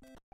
you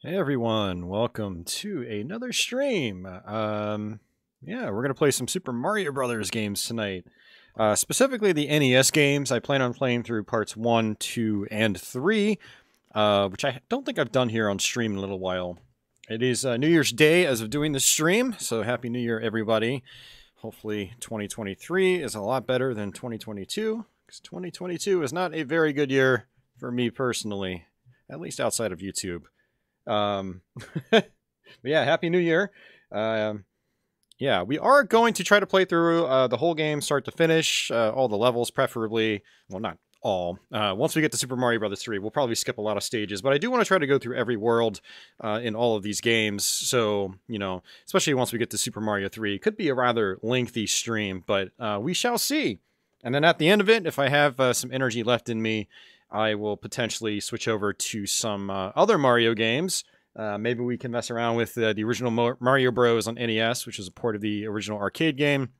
Hey everyone, welcome to another stream. Um, yeah, we're gonna play some Super Mario Brothers games tonight. Uh, specifically the NES games. I plan on playing through parts one, two, and three, uh, which I don't think I've done here on stream in a little while. It is uh, New Year's Day as of doing this stream, so Happy New Year, everybody. Hopefully 2023 is a lot better than 2022, because 2022 is not a very good year for me personally, at least outside of YouTube. Um, but yeah, Happy New Year. Um, yeah, we are going to try to play through uh, the whole game, start to finish, uh, all the levels, preferably. Well, not all. Uh, once we get to Super Mario Brothers 3, we'll probably skip a lot of stages, but I do want to try to go through every world uh, in all of these games. So, you know, especially once we get to Super Mario 3, it could be a rather lengthy stream, but uh, we shall see. And then at the end of it, if I have uh, some energy left in me, I will potentially switch over to some uh, other Mario games. Uh, maybe we can mess around with uh, the original Mario Bros. on NES, which is a port of the original arcade game,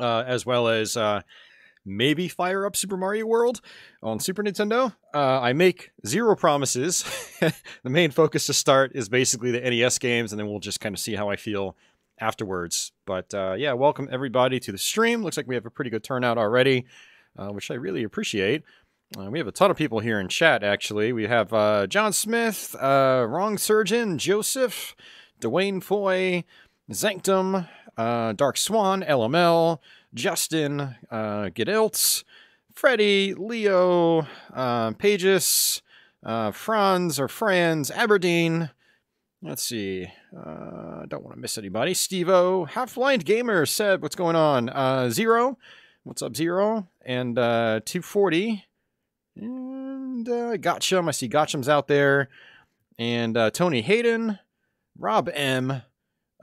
uh, as well as uh, maybe fire up Super Mario World on Super Nintendo. Uh, I make zero promises. the main focus to start is basically the NES games, and then we'll just kind of see how I feel afterwards. But yeah, welcome everybody to the stream. Looks like we have a pretty good turnout already, which I really appreciate. Uh, we have a ton of people here in chat, actually. We have uh, John Smith, uh, Wrong Surgeon, Joseph, Dwayne Foy, Zanctum, uh, Dark Swan, LML, Justin, uh, Gediltz, Freddie, Leo, uh, Pages, uh, Franz or Franz, Aberdeen. Let's see. Uh, don't want to miss anybody. Stevo, Half Blind Gamer, said, what's going on? Zero, what's up, Zero? And uh, 240. And uh, Gotcham, I see Gotcham's out there. And uh, Tony Hayden, Rob M,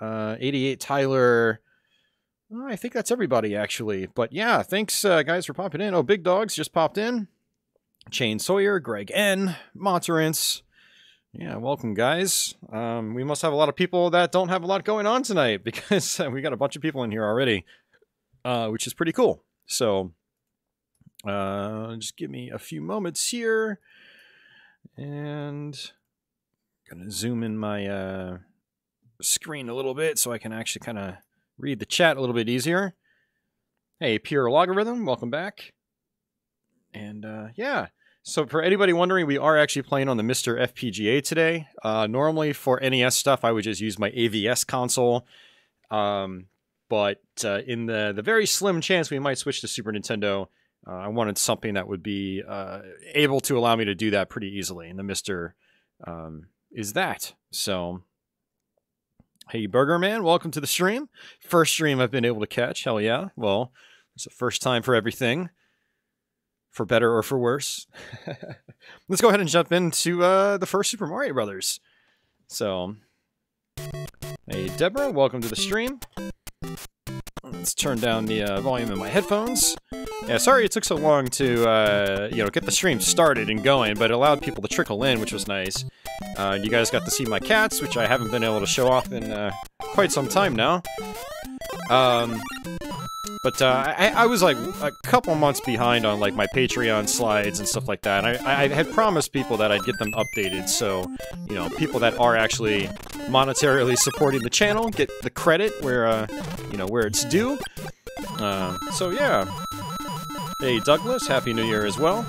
uh, 88 Tyler. Well, I think that's everybody, actually. But yeah, thanks, uh, guys, for popping in. Oh, Big Dogs just popped in. Chain Sawyer, Greg N, Monterance. Yeah, welcome, guys. Um, we must have a lot of people that don't have a lot going on tonight because we got a bunch of people in here already, uh, which is pretty cool. So, uh, just give me a few moments here. And I'm going to zoom in my uh, screen a little bit so I can actually kind of read the chat a little bit easier. Hey, Pure Logarithm, welcome back. And uh, yeah, so for anybody wondering, we are actually playing on the MiSTer FPGA today. Uh, normally for NES stuff, I would just use my AVS console. Um, but uh, in the, the very slim chance we might switch to Super Nintendo, uh, I wanted something that would be uh, able to allow me to do that pretty easily, and the MiSTer um, is that. So, hey, Burger Man, welcome to the stream. First stream I've been able to catch. Hell yeah! Well, it's the first time for everything, for better or for worse. Let's go ahead and jump into uh, the first Super Mario Brothers. So, hey, Deborah, welcome to the stream. Let's turn down the uh, volume in my headphones. Yeah, sorry it took so long to, uh, you know, get the stream started and going, but it allowed people to trickle in, which was nice. Uh, you guys got to see my cats, which I haven't been able to show off in uh, quite some time now. Um, but uh, I, I, was like a couple months behind on like my Patreon slides and stuff like that. I, I, had promised people that I'd get them updated, so you know, people that are actually monetarily supporting the channel get the credit where uh, you know where it's due. Um, so yeah. Hey Douglas, Happy New Year as well.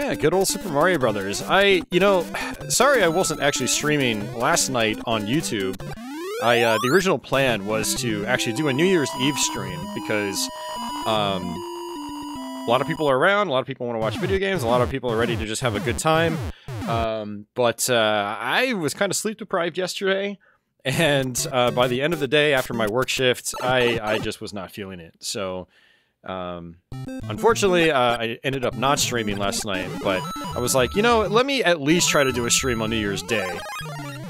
Yeah, good old Super Mario Brothers. I, you know, sorry I wasn't actually streaming last night on YouTube. I, uh, the original plan was to actually do a New Year's Eve stream because, um, a lot of people are around, a lot of people want to watch video games, a lot of people are ready to just have a good time. Um, but, uh, I was kind of sleep deprived yesterday, and, uh, by the end of the day after my work shift, I, I just was not feeling it. So, um, unfortunately, uh, I ended up not streaming last night, but I was like, you know, let me at least try to do a stream on New Year's Day.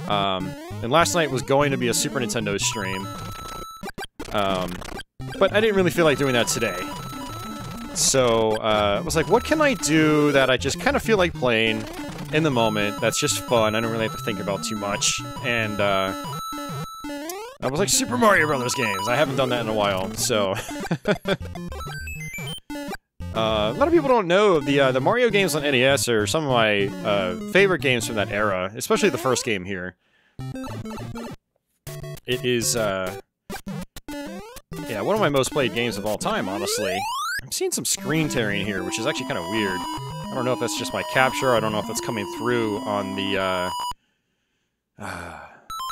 Um, and last night was going to be a Super Nintendo stream. Um, but I didn't really feel like doing that today. So, uh, I was like, what can I do that I just kind of feel like playing in the moment that's just fun, I don't really have to think about too much, and, uh, I was like, Super Mario Brothers games! I haven't done that in a while, so... Uh, a lot of people don't know the uh, the Mario games on NES are some of my uh, favorite games from that era, especially the first game here. It is, uh, yeah, one of my most played games of all time, honestly. I'm seeing some screen tearing here, which is actually kind of weird. I don't know if that's just my capture. I don't know if that's coming through on the, uh,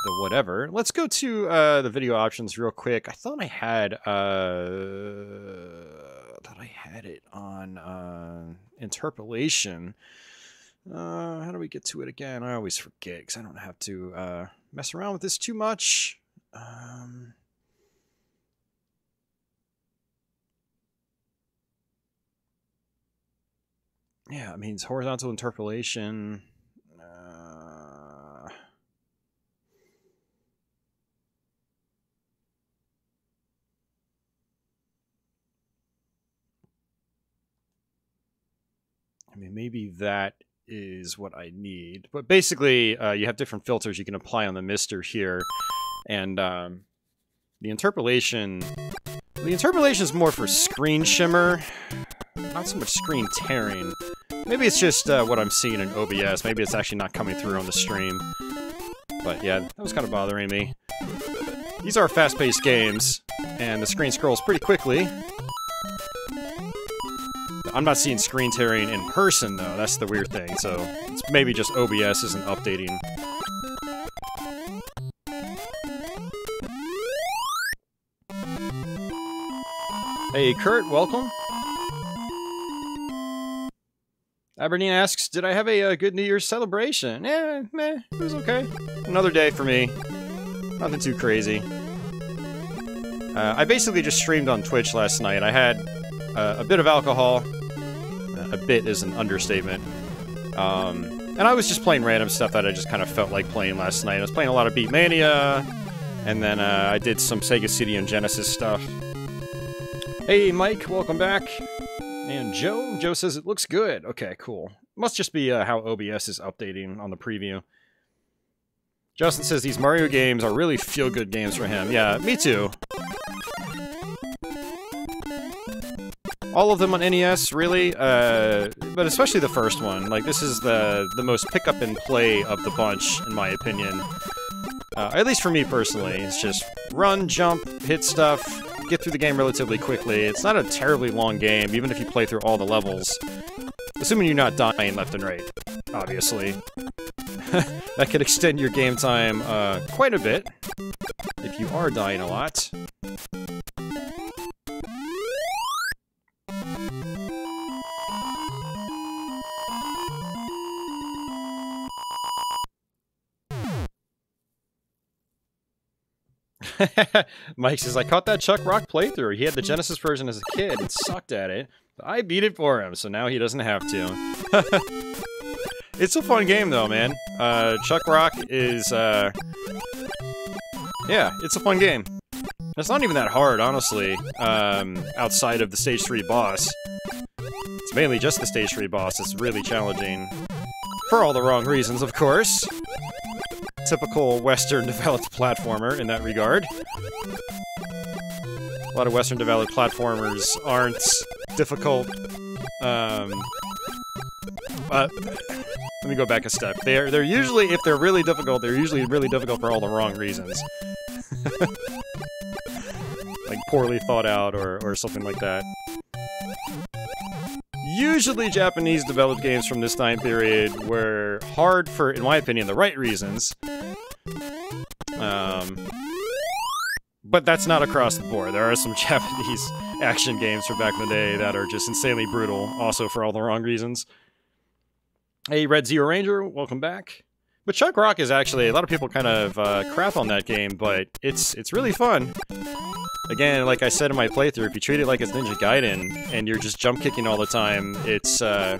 the whatever. Let's go to uh, the video options real quick. I thought I had, uh, thought I had it on uh, interpolation. Uh, how do we get to it again? I always forget because I don't have to uh, mess around with this too much. Um, yeah, it means horizontal interpolation. Mean, maybe that is what I need. But basically, uh, you have different filters you can apply on the MiSTer here. And um, the interpolation... The interpolation is more for screen shimmer, not so much screen tearing. Maybe it's just uh, what I'm seeing in OBS. Maybe it's actually not coming through on the stream. But yeah, that was kind of bothering me. These are fast-paced games, and the screen scrolls pretty quickly. I'm not seeing screen tearing in person, though. That's the weird thing, so it's maybe just OBS isn't updating. Hey, Kurt, welcome. Aberdeen asks, did I have a, a, uh, good New Year's celebration? Yeah, meh, it was okay. Another day for me. Nothing too crazy. Uh, I basically just streamed on Twitch last night. I had uh, a bit of alcohol, a bit is an understatement. Um, and I was just playing random stuff that I just kind of felt like playing last night. I was playing a lot of Beatmania, and then uh, I did some Sega CD and Genesis stuff. Hey, Mike, welcome back. And Joe, Joe says it looks good. Okay, cool. Must just be uh, how OBS is updating on the preview. Justin says these Mario games are really feel-good games for him. Yeah, me too. All of them on NES, really, uh, but especially the first one. Like, this is the, the most pick-up and play of the bunch, in my opinion. Uh, at least for me personally, it's just run, jump, hit stuff, get through the game relatively quickly. It's not a terribly long game, even if you play through all the levels. Assuming you're not dying left and right, obviously. that could extend your game time uh, quite a bit, if you are dying a lot. Mike says, I caught that Chuck Rock playthrough. He had the Genesis version as a kid and sucked at it. I beat it for him, so now he doesn't have to. it's a fun game, though, man. Uh, Chuck Rock is, uh... Yeah, it's a fun game. It's not even that hard, honestly, um, outside of the Stage 3 boss. It's mainly just the Stage 3 boss that's really challenging. For all the wrong reasons, of course typical Western developed platformer in that regard. A lot of Western developed platformers aren't difficult. Um, uh, let me go back a step. They're they're usually, if they're really difficult, they're usually really difficult for all the wrong reasons. like poorly thought out or, or something like that usually Japanese developed games from this time period were hard for, in my opinion, the right reasons. Um, but that's not across the board. There are some Japanese action games from back in the day that are just insanely brutal, also for all the wrong reasons. Hey, Red Zero Ranger, welcome back. But Chuck Rock is actually, a lot of people kind of uh, crap on that game, but it's it's really fun. Again, like I said in my playthrough, if you treat it like it's Ninja Gaiden and you're just jump kicking all the time, it's uh,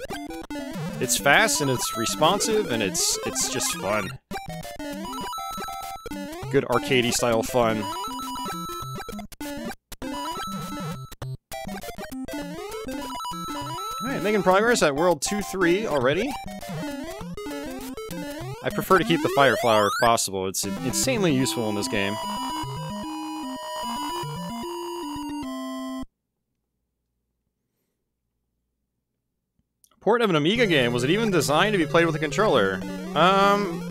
it's fast and it's responsive and it's it's just fun. Good arcadey style fun. Alright, making progress at World 2-3 already. I prefer to keep the Fire Flower if possible. It's insanely useful in this game. Port of an Amiga game. Was it even designed to be played with a controller? Um...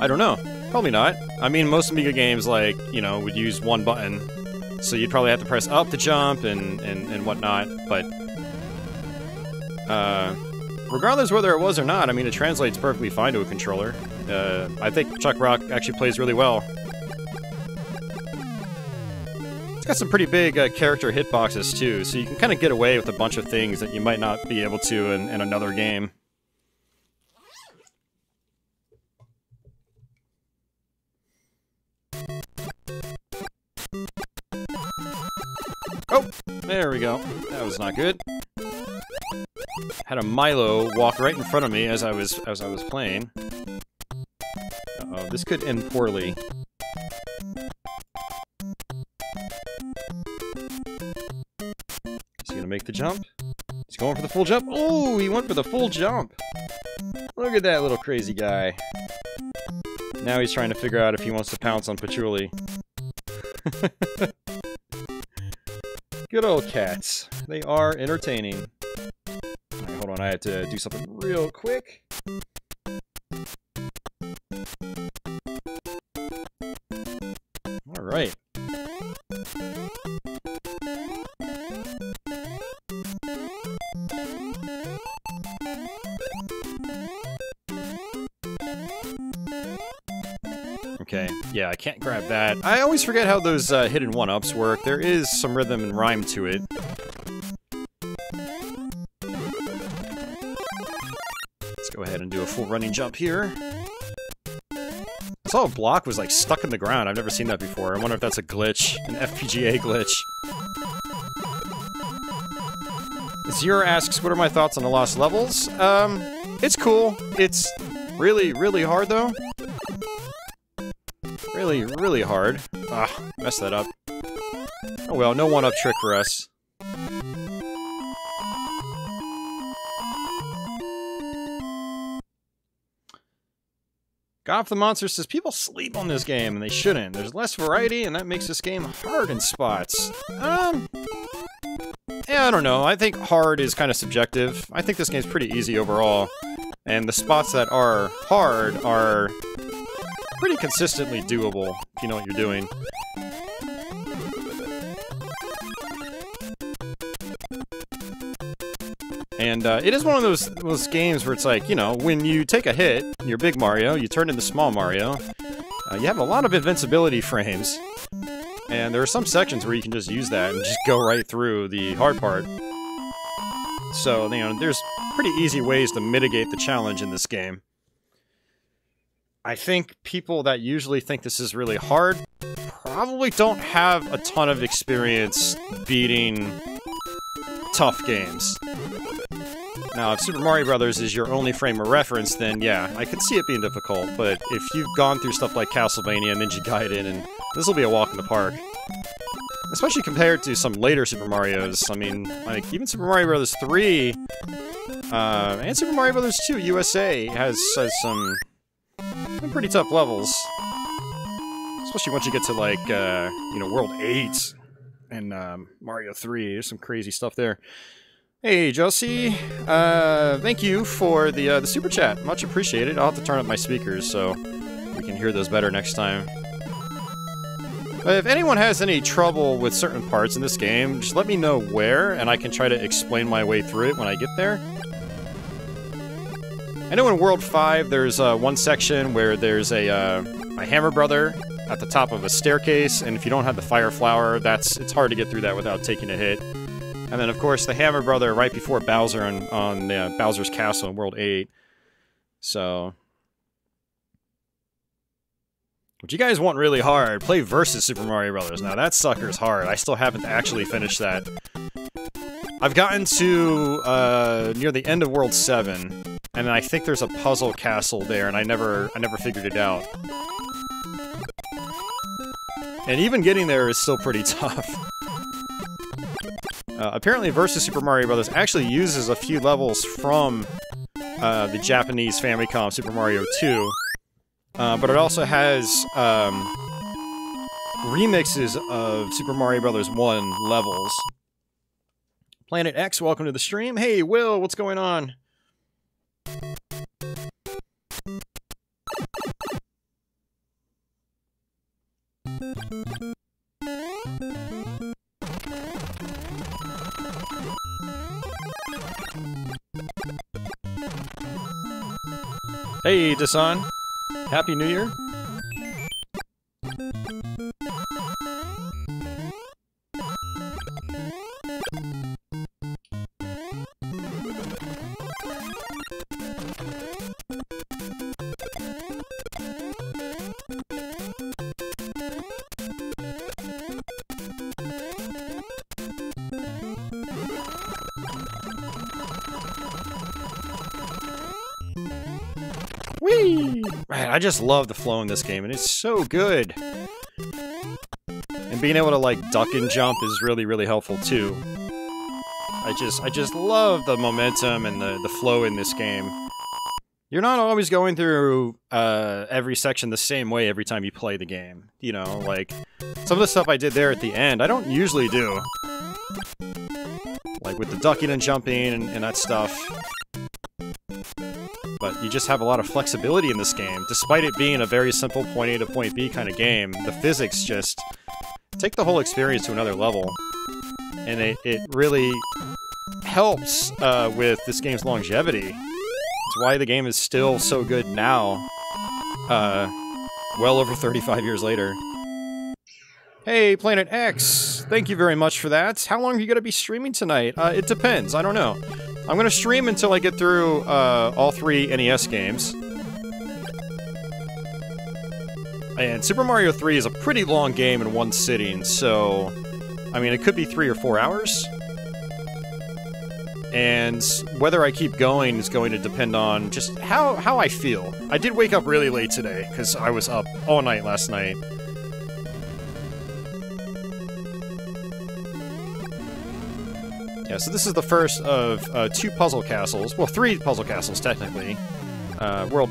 I don't know. Probably not. I mean, most Amiga games, like, you know, would use one button. So you'd probably have to press up to jump and, and, and whatnot, but... Uh, regardless whether it was or not, I mean, it translates perfectly fine to a controller. Uh, I think Chuck Rock actually plays really well. It's got some pretty big uh, character hitboxes, too, so you can kind of get away with a bunch of things that you might not be able to in, in another game. Oh, there we go. That was not good. Had a Milo walk right in front of me as I was as I was playing. Uh oh, this could end poorly. Is he gonna make the jump? He's going for the full jump. Oh, he went for the full jump. Look at that little crazy guy. Now he's trying to figure out if he wants to pounce on Patchouli. Good old cats. They are entertaining. Hold on, I have to do something real quick. Alright. Okay, yeah, I can't grab that. I always forget how those uh, hidden one-ups work. There is some rhythm and rhyme to it. Let's go ahead and do a full running jump here. I saw a block was like stuck in the ground. I've never seen that before. I wonder if that's a glitch, an FPGA glitch. Zero asks, what are my thoughts on the lost levels? Um, it's cool. It's really, really hard though really, really hard. Ah, messed that up. Oh well, no one-up trick for us. God the Monster says, people sleep on this game, and they shouldn't. There's less variety, and that makes this game hard in spots. Um... Yeah, I don't know. I think hard is kind of subjective. I think this game's pretty easy overall. And the spots that are hard are pretty consistently doable if you know what you're doing. And uh, it is one of those those games where it's like, you know, when you take a hit, you're big Mario, you turn into small Mario, uh, you have a lot of invincibility frames. And there are some sections where you can just use that and just go right through the hard part. So, you know, there's pretty easy ways to mitigate the challenge in this game. I think people that usually think this is really hard probably don't have a ton of experience beating tough games. Now, if Super Mario Brothers is your only frame of reference, then yeah, I could see it being difficult, but if you've gone through stuff like Castlevania, and Ninja Gaiden, and this will be a walk in the park. Especially compared to some later Super Marios. I mean, like, even Super Mario Brothers 3, uh, and Super Mario Brothers 2 USA has, has some pretty tough levels. Especially once you get to, like, uh, you know, World 8 and um, Mario 3. There's some crazy stuff there. Hey, Josie. Uh, thank you for the, uh, the super chat. Much appreciated. I'll have to turn up my speakers so we can hear those better next time. If anyone has any trouble with certain parts in this game, just let me know where, and I can try to explain my way through it when I get there. I know in World 5 there's uh, one section where there's a, uh, a Hammer Brother at the top of a staircase, and if you don't have the Fire Flower, that's it's hard to get through that without taking a hit. And then, of course, the Hammer Brother right before Bowser on, on uh, Bowser's Castle in World 8. So... What you guys want really hard, play versus Super Mario Brothers. Now, that sucker's hard. I still haven't actually finished that. I've gotten to uh, near the end of World 7, and I think there's a puzzle castle there, and I never, I never figured it out. And even getting there is still pretty tough. Uh, apparently, Versus Super Mario Bros. actually uses a few levels from uh, the Japanese Famicom Super Mario 2, uh, but it also has um, remixes of Super Mario Brothers 1 levels Planet X, welcome to the stream. Hey, Will, what's going on? Hey, Dasan. Happy New Year. Just love the flow in this game, and it's so good. And being able to like duck and jump is really, really helpful too. I just, I just love the momentum and the the flow in this game. You're not always going through uh, every section the same way every time you play the game. You know, like some of the stuff I did there at the end, I don't usually do. Like with the ducking and jumping and, and that stuff but you just have a lot of flexibility in this game. Despite it being a very simple point A to point B kind of game, the physics just take the whole experience to another level. And it, it really helps uh, with this game's longevity. It's why the game is still so good now, uh, well over 35 years later. Hey, Planet X! Thank you very much for that. How long are you going to be streaming tonight? Uh, it depends. I don't know. I'm gonna stream until I get through uh, all three NES games. And Super Mario 3 is a pretty long game in one sitting, so... I mean, it could be three or four hours. And whether I keep going is going to depend on just how, how I feel. I did wake up really late today, because I was up all night last night. Yeah, so this is the first of uh, two puzzle castles. Well, three puzzle castles, technically. Uh, world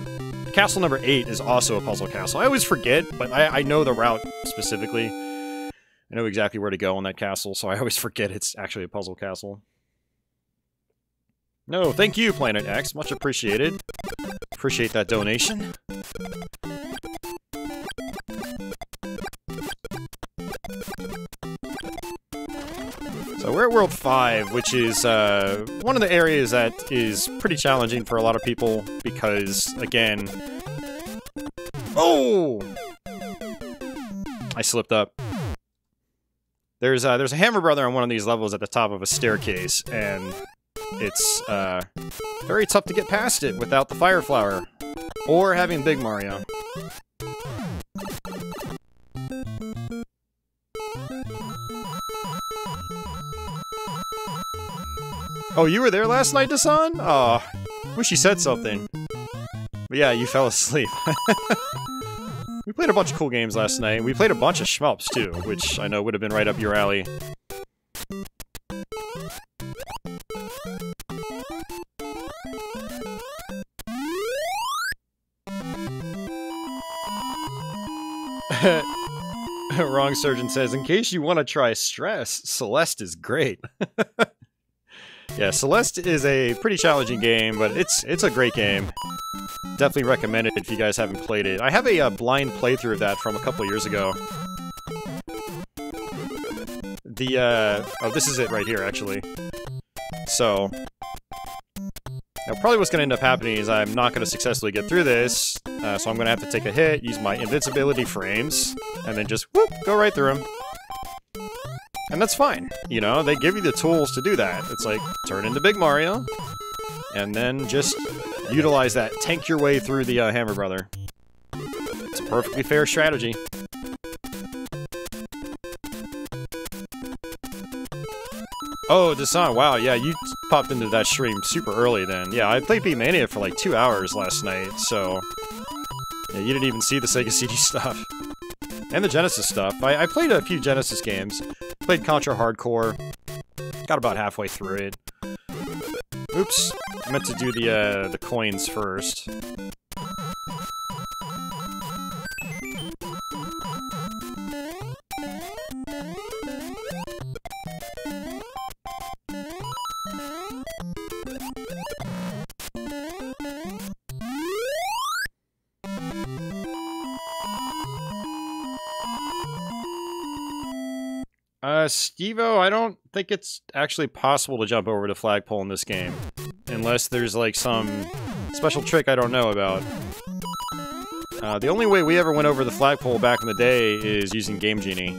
Castle number eight is also a puzzle castle. I always forget, but I, I know the route specifically. I know exactly where to go on that castle, so I always forget it's actually a puzzle castle. No, thank you, Planet X. Much appreciated. Appreciate that donation. We're at World 5, which is uh, one of the areas that is pretty challenging for a lot of people because, again... Oh! I slipped up. There's, uh, there's a Hammer Brother on one of these levels at the top of a staircase, and it's uh, very tough to get past it without the Fire Flower, or having Big Mario. Oh, you were there last night, Dasan? Oh, wish you said something. But yeah, you fell asleep. we played a bunch of cool games last night. We played a bunch of shmups, too, which I know would have been right up your alley. Wrong Surgeon says, in case you want to try Stress, Celeste is great. yeah, Celeste is a pretty challenging game, but it's it's a great game. Definitely recommend it if you guys haven't played it. I have a, uh, blind playthrough of that from a couple years ago. The, uh... Oh, this is it right here, actually. So... Now, probably what's going to end up happening is I'm not going to successfully get through this, uh, so I'm going to have to take a hit, use my invincibility frames, and then just, whoop, go right through them. And that's fine, you know, they give you the tools to do that. It's like, turn into Big Mario, and then just utilize that, tank your way through the uh, Hammer Brother. It's a perfectly fair strategy. Oh, Dasan, wow, yeah, you popped into that stream super early then. Yeah, I played Beatmania for like two hours last night, so... Yeah, you didn't even see the Sega CD stuff. And the Genesis stuff. I, I played a few Genesis games. Played Contra Hard Corps. Got about halfway through it. Oops. I meant to do the, uh, the coins first. Stevo, I don't think it's actually possible to jump over the flagpole in this game. Unless there's like some special trick I don't know about. Uh, the only way we ever went over the flagpole back in the day is using Game Genie.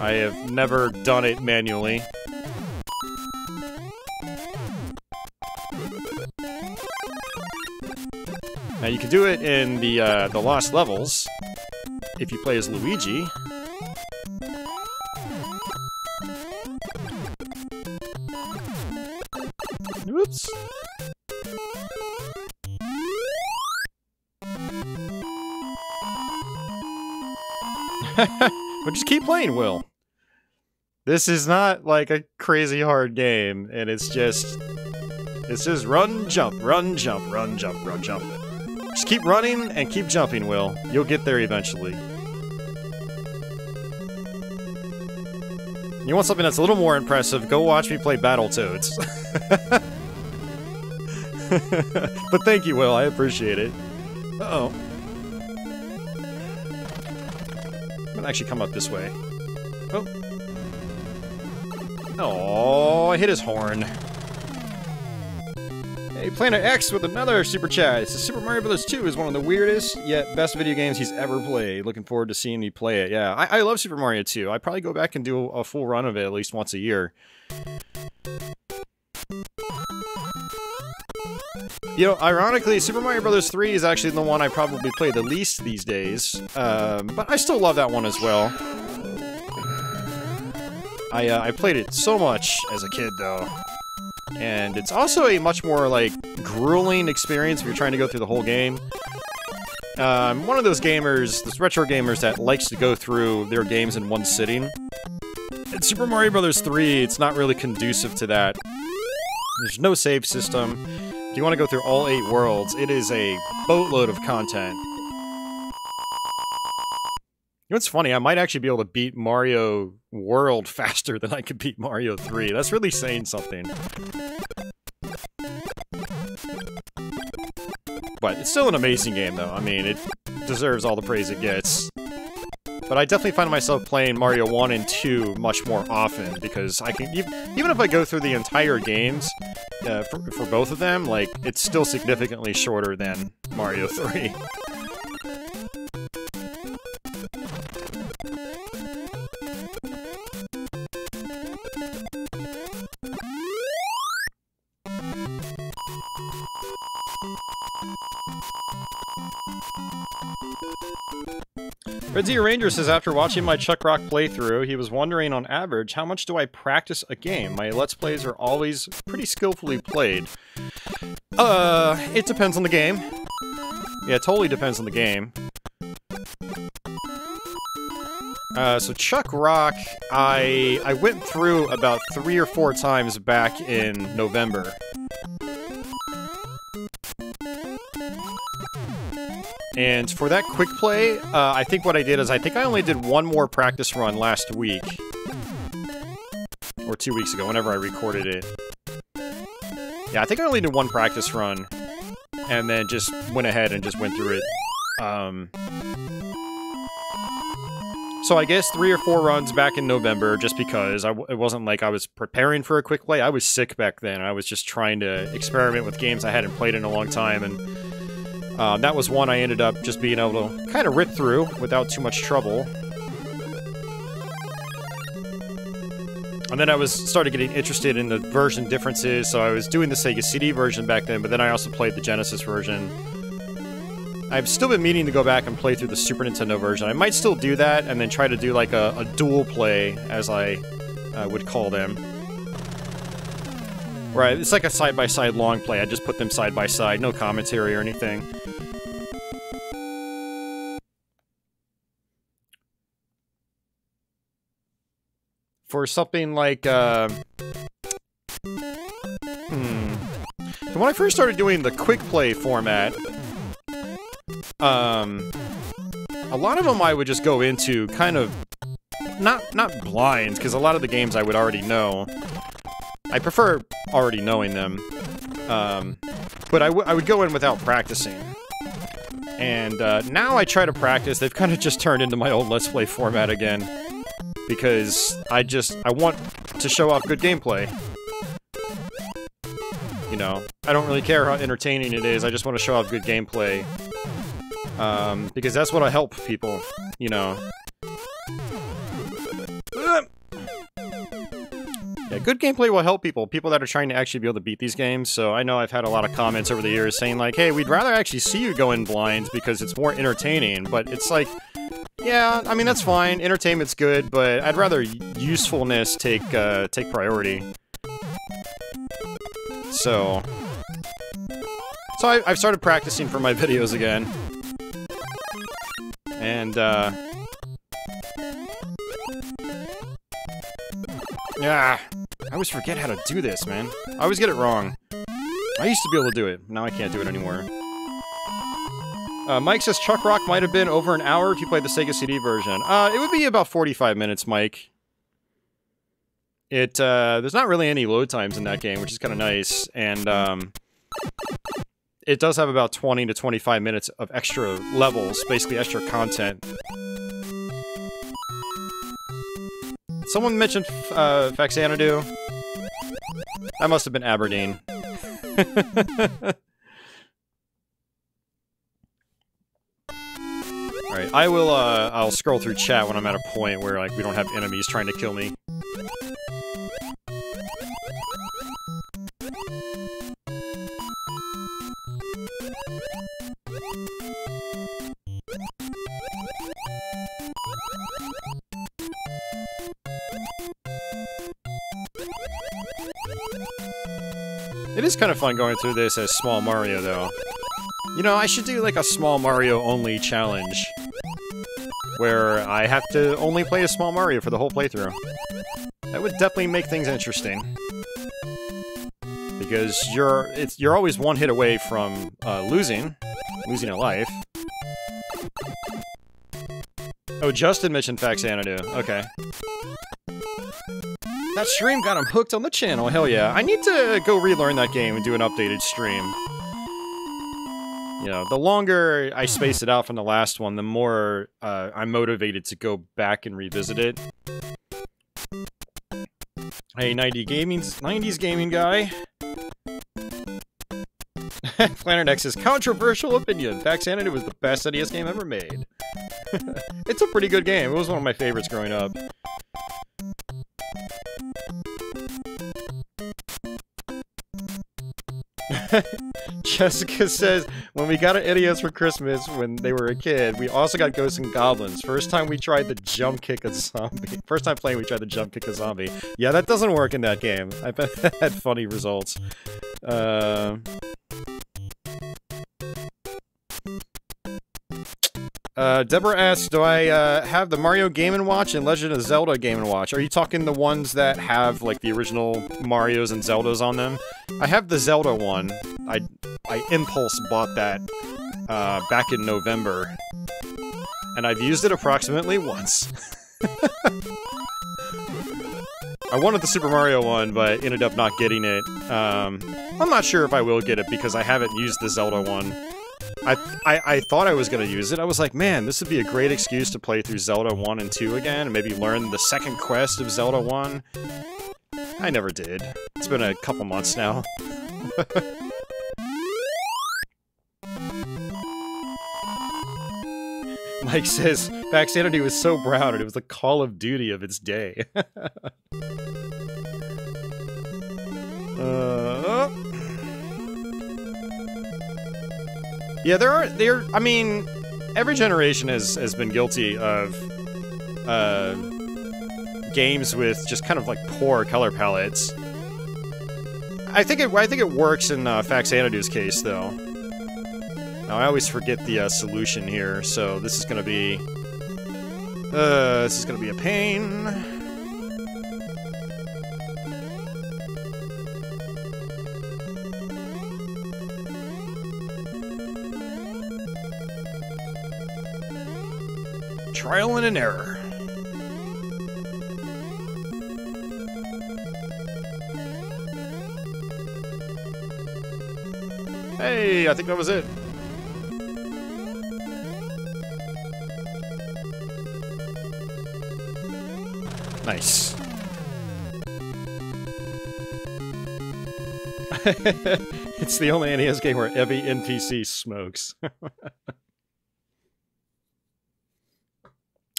I have never done it manually. Now you can do it in the uh, the lost levels if you play as Luigi. But just keep playing, Will. This is not like a crazy hard game, and it's just... It's just run, jump, run, jump, run, jump, run, jump. Just keep running and keep jumping, Will. You'll get there eventually. You want something that's a little more impressive, go watch me play Battletoads. but thank you, Will. I appreciate it. Uh-oh. I'm gonna actually come up this way. Oh. Oh, I hit his horn. Hey, Planet X with another super chat. It says Super Mario Bros. 2 is one of the weirdest yet best video games he's ever played. Looking forward to seeing me play it. Yeah, I, I love Super Mario 2. I probably go back and do a full run of it at least once a year. You know, ironically, Super Mario Bros. 3 is actually the one I probably play the least these days. Um, but I still love that one as well. I, uh, I played it so much as a kid, though. And it's also a much more, like, grueling experience if you're trying to go through the whole game. I'm one of those gamers, those retro gamers that likes to go through their games in one sitting. In Super Mario Bros. 3, it's not really conducive to that. There's no save system. You want to go through all eight worlds, it is a boatload of content. You know what's funny? I might actually be able to beat Mario World faster than I could beat Mario 3. That's really saying something. But it's still an amazing game, though. I mean, it deserves all the praise it gets. But I definitely find myself playing Mario 1 and 2 much more often, because I can... Even if I go through the entire games, uh, for, for both of them, like, it's still significantly shorter than Mario 3. Red Ranger says, after watching my Chuck Rock playthrough, he was wondering on average, how much do I practice a game? My Let's Plays are always pretty skillfully played. Uh, it depends on the game. Yeah, it totally depends on the game. Uh, so Chuck Rock, I I went through about three or four times back in November. And for that quick play, uh, I think what I did is I think I only did one more practice run last week. Or two weeks ago, whenever I recorded it. Yeah, I think I only did one practice run. And then just went ahead and just went through it. Um, so I guess three or four runs back in November, just because I w it wasn't like I was preparing for a quick play. I was sick back then. I was just trying to experiment with games I hadn't played in a long time, and uh, that was one I ended up just being able to kind of rip through without too much trouble. And then I was started getting interested in the version differences, so I was doing the Sega CD version back then, but then I also played the Genesis version. I've still been meaning to go back and play through the Super Nintendo version. I might still do that, and then try to do like a, a dual play, as I uh, would call them. Right, it's like a side-by-side -side long play. I just put them side by side, no commentary or anything. For something like, uh... Hmm... When I first started doing the quick play format, um... A lot of them I would just go into kind of... Not, not blind, because a lot of the games I would already know. I prefer already knowing them. Um, but I, I would go in without practicing. And uh, now I try to practice. They've kind of just turned into my old Let's Play format again. because I just I want to show off good gameplay. You know, I don't really care how entertaining it is. I just want to show off good gameplay. Um, because that's what I help people, you know. Good gameplay will help people, people that are trying to actually be able to beat these games. So I know I've had a lot of comments over the years saying like, hey, we'd rather actually see you go in blind because it's more entertaining. But it's like, yeah, I mean, that's fine. Entertainment's good, but I'd rather usefulness take, uh, take priority. So... So I, I've started practicing for my videos again. And, uh... Yeah, I always forget how to do this, man. I always get it wrong. I used to be able to do it. Now I can't do it anymore. Uh, Mike says Chuck Rock might have been over an hour if you played the Sega CD version. Uh, it would be about 45 minutes, Mike. It, uh, there's not really any load times in that game, which is kind of nice, and, um, it does have about 20 to 25 minutes of extra levels, basically extra content. Someone mentioned uh, Faxanadu. That must have been Aberdeen. Alright, I will, uh, I'll scroll through chat when I'm at a point where, like, we don't have enemies trying to kill me. It is kind of fun going through this as Small Mario, though. You know, I should do like a Small Mario only challenge. Where I have to only play a Small Mario for the whole playthrough. That would definitely make things interesting. Because you're it's you're always one hit away from uh, losing. Losing a life. Oh, Justin mentioned Faxanadu. Okay. That stream got him hooked on the channel, hell yeah. I need to go relearn that game and do an updated stream. You know, the longer I space it out from the last one, the more uh, I'm motivated to go back and revisit it. Hey, 90 gaming, 90s gaming guy. Planet X's controversial opinion. Faxanadu was the best NES game ever made. it's a pretty good game. It was one of my favorites growing up. Jessica says, when we got NES for Christmas when they were a kid, we also got Ghosts and Goblins. First time we tried the jump kick a zombie. First time playing, we tried the jump kick a zombie. Yeah, that doesn't work in that game. I've had funny results. Uh... Uh, Deborah asks, do I uh, have the Mario Game & Watch and Legend of Zelda Game & Watch? Are you talking the ones that have, like, the original Marios and Zeldas on them? I have the Zelda one. I, I impulse bought that uh, back in November. And I've used it approximately once. I wanted the Super Mario one, but ended up not getting it. Um, I'm not sure if I will get it because I haven't used the Zelda one. I, I, thought I was going to use it. I was like, man, this would be a great excuse to play through Zelda 1 and 2 again, and maybe learn the second quest of Zelda 1. I never did. It's been a couple months now. Mike says, Faxanadu was so brown and it was the Call of Duty of its day. uh... Yeah, there are there. I mean, every generation has has been guilty of uh, games with just kind of like poor color palettes. I think it I think it works in uh, Faxanadu's case though. Now I always forget the uh, solution here, so this is gonna be uh, this is gonna be a pain. Trial and an error. Hey, I think that was it. Nice. it's the only NES game where every NPC smokes.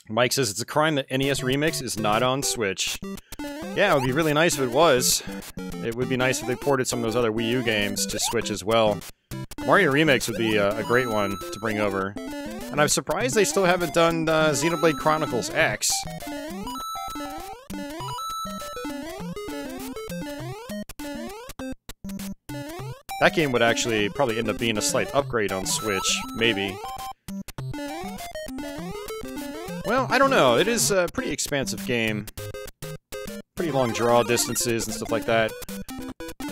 Mike says it's a crime that NES Remix is not on Switch. Yeah, it would be really nice if it was. It would be nice if they ported some of those other Wii U games to Switch as well. Mario Remix would be a, a great one to bring over. And I'm surprised they still haven't done uh, Xenoblade Chronicles X. That game would actually probably end up being a slight upgrade on Switch, maybe. Well, I don't know. It is a pretty expansive game. Pretty long draw distances and stuff like that.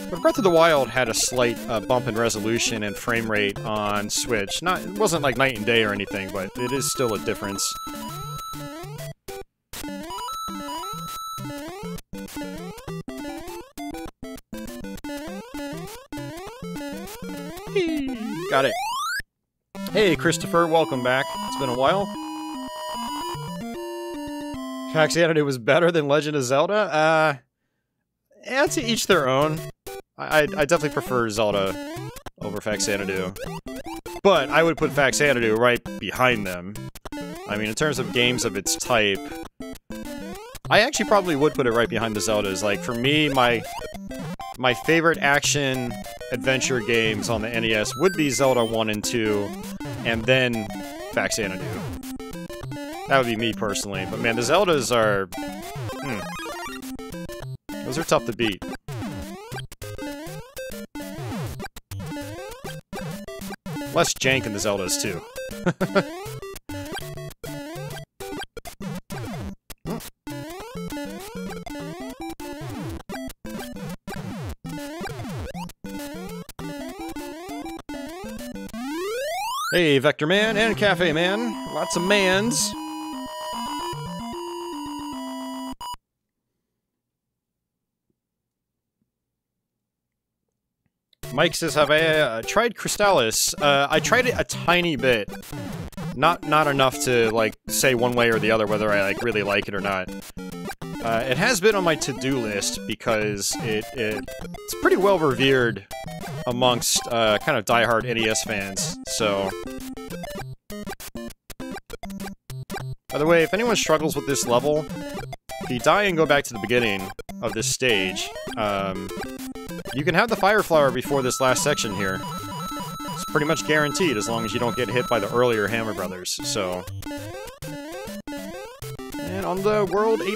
But Breath of the Wild had a slight uh, bump in resolution and frame rate on Switch. Not, it wasn't like night and day or anything, but it is still a difference. Got it. Hey, Christopher, welcome back. It's been a while. Faxanadu was better than Legend of Zelda? Uh, yeah, to each their own. I, I definitely prefer Zelda over Faxanadu. But I would put Faxanadu right behind them. I mean, in terms of games of its type, I actually probably would put it right behind the Zeldas. Like, for me, my my favorite action adventure games on the NES would be Zelda 1 and 2, and then Faxanadu. That would be me personally. But man, the Zeldas are... Hmm. Those are tough to beat. Less jank in the Zeldas, too. Hey, Vector Man and Cafe Man. Lots of mans. Mike says, have I uh, tried Crystalis? Uh, I tried it a tiny bit. Not not enough to, like, say one way or the other whether I, like, really like it or not. Uh, it has been on my to-do list because it, it, it's pretty well revered amongst uh, kind of die-hard NES fans, so... By the way, if anyone struggles with this level, if you die and go back to the beginning of this stage, um, you can have the Fire Flower before this last section here. It's pretty much guaranteed as long as you don't get hit by the earlier Hammer Brothers, so... And on the World 8-4.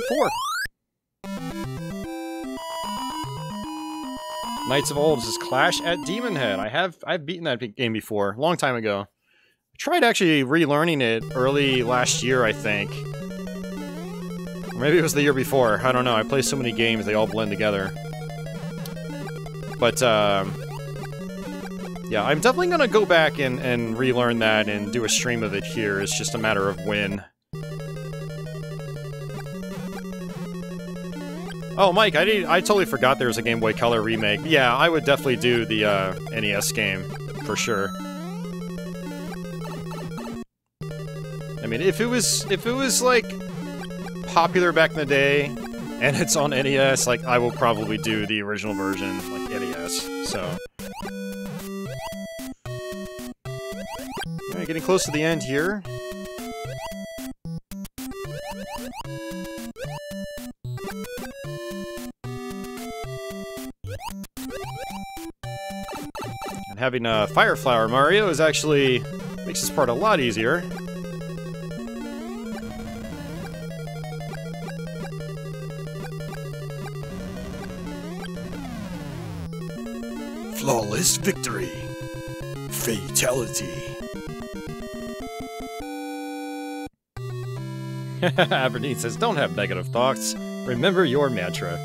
Knights of Olds is Clash at Demonhead. I have I've beaten that game before, a long time ago. I tried actually relearning it early last year, I think. Or maybe it was the year before. I don't know. I play so many games, they all blend together. But, um, yeah, I'm definitely to go back and, and relearn that and do a stream of it here. It's just a matter of when. Oh, Mike, I did, I totally forgot there was a Game Boy Color remake. Yeah, I would definitely do the uh, NES game, for sure. I mean, if it was, if it was, like, popular back in the day, and it's on NES, like, I will probably do the original version, like, NES, so... Alright, getting close to the end here. And having a Fire Flower Mario is actually... makes this part a lot easier. Flawless victory. Fatality. Aberdeen says, don't have negative thoughts. Remember your mantra.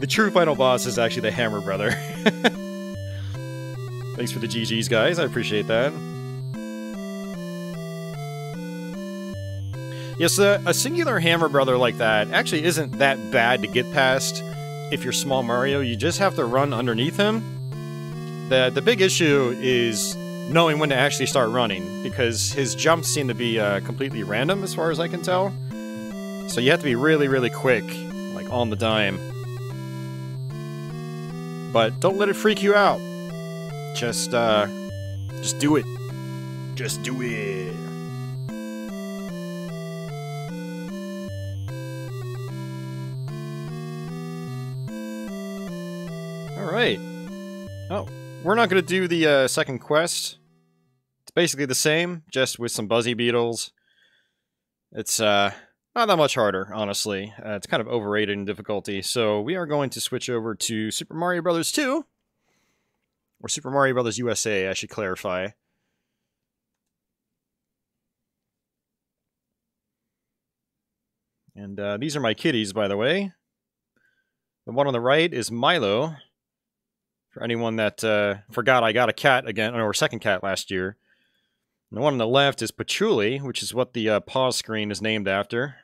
the true final boss is actually the Hammer Brother. Thanks for the GG's, guys. I appreciate that. Yes, a, a singular Hammer Brother like that actually isn't that bad to get past if you're small Mario. You just have to run underneath him, the the big issue is knowing when to actually start running because his jumps seem to be uh, completely random as far as I can tell. So you have to be really, really quick, like on the dime. But don't let it freak you out. Just, uh, just do it. Just do it. All right. Oh, we're not going to do the uh, second quest. It's basically the same, just with some Buzzy Beetles. It's uh, not that much harder, honestly. Uh, it's kind of overrated in difficulty. So we are going to switch over to Super Mario Brothers 2. Or Super Mario Brothers USA, I should clarify. And uh, these are my kitties, by the way. The one on the right is Milo. For anyone that uh, forgot, I got a cat again, or second cat last year. And the one on the left is Patchouli, which is what the uh, pause screen is named after.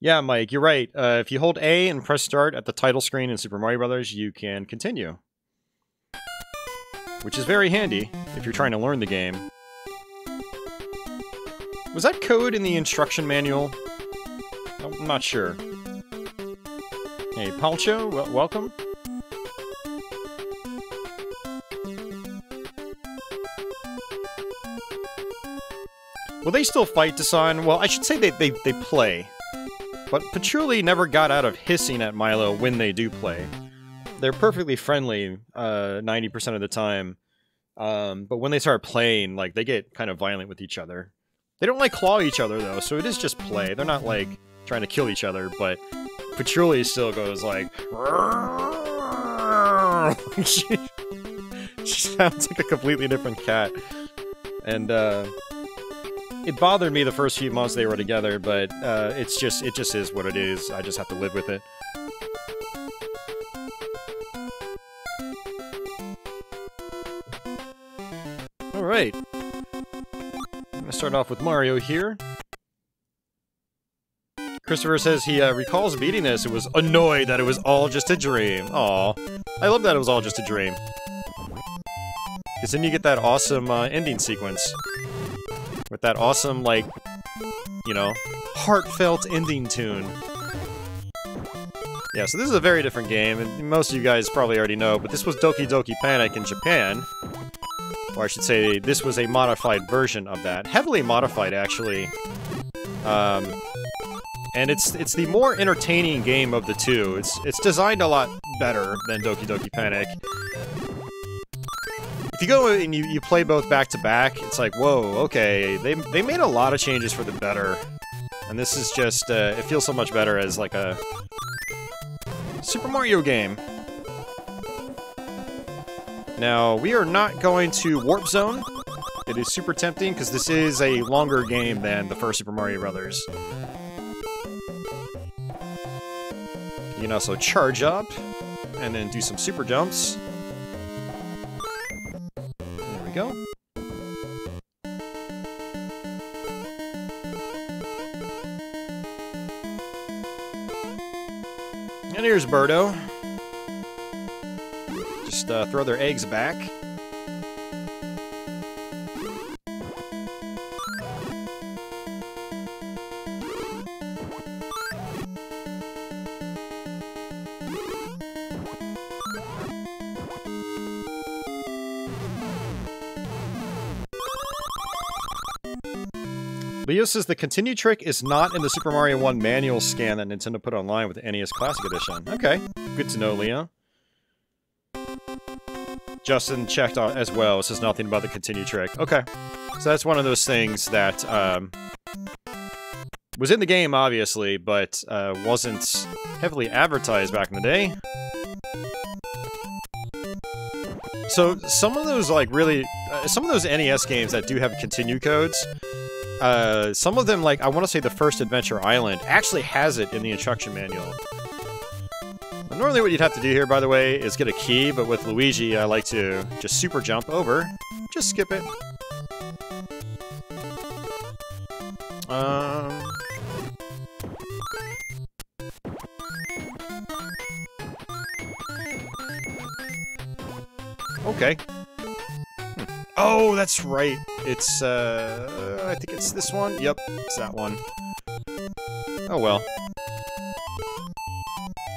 Yeah, Mike, you're right. Uh, if you hold A and press start at the title screen in Super Mario Brothers, you can continue. Which is very handy if you're trying to learn the game. Was that code in the instruction manual? I'm not sure. Hey, Palcho, welcome. Will they still fight, Dasan? Well, I should say they, they, they play. But Patchouli never got out of hissing at Milo when they do play. They're perfectly friendly uh, 90% of the time. Um, but when they start playing, like, they get kind of violent with each other. They don't, like, claw each other, though, so it is just play. They're not, like, trying to kill each other, but Patchouli still goes, like... she, she sounds like a completely different cat. And, uh it bothered me the first few months they were together, but uh, it's just it just is what it is. I just have to live with it. All right. Start off with Mario here. Christopher says he uh, recalls beating this and was annoyed that it was all just a dream. Aw. I love that it was all just a dream. Because then you get that awesome uh, ending sequence. With that awesome, like, you know, heartfelt ending tune. Yeah, so this is a very different game, and most of you guys probably already know, but this was Doki Doki Panic in Japan. Or I should say, this was a modified version of that. Heavily modified, actually. Um, and it's it's the more entertaining game of the two. It's it's designed a lot better than Doki Doki Panic. If you go and you, you play both back to back, it's like, whoa, okay, they, they made a lot of changes for the better. And this is just, uh, it feels so much better as like a Super Mario game. Now, we are not going to Warp Zone. It is super tempting because this is a longer game than the first Super Mario Brothers. You can also charge up and then do some super jumps. There we go. And here's Birdo. Just uh, throw their eggs back. Leo says the continue trick is not in the Super Mario 1 manual scan that Nintendo put online with the NES Classic Edition. Okay, good to know, Leo. Justin checked out as well, says nothing about the continue trick. Okay, so that's one of those things that um, was in the game, obviously, but uh, wasn't heavily advertised back in the day. So some of those, like, really... Uh, some of those NES games that do have continue codes, uh, some of them, like, I want to say the first Adventure Island, actually has it in the instruction manual. Normally what you'd have to do here, by the way, is get a key, but with Luigi, I like to just super jump over. Just skip it. Um. Okay. Hmm. Oh, that's right. It's, uh, I think it's this one. Yep, it's that one. Oh well.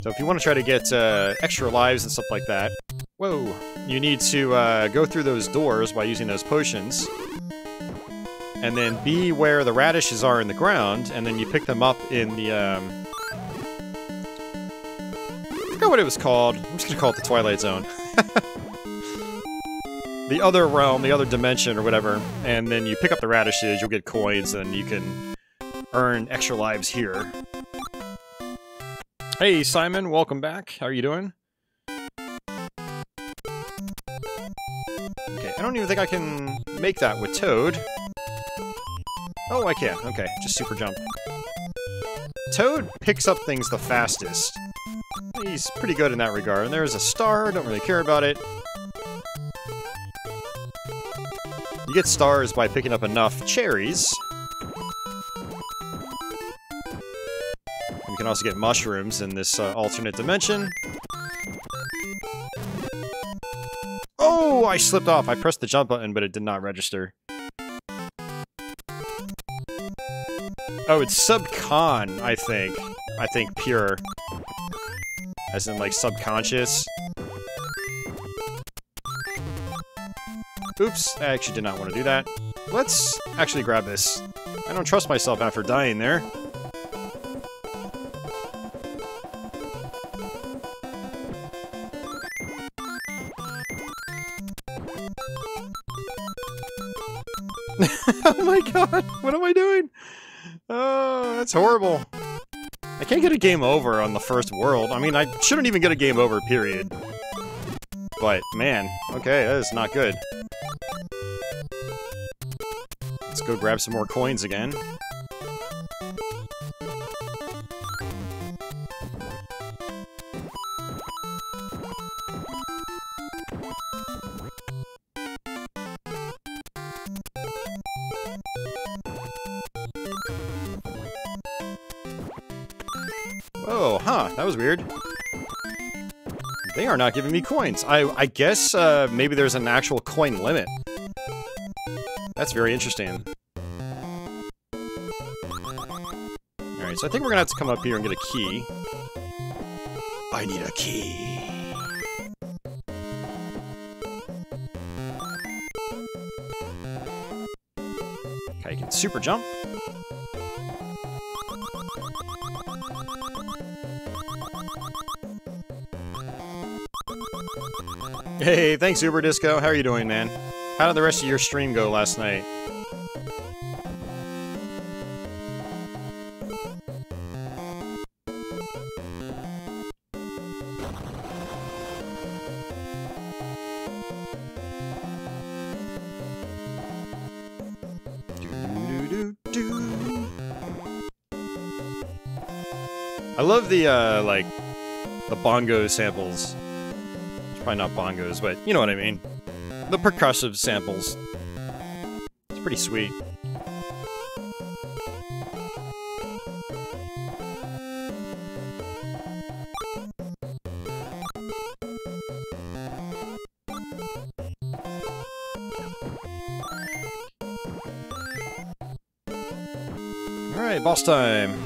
So if you want to try to get uh, extra lives and stuff like that, whoa, you need to uh, go through those doors by using those potions. And then be where the radishes are in the ground, and then you pick them up in the, um... I forgot what it was called. I'm just gonna call it the Twilight Zone. the other realm, the other dimension, or whatever, and then you pick up the radishes, you'll get coins, and you can earn extra lives here. Hey, Simon, welcome back. How are you doing? Okay, I don't even think I can make that with Toad. Oh, I can. Okay, just super jump. Toad picks up things the fastest. He's pretty good in that regard. And there's a star, don't really care about it. You get stars by picking up enough cherries. Can also get mushrooms in this uh, alternate dimension. Oh, I slipped off. I pressed the jump button, but it did not register. Oh, it's subcon, I think. I think pure. As in, like, subconscious. Oops, I actually did not want to do that. Let's actually grab this. I don't trust myself after dying there. Oh my god, what am I doing? Oh, that's horrible. I can't get a game over on the first world. I mean, I shouldn't even get a game over, period. But, man, okay, that is not good. Let's go grab some more coins again. Was weird. They are not giving me coins. I, I guess uh, maybe there's an actual coin limit. That's very interesting. Alright, so I think we're gonna have to come up here and get a key. I need a key. Okay, I can super jump. Hey, thanks Uber Disco. How are you doing, man? How did the rest of your stream go last night? I love the, uh, like, the bongo samples. Probably not bongos, but you know what I mean. The percussive samples. It's pretty sweet. Alright, boss time.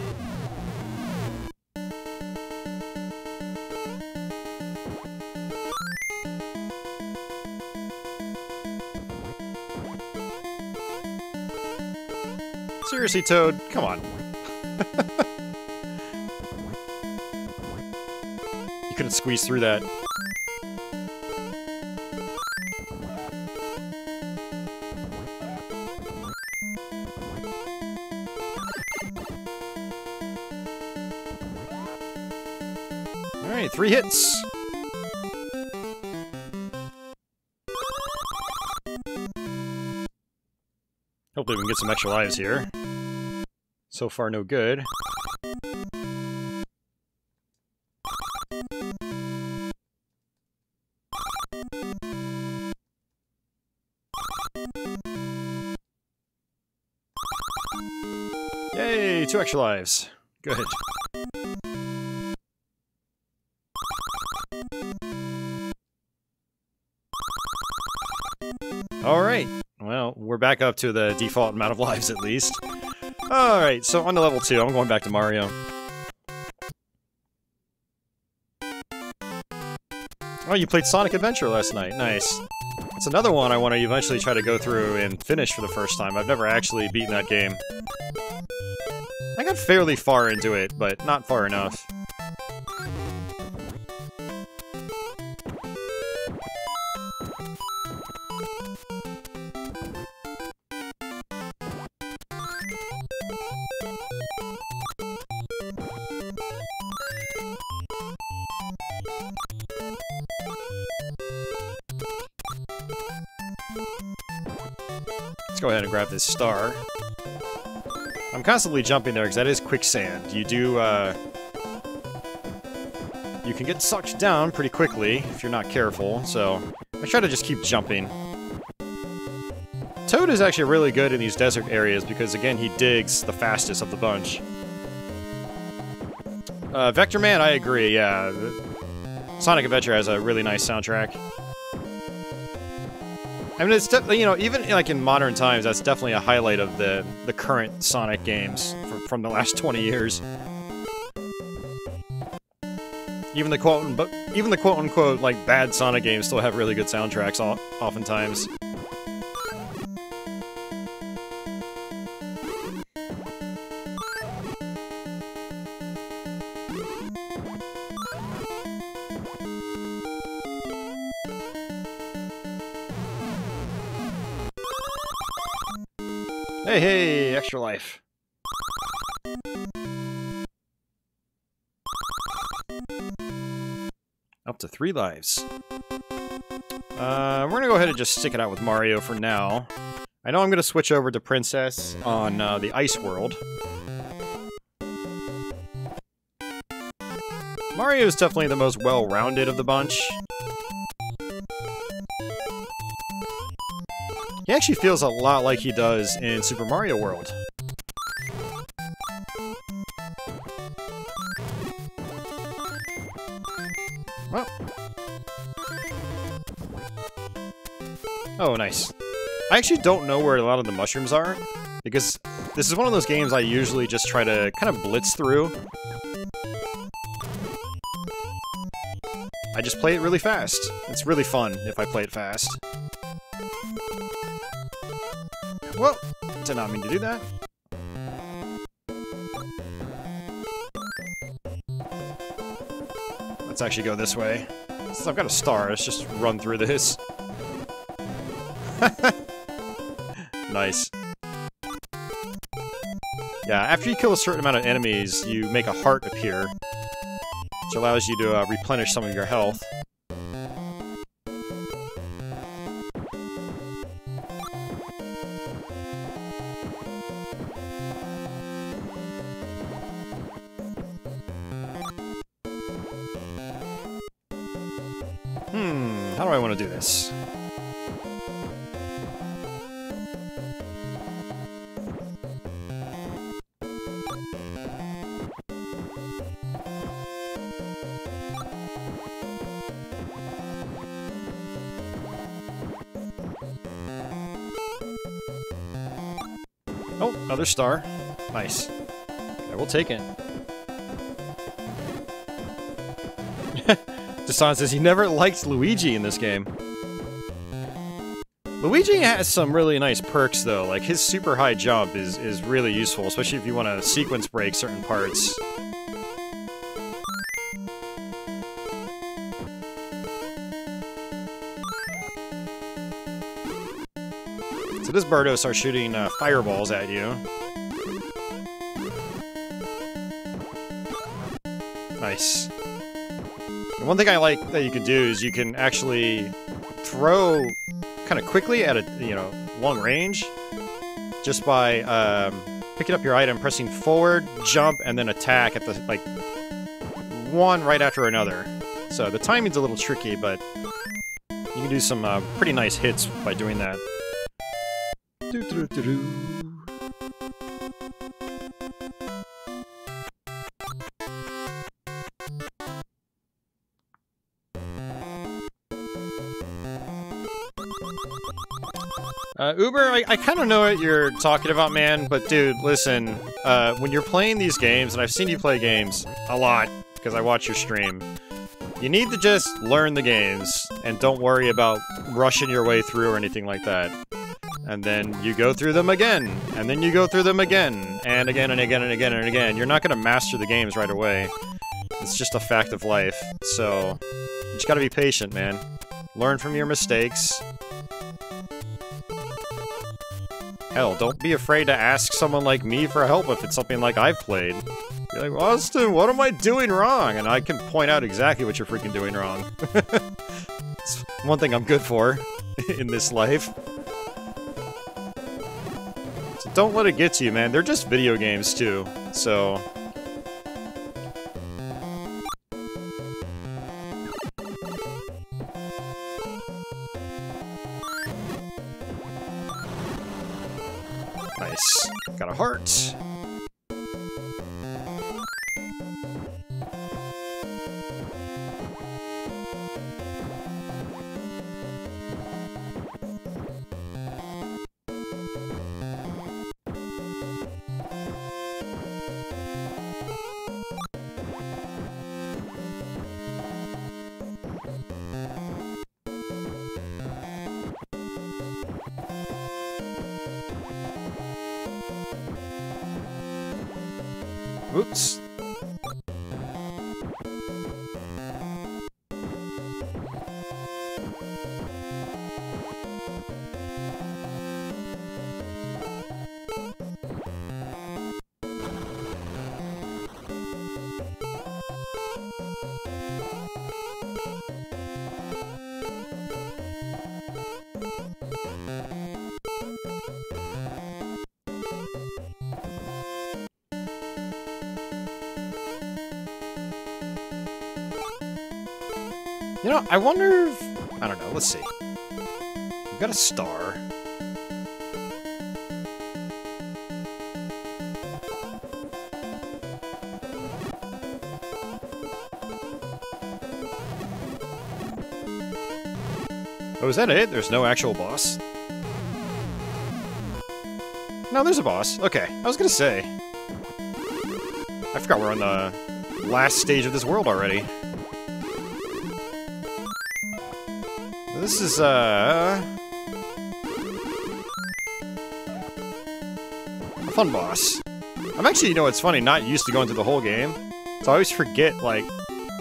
Seriously, Toad, come on. you couldn't squeeze through that. Alright, three hits. Hopefully we can get some extra lives here. So far, no good. Yay, two extra lives. Good. Alright, well, we're back up to the default amount of lives at least. Alright, so on to level 2, I'm going back to Mario. Oh, you played Sonic Adventure last night, nice. It's another one I want to eventually try to go through and finish for the first time. I've never actually beaten that game. I got fairly far into it, but not far enough. Star. I'm constantly jumping there because that is quicksand. You do, uh... You can get sucked down pretty quickly if you're not careful, so I try to just keep jumping. Toad is actually really good in these desert areas because, again, he digs the fastest of the bunch. Uh, Vector Man, I agree, yeah. Sonic Adventure has a really nice soundtrack. I mean, it's definitely, you know, even like in modern times, that's definitely a highlight of the, the current Sonic games from, the last 20 years. Even the quote, even the quote unquote like bad Sonic games still have really good soundtracks. Oftentimes. Hey, extra life. Up to three lives. Uh, we're gonna go ahead and just stick it out with Mario for now. I know I'm gonna switch over to Princess on uh, the Ice World. Mario is definitely the most well-rounded of the bunch. Actually feels a lot like he does in Super Mario World. Oh, nice. I actually don't know where a lot of the mushrooms are, because this is one of those games I usually just try to kind of blitz through. I just play it really fast. It's really fun if I play it fast. Well, did not mean to do that. Let's actually go this way. Since I've got a star, let's just run through this. nice. Yeah, after you kill a certain amount of enemies, you make a heart appear, which allows you to uh, replenish some of your health. Star. Nice. I will take it. Desan says he never liked Luigi in this game. Luigi has some really nice perks, though. Like, his super high jump is, is really useful, especially if you want to sequence break certain parts. So this Birdo starts shooting uh, fireballs at you. Nice. And one thing I like that you can do is you can actually throw kind of quickly at a, you know, long range just by um, picking up your item, pressing forward, jump, and then attack at the, like, one right after another. So the timing's a little tricky, but you can do some uh, pretty nice hits by doing that. Uber, I, I kind of know what you're talking about, man, but dude, listen, uh, when you're playing these games, and I've seen you play games a lot, because I watch your stream, you need to just learn the games, and don't worry about rushing your way through or anything like that. And then you go through them again, and then you go through them again, and again and again and again and again. You're not going to master the games right away. It's just a fact of life, so you just gotta be patient, man. Learn from your mistakes, Hell, don't be afraid to ask someone like me for help if it's something like I've played. Be like, Austin, what am I doing wrong? And I can point out exactly what you're freaking doing wrong. it's one thing I'm good for in this life. So don't let it get to you, man. They're just video games, too. So, heart. I wonder if... I don't know, let's see. We've got a star. Oh, is that it? There's no actual boss? No, there's a boss. Okay, I was gonna say. I forgot we're on the last stage of this world already. This is, uh... A fun boss. I'm actually, you know what's funny, not used to going through the whole game. So I always forget, like,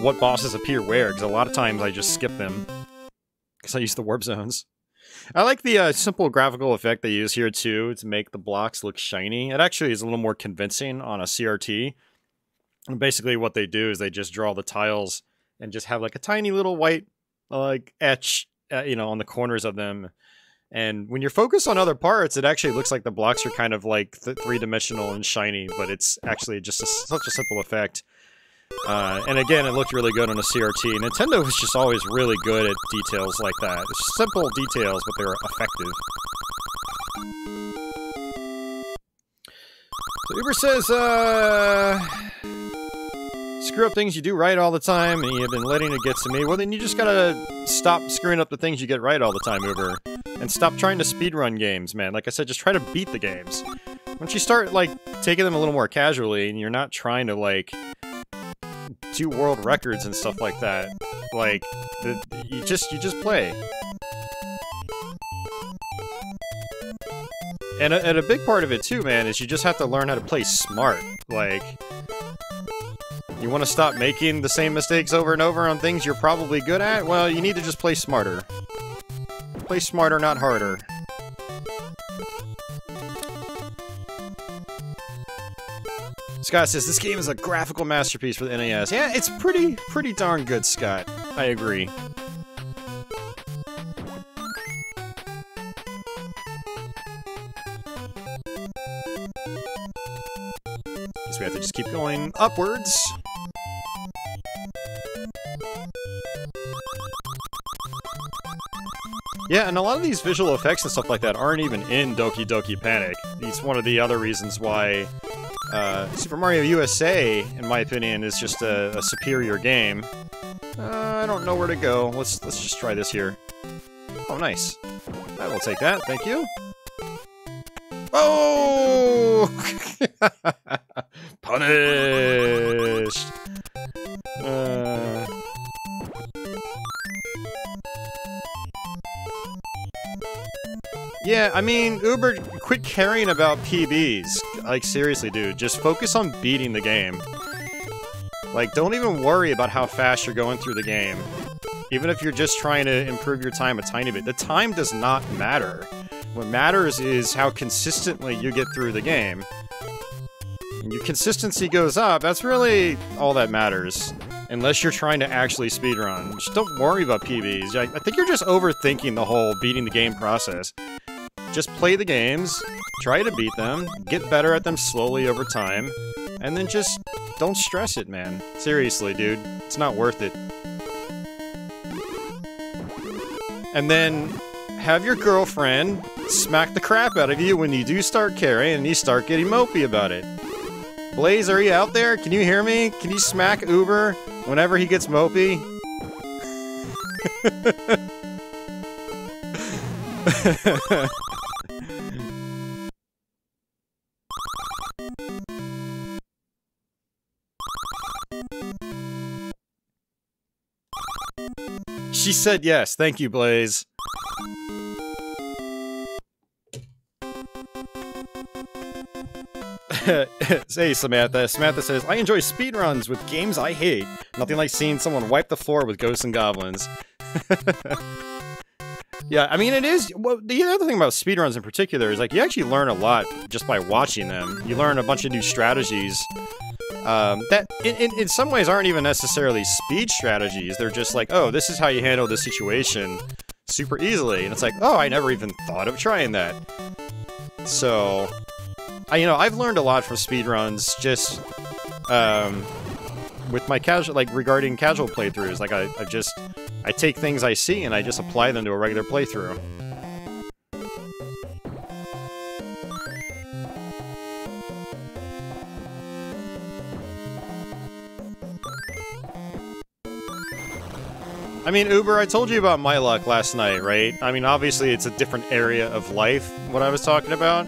what bosses appear where, because a lot of times I just skip them. Because I use the warp zones. I like the uh, simple graphical effect they use here, too, to make the blocks look shiny. It actually is a little more convincing on a CRT. And basically what they do is they just draw the tiles and just have, like, a tiny little white, like, etch uh, you know, on the corners of them. And when you're focused on other parts, it actually looks like the blocks are kind of like th three-dimensional and shiny, but it's actually just a, such a simple effect. Uh, and again, it looked really good on a CRT. Nintendo was just always really good at details like that. It's simple details, but they're effective. So Uber says, uh screw up things you do right all the time, and you've been letting it get to me, well then you just gotta stop screwing up the things you get right all the time, Uber. And stop trying to speedrun games, man. Like I said, just try to beat the games. Once you start, like, taking them a little more casually, and you're not trying to, like, do world records and stuff like that, like, the, you just, you just play. And a, and a big part of it, too, man, is you just have to learn how to play smart. Like, you want to stop making the same mistakes over and over on things you're probably good at? Well, you need to just play smarter. Play smarter, not harder. Scott says, this game is a graphical masterpiece for the NES. Yeah, it's pretty, pretty darn good, Scott. I agree. Have to just keep going upwards. Yeah, and a lot of these visual effects and stuff like that aren't even in Doki Doki Panic. It's one of the other reasons why uh, Super Mario USA, in my opinion, is just a, a superior game. Uh, I don't know where to go. Let's let's just try this here. Oh, nice. I will take that. Thank you. Oh! Punished! Uh... Yeah, I mean, Uber, quit caring about PBs. Like, seriously, dude, just focus on beating the game. Like, don't even worry about how fast you're going through the game. Even if you're just trying to improve your time a tiny bit. The time does not matter. What matters is how consistently you get through the game. And your consistency goes up, that's really all that matters. Unless you're trying to actually speedrun. Just don't worry about PBs. I, I think you're just overthinking the whole beating the game process. Just play the games, try to beat them, get better at them slowly over time, and then just don't stress it, man. Seriously, dude. It's not worth it. And then have your girlfriend smack the crap out of you when you do start caring and you start getting mopey about it. Blaze, are you out there? Can you hear me? Can you smack Uber whenever he gets mopey? She said yes. Thank you, Blaze. hey, Samantha. Samantha says, I enjoy speedruns with games I hate. Nothing like seeing someone wipe the floor with ghosts and goblins. yeah, I mean, it is... Well, the other thing about speedruns in particular is, like, you actually learn a lot just by watching them. You learn a bunch of new strategies um, that in, in, in, some ways aren't even necessarily speed strategies. They're just like, oh, this is how you handle this situation super easily. And it's like, oh, I never even thought of trying that. So, I, you know, I've learned a lot from speedruns just um, with my casual, like, regarding casual playthroughs. Like, I, I just, I take things I see and I just apply them to a regular playthrough. I mean, Uber, I told you about my luck last night, right? I mean, obviously it's a different area of life, what I was talking about.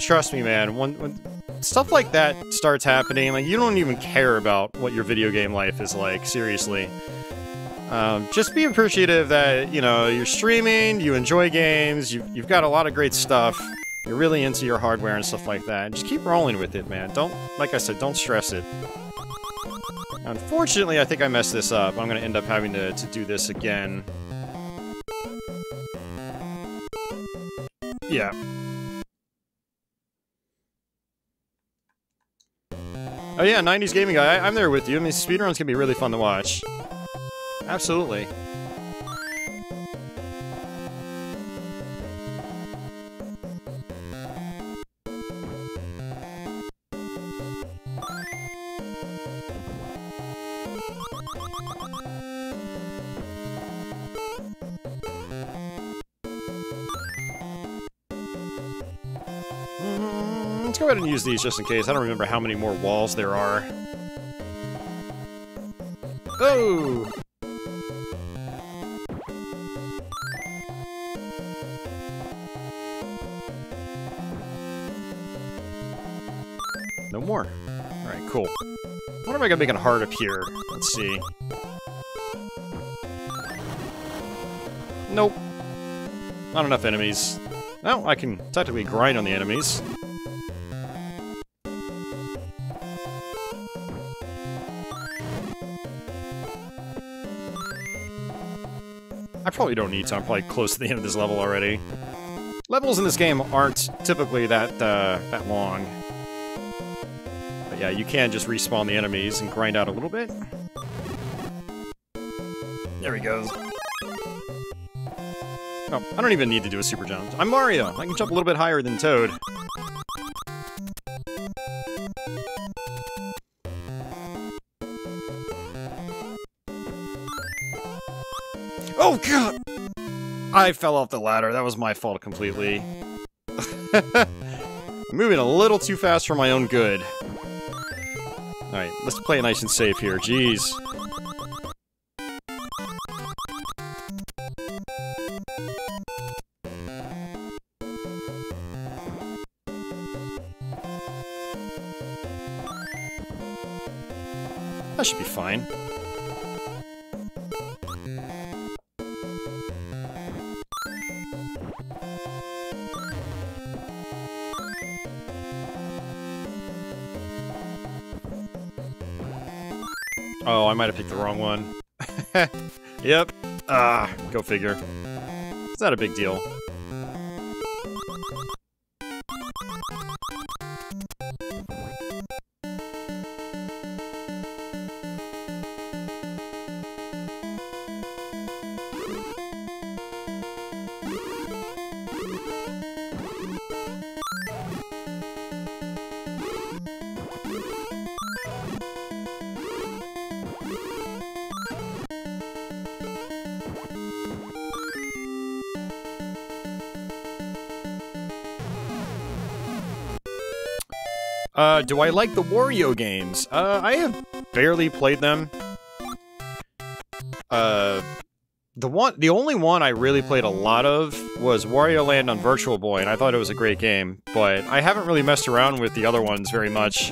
Trust me, man, when, when stuff like that starts happening, like, you don't even care about what your video game life is like, seriously. Um, just be appreciative that, you know, you're streaming, you enjoy games, you, you've got a lot of great stuff, you're really into your hardware and stuff like that. Just keep rolling with it, man. Don't, like I said, don't stress it. Unfortunately, I think I messed this up. I'm gonna end up having to, to do this again. Yeah. Oh yeah, 90s gaming guy, I, am there with you. I mean, speedruns can be really fun to watch. Absolutely. Ahead and use these just in case. I don't remember how many more walls there are. Oh! No more. Alright, cool. What am I gonna make it hard up here? Let's see. Nope. Not enough enemies. Well, I can technically grind on the enemies. I probably don't need to. I'm probably close to the end of this level already. Levels in this game aren't typically that, uh, that long. But yeah, you can just respawn the enemies and grind out a little bit. There he goes. Oh, I don't even need to do a super jump. I'm Mario! I can jump a little bit higher than Toad. Oh, God! I fell off the ladder. That was my fault completely. moving a little too fast for my own good. Alright, let's play it nice and safe here. Jeez. That should be fine. I might have picked the wrong one. yep. Ah, go figure. It's not a big deal. Do I like the Wario games? Uh, I have barely played them. Uh, the one, the only one I really played a lot of was Wario Land on Virtual Boy, and I thought it was a great game, but I haven't really messed around with the other ones very much.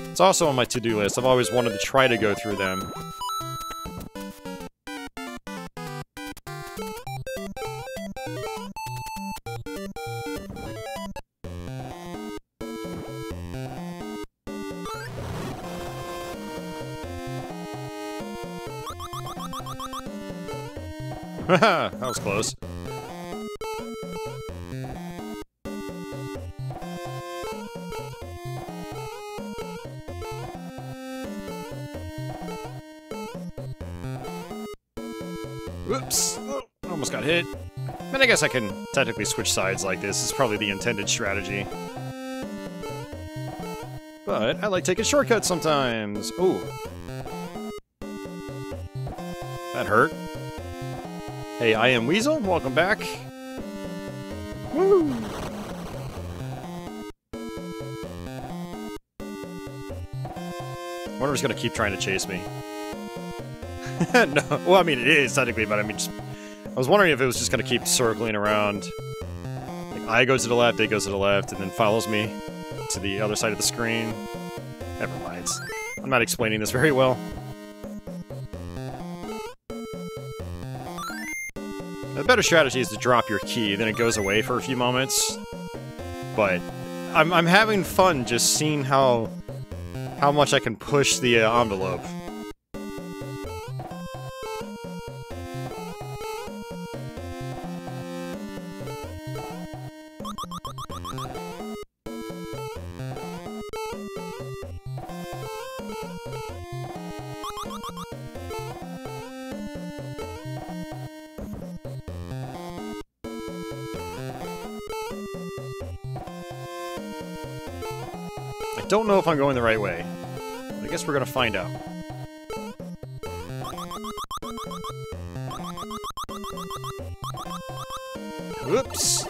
It's also on my to-do list. I've always wanted to try to go through them. that was close. Oops! Oh, almost got hit. I mean, I guess I can technically switch sides like this. Is probably the intended strategy. But I like taking shortcuts sometimes. Ooh. That hurt. Hey, I am Weasel. Welcome back. Woo! Wonder if he's gonna keep trying to chase me. no, well, I mean, it is technically, but I mean, just, I was wondering if it was just gonna keep circling around. Like, I goes to the left, it goes to the left, and then follows me to the other side of the screen. Never mind. I'm not explaining this very well. Better strategy is to drop your key, then it goes away for a few moments. But I'm, I'm having fun just seeing how how much I can push the uh, envelope. If I'm going the right way. I guess we're gonna find out. Oops!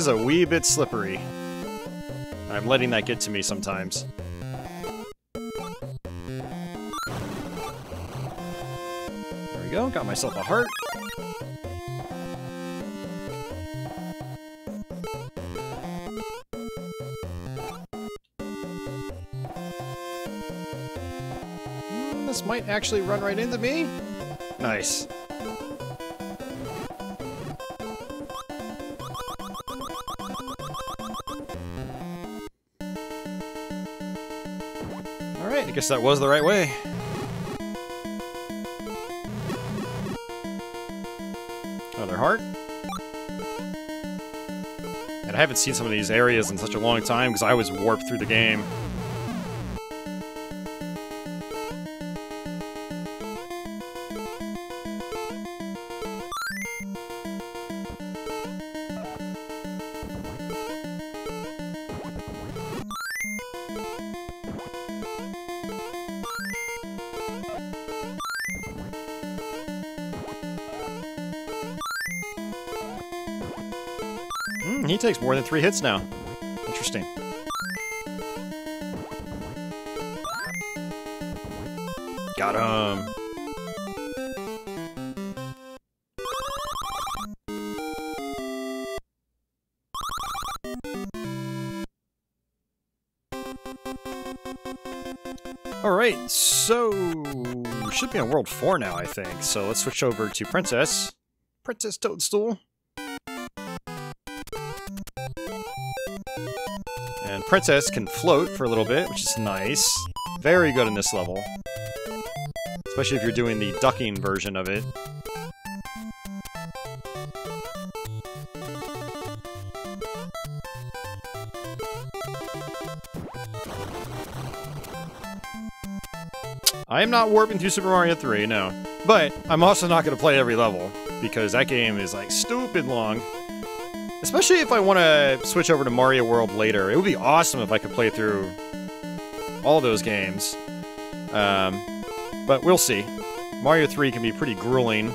Is a wee bit slippery. I'm letting that get to me sometimes. There we go, got myself a heart. Hmm, this might actually run right into me. Nice. Guess that was the right way. Another heart. And I haven't seen some of these areas in such a long time because I was warped through the game. Takes more than three hits now. Interesting. Got him. Alright, so should be on World 4 now, I think. So let's switch over to Princess. Princess Toadstool. Princess can float for a little bit, which is nice. Very good in this level. Especially if you're doing the ducking version of it. I am not warping through Super Mario 3, no. But I'm also not going to play every level, because that game is like stupid long. Especially if I want to switch over to Mario World later. It would be awesome if I could play through all those games. Um, but we'll see. Mario 3 can be pretty grueling.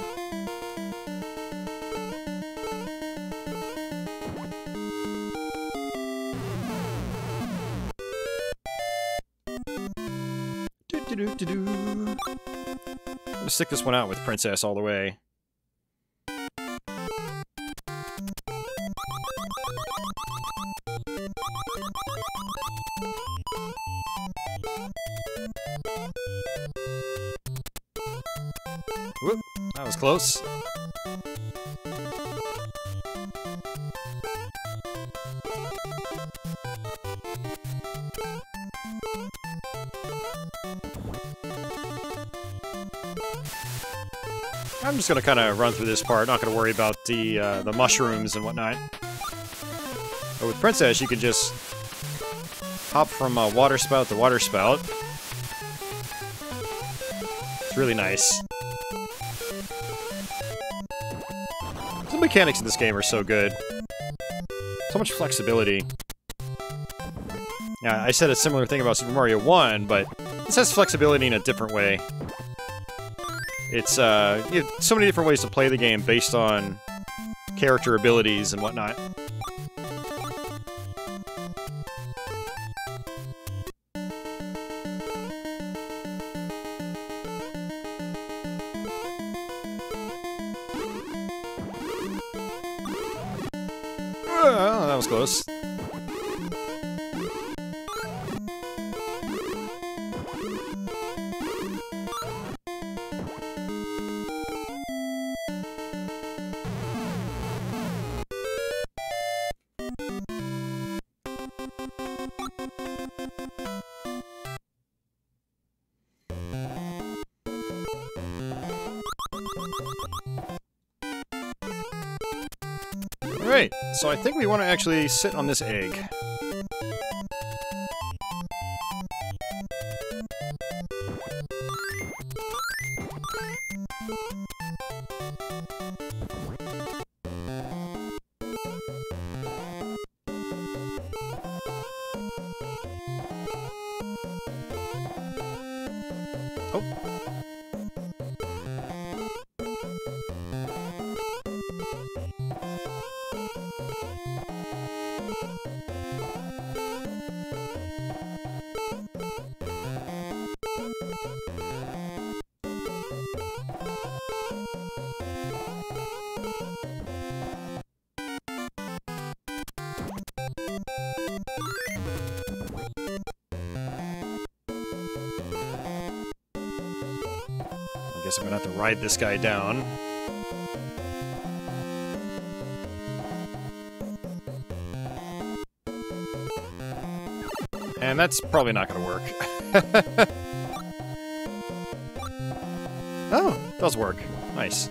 I'm gonna stick this one out with Princess all the way. Close. I'm just gonna kind of run through this part, not gonna worry about the uh, the mushrooms and whatnot. But with Princess, you can just hop from uh, water spout to water spout. It's really nice. Mechanics in this game are so good. So much flexibility. Yeah, I said a similar thing about Super Mario 1, but this has flexibility in a different way. It's, uh, so many different ways to play the game based on character abilities and whatnot. Think we want to actually sit on this egg. Ride this guy down. And that's probably not gonna work. oh, does work. Nice.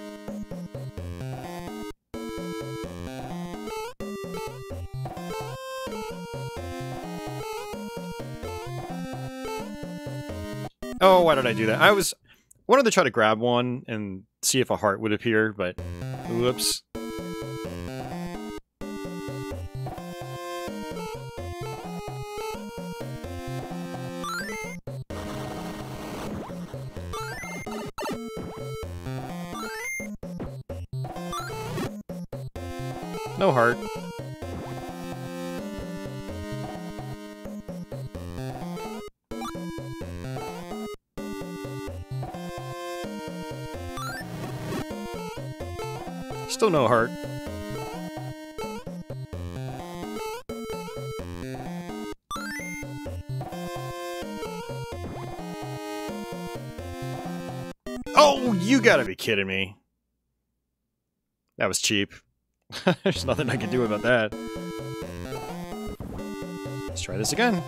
Oh, why did I do that? I was wanted to try to grab one and see if a heart would appear, but whoops. Kidding me. That was cheap. There's nothing I can do about that. Let's try this again.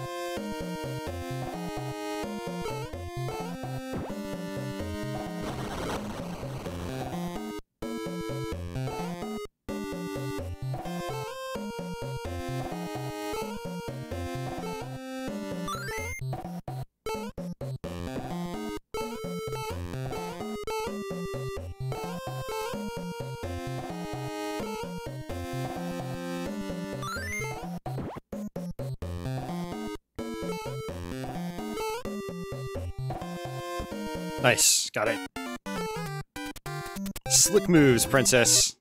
Got it. Slick moves, princess.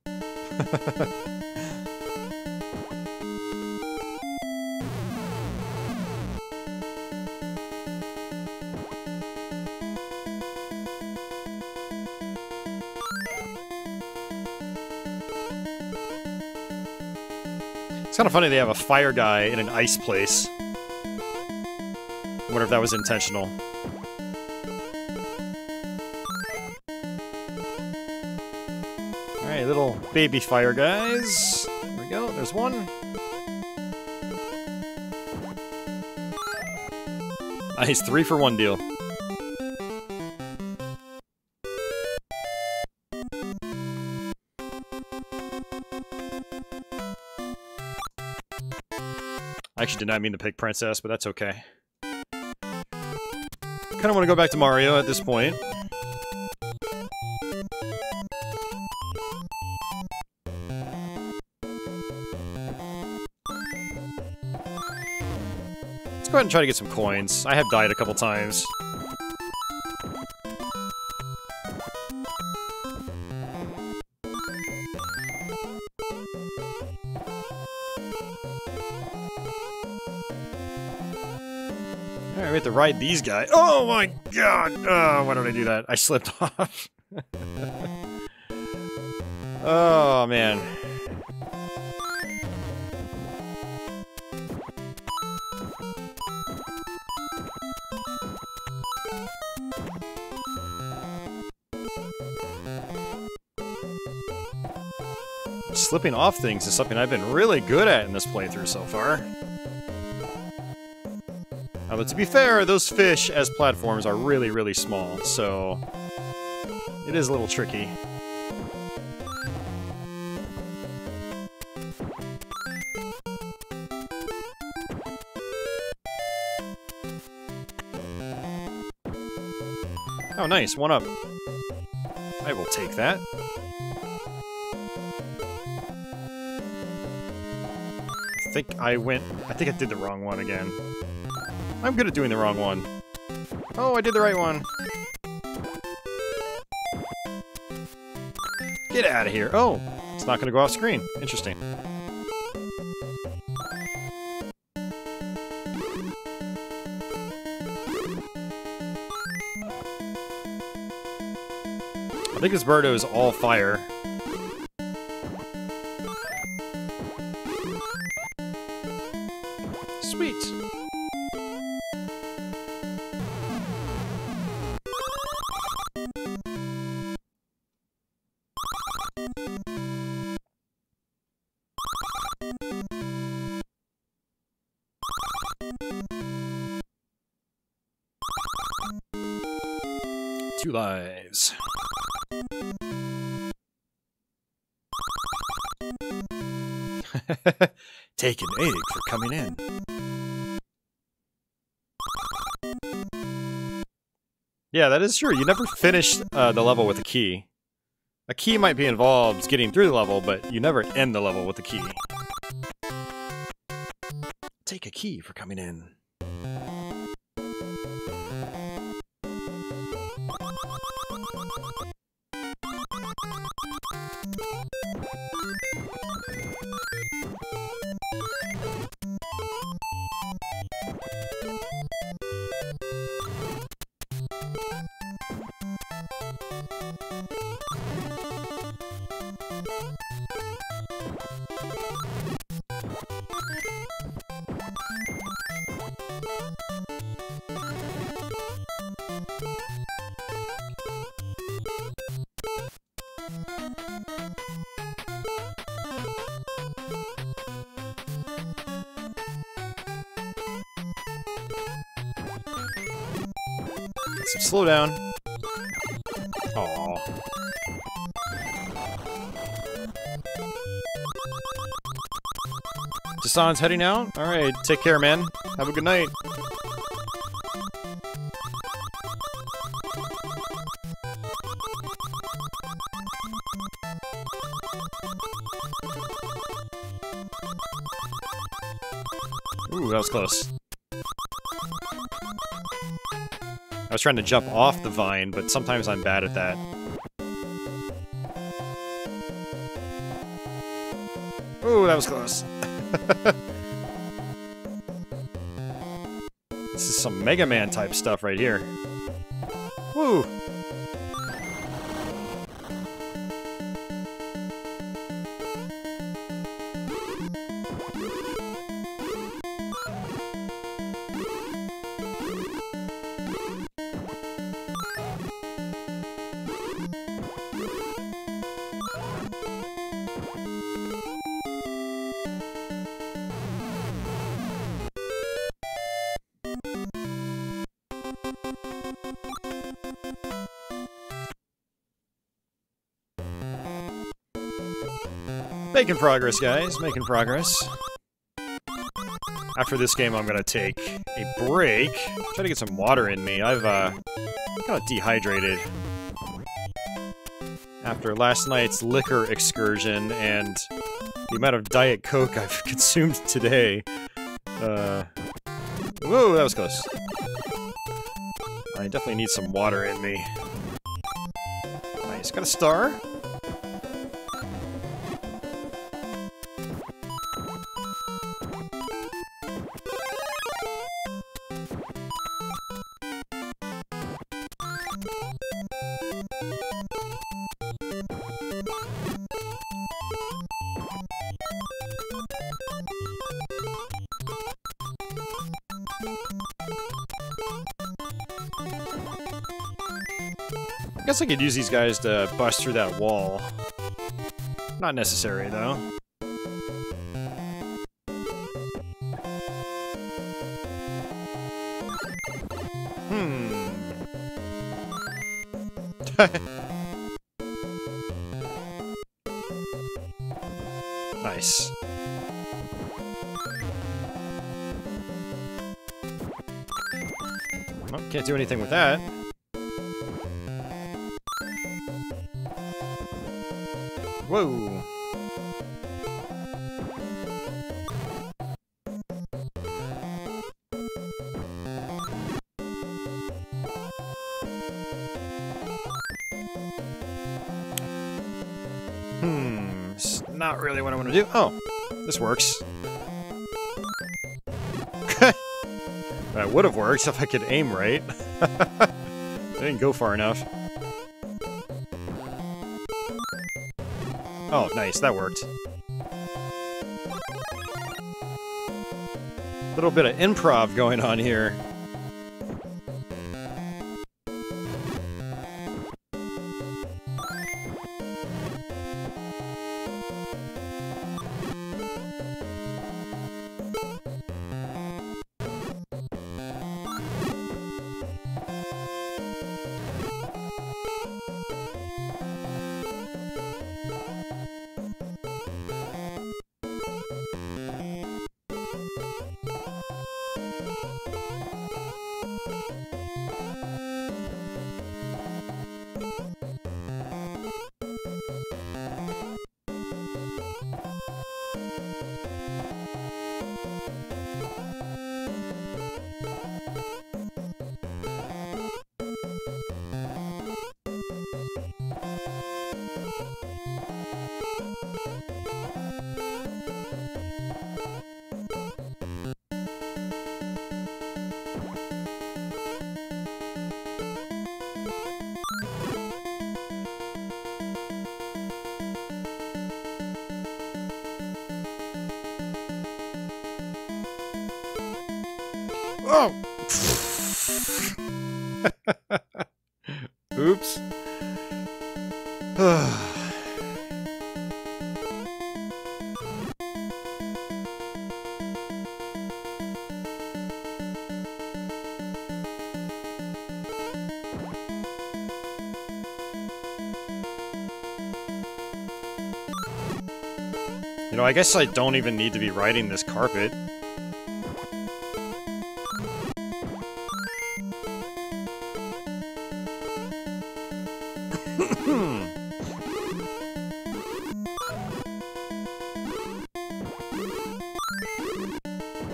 It's kind of funny they have a fire guy in an ice place. wonder if that was intentional. Baby fire guys. There we go, there's one. Nice, three for one deal. I actually did not mean to pick Princess, but that's okay. Kind of want to go back to Mario at this point. Go ahead and try to get some coins. I have died a couple times. Alright, we have to ride these guys. Oh my god! Oh, why did I do that? I slipped off. oh, man. Slipping off things is something I've been really good at in this playthrough so far. Uh, but to be fair, those fish as platforms are really, really small, so it is a little tricky. Oh, nice. One up. I will take that. Think I went... I think I did the wrong one again. I'm good at doing the wrong one. Oh, I did the right one. Get out of here. Oh, it's not going to go off screen. Interesting. I think this Birdo is all fire. In. Yeah, that is true. You never finish uh, the level with a key. A key might be involved getting through the level, but you never end the level with a key. Take a key for coming in. Jasan's heading out? Alright, take care, man. Have a good night. Ooh, that was close. I was trying to jump off the vine, but sometimes I'm bad at that. Ooh, that was close. This is some Mega Man type stuff right here. Making progress, guys. Making progress. After this game, I'm gonna take a break. Try to get some water in me. I've, uh, got dehydrated. After last night's liquor excursion and the amount of Diet Coke I've consumed today. Uh... Whoa, that was close. I definitely need some water in me. Nice, got a star. Guess I could use these guys to bust through that wall. Not necessary, though. Hmm. nice. Well, can't do anything with that. Whoa. Hmm, not really what I want to do. Oh, this works. that would have worked if I could aim right. I didn't go far enough. Oh, nice, that worked. Little bit of improv going on here. I guess I don't even need to be riding this carpet.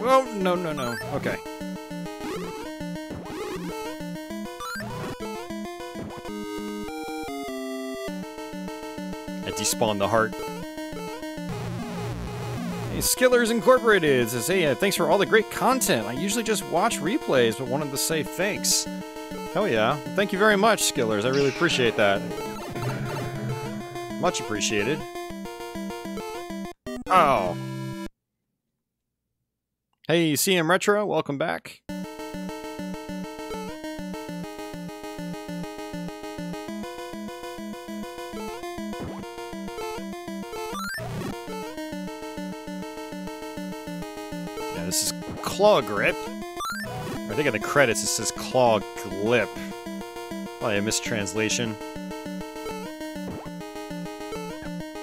oh, no, no, no. Okay. I despawned the heart. Skillers Incorporated says, hey, uh, thanks for all the great content. I usually just watch replays, but wanted to say thanks. Hell yeah. Thank you very much, Skillers. I really appreciate that. Much appreciated. Oh. Hey, CM Retro, welcome back. Claw Grip. I think in the credits it says Claw Glip. Oh, Probably a mistranslation.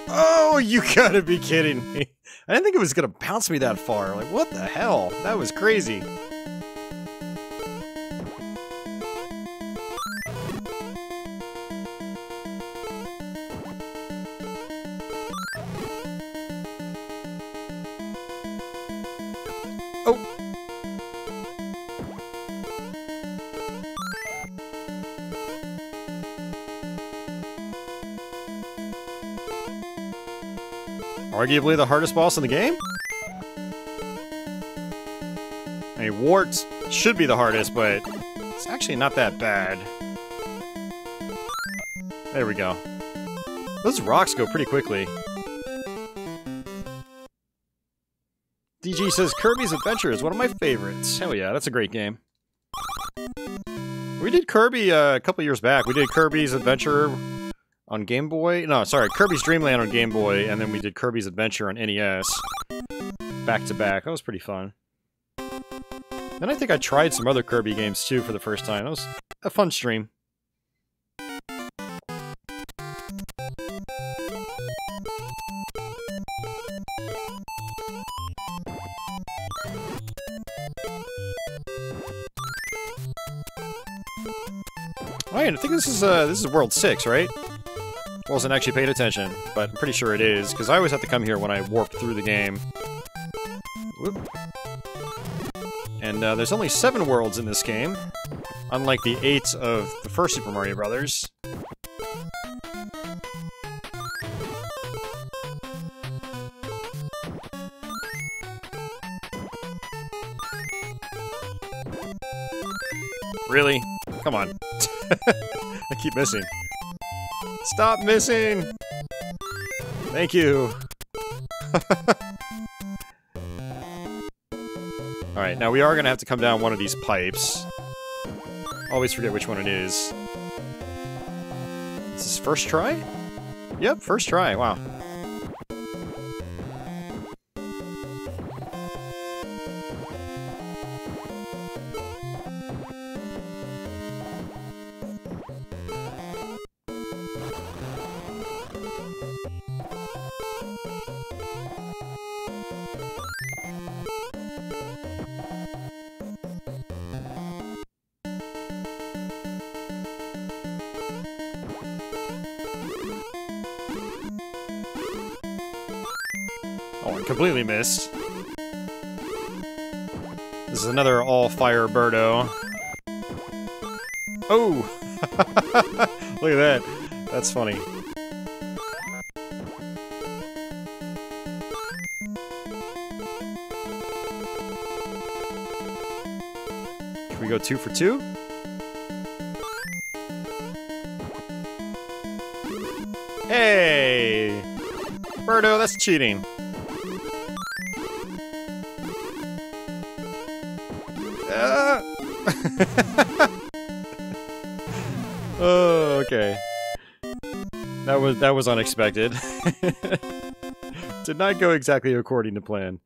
Oh, you gotta be kidding me. I didn't think it was gonna bounce me that far. Like, what the hell? That was crazy. Arguably the hardest boss in the game? I mean, Warts should be the hardest, but it's actually not that bad. There we go. Those rocks go pretty quickly. DG says Kirby's Adventure is one of my favorites. Hell yeah, that's a great game. We did Kirby uh, a couple years back. We did Kirby's Adventure on Game Boy. No, sorry, Kirby's Dream Land on Game Boy, and then we did Kirby's Adventure on NES. Back to back. That was pretty fun. Then I think I tried some other Kirby games too for the first time. That was a fun stream. Wait, I think this is uh this is World Six, right? Wasn't actually paying attention, but I'm pretty sure it is because I always have to come here when I warped through the game. Whoop. And uh, there's only seven worlds in this game, unlike the eight of the first Super Mario Brothers. Really? Come on. I keep missing. Stop missing! Thank you. Alright, now we are gonna have to come down one of these pipes. Always forget which one it is. Is this first try? Yep, first try, wow. That's funny. Can we go two for two? Hey! Birdo, that's cheating. Was that was unexpected. Did not go exactly according to plan.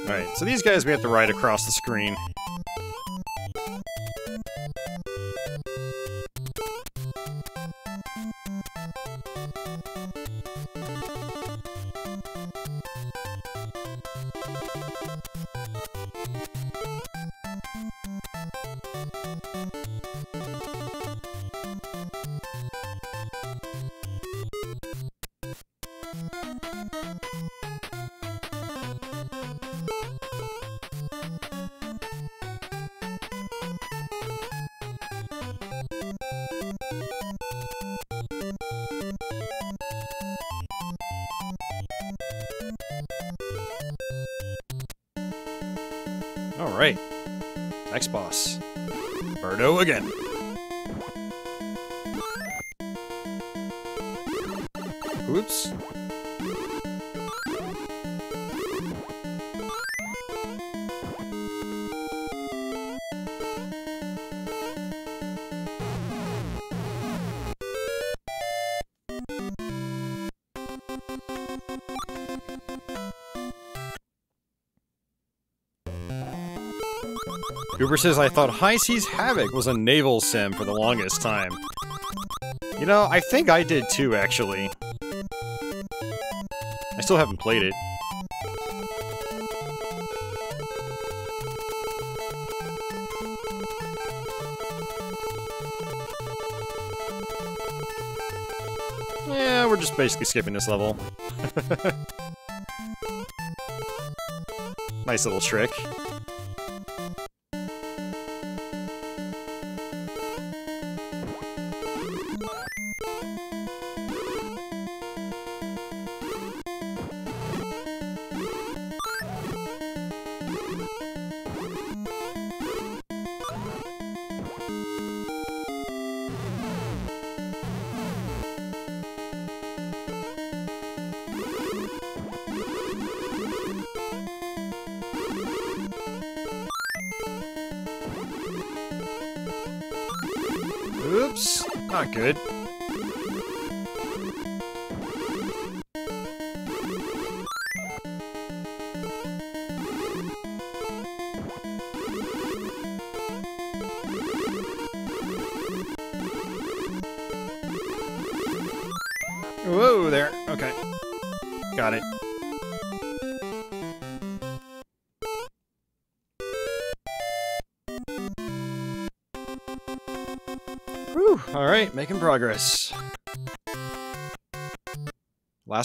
Alright, so these guys we have to ride across the screen. Says, I thought High Seas Havoc was a naval sim for the longest time. You know, I think I did too, actually. I still haven't played it. Yeah, we're just basically skipping this level. nice little trick. Good.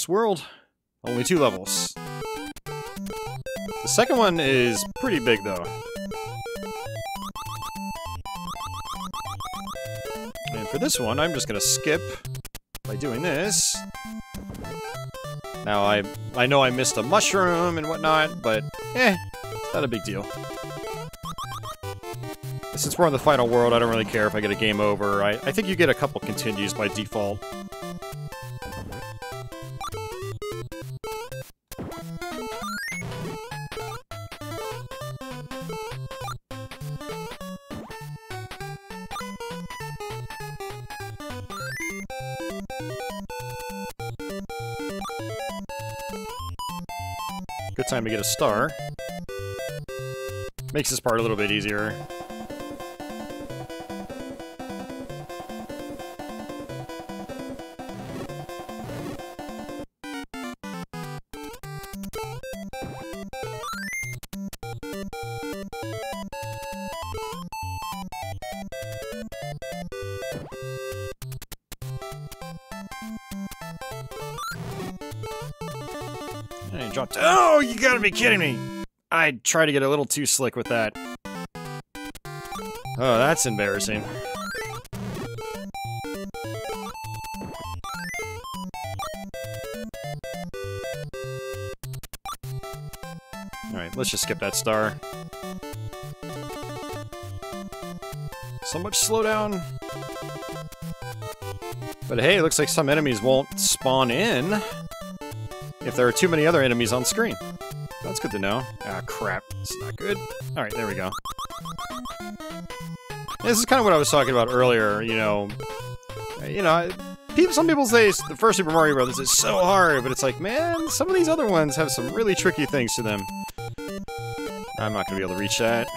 World. Only two levels. The second one is pretty big, though. And for this one, I'm just gonna skip by doing this. Now, I I know I missed a mushroom and whatnot, but eh, it's not a big deal. Since we're on the final world, I don't really care if I get a game over. I, I think you get a couple continues by default. A star. Makes this part a little bit easier. Kidding me! I tried to get a little too slick with that. Oh, that's embarrassing. Alright, let's just skip that star. So much slowdown. But hey, it looks like some enemies won't spawn in if there are too many other enemies on screen. Good to know. Ah, crap. It's not good. Alright, there we go. This is kind of what I was talking about earlier, you know. You know, people, some people say the first Super Mario Brothers is so hard, but it's like, man, some of these other ones have some really tricky things to them. I'm not going to be able to reach that.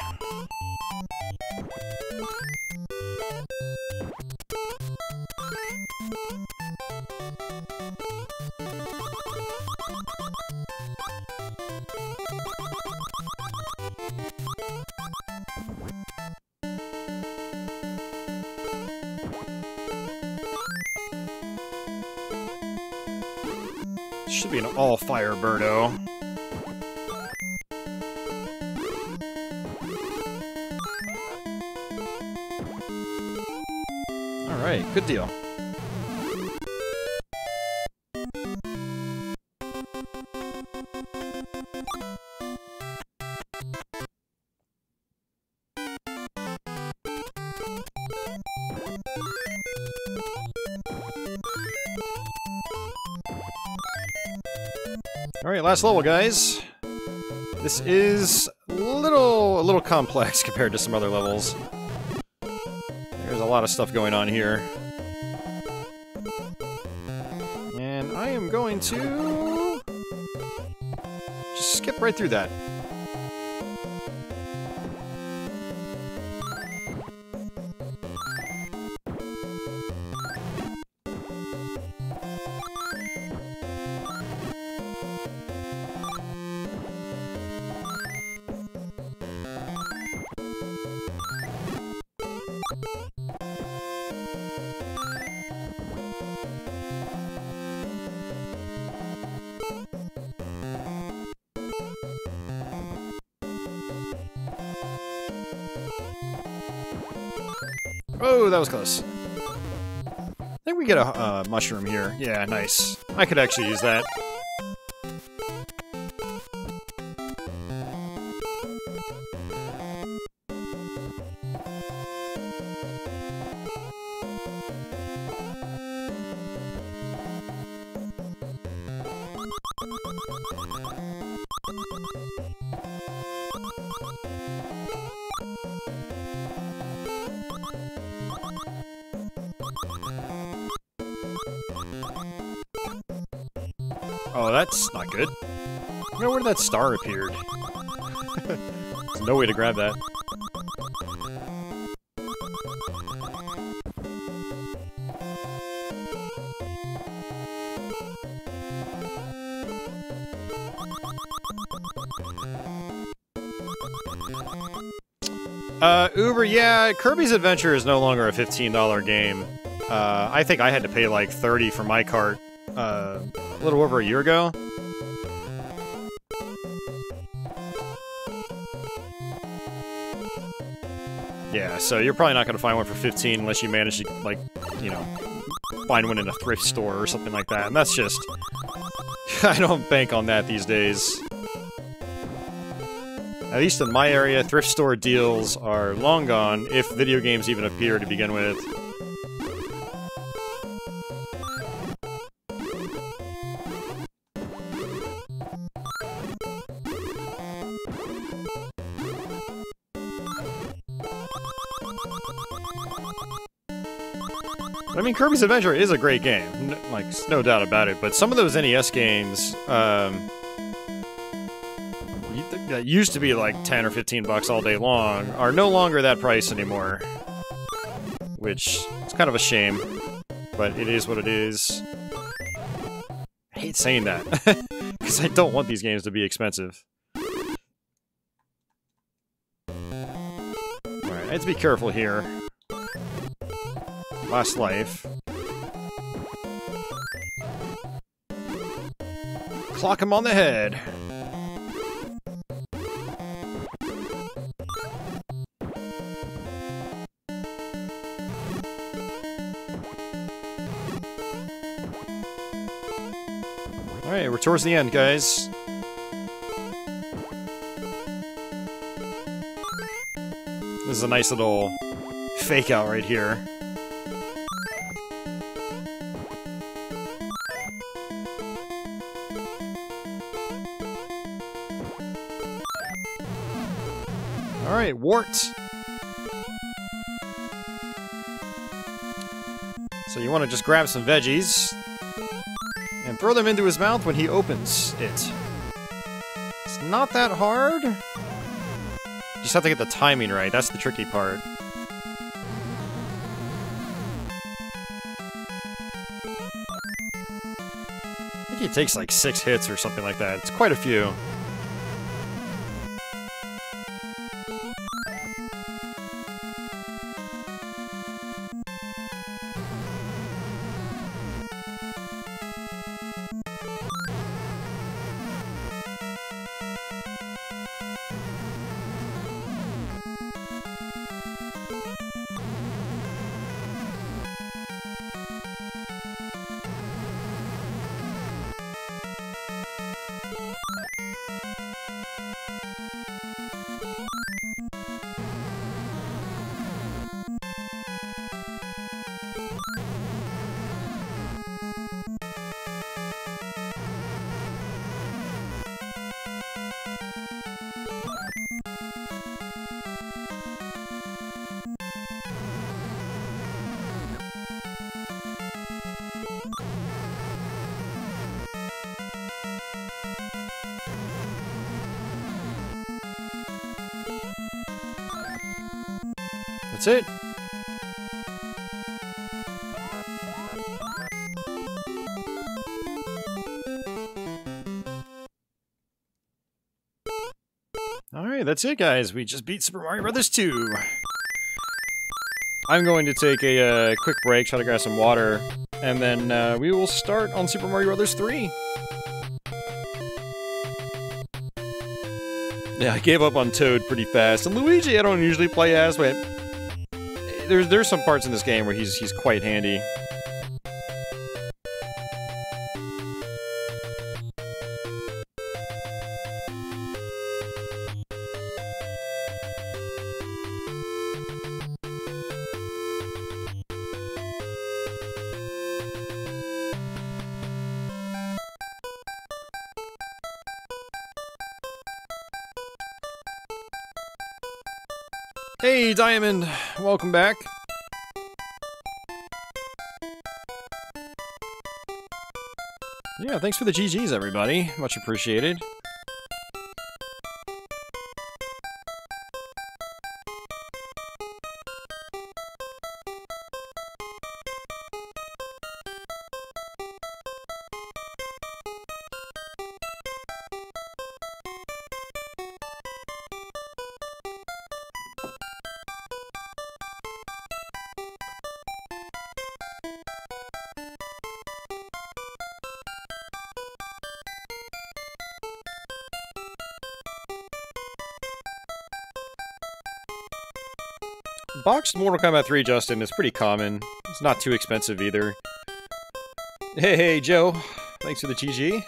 Last level, guys. This is a little, a little complex compared to some other levels. There's a lot of stuff going on here. And I am going to... Just skip right through that. Mushroom here. Yeah, nice. I could actually use that. That star appeared. There's no way to grab that. Uh, Uber, yeah, Kirby's Adventure is no longer a $15 game. Uh, I think I had to pay like 30 for my cart uh, a little over a year ago. So you're probably not to find one for 15 unless you manage to, like, you know, find one in a thrift store or something like that. And that's just... I don't bank on that these days. At least in my area, thrift store deals are long gone, if video games even appear to begin with. Mean, Kirby's Adventure is a great game, N like, no doubt about it, but some of those NES games, um, that used to be like 10 or 15 bucks all day long are no longer that price anymore. Which is kind of a shame, but it is what it is. I hate saying that, because I don't want these games to be expensive. Alright, I have to be careful here. Last life. Clock him on the head. Alright, we're towards the end, guys. This is a nice little fake out right here. Wart. So you want to just grab some veggies and throw them into his mouth when he opens it. It's not that hard. You just have to get the timing right. That's the tricky part. I think he takes like six hits or something like that. It's quite a few. That's it guys. We just beat Super Mario Brothers 2. I'm going to take a uh, quick break, try to grab some water, and then uh, we will start on Super Mario Brothers 3. Yeah, I gave up on Toad pretty fast. And Luigi I don't usually play as, but there's there's some parts in this game where he's he's quite handy. Diamond! Welcome back. Yeah, thanks for the GG's, everybody. Much appreciated. Boxed Mortal Kombat 3, Justin, is pretty common. It's not too expensive either. Hey, hey, Joe. Thanks for the GG.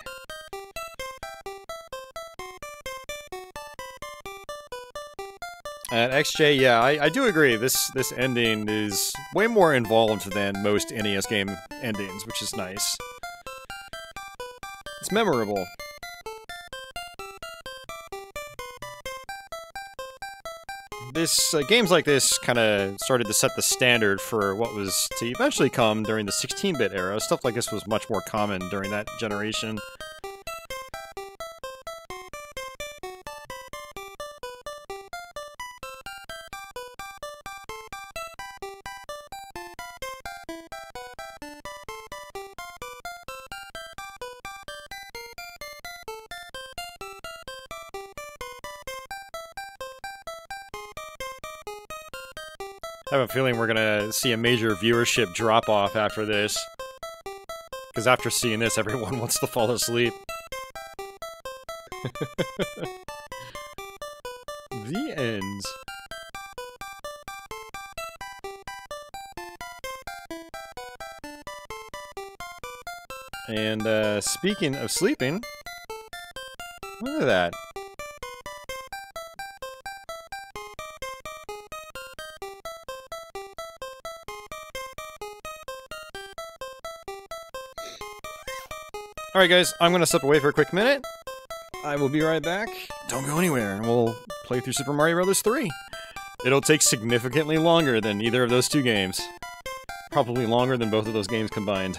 And XJ, yeah, I, I do agree. This this ending is way more involved than most NES game endings, which is nice. It's memorable. This uh, games like this kind of started to set the standard for what was to eventually come during the 16-bit era. Stuff like this was much more common during that generation. I have a feeling we're gonna see a major viewership drop off after this. Because after seeing this, everyone wants to fall asleep. the end. And uh, speaking of sleeping, look at that. Alright guys, I'm gonna step away for a quick minute. I will be right back. Don't go anywhere, and we'll play through Super Mario Bros. 3. It'll take significantly longer than either of those two games. Probably longer than both of those games combined.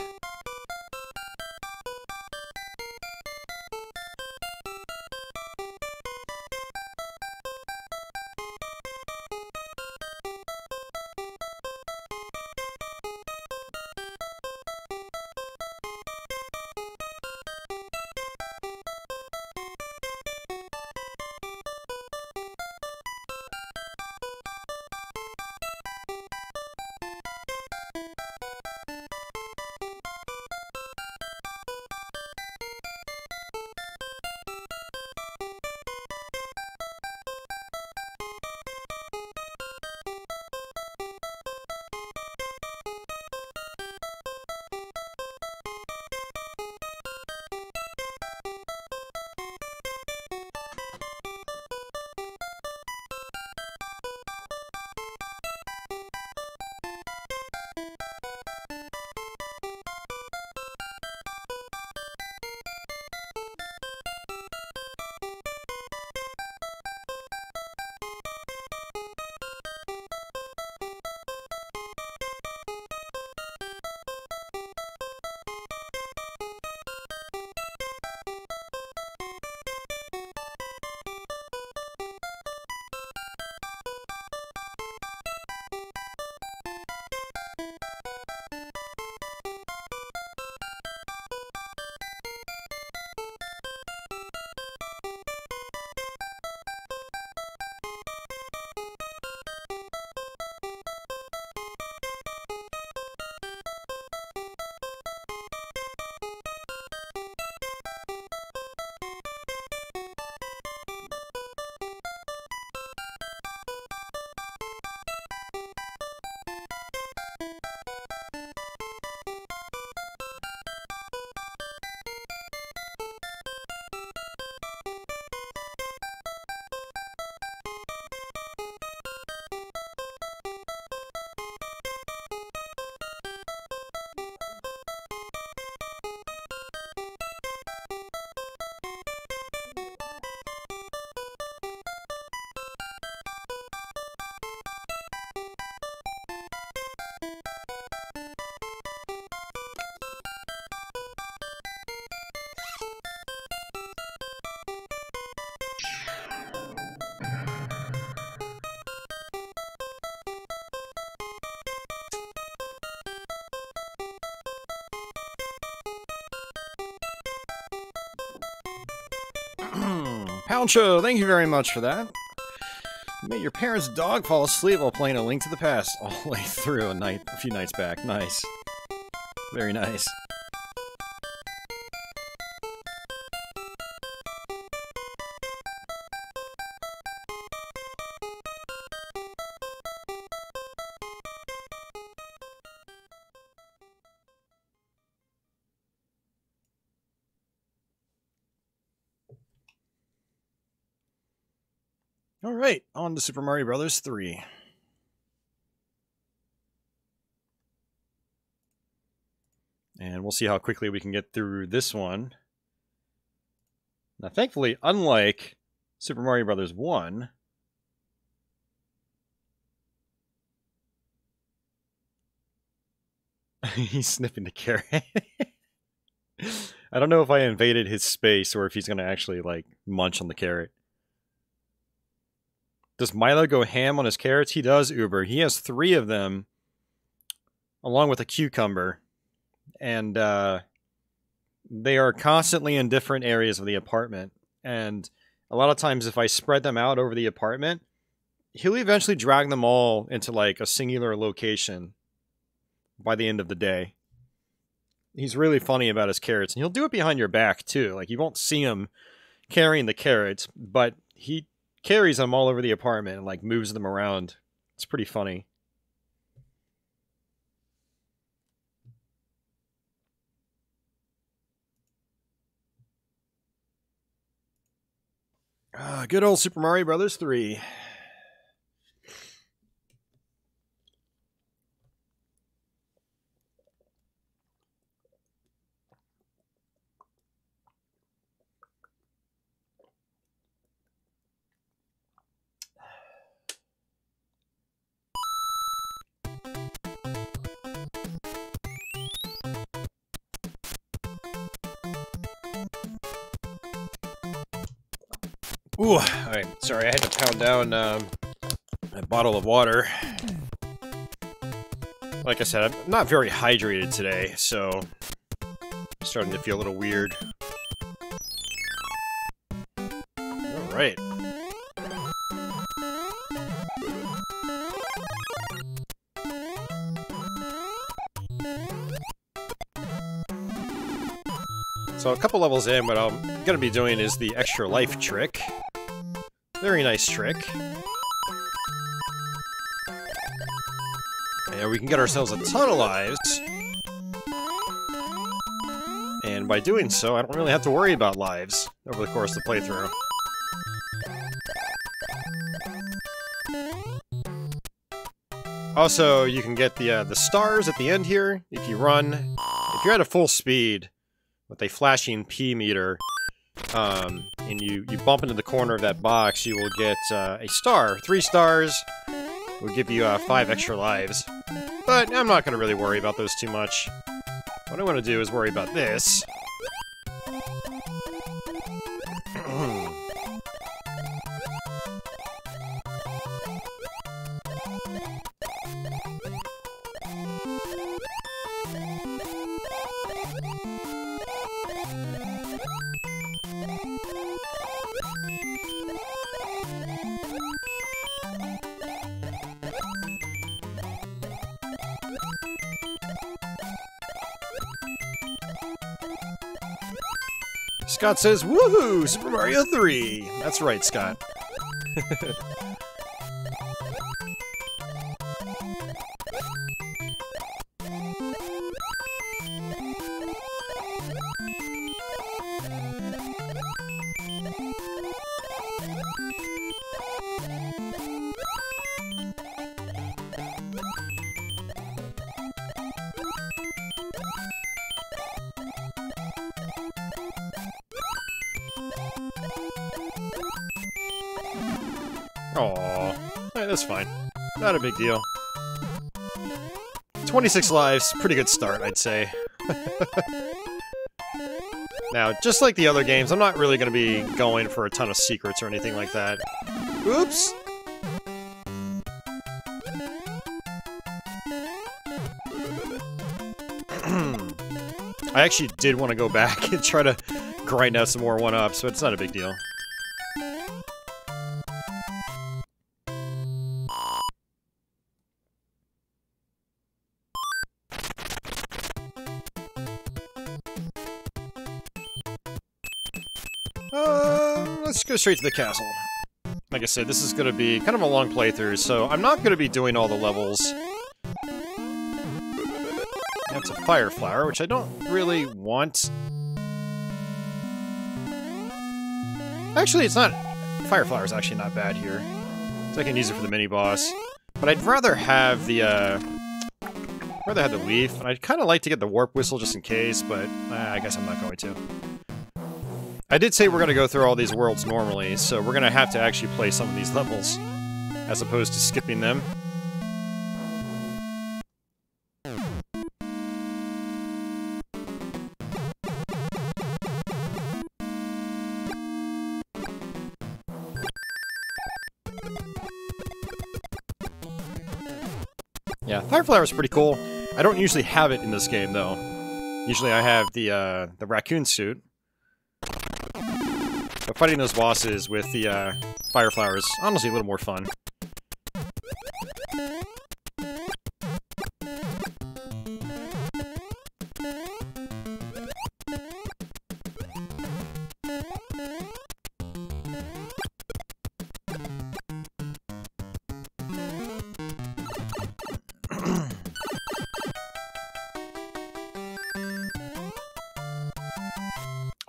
Pound thank you very much for that. You made your parents' dog fall asleep while playing A Link to the Past all the way through a night, a few nights back. Nice. Very nice. To Super Mario Brothers 3. And we'll see how quickly we can get through this one. Now, thankfully, unlike Super Mario Brothers 1, he's sniffing the carrot. I don't know if I invaded his space or if he's going to actually, like, munch on the carrot. Does Milo go ham on his carrots? He does, Uber. He has three of them, along with a cucumber. And uh, they are constantly in different areas of the apartment. And a lot of times, if I spread them out over the apartment, he'll eventually drag them all into like a singular location by the end of the day. He's really funny about his carrots, and he'll do it behind your back too. Like you won't see him carrying the carrots, but he carries them all over the apartment and like moves them around. It's pretty funny. Ah, good old Super Mario Brothers 3. Ooh, alright. Sorry, I had to pound down um, a bottle of water. Like I said, I'm not very hydrated today, so starting to feel a little weird. Alright. So a couple levels in, what I'm going to be doing is the extra life trick. Very nice trick. And we can get ourselves a ton of lives. And by doing so, I don't really have to worry about lives over the course of the playthrough. Also, you can get the uh, the stars at the end here if you run. If you're at a full speed with a flashing P meter, um, and you, you bump into the corner of that box, you will get uh, a star. Three stars will give you uh, five extra lives. But I'm not going to really worry about those too much. What I want to do is worry about this. Scott says, woohoo, Super Mario 3! That's right, Scott. a big deal. 26 lives, pretty good start, I'd say. now, just like the other games, I'm not really going to be going for a ton of secrets or anything like that. Oops! I actually did want to go back and try to grind out some more 1-ups, but it's not a big deal. Straight to the castle. Like I said, this is going to be kind of a long playthrough, so I'm not going to be doing all the levels. That's a fire flower, which I don't really want. Actually, it's not... Fire flower is actually not bad here. So I can use it for the mini-boss. But I'd rather have the, uh... rather have the leaf, and I'd kind of like to get the warp whistle just in case, but uh, I guess I'm not going to. I did say we're going to go through all these worlds normally, so we're going to have to actually play some of these levels, as opposed to skipping them. Yeah, Fireflower is pretty cool. I don't usually have it in this game, though. Usually I have the, uh, the raccoon suit, but fighting those bosses with the uh, fire flowers, honestly a little more fun.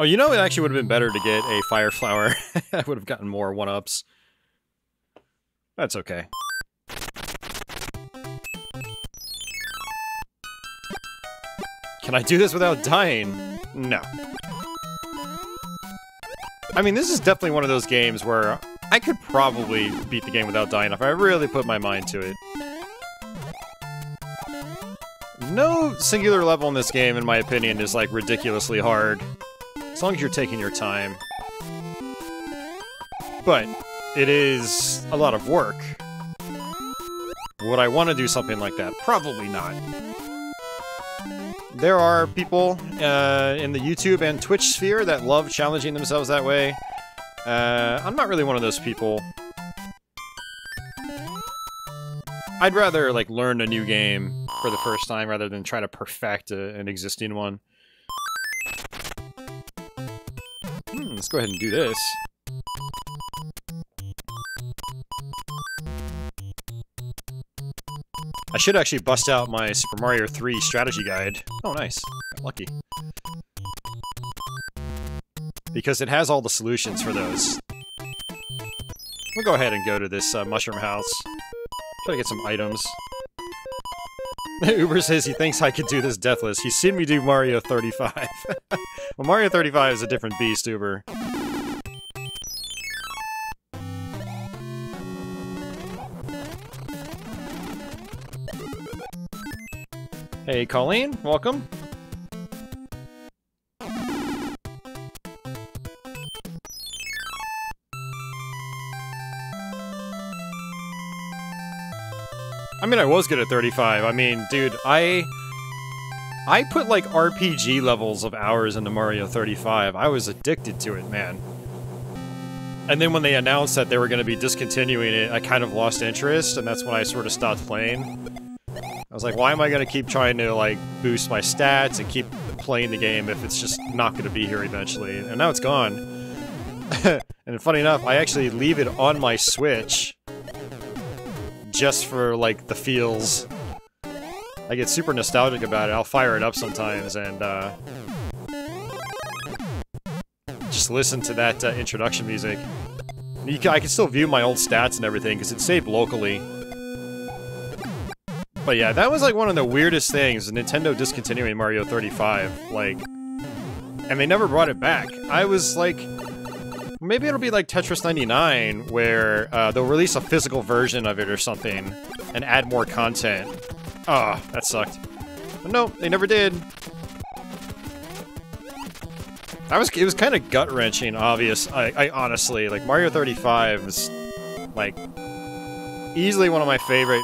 You know, it actually would have been better to get a fire flower. I would have gotten more one-ups. That's okay. Can I do this without dying? No. I mean, this is definitely one of those games where I could probably beat the game without dying if I really put my mind to it. No singular level in this game, in my opinion, is like ridiculously hard. As long as you're taking your time. but it is a lot of work. Would I want to do something like that? Probably not. There are people uh, in the YouTube and Twitch sphere that love challenging themselves that way. Uh, I'm not really one of those people. I'd rather like learn a new game for the first time rather than try to perfect a, an existing one. Let's go ahead and do this. I should actually bust out my Super Mario 3 strategy guide. Oh, nice. Lucky. Because it has all the solutions for those. We'll go ahead and go to this uh, mushroom house. Try to get some items. Uber says he thinks I could do this deathless. He's seen me do Mario 35. well, Mario 35 is a different beast, Uber. Hey, Colleen, welcome. I mean, I was good at 35. I mean, dude, I... I put, like, RPG levels of hours into Mario 35. I was addicted to it, man. And then when they announced that they were going to be discontinuing it, I kind of lost interest, and that's when I sort of stopped playing. I was like, why am I going to keep trying to, like, boost my stats and keep playing the game if it's just not going to be here eventually? And now it's gone. and funny enough, I actually leave it on my Switch just for, like, the feels. I get super nostalgic about it. I'll fire it up sometimes and, uh... Just listen to that uh, introduction music. Can, I can still view my old stats and everything, because it's saved locally. But yeah, that was like one of the weirdest things, Nintendo discontinuing Mario 35, like... And they never brought it back. I was like... Maybe it'll be like Tetris 99, where uh, they'll release a physical version of it or something, and add more content. Ah, oh, that sucked. But no, they never did. I was, it was kind of gut-wrenching, obvious, I, I honestly, like, Mario 35 is, like, easily one of my favorite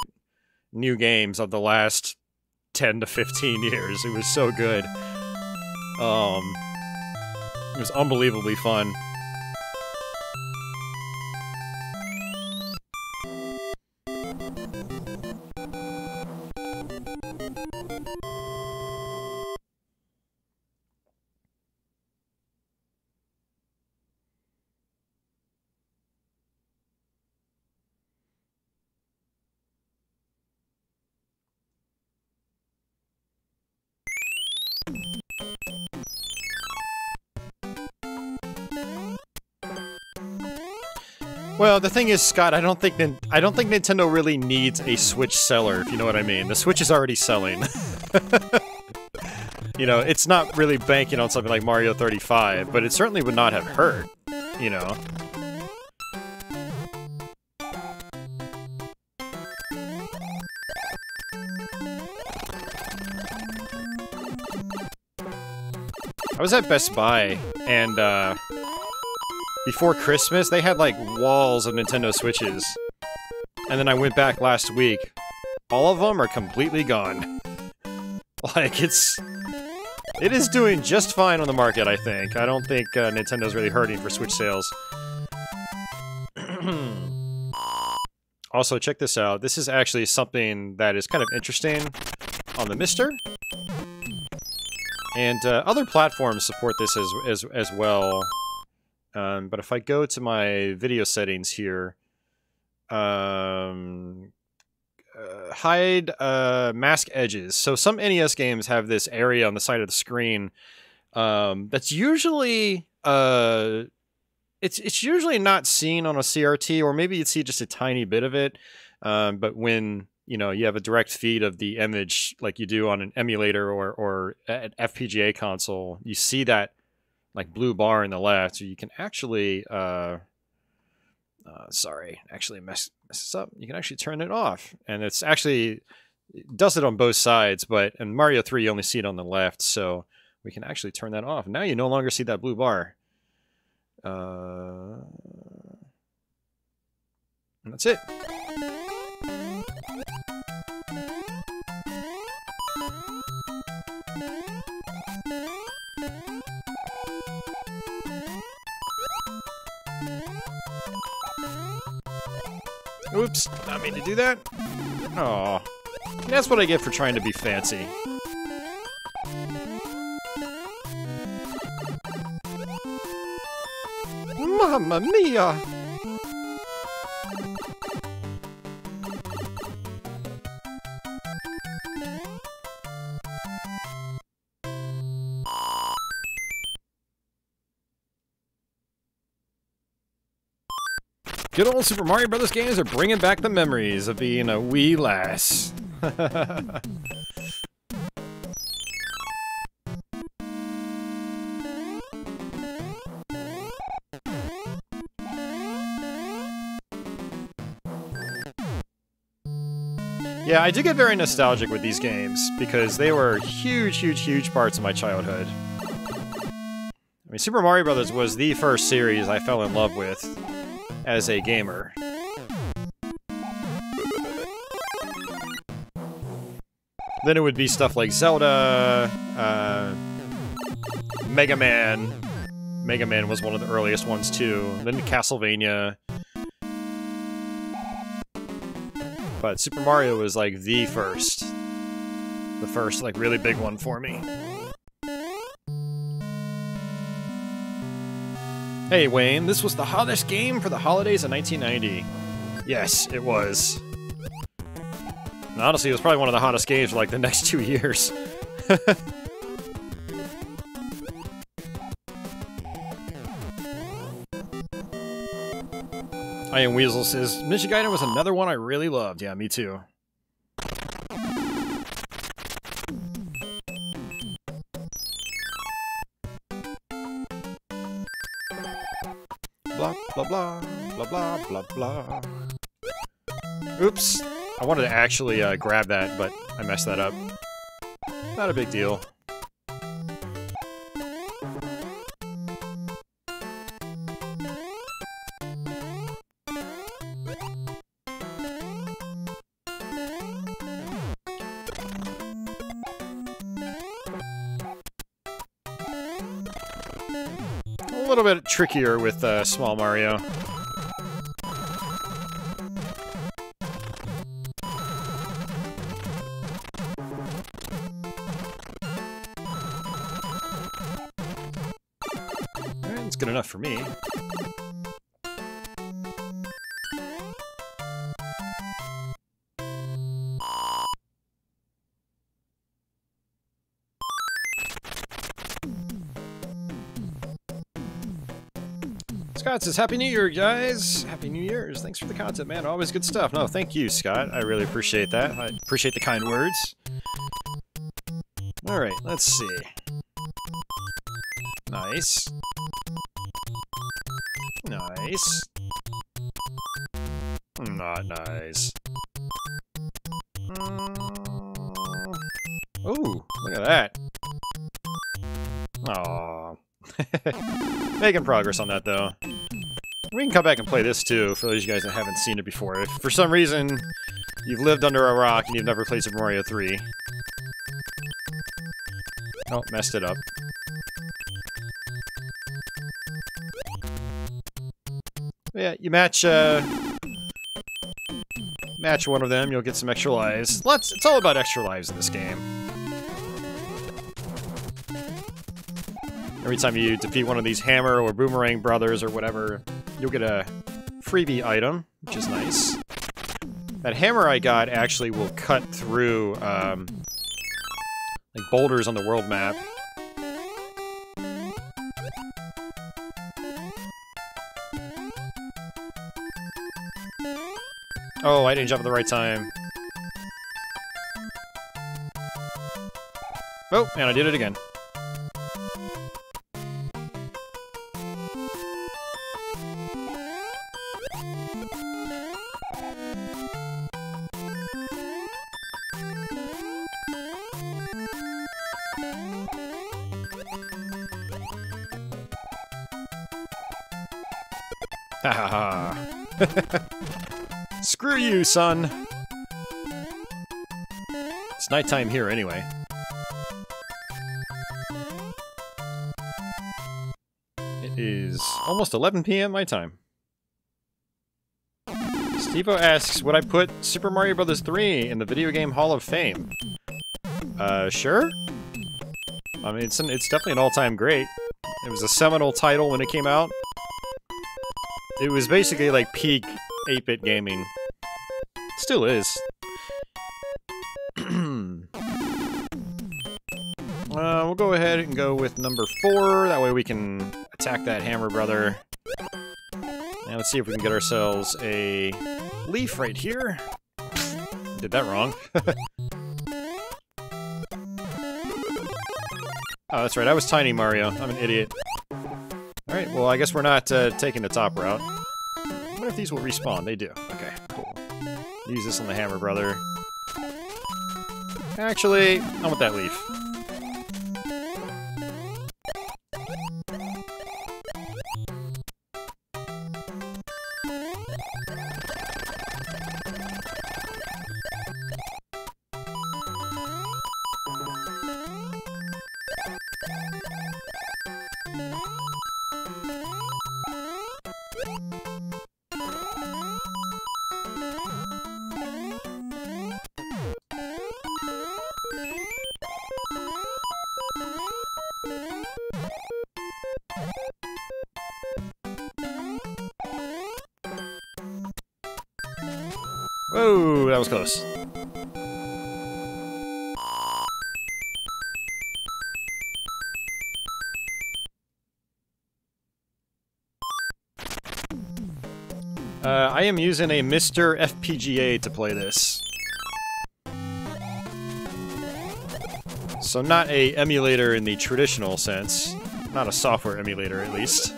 new games of the last 10 to 15 years. It was so good. Um, it was unbelievably fun. Well, the thing is, Scott, I don't think I don't think Nintendo really needs a Switch seller, if you know what I mean. The Switch is already selling. you know, it's not really banking on something like Mario 35, but it certainly would not have hurt, you know. I was at Best Buy, and, uh, before Christmas, they had like walls of Nintendo Switches. And then I went back last week. All of them are completely gone. Like, it's... It is doing just fine on the market, I think. I don't think uh, Nintendo's really hurting for Switch sales. also, check this out. This is actually something that is kind of interesting on the MiSTer. And uh, other platforms support this as, as, as well. Um, but if I go to my video settings here, um, uh, hide uh, mask edges. So some NES games have this area on the side of the screen um, that's usually uh, it's it's usually not seen on a CRT, or maybe you'd see just a tiny bit of it. Um, but when you know you have a direct feed of the image like you do on an emulator or or an FPGA console, you see that like blue bar in the left, so you can actually, uh, uh, sorry, actually mess, mess this up. You can actually turn it off, and it's actually it does it on both sides. But in Mario Three, you only see it on the left, so we can actually turn that off. Now you no longer see that blue bar. Uh, And that's it. Oops, not mean to do that. Aw. That's what I get for trying to be fancy. Mamma mia! Good old Super Mario Brothers games are bringing back the memories of being a wee lass. Yeah, I do get very nostalgic with these games because they were huge, huge, huge parts of my childhood. I mean, Super Mario Brothers was the first series I fell in love with as a gamer. Then it would be stuff like Zelda, uh, Mega Man. Mega Man was one of the earliest ones too. Then Castlevania. But Super Mario was like the first. The first like really big one for me. Hey Wayne, this was the hottest game for the holidays of 1990. Yes, it was. And honestly, it was probably one of the hottest games for like the next two years. I am Weasel says, Ninja Gaiden was another one I really loved. Yeah, me too. Blah, blah, blah, blah, blah. Oops. I wanted to actually uh, grab that, but I messed that up. Not a big deal. Trickier with uh, Small Mario. Scott says, Happy New Year, guys! Happy New Year's. Thanks for the content, man. Always good stuff. No, thank you, Scott. I really appreciate that. I appreciate the kind words. Alright, let's see. Nice. Nice. Not nice. Mm. Ooh, look at that. Aww. Making progress on that, though. Can come back and play this, too, for those of you guys that haven't seen it before. If for some reason you've lived under a rock and you've never played Super Mario 3. Oh, messed it up. Yeah, you match, uh... Match one of them, you'll get some extra lives. Lots, it's all about extra lives in this game. Every time you defeat one of these Hammer or Boomerang brothers or whatever, you'll get a freebie item, which is nice. That hammer I got actually will cut through, um, like boulders on the world map. Oh, I didn't jump at the right time. Oh, and I did it again. Screw you, son. It's nighttime here anyway. It is almost 11 p.m. my time. Stevo asks, would I put Super Mario Bros. 3 in the Video Game Hall of Fame? Uh, sure? I mean, it's, an, it's definitely an all-time great. It was a seminal title when it came out. It was basically like peak 8-bit gaming. Still is. uh, we'll go ahead and go with number 4. That way we can attack that Hammer Brother. And let's see if we can get ourselves a leaf right here. Did that wrong. Oh, that's right. I was Tiny Mario. I'm an idiot. Alright, well, I guess we're not uh, taking the top route. What if these will respawn? They do. Okay, cool. Use this on the Hammer Brother. Actually, I want that leaf. Close. Uh, I am using a MiSTer FPGA to play this. So not a emulator in the traditional sense. Not a software emulator, at least.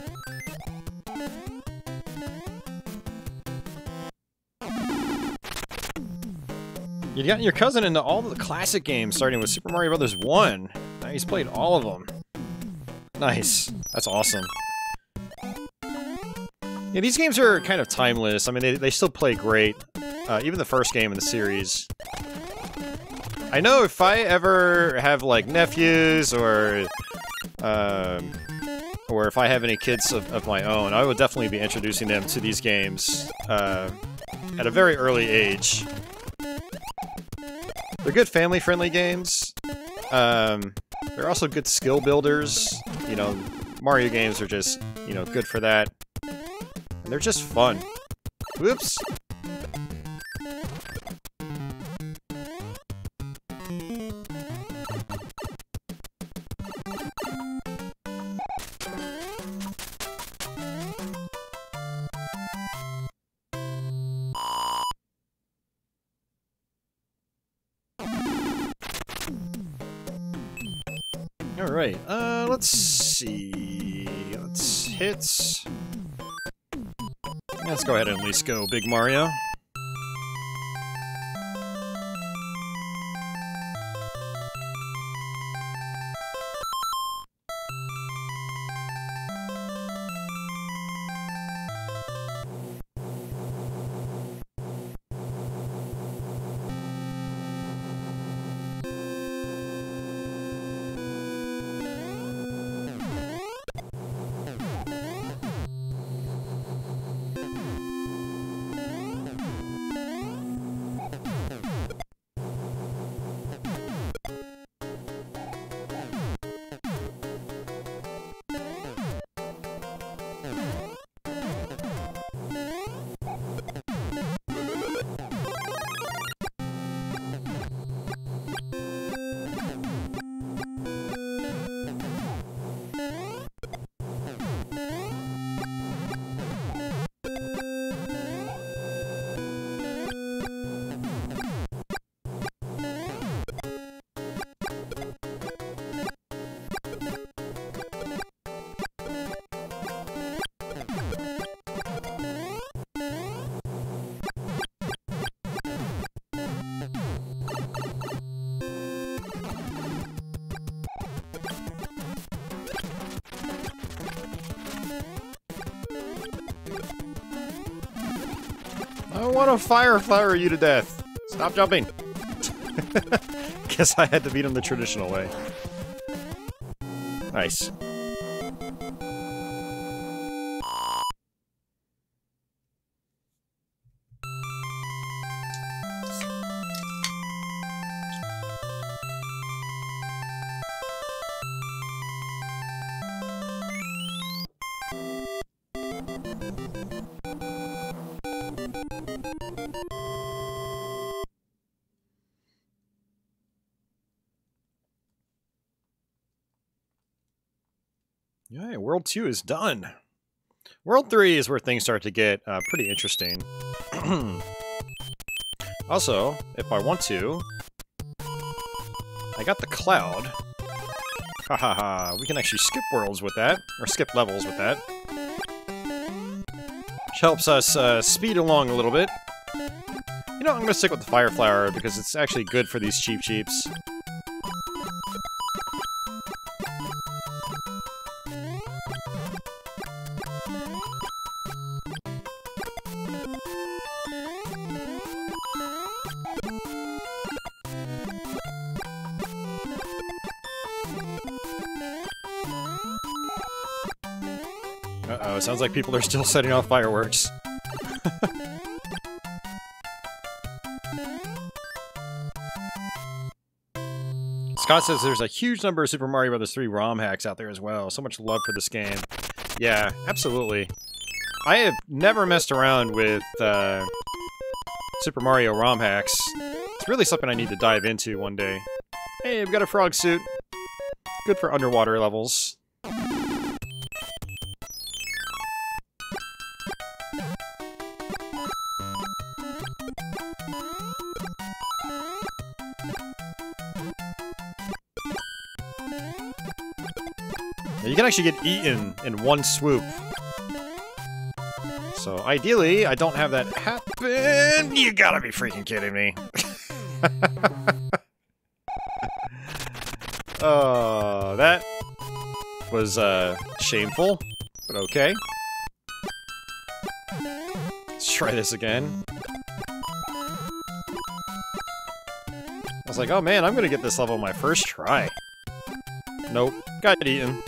You got your cousin into all the classic games, starting with Super Mario Bros. 1. Now he's played all of them. Nice. That's awesome. Yeah, these games are kind of timeless. I mean, they, they still play great. Uh, even the first game in the series. I know if I ever have, like, nephews or... Um, or if I have any kids of, of my own, I would definitely be introducing them to these games uh, at a very early age. They're good family-friendly games. Um, they're also good skill builders. You know, Mario games are just, you know, good for that. And they're just fun. Whoops! Let's. Let's go ahead and at least go Big Mario. Want to fire flower you to death. Stop jumping. Guess I had to beat him the traditional way. Nice. World 2 is done. World 3 is where things start to get uh, pretty interesting. also, if I want to, I got the Cloud. Ha ha ha, we can actually skip worlds with that, or skip levels with that. Which helps us uh, speed along a little bit. You know, I'm to stick with the Fire Flower because it's actually good for these Cheep Cheeps. Sounds like people are still setting off fireworks. Scott says there's a huge number of Super Mario Bros. 3 ROM hacks out there as well. So much love for this game. Yeah, absolutely. I have never messed around with uh, Super Mario ROM hacks. It's really something I need to dive into one day. Hey, I've got a frog suit. Good for underwater levels. Can actually get eaten in one swoop. So ideally, I don't have that happen. You gotta be freaking kidding me. Oh, that was uh, shameful, but okay. Let's try this again. I was like, oh man, I'm gonna get this level my first try. Nope, got eaten.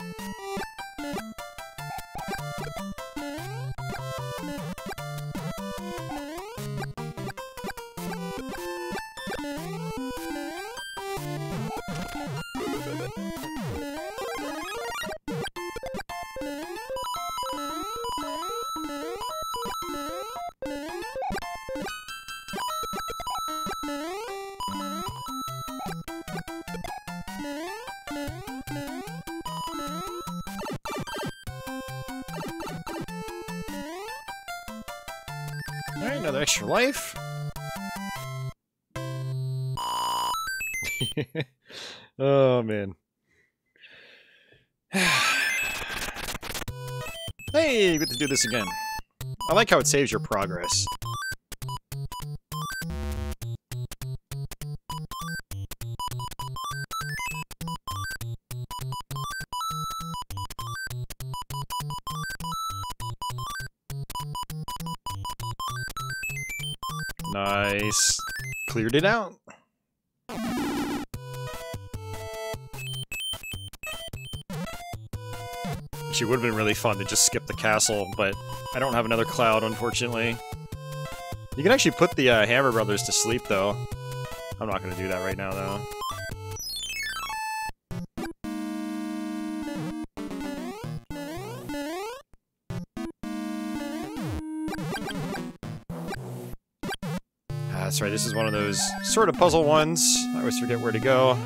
This again. I like how it saves your progress. Nice. Cleared it out. Actually, would have been really fun to just skip the castle, but I don't have another cloud, unfortunately. You can actually put the uh, Hammer Brothers to sleep, though. I'm not going to do that right now, though. That's right, this is one of those sort of puzzle ones. I always forget where to go.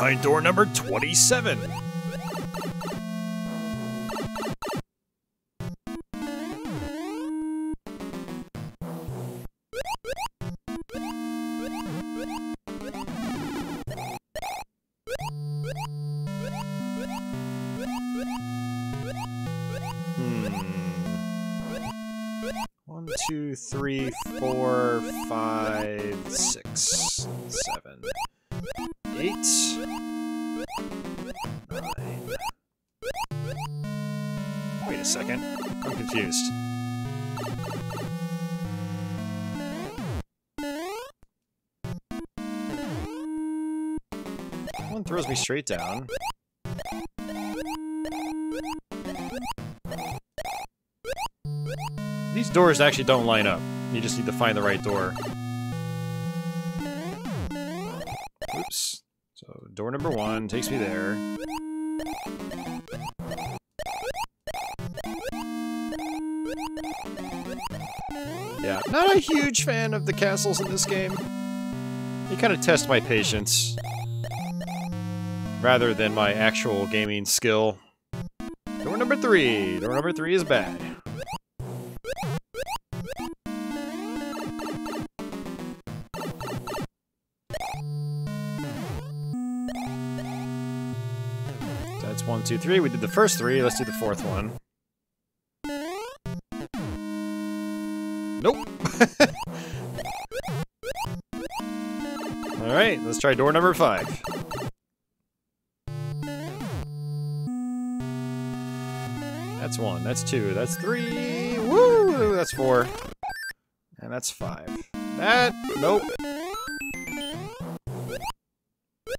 Behind door number 27? Straight down. These doors actually don't line up. You just need to find the right door. Oops. So, door number one takes me there. Yeah, not a huge fan of the castles in this game. They kind of test my patience. Rather than my actual gaming skill. Door number three. Door number three is bad. That's one, two, three. We did the first three. Let's do the fourth one. Nope. Alright, let's try door number five. That's one, that's two, that's three, woo! That's four. And that's five. That, nope.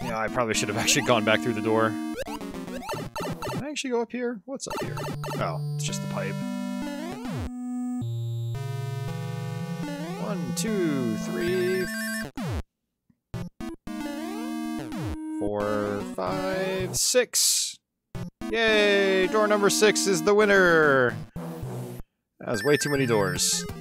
Yeah, I probably should have actually gone back through the door. Can I actually go up here? What's up here? Oh, it's just the pipe. One, two, three, four, five, six. Yay! Door number six is the winner! That was way too many doors.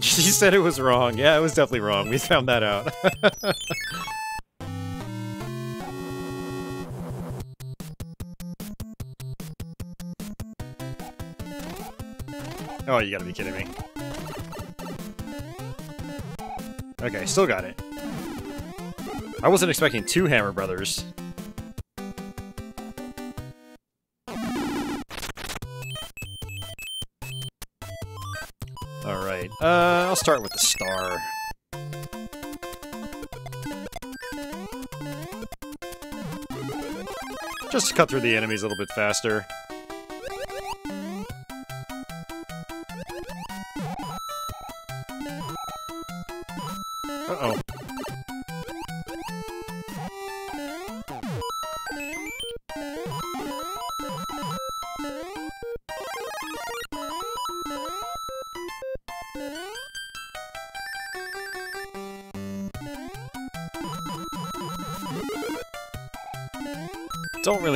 She said it was wrong. Yeah, it was definitely wrong. We found that out. oh, you gotta be kidding me. Okay, still got it. I wasn't expecting two Hammer Brothers. Alright, uh, I'll start with the star. Just cut through the enemies a little bit faster.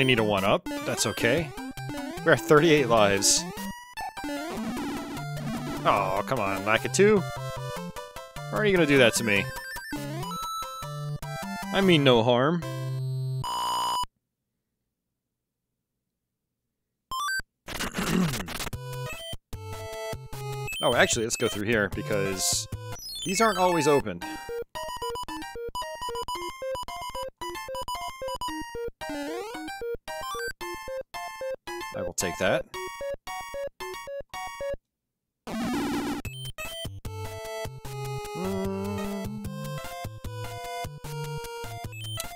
Need a 1-up. That's okay. We're at 38 lives. Oh, come on, Lakitu. Why are you gonna do that to me? I mean no harm. oh, actually, let's go through here, because these aren't always open. That.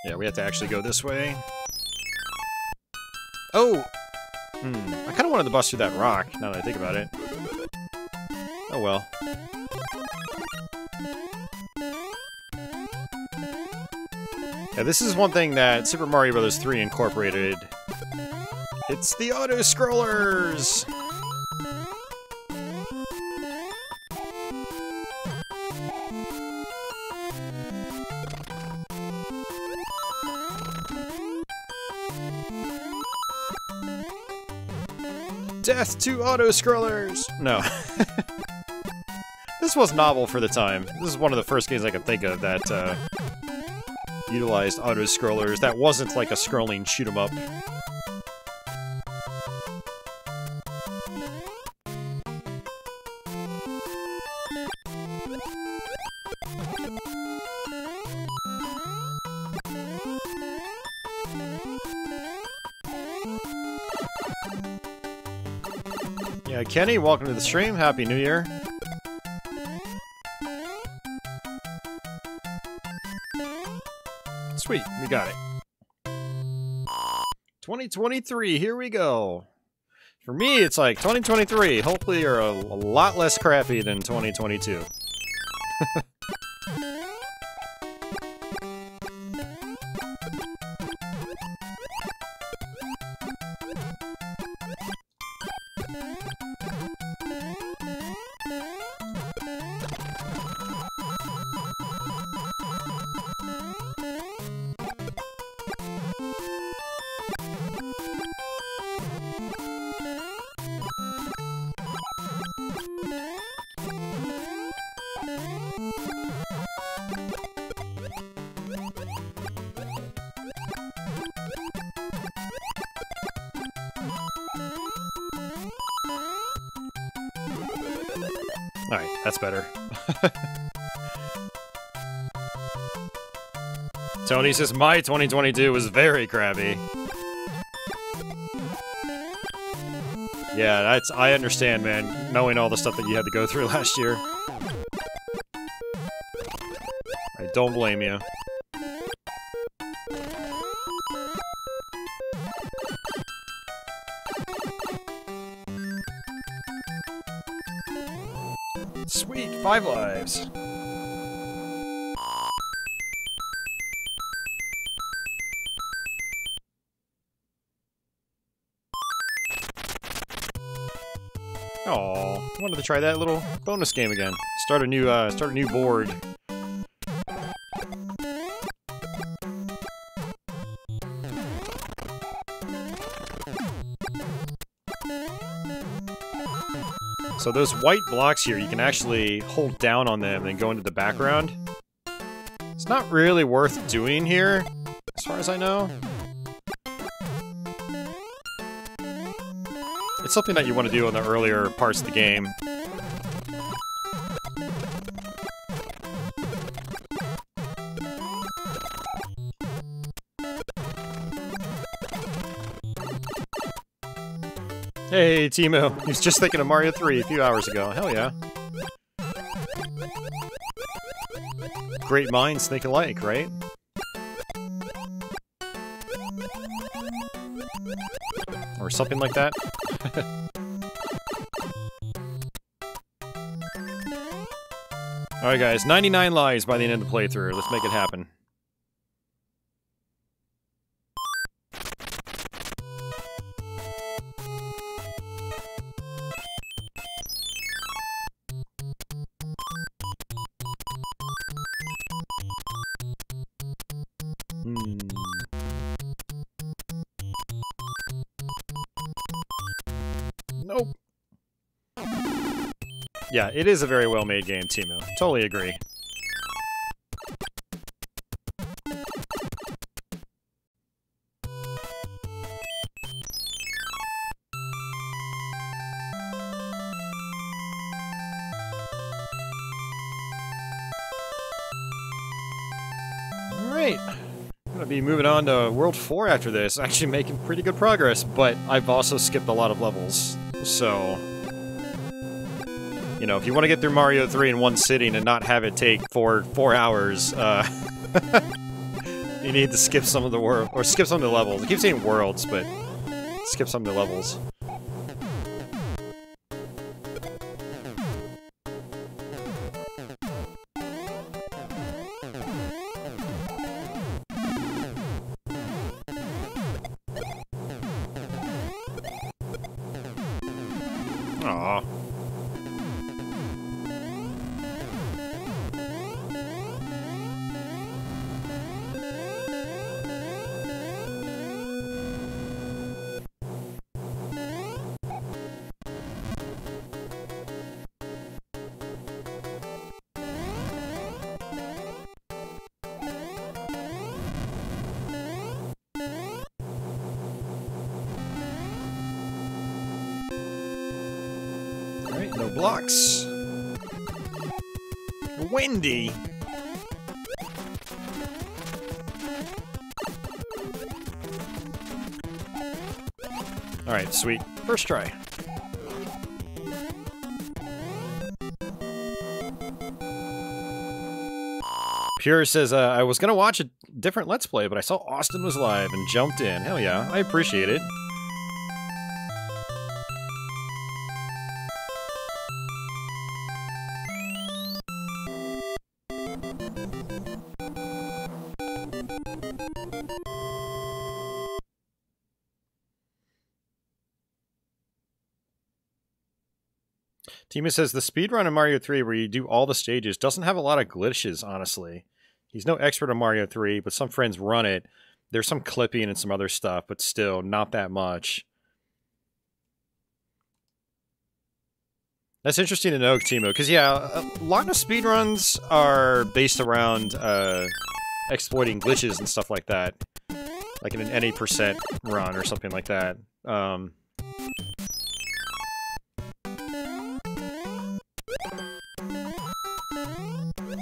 Yeah, we have to actually go this way. Oh! Hmm. I kind of wanted to bust through that rock, now that I think about it. Oh well. Yeah, this is one thing that Super Mario Bros. 3 incorporated. It's the auto-scrollers! Death to auto-scrollers! No. this was novel for the time. This is one of the first games I could think of that, uh, utilized auto-scrollers that wasn't like a scrolling shoot 'em up. Kenny, welcome to the stream. Happy New Year. Sweet, we got it. 2023, here we go. For me, it's like 2023. Hopefully, you're a, a lot less crappy than 2022. Alright, that's better. Tony says, my 2022 was very crabby. Yeah, that's I understand, man, knowing all the stuff that you had to go through last year. I don't blame you. Five lives. Oh, wanted to try that little bonus game again. Start a new, uh, start a new board. So those white blocks here, you can actually hold down on them and go into the background. It's not really worth doing here, as far as I know. It's something that you want to do in the earlier parts of the game. Hey. He was just thinking of Mario 3 a few hours ago. Hell yeah. Great minds think alike, right? Or something like that. Alright guys, 99 lives by the end of the playthrough. Let's make it happen. It is a very well-made game, Timu. Totally agree. Alright. I'm gonna be moving on to World 4 after this. Actually making pretty good progress, but I've also skipped a lot of levels. So... You know, if you want to get through Mario 3 in one sitting and not have it take four four hours, uh... you need to skip some of the world or skip some of the levels. I keep saying worlds, but skip some of the levels. First try. Pure says, uh, I was gonna watch a different Let's Play, but I saw Austin was live and jumped in. Hell yeah, I appreciate it. Tima says the speedrun in Mario 3 where you do all the stages doesn't have a lot of glitches, honestly. He's no expert on Mario 3, but some friends run it. There's some clipping and some other stuff, but still not that much. That's interesting to know, Timo, because yeah, a lot of speedruns are based around uh, exploiting glitches and stuff like that. Like in an any percent run or something like that. Um,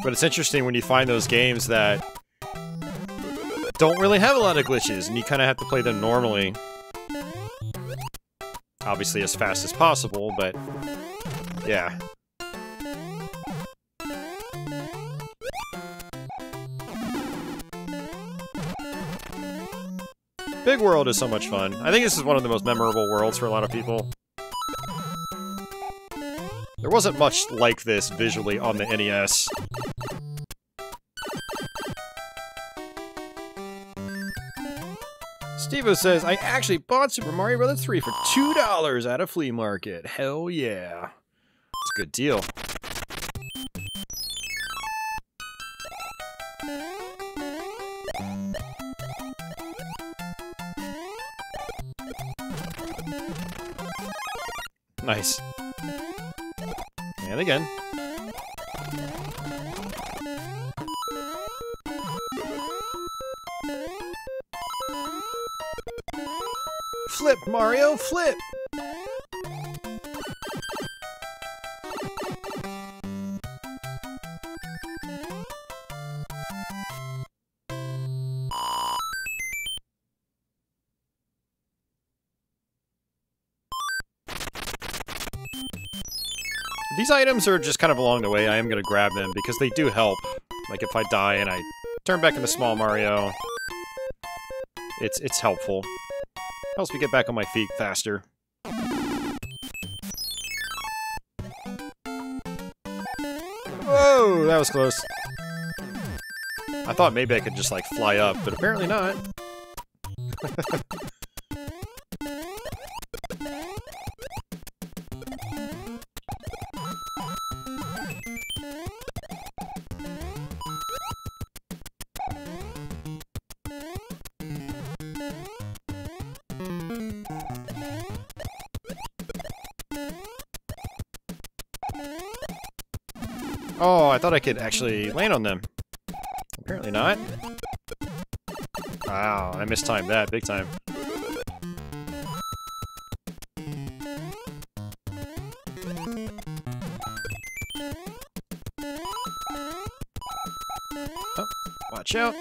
But it's interesting when you find those games that don't really have a lot of glitches, and you kind of have to play them normally. Obviously as fast as possible, but yeah. Big World is so much fun. I think this is one of the most memorable worlds for a lot of people. There wasn't much like this visually on the NES. Stevo says, I actually bought Super Mario Bros. 3 for $2 at a flea market. Hell yeah. It's a good deal. Nice. And again. Flip, Mario, flip! These items are just kind of along the way. I am going to grab them because they do help. Like if I die and I turn back into Small Mario, it's it's helpful. Helps me get back on my feet faster. Whoa, that was close. I thought maybe I could just like fly up, but apparently not. thought I could actually land on them. Apparently not. Wow, I mistimed that big time. Oh, watch out.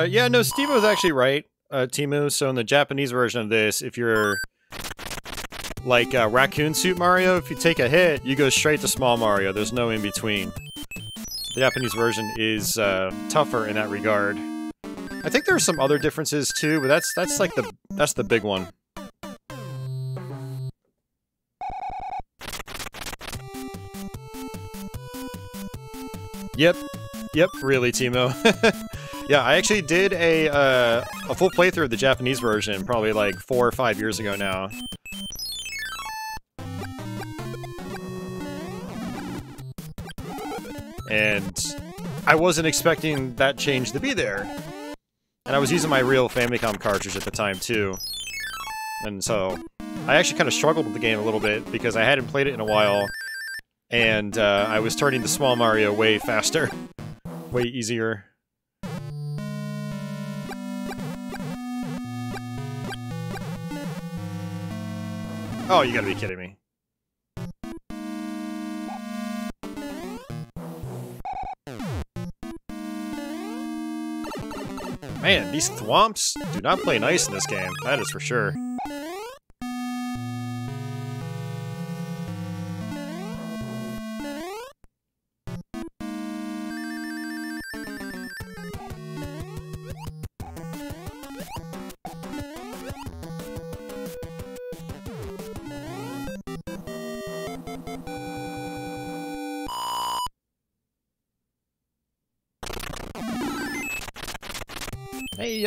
Uh, yeah, no, Steve was actually right, uh, Timu. So in the Japanese version of this, if you're like uh, Raccoon Suit Mario, if you take a hit, you go straight to Small Mario. There's no in between. The Japanese version is uh, tougher in that regard. I think there are some other differences too, but that's that's like the that's the big one. Yep, yep, really, Timo. Yeah, I actually did a uh, a full playthrough of the Japanese version probably like four or five years ago now. And I wasn't expecting that change to be there. And I was using my real Famicom cartridge at the time too. And so I actually kind of struggled with the game a little bit because I hadn't played it in a while. And uh, I was turning the small Mario way faster. way easier. Oh, you gotta be kidding me. Man, these thwomps do not play nice in this game. That is for sure.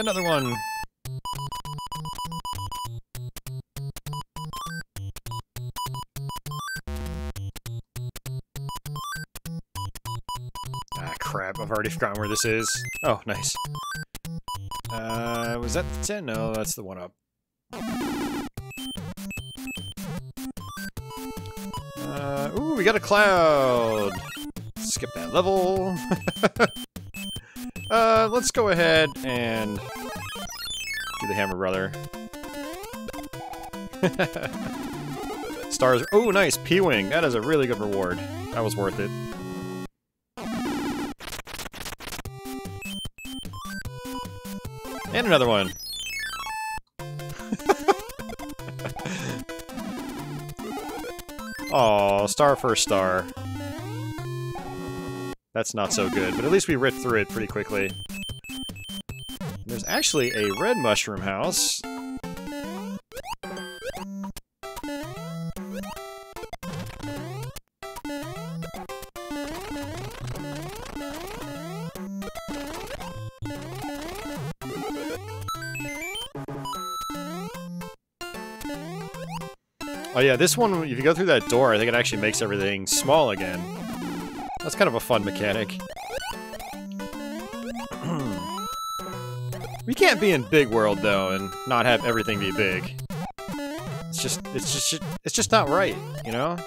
Another one! Ah, crap. I've already forgotten where this is. Oh, nice. Uh, was that the 10? No, that's the one up. Uh, ooh, we got a cloud! Skip that level. uh, let's go ahead and the Hammer Brother. Stars. Oh, nice. P-Wing. That is a really good reward. That was worth it. And another one. Oh, star for star. That's not so good, but at least we ripped through it pretty quickly. Actually a red mushroom house. Oh yeah, this one, if you go through that door, I think it actually makes everything small again. That's kind of a fun mechanic. We can't be in Big World, though, and not have everything be big. It's just, it's just, it's just not right, you know?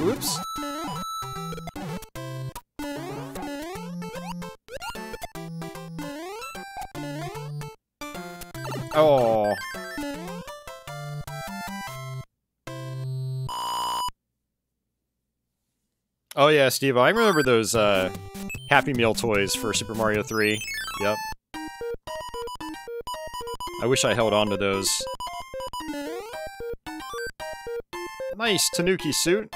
Oops. Oh. Oh yeah, Steve, I remember those uh, Happy Meal toys for Super Mario 3. Yep. I wish I held on to those. Nice Tanuki suit.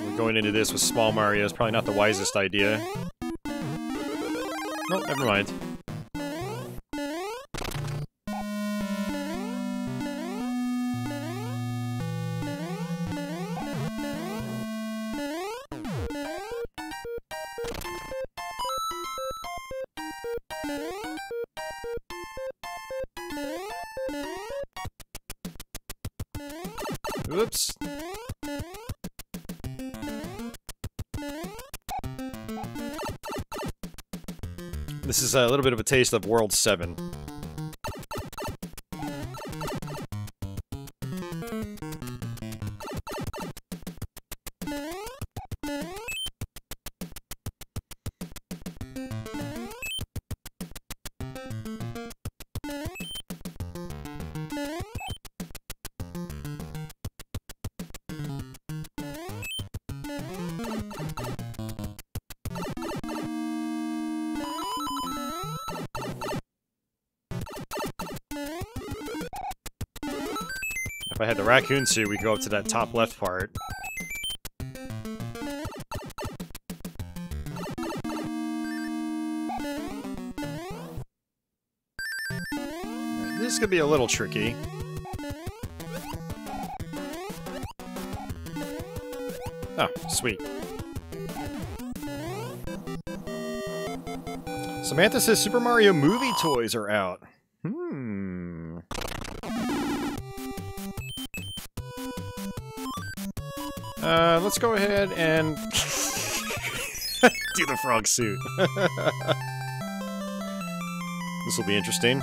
We're going into this with small Mario is probably not the wisest idea. No, never mind. A little bit of a taste of World 7. The raccoon suit, we go up to that top left part. This could be a little tricky. Oh, sweet. Samantha says Super Mario movie toys are out. Let's go ahead and do the frog suit. this will be interesting.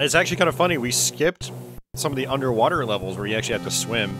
It's actually kind of funny. We skipped some of the underwater levels where you actually have to swim.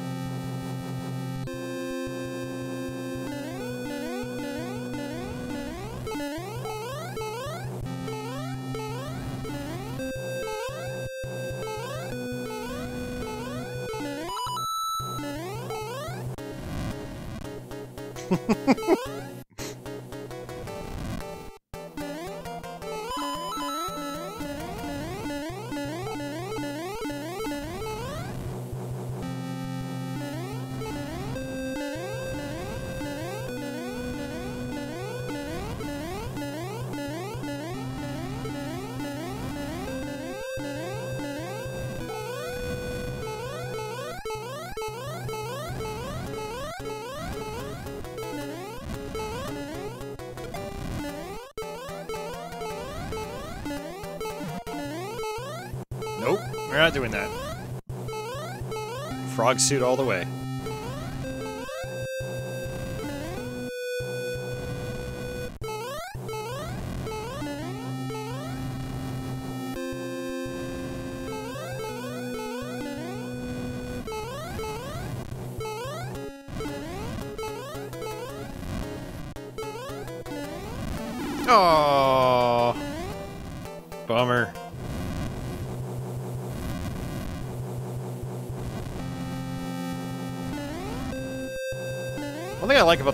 Frog suit all the way.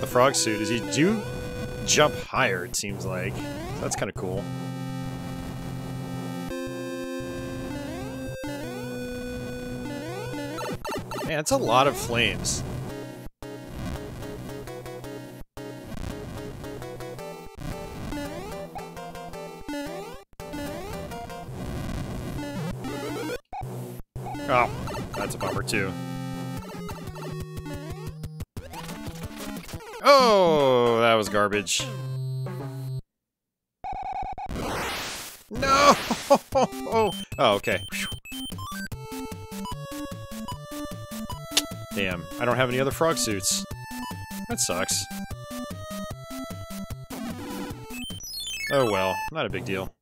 The frog suit is you do jump higher, it seems like. So that's kind of cool. Man, it's a lot of flames. Oh, that's a bummer too. Garbage. No! Oh, okay. Damn, I don't have any other frog suits. That sucks. Oh well, not a big deal.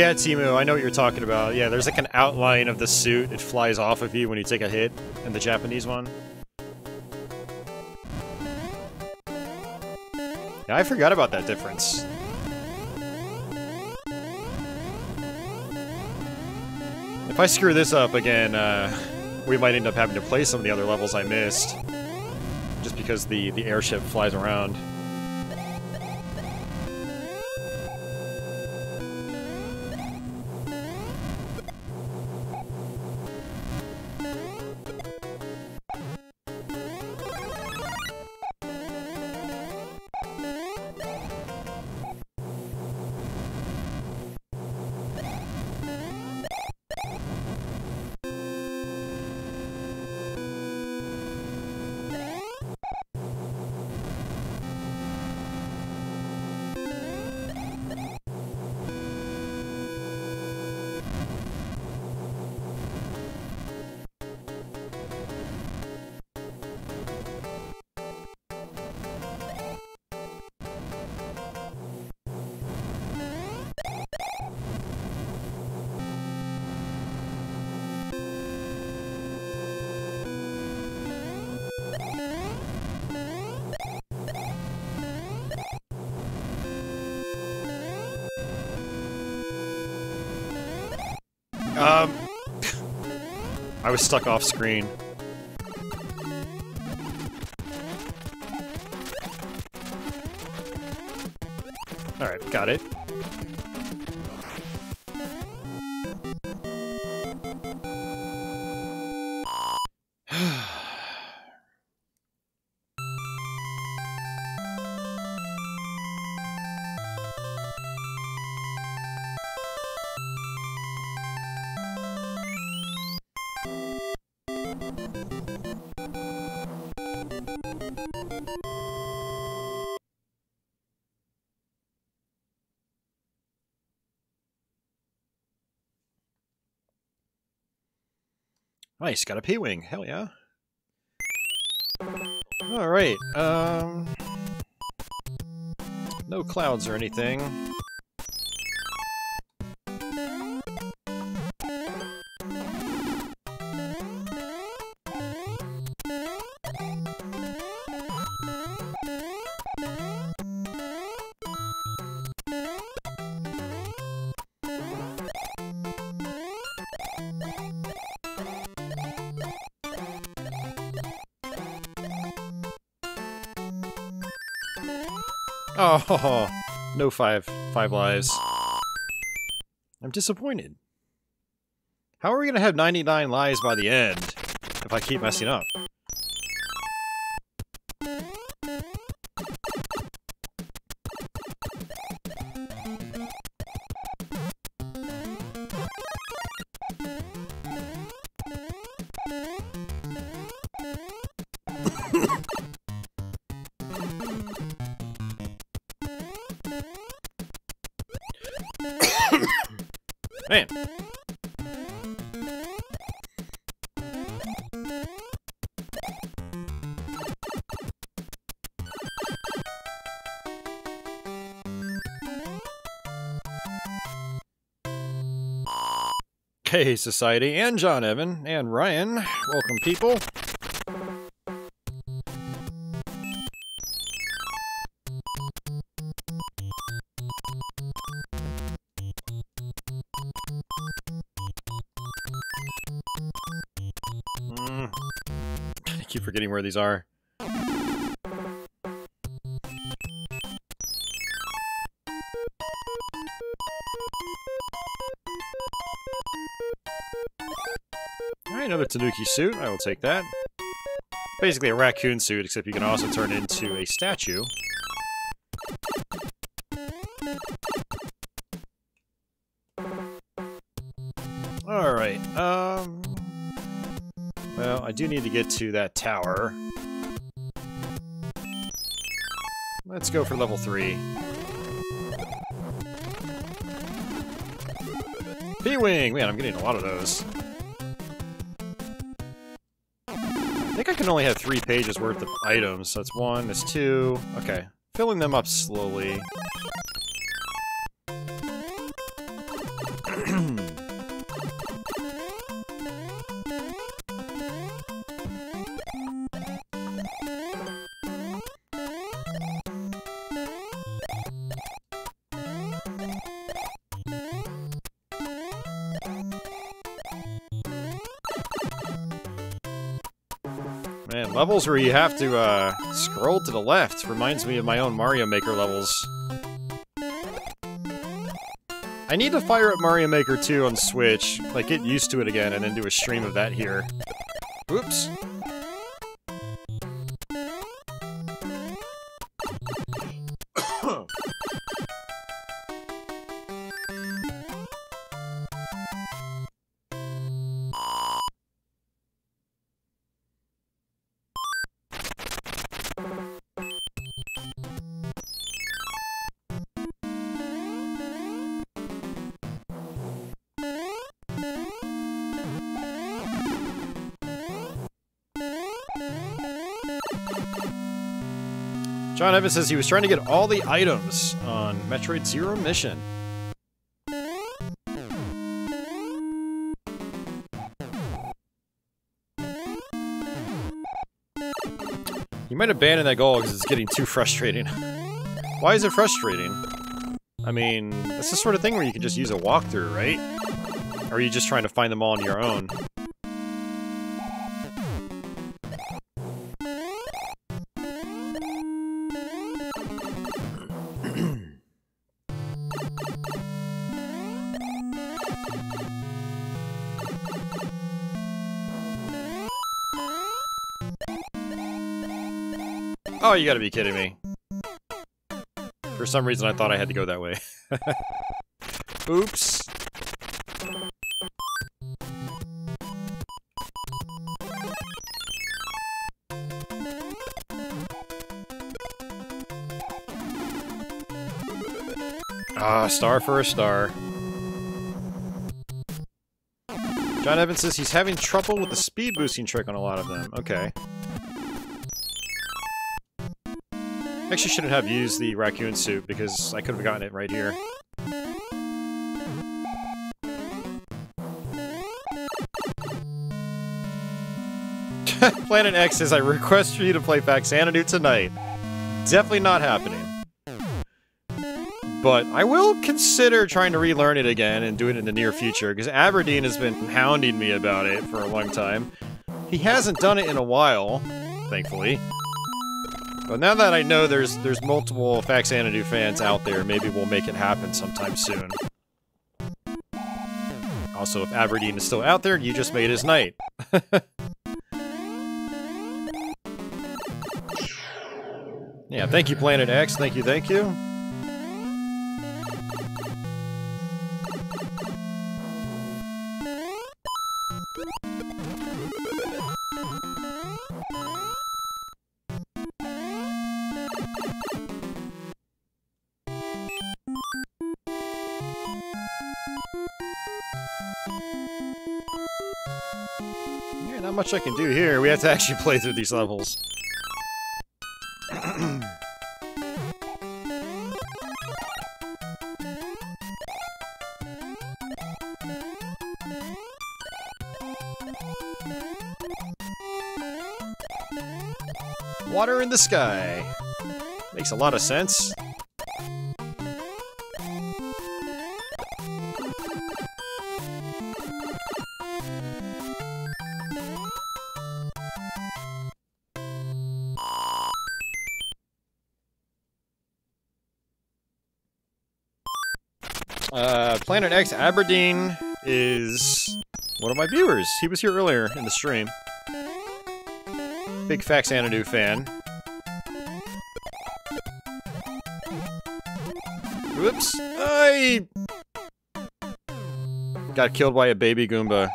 Yeah, Timu, I know what you're talking about. Yeah, there's like an outline of the suit. It flies off of you when you take a hit in the Japanese one. Yeah, I forgot about that difference. If I screw this up again, uh, we might end up having to play some of the other levels I missed. Just because the, the airship flies around. I was stuck off screen. Nice, got a P-Wing. Hell yeah. Alright, um... No clouds or anything. Oh, no five, five lives. I'm disappointed. How are we gonna have 99 lives by the end if I keep messing up? Okay, Society, and John Evan, and Ryan. Welcome, people. Mm. I keep forgetting where these are. Tanuki suit. I will take that. Basically a raccoon suit, except you can also turn into a statue. Alright, um... Well, I do need to get to that tower. Let's go for level 3. P-Wing! Man, I'm getting a lot of those. Can only have three pages worth of items. So that's one, that's two. Okay. Filling them up slowly. Levels where you have to uh, scroll to the left reminds me of my own Mario Maker levels. I need to fire up Mario Maker 2 on Switch, like get used to it again, and then do a stream of that here. Oops. John says he was trying to get all the items on Metroid Zero Mission. You might abandon that goal because it's getting too frustrating. Why is it frustrating? I mean, it's the sort of thing where you can just use a walkthrough, right? Or are you just trying to find them all on your own? Oh, you gotta be kidding me. For some reason, I thought I had to go that way. Oops. Ah, star for a star. John Evans says he's having trouble with the speed boosting trick on a lot of them. Okay. Actually shouldn't have used the raccoon suit because I could have gotten it right here. Planet X says, I request for you to play Faxanadu tonight. Definitely not happening. But I will consider trying to relearn it again and do it in the near future, because Aberdeen has been hounding me about it for a long time. He hasn't done it in a while, thankfully. But now that I know there's there's multiple Faxanadu fans out there, maybe we'll make it happen sometime soon. Also, if Aberdeen is still out there, you just made his night. yeah, thank you, Planet X. Thank you, thank you. Much I can do here. We have to actually play through these levels. Water in the sky. Makes a lot of sense. Planet X Aberdeen is one of my viewers. He was here earlier in the stream. Big Faxanadu fan. Whoops. I got killed by a baby Goomba.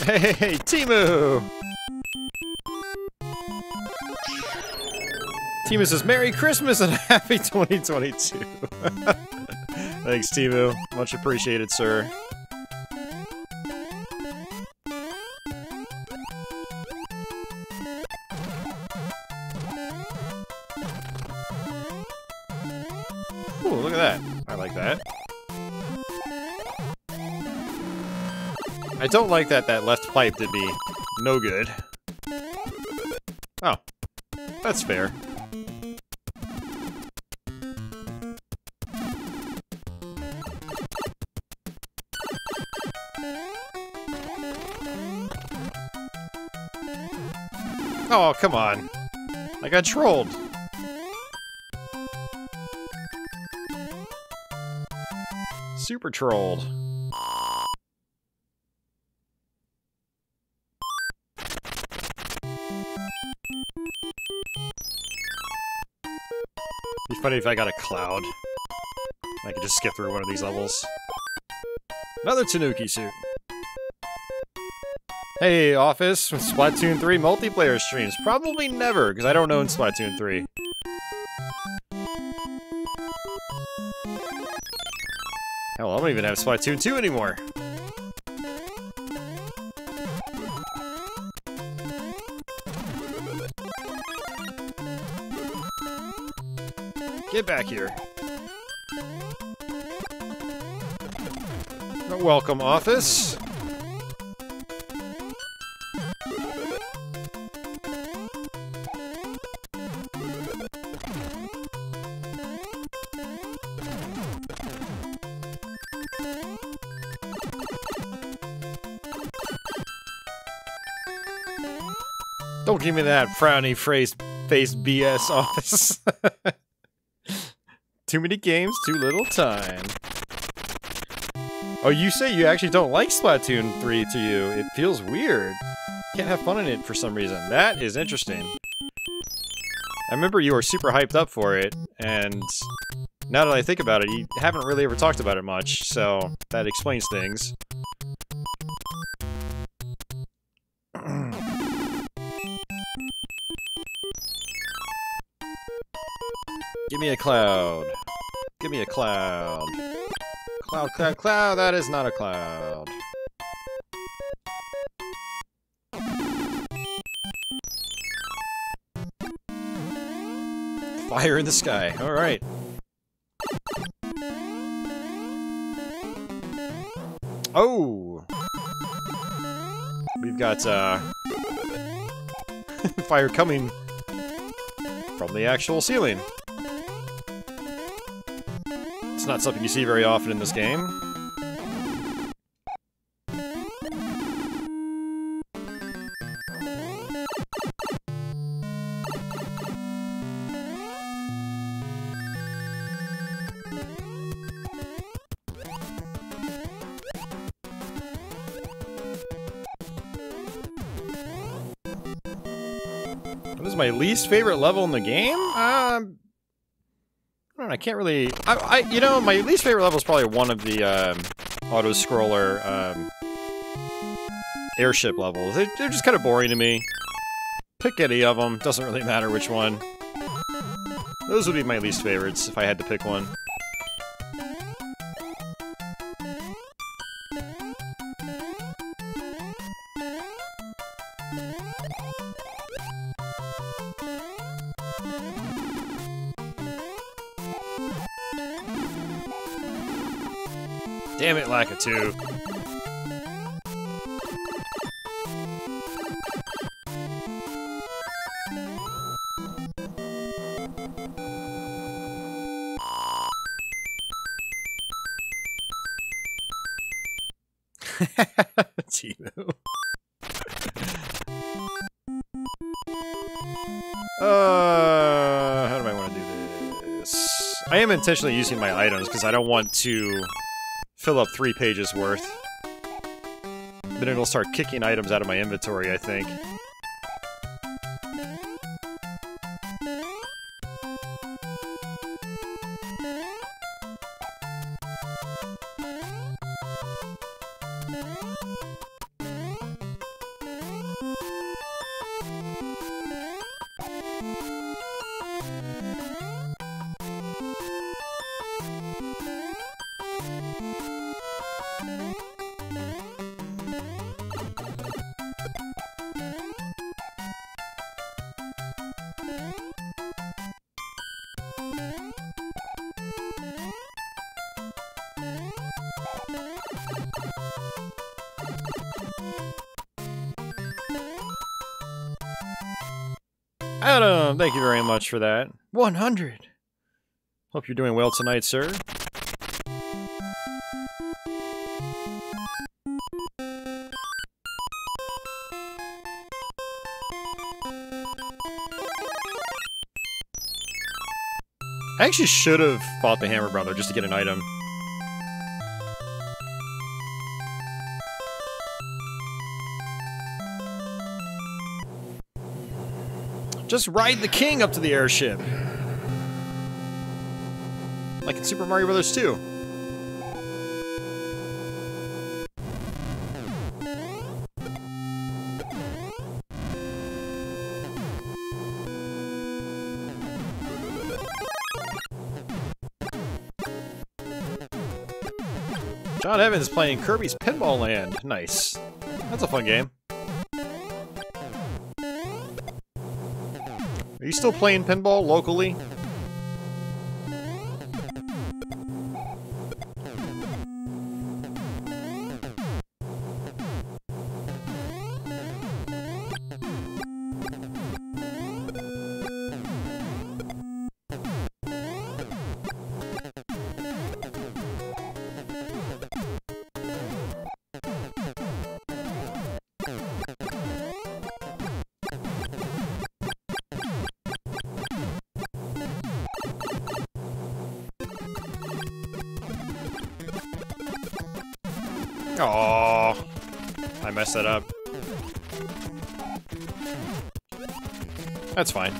Hey, Timu! Timu says, Merry Christmas and Happy 2022. Thanks, Timu. Much appreciated, sir. Ooh, look at that. I like that. I don't like that that left pipe did me no good. Oh. That's fair. Oh, come on. I got trolled. Super trolled. Be funny if I got a cloud. I could just skip through one of these levels. Another Tanuki suit. Hey, Office, Splatoon 3 multiplayer streams. Probably never, because I don't own Splatoon 3. Hell, I don't even have Splatoon 2 anymore. Get back here. Welcome, Office. Give me that frowny face face BS office. too many games, too little time. Oh, you say you actually don't like Splatoon 3 to you. It feels weird. Can't have fun in it for some reason. That is interesting. I remember you were super hyped up for it, and now that I think about it, you haven't really ever talked about it much, so that explains things. Give me a cloud. Give me a cloud. Cloud, cloud, cloud, that is not a cloud. Fire in the sky, alright. Oh! We've got, uh... fire coming from the actual ceiling. It's not something you see very often in this game. What is my least favorite level in the game? Um, I can't really... I, I, you know, my least favorite level is probably one of the um, auto-scroller um, airship levels. They're, they're just kind of boring to me. Pick any of them, doesn't really matter which one. Those would be my least favorites if I had to pick one. Lakitu. Timo. uh, how do I want to do this? I am intentionally using my items because I don't want to fill up three pages worth. Then it'll start kicking items out of my inventory, I think. For that. 100! Hope you're doing well tonight, sir. I actually should have fought the Hammer Brother just to get an item. Just ride the king up to the airship. Like in Super Mario Brothers 2. John Evans playing Kirby's Pinball Land. Nice. That's a fun game. You still playing pinball locally? That up. That's fine.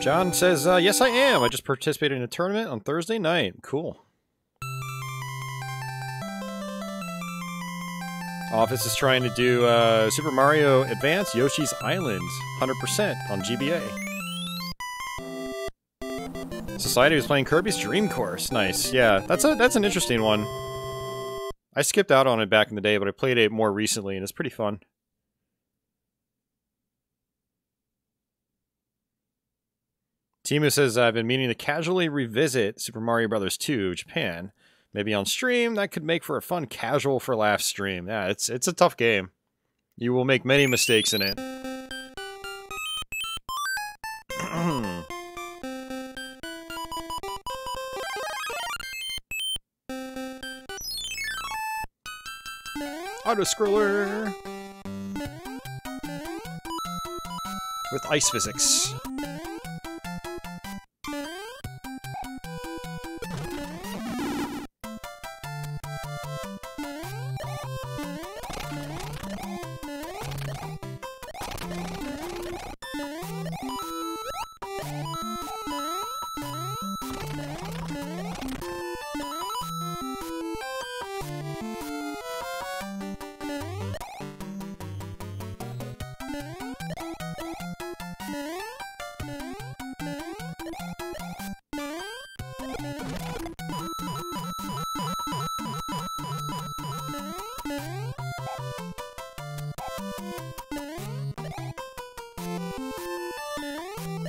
John says, uh, yes I am. I just participated in a tournament on Thursday night. Cool. Office is trying to do uh, Super Mario Advance Yoshi's Island 100% on GBA. Society was playing Kirby's Dream Course. Nice. Yeah, that's a that's an interesting one. I skipped out on it back in the day, but I played it more recently, and it's pretty fun. Timu says, I've been meaning to casually revisit Super Mario Brothers 2 Japan. Maybe on stream, that could make for a fun casual for laugh stream. Yeah, it's, it's a tough game. You will make many mistakes in it. Auto scroller with ice physics.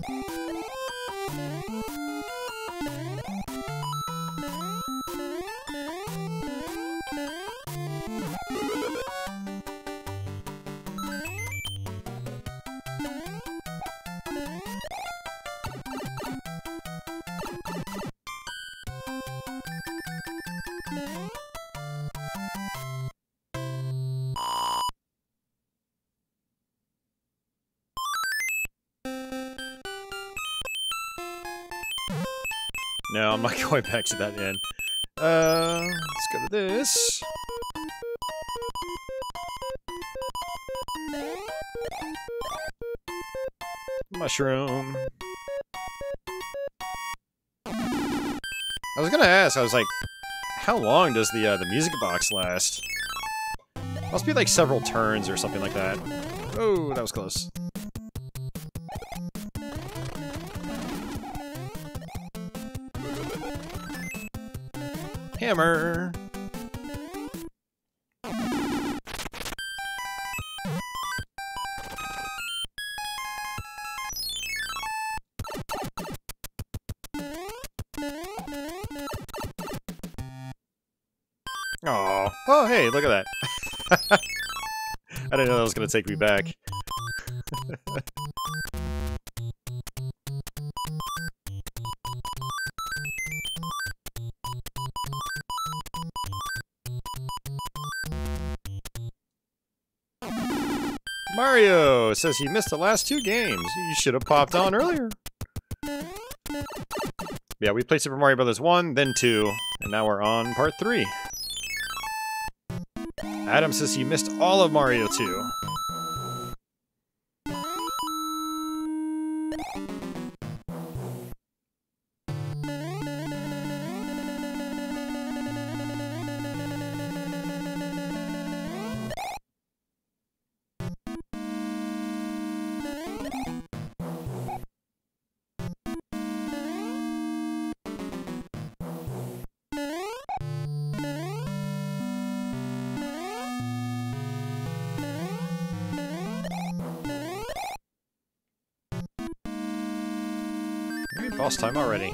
Thank you. No, I'm not going back to that end. Uh, let's go to this. Mushroom. I was gonna ask, I was like, how long does the uh, the music box last? Must be like several turns or something like that. Oh, that was close. Hammer. Oh, oh, hey, look at that. I didn't know that was going to take me back. Says he missed the last two games. You should have popped on earlier. Yeah, we played Super Mario Brothers 1, then 2, and now we're on part 3. Adam says he missed all of Mario 2. Time already.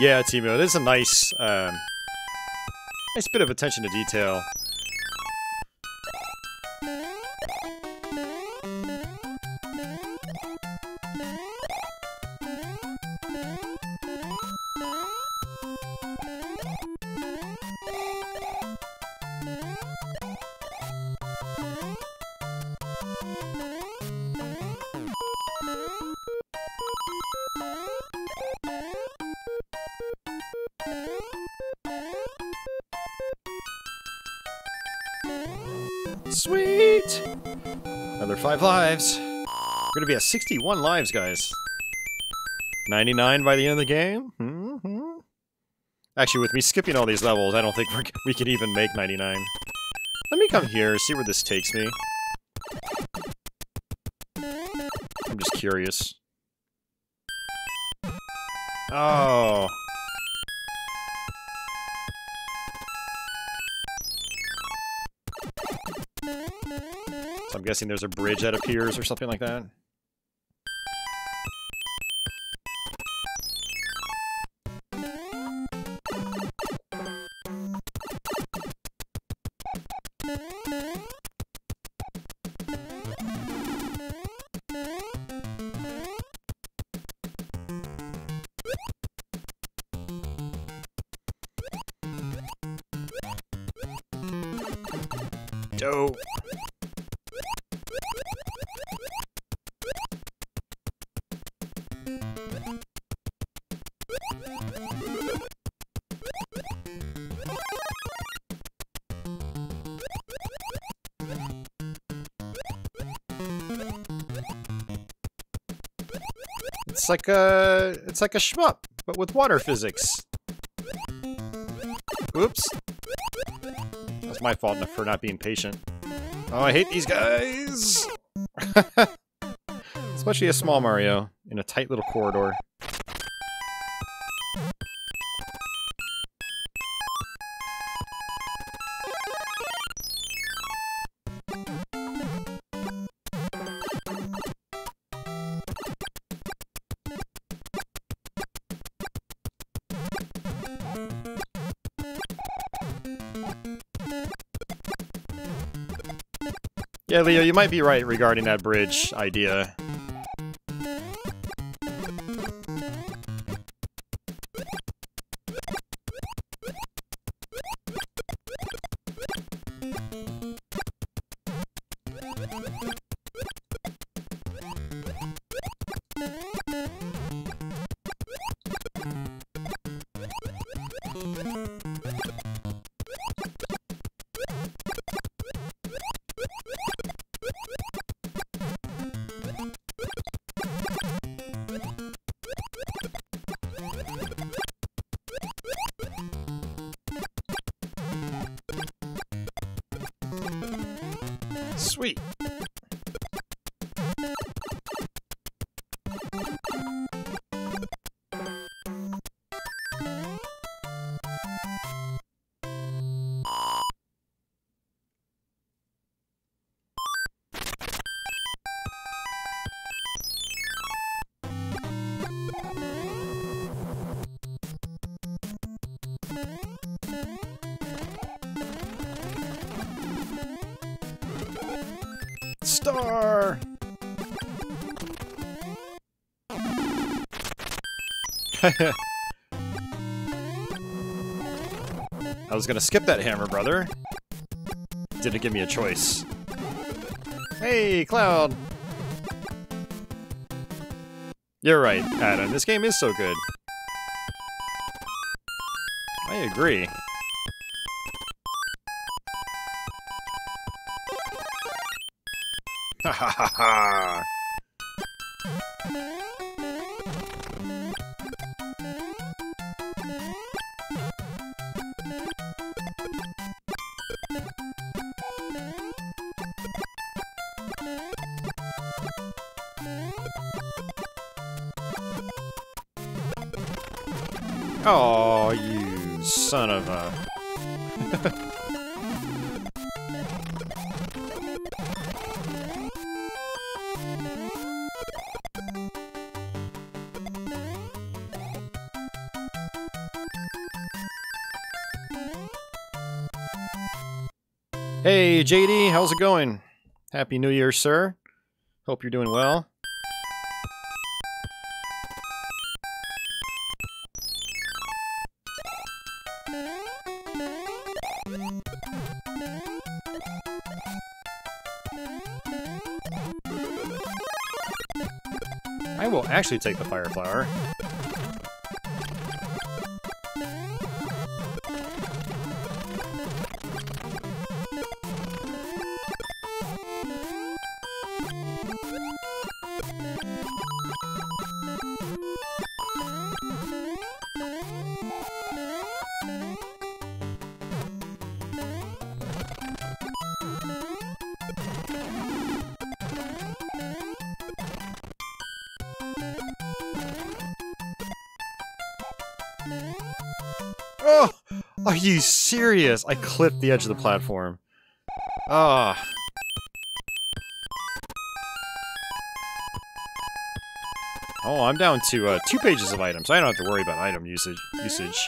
Yeah, Timo, it is a nice, um, nice bit of attention to detail. be at 61 lives, guys. 99 by the end of the game? Mm -hmm. Actually, with me skipping all these levels, I don't think we could even make 99. Let me come here, see where this takes me. I'm just curious. Oh. So I'm guessing there's a bridge that appears or something like that. It's like a it's like a shmup, but with water physics. Oops. That's my fault for not being patient. Oh, I hate these guys! Especially a small Mario in a tight little corridor. Yeah, Leo, you might be right regarding that bridge idea. I was gonna skip that hammer, brother. Didn't give me a choice. Hey, Cloud! You're right, Adam. This game is so good. I agree. Ha ha ha ha! How's it going? Happy New Year, sir. Hope you're doing well. I will actually take the fire flower. You serious? I clipped the edge of the platform. Ah. Oh, I'm down to uh, two pages of items. I don't have to worry about item usage. Usage.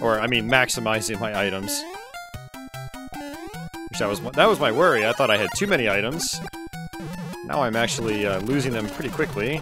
Or, I mean, maximizing my items. Which that was that was my worry. I thought I had too many items. Now I'm actually uh, losing them pretty quickly.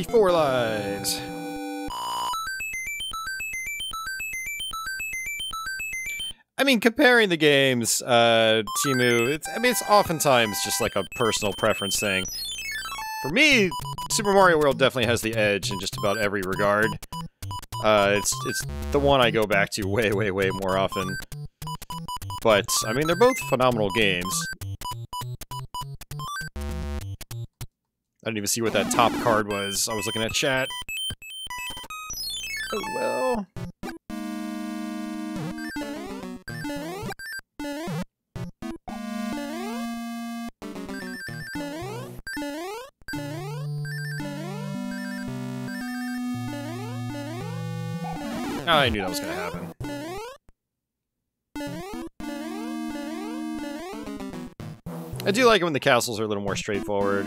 64 lives. I mean, comparing the games, uh, Timu, it's, I mean, it's oftentimes just like a personal preference thing. For me, Super Mario World definitely has the edge in just about every regard. Uh, it's, it's the one I go back to way, way, way more often. But, I mean, they're both phenomenal games. Didn't even see what that top card was. I was looking at chat. Oh well. I knew that was gonna happen. I do like it when the castles are a little more straightforward.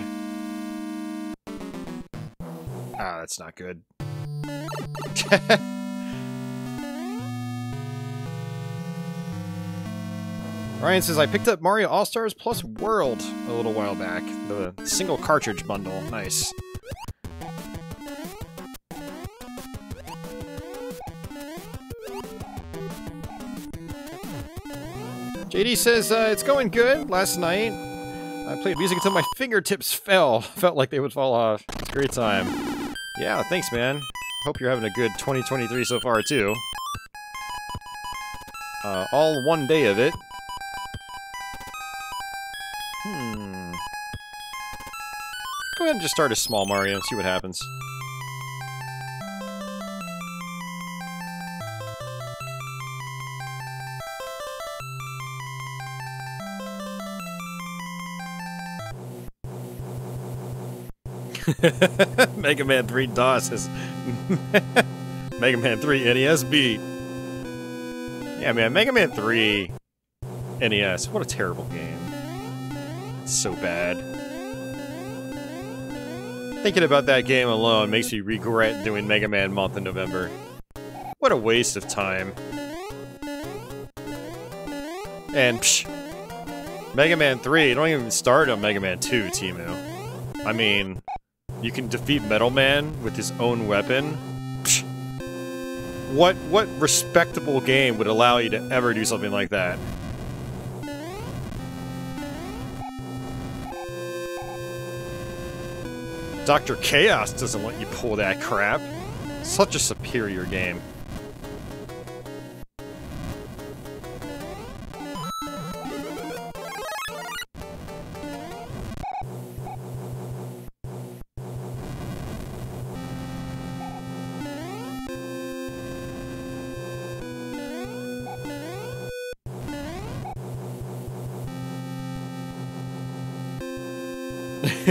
That's not good. Ryan says, I picked up Mario All-Stars plus World a little while back. The single cartridge bundle. Nice. JD says, uh, it's going good. Last night, I played music until my fingertips fell. Felt like they would fall off. It's a great time. Yeah, thanks, man. Hope you're having a good 2023 so far, too. Uh, all one day of it. Hmm. Go ahead and just start a small Mario and see what happens. Mega Man 3 DOS is Mega Man 3 NES beat. Yeah, man, Mega Man 3 NES. What a terrible game. It's so bad. Thinking about that game alone makes me regret doing Mega Man month in November. What a waste of time. And psh, Mega Man 3, don't even start on Mega Man 2, Timu. I mean, you can defeat Metal Man with his own weapon. Psh. What what respectable game would allow you to ever do something like that? Dr. Chaos doesn't let you pull that crap. Such a superior game.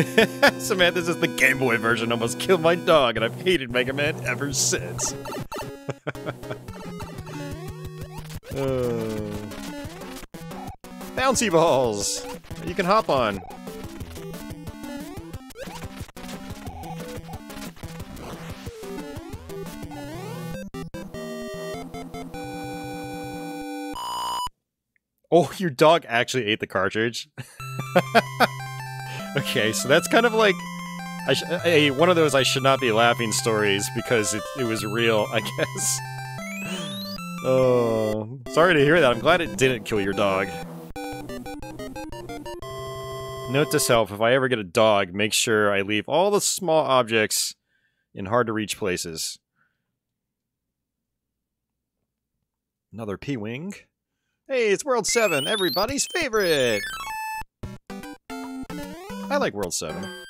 Samantha is the Game Boy version almost killed my dog, and I've hated Mega Man ever since. uh, bouncy balls! You can hop on. Oh, your dog actually ate the cartridge? Okay, so that's kind of like i a, one of those I should not be laughing stories because it, it was real, I guess. Oh, sorry to hear that. I'm glad it didn't kill your dog. Note to self, if I ever get a dog, make sure I leave all the small objects in hard to reach places. Another P-Wing. Hey, it's World 7, everybody's favorite! I like World 7.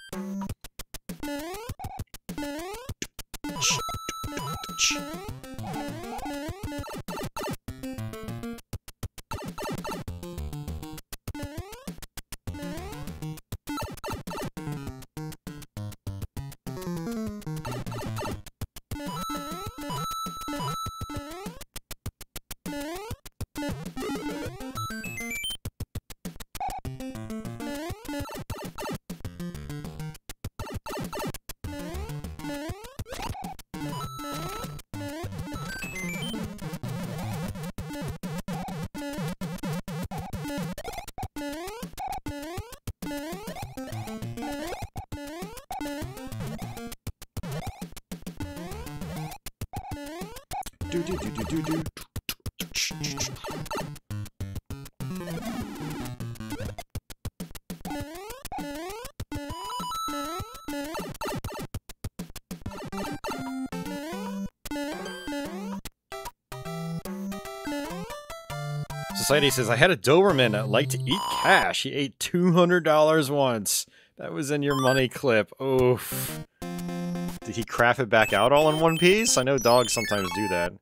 Society says, I had a Doberman that liked to eat cash. He ate $200 once. That was in your money clip. Oof. Did he craft it back out all in one piece? I know dogs sometimes do that.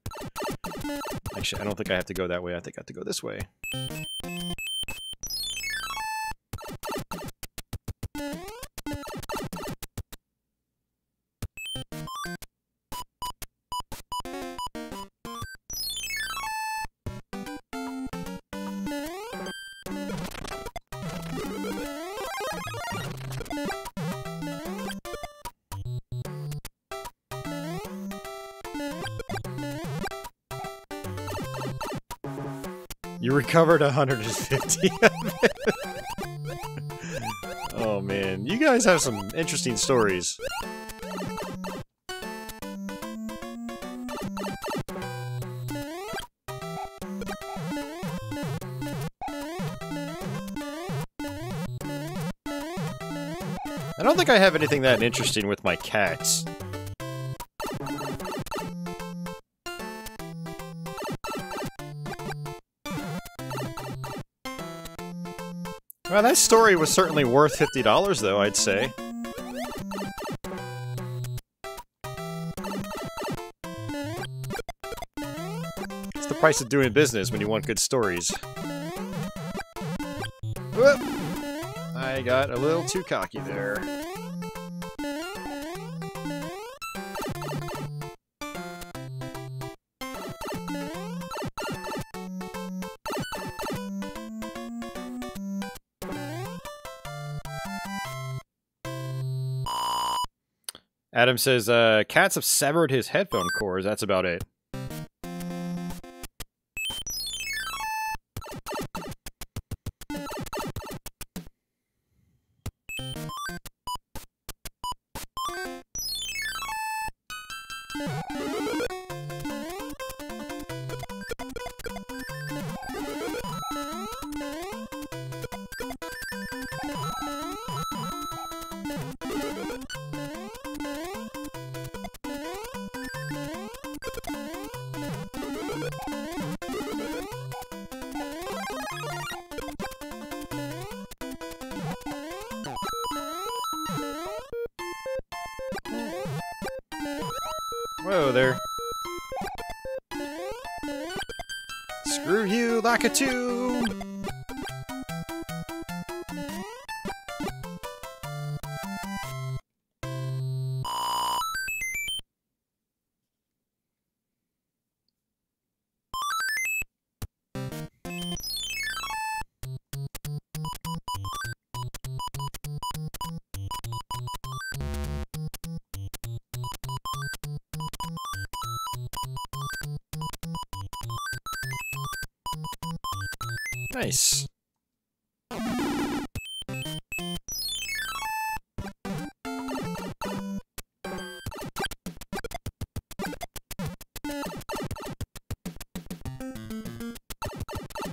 Actually, I don't think I have to go that way. I think I have to go this way. You recovered 150 oh man, you guys have some interesting stories. I don't think I have anything that interesting with my cats. That story was certainly worth $50 though, I'd say. It's the price of doing business when you want good stories. Whoop! I got a little too cocky there. Adam says, uh, cats have severed his headphone cords. That's about it.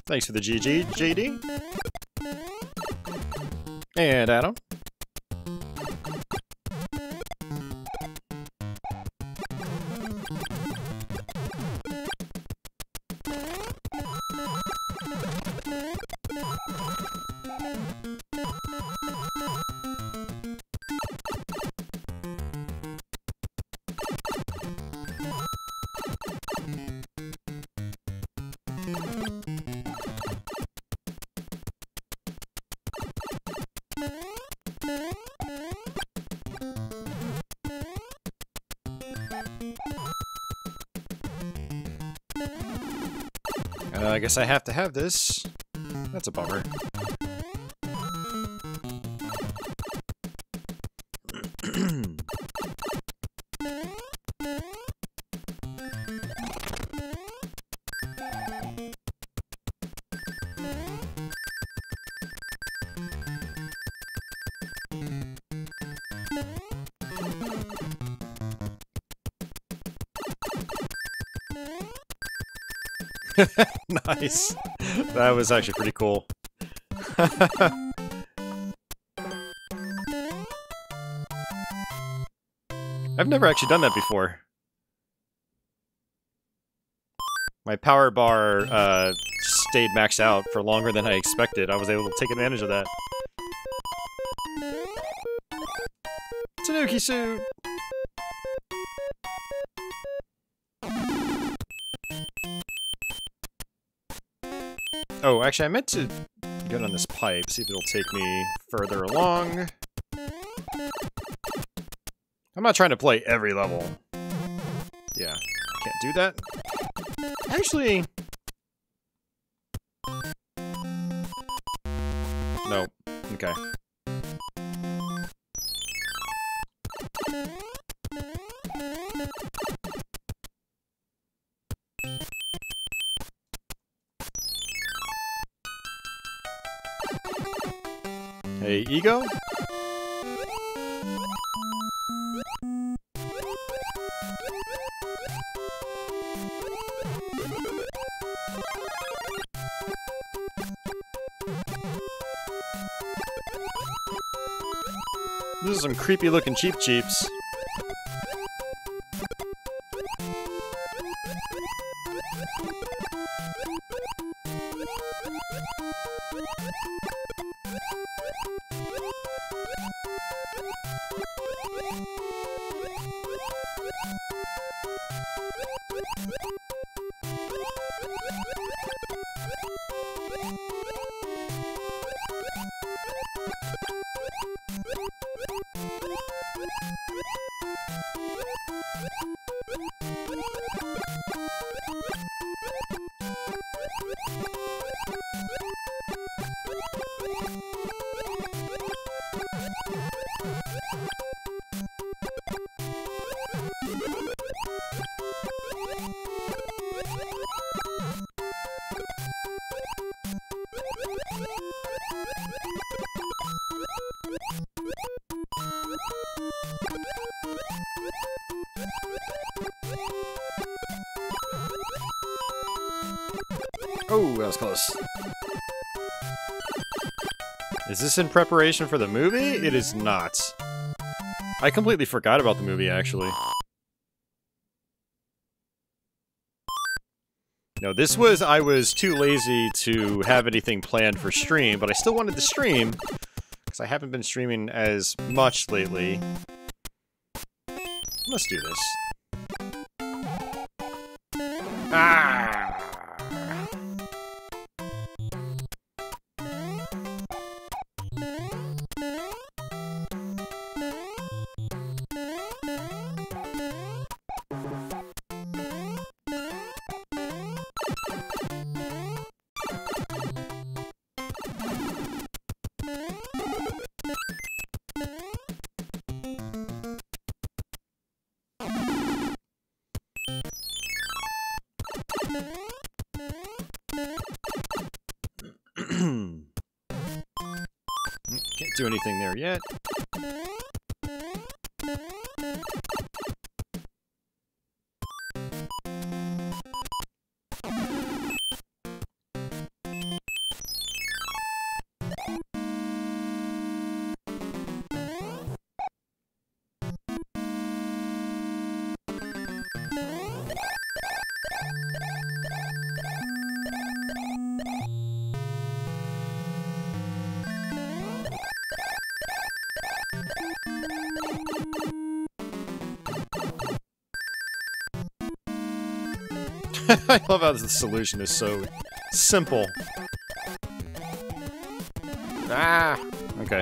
Thanks for the GG, JD. And Adam. Guess I have to have this. That's a bummer. nice. That was actually pretty cool. I've never actually done that before. My power bar uh, stayed maxed out for longer than I expected. I was able to take advantage of that. Tanuki suit! Actually, I meant to get on this pipe, see if it'll take me further along. I'm not trying to play every level. Yeah, can't do that. Actually... creepy looking Cheep Cheeps. In preparation for the movie? It is not. I completely forgot about the movie, actually. No, this was, I was too lazy to have anything planned for stream, but I still wanted to stream, because I haven't been streaming as much lately. Let's do this. I love how the solution is so simple. Ah! Okay.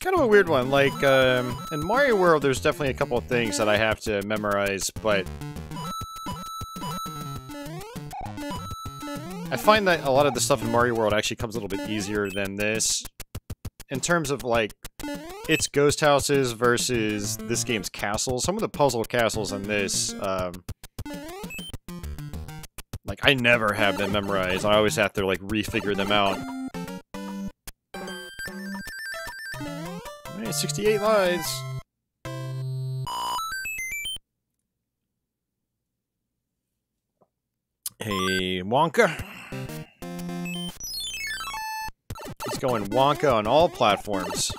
Kind of a weird one. Like, um, in Mario World, there's definitely a couple of things that I have to memorize, but... I find that a lot of the stuff in Mario World actually comes a little bit easier than this. In terms of, like, its ghost houses versus this game's castles. Some of the puzzle castles in this, um, like, I never have them memorized. I always have to, like, refigure them out. 68 lives. Hey, Wonka. He's going Wonka on all platforms.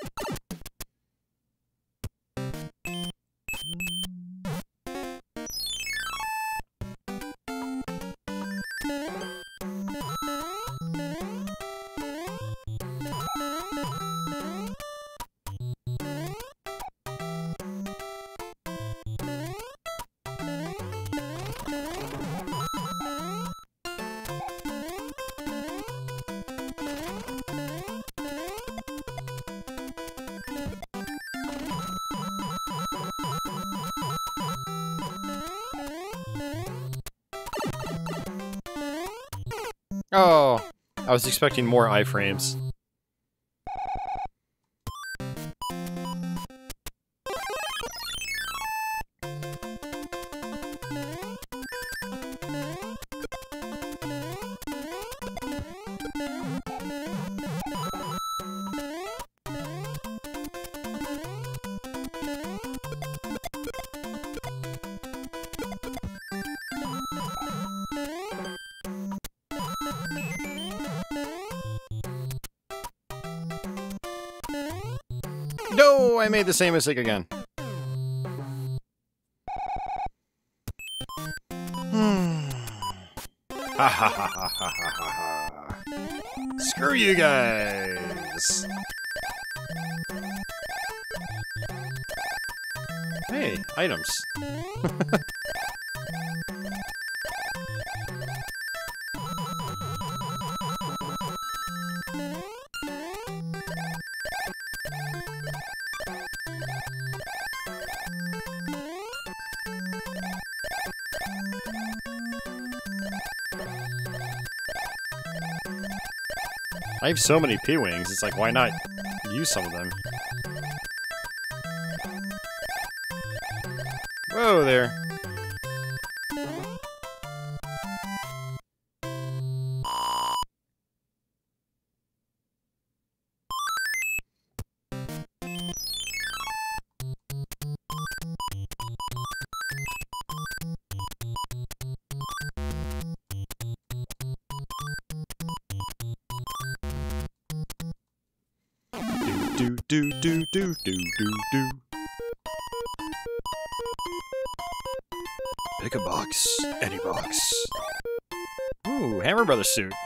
Was expecting more iframes. The same mistake again. Hmm. Screw you guys. Hey, items. I have so many P-Wings, it's like, why not use some of them? Suit.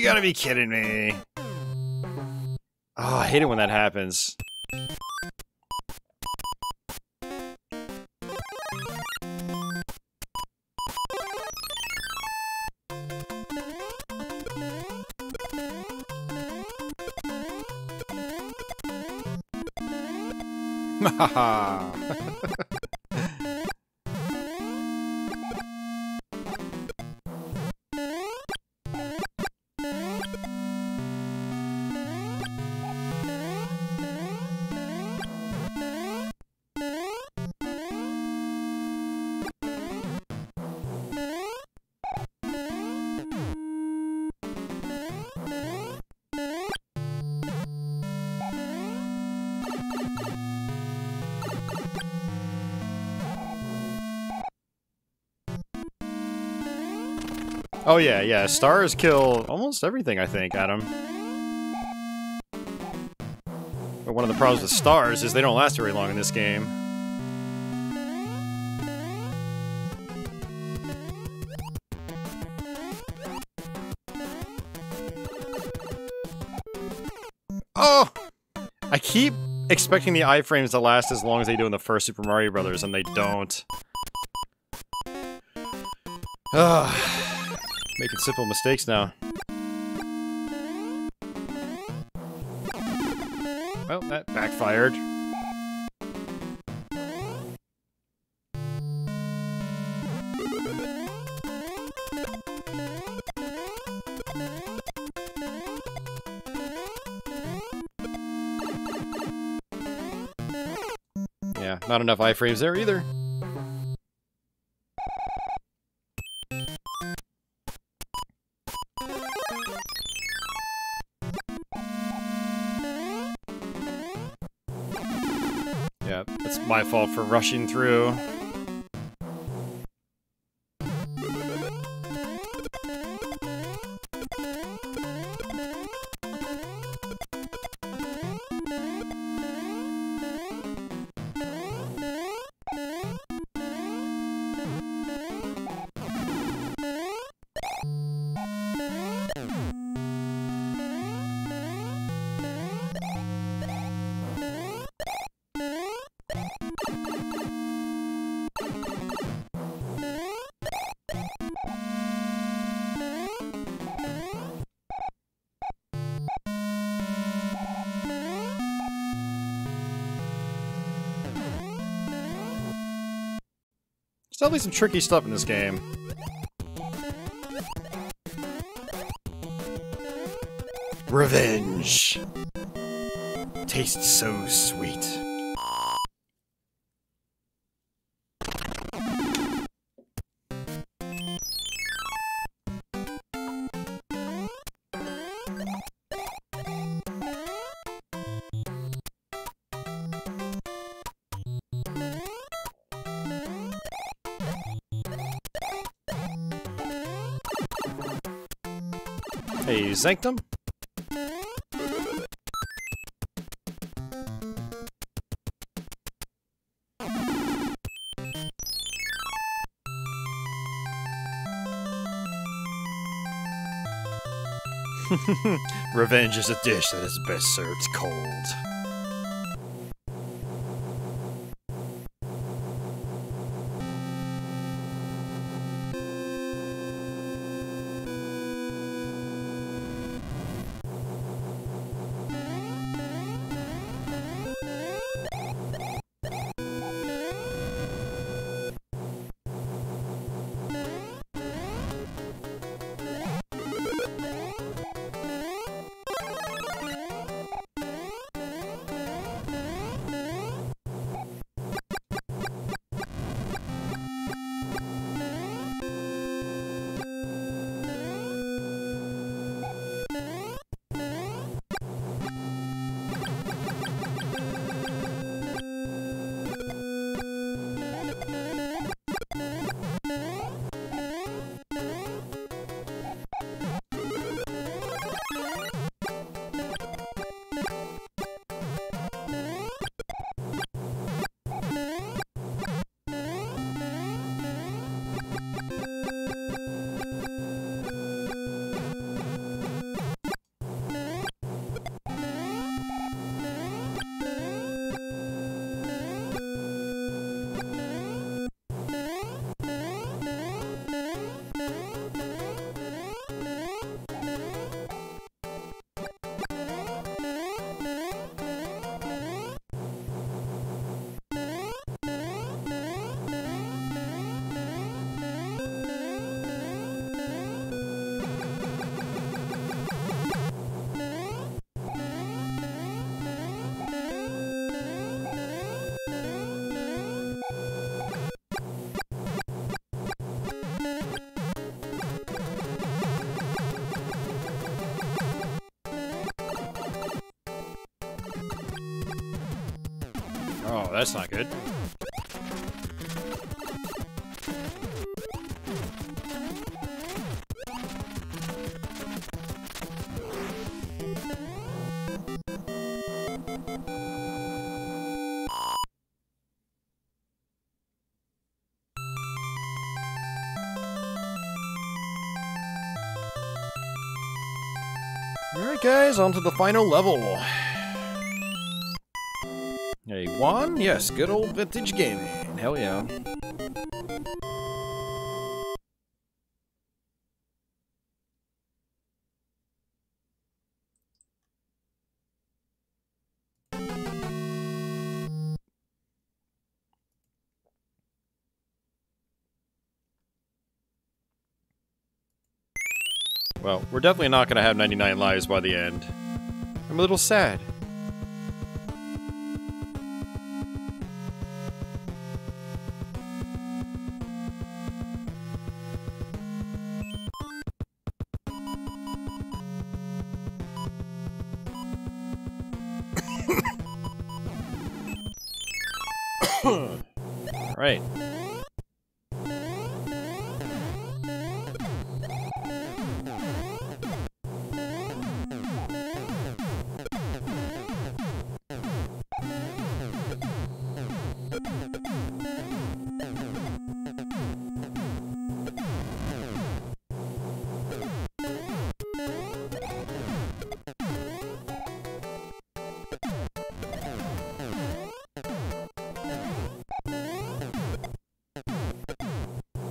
You gotta be kidding me. Oh, I hate it when that happens. Oh yeah, yeah. Stars kill almost everything, I think, Adam. But one of the problems with stars is they don't last very long in this game. Oh! I keep expecting the iframes to last as long as they do in the first Super Mario Brothers, and they don't. Ugh. Making simple mistakes now. Well, that backfired. Yeah, not enough iframes there either. For rushing through. Definitely some tricky stuff in this game. Revenge! Tastes so sweet. Sanctum? Revenge is a dish that is best served cold. That's not good. Alright guys, on to the final level. Yes, good old vintage gaming. Hell yeah. Well, we're definitely not going to have 99 lives by the end. I'm a little sad.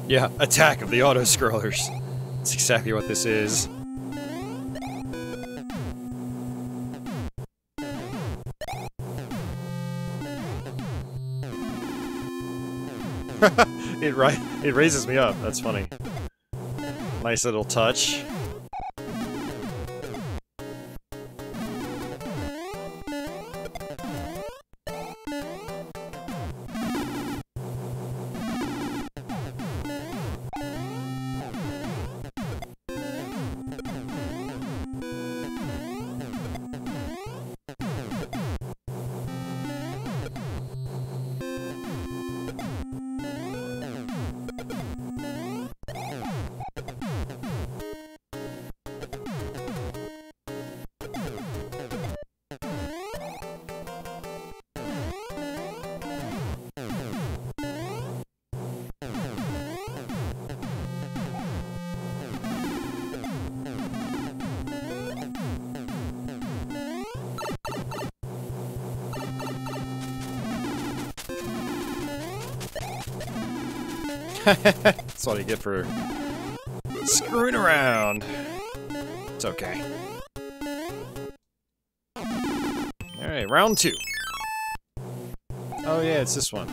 Yeah, Attack of the Auto-Scrollers. That's exactly what this is. it right it raises me up. That's funny. Nice little touch. That's all you get for screwing around. It's okay. Alright, round two. Oh yeah, it's this one.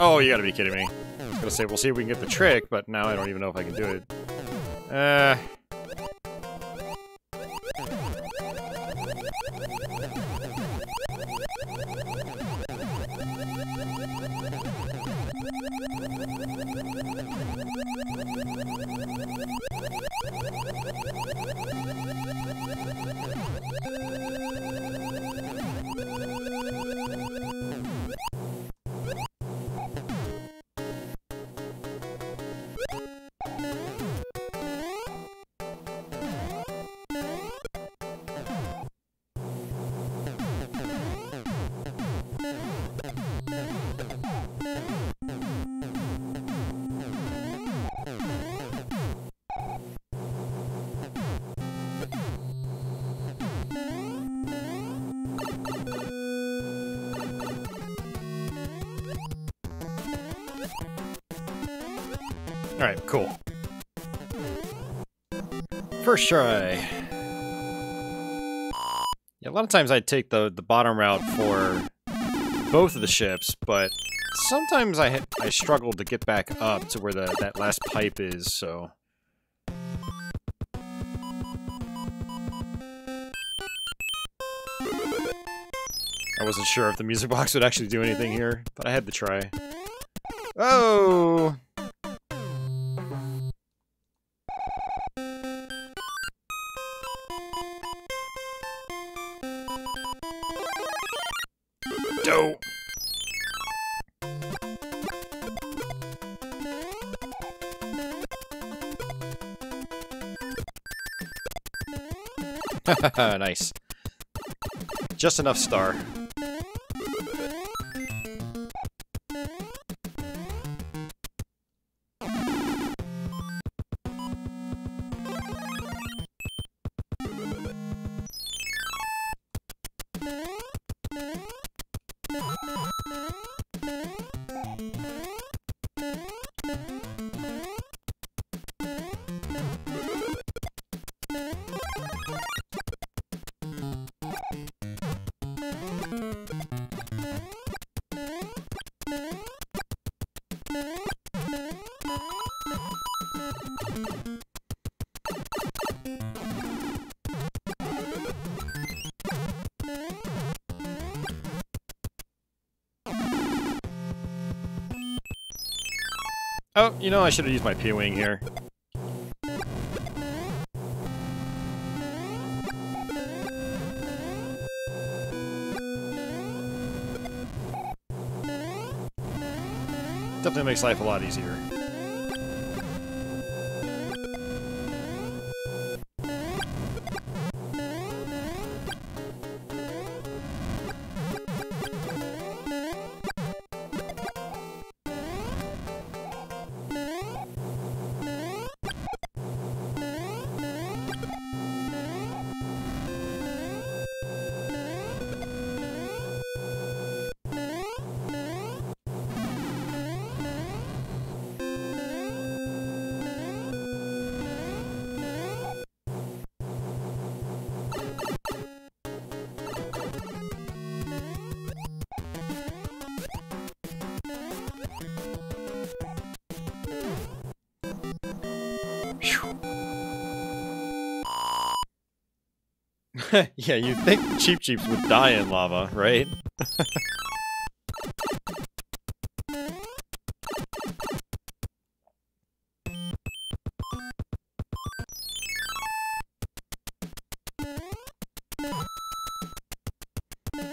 Oh, you gotta be kidding me. I was gonna say, we'll see if we can get the trick, but now I don't even know if I can do it. Uh... Try. Yeah, a lot of times I take the, the bottom route for both of the ships, but sometimes I I struggle to get back up to where the that last pipe is, so... I wasn't sure if the music box would actually do anything here, but I had to try. Oh! nice. Just enough star. You know, I should have used my P-Wing here. Definitely makes life a lot easier. yeah, you think Cheep Cheeps would die in lava, right?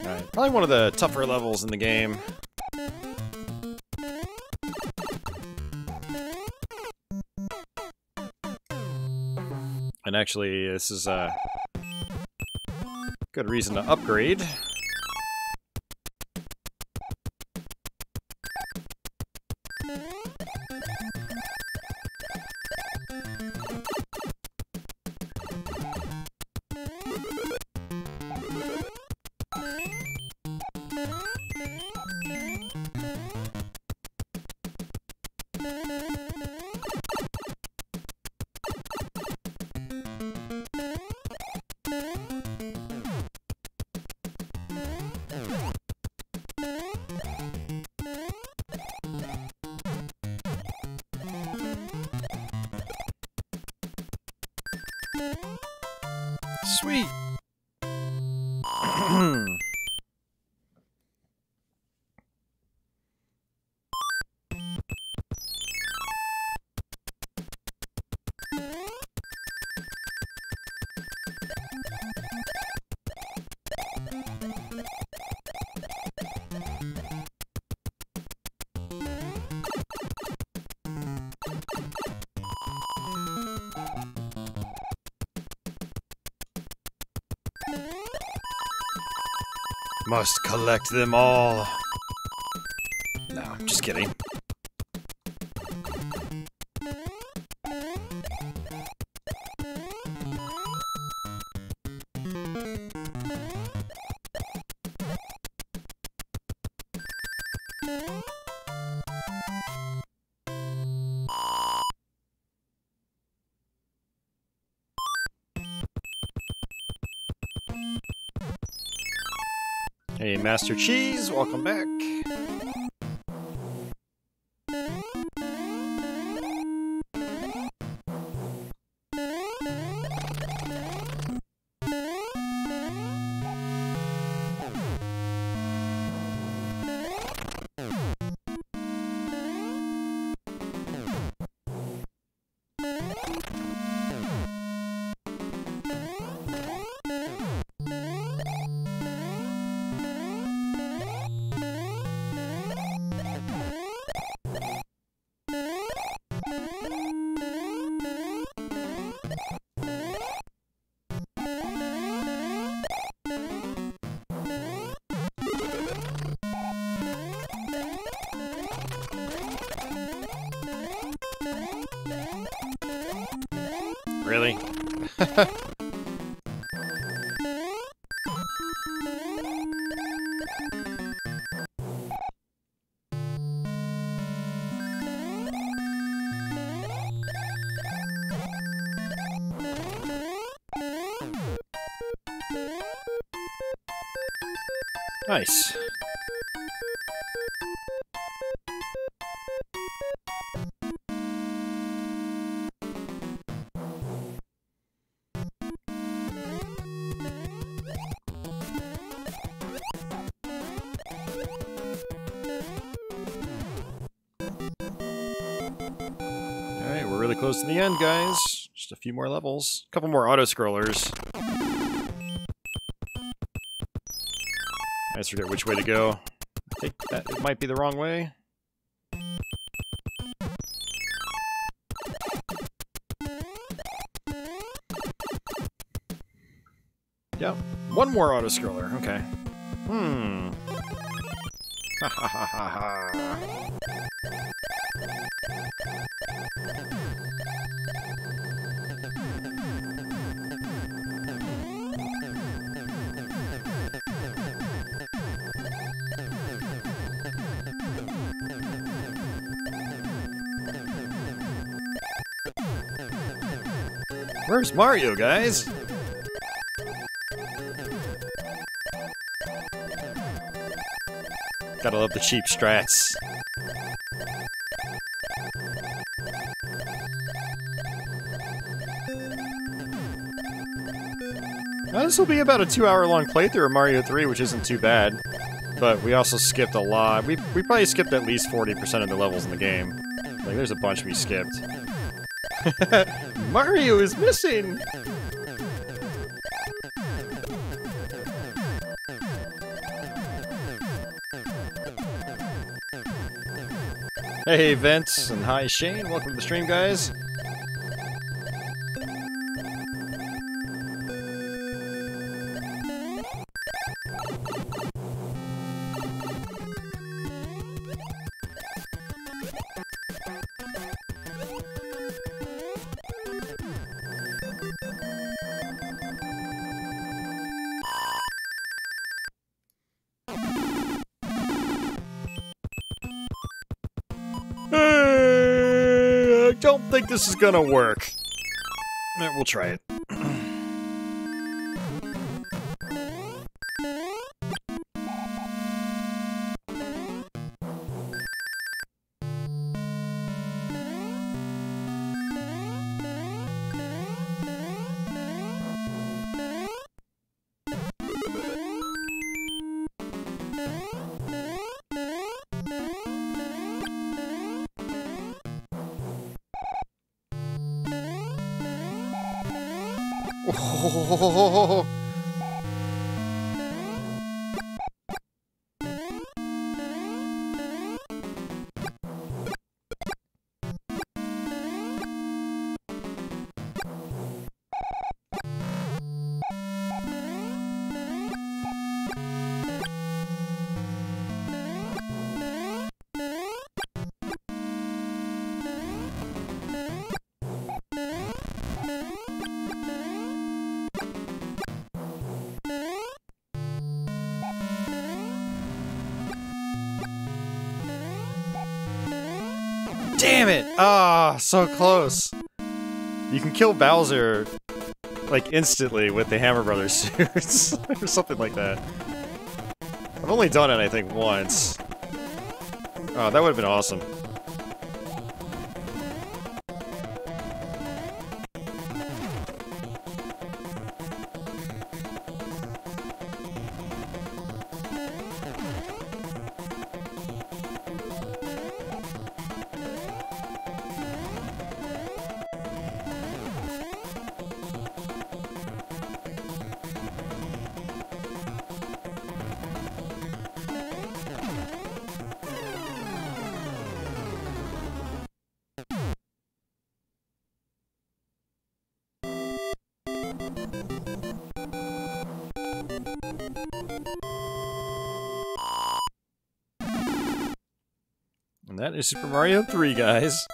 Alright, probably one of the tougher levels in the game. And actually, this is a good reason to upgrade. Collect them all. No, just kidding. Master Cheese, welcome back. Nice. Close to the end, guys. Just a few more levels. A couple more auto-scrollers. I just forget which way to go. I think that it might be the wrong way. Yep. One more auto-scroller. Okay. Hmm. Ha ha ha ha ha. Where's Mario, guys? Gotta love the cheap strats. This will be about a two-hour-long playthrough of Mario 3, which isn't too bad. But we also skipped a lot. We, we probably skipped at least 40% of the levels in the game. Like, there's a bunch we skipped. Mario is missing! Hey, Vince, and hi, Shane. Welcome to the stream, guys. This is gonna work. Eh, We'll try it. So close. You can kill Bowser like instantly with the Hammer Brothers suits or something like that. I've only done it, I think, once. Oh, that would have been awesome. Is Super Mario 3, guys.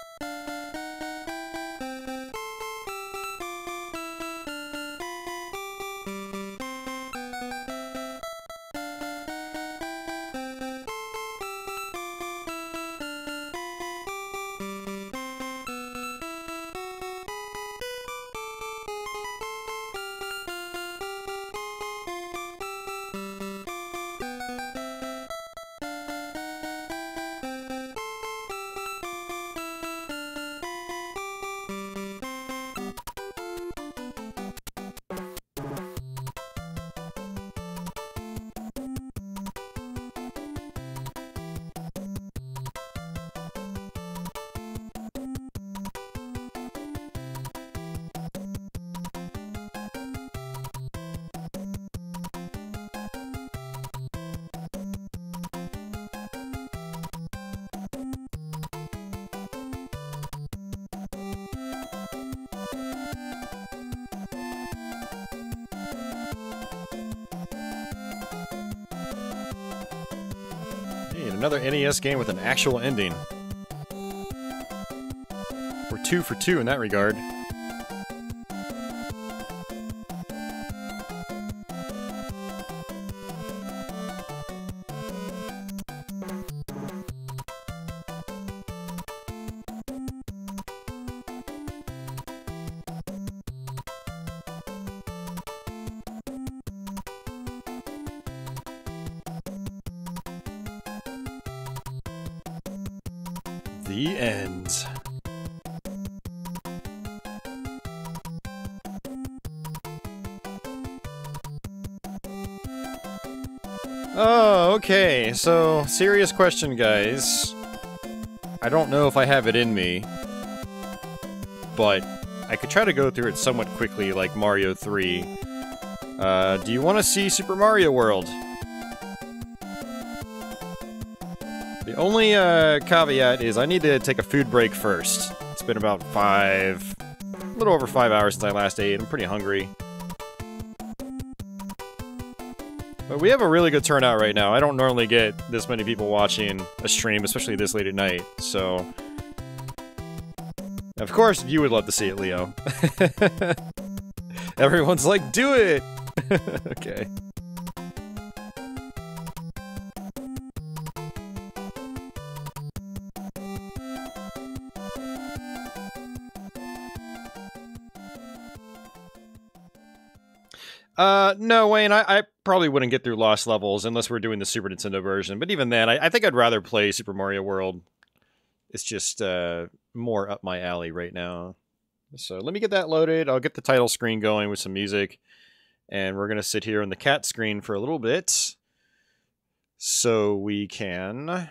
Game with an actual ending. We're two for two in that regard. So serious question, guys. I don't know if I have it in me, but I could try to go through it somewhat quickly, like Mario 3. Uh, do you want to see Super Mario World? The only uh, caveat is I need to take a food break first. It's been about five, a little over five hours since I last ate. I'm pretty hungry. But we have a really good turnout right now. I don't normally get this many people watching a stream, especially this late at night, so... Of course, you would love to see it, Leo. Everyone's like, do it! okay. Uh, no, Wayne, I, I, probably wouldn't get through Lost Levels unless we're doing the Super Nintendo version. But even then, I, I think I'd rather play Super Mario World. It's just uh, more up my alley right now. So let me get that loaded. I'll get the title screen going with some music. And we're going to sit here on the cat screen for a little bit. So we can... Uh,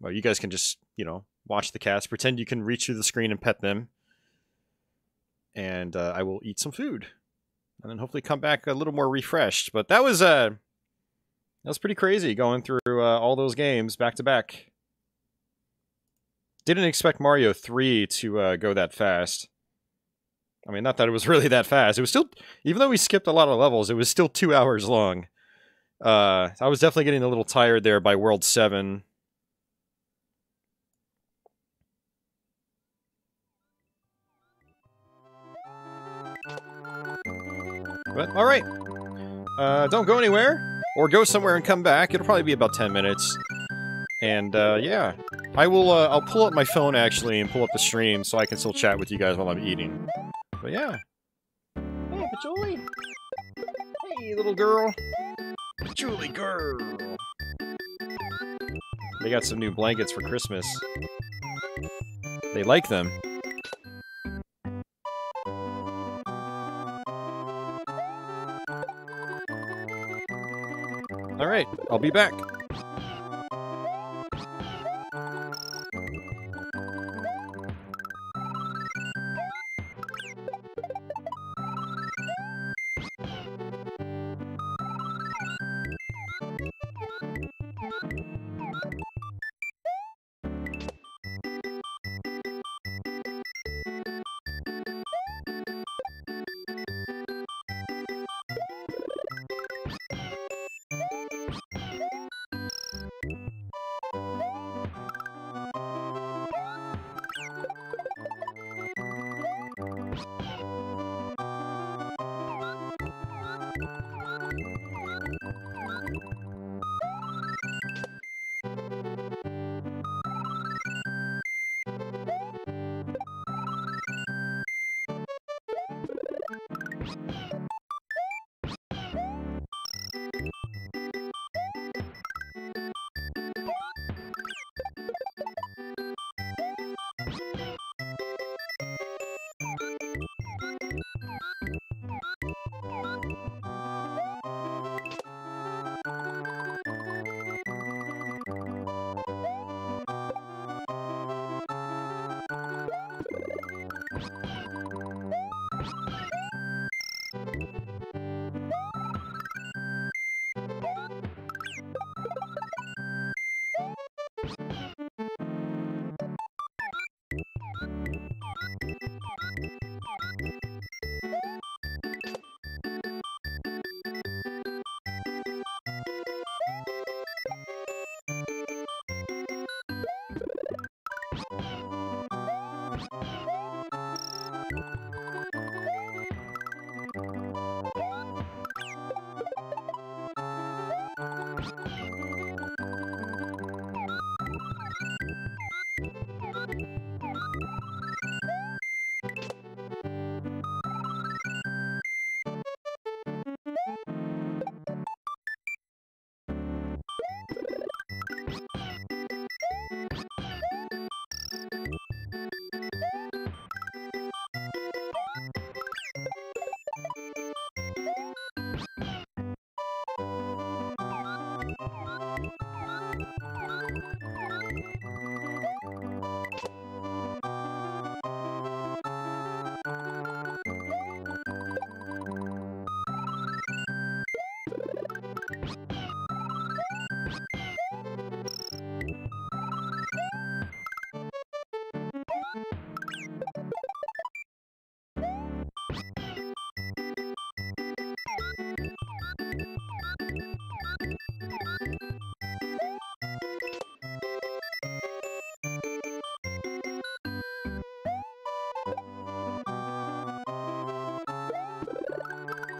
well, you guys can just, you know, watch the cats. Pretend you can reach through the screen and pet them. And uh, I will eat some food and then hopefully come back a little more refreshed. But that was uh that was pretty crazy going through uh, all those games back to back. Didn't expect Mario 3 to uh, go that fast. I mean, not that it was really that fast. It was still, even though we skipped a lot of levels, it was still two hours long. Uh, I was definitely getting a little tired there by World 7. But, alright. Uh, don't go anywhere, or go somewhere and come back. It'll probably be about 10 minutes. And, uh, yeah. I will, uh, I'll pull up my phone, actually, and pull up the stream so I can still chat with you guys while I'm eating. But, yeah. Hey, Patchouli! Hey, little girl! Patchouli girl! They got some new blankets for Christmas. They like them. Alright, I'll be back.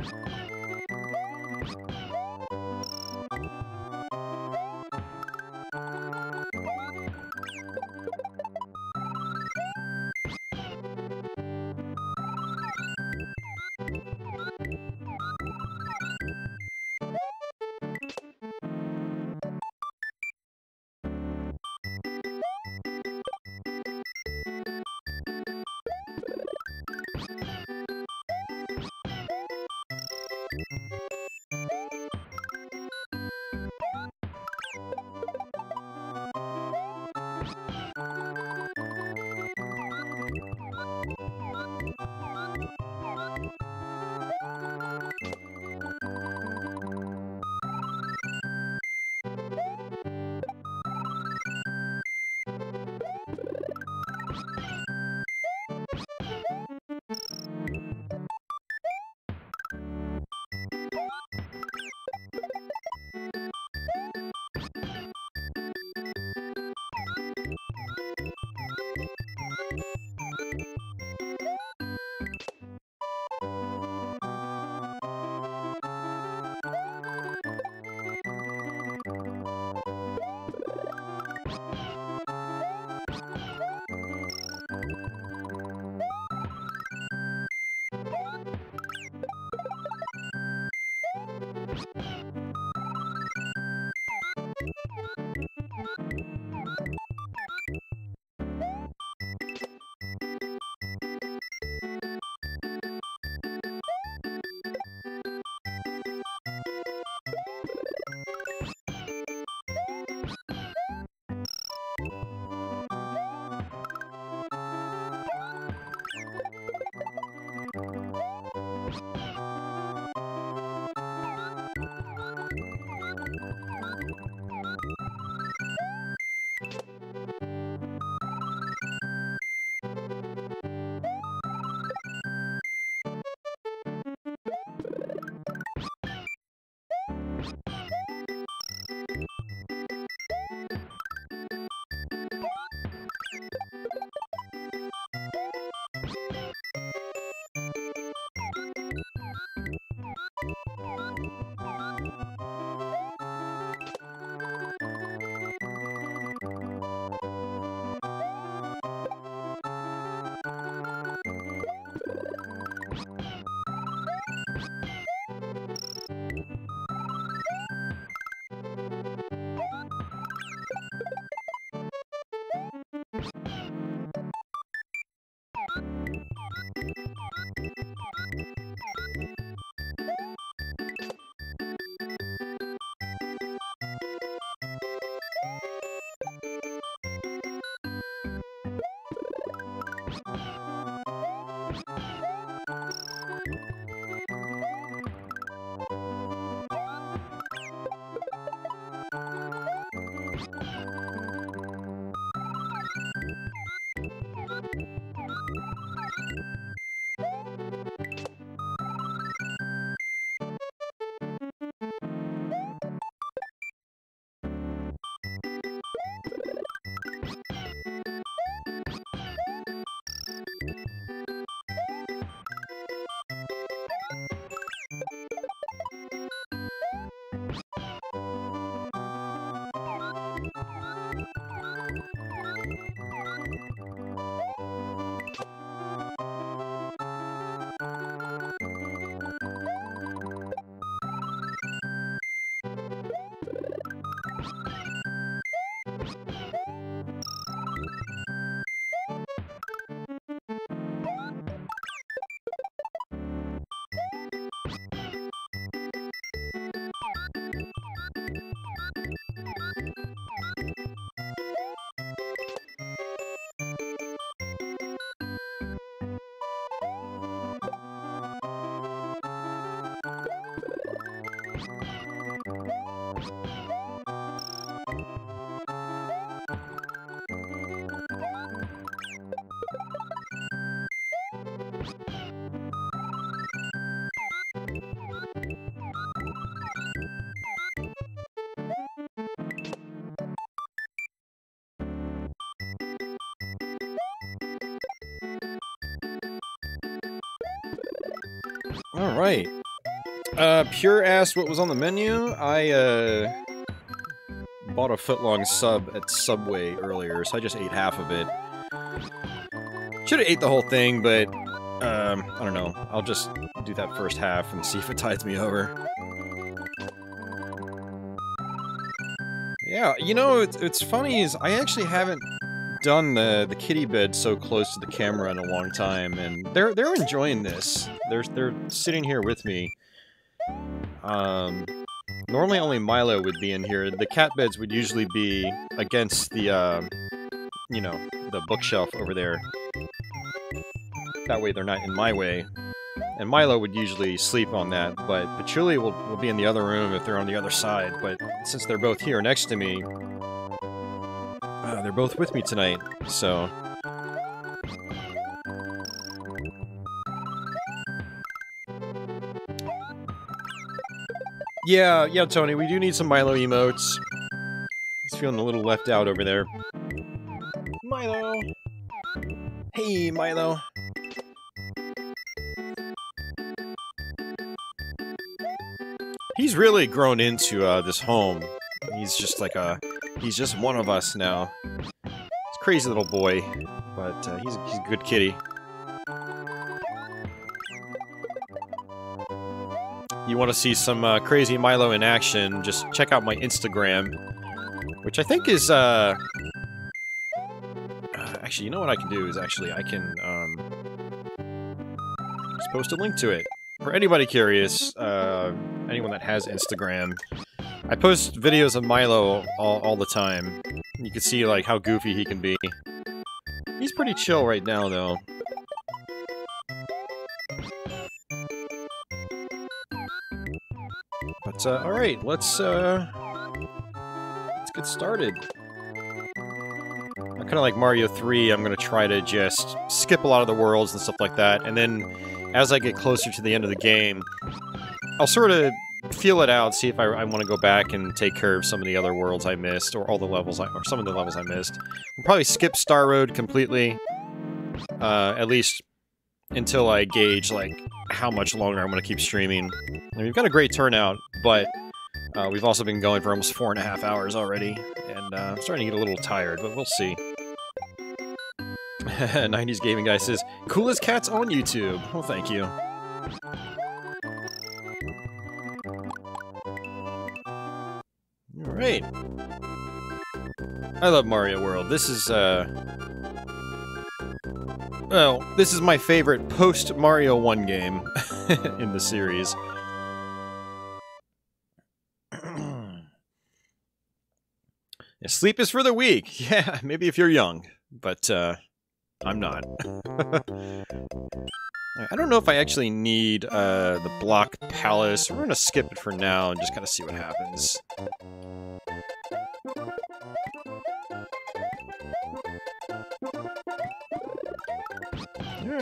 Bye. you. All right. Uh, Pure asked what was on the menu. I, uh, bought a footlong sub at Subway earlier, so I just ate half of it. Should've ate the whole thing, but, um, I don't know. I'll just do that first half and see if it tides me over. Yeah, you know, it's, it's funny is I actually haven't done the the kitty bed so close to the camera in a long time, and they're they're enjoying this. They're they're sitting here with me. Um, normally only Milo would be in here. The cat beds would usually be against the, uh, you know, the bookshelf over there. That way they're not in my way. And Milo would usually sleep on that, but Patchouli will, will be in the other room if they're on the other side. But since they're both here next to me, uh, they're both with me tonight, so... Yeah, yeah, Tony, we do need some Milo emotes. He's feeling a little left out over there. Milo! Hey, Milo! He's really grown into uh, this home. He's just like a... He's just one of us now. He's crazy little boy, but uh, he's, he's a good kitty. You want to see some uh, crazy Milo in action, just check out my Instagram, which I think is, uh... uh actually, you know what I can do is actually I can, um... Just post a link to it. For anybody curious, uh, anyone that has Instagram, I post videos of Milo all, all the time. You can see, like, how goofy he can be. He's pretty chill right now, though. Uh, alright, let's, uh... Let's get started. Kind of like Mario 3, I'm gonna try to just skip a lot of the worlds and stuff like that, and then as I get closer to the end of the game, I'll sort of feel it out, see if I, I want to go back and take care of some of the other worlds I missed, or all the levels, I, or some of the levels I missed. We'll probably skip Star Road completely, uh, at least until I gauge, like, how much longer I'm going to keep streaming. We've got a great turnout, but uh, we've also been going for almost four and a half hours already, and uh, I'm starting to get a little tired, but we'll see. 90s Gaming Guy says, Coolest cats on YouTube. Well, thank you. Alright. I love Mario World. This is, uh... Well, this is my favorite post-Mario 1 game in the series. Sleep is for the weak. Yeah, maybe if you're young. But, uh... I'm not. I don't know if I actually need uh, the block palace. We're gonna skip it for now and just kind of see what happens.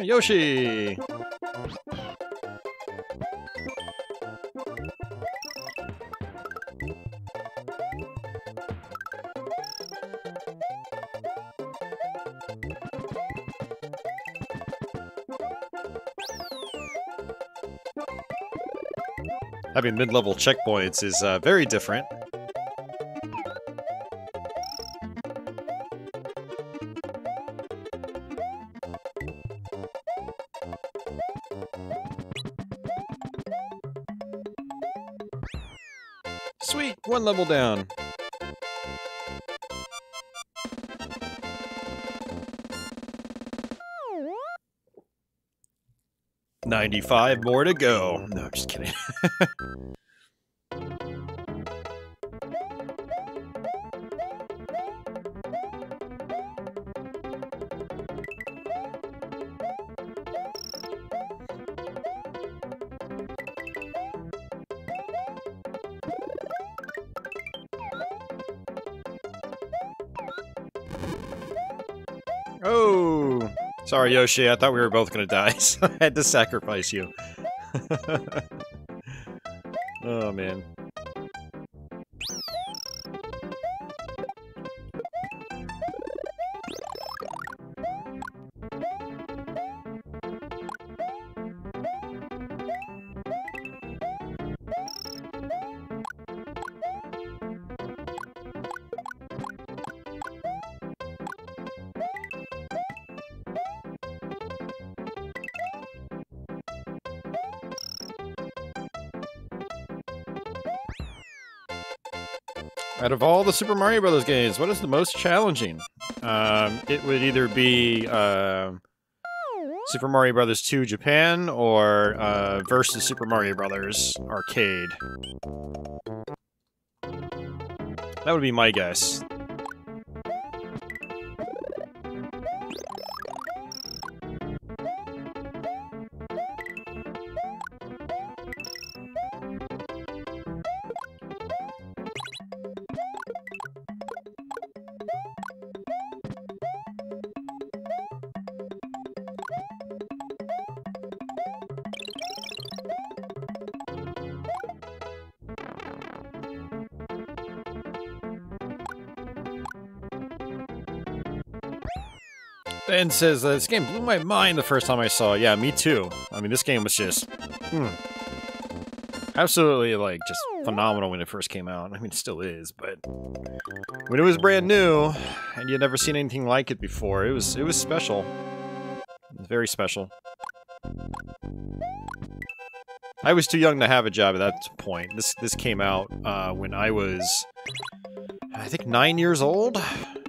Yoshi! Having mid-level checkpoints is uh, very different. Sweet, one level down. 95 more to go. No, I'm just kidding. Sorry, Yoshi, I thought we were both gonna die, so I had to sacrifice you. oh, man. The Super Mario Brothers games, what is the most challenging? Um, it would either be uh, Super Mario Brothers 2 Japan or uh, versus Super Mario Brothers Arcade. That would be my guess. Ben says, uh, this game blew my mind the first time I saw it. Yeah, me too. I mean, this game was just... Hmm, absolutely, like, just phenomenal when it first came out. I mean, it still is, but... When it was brand new, and you'd never seen anything like it before, it was, it was special. It was very special. I was too young to have a job at that point. This this came out uh, when I was, I think, nine years old.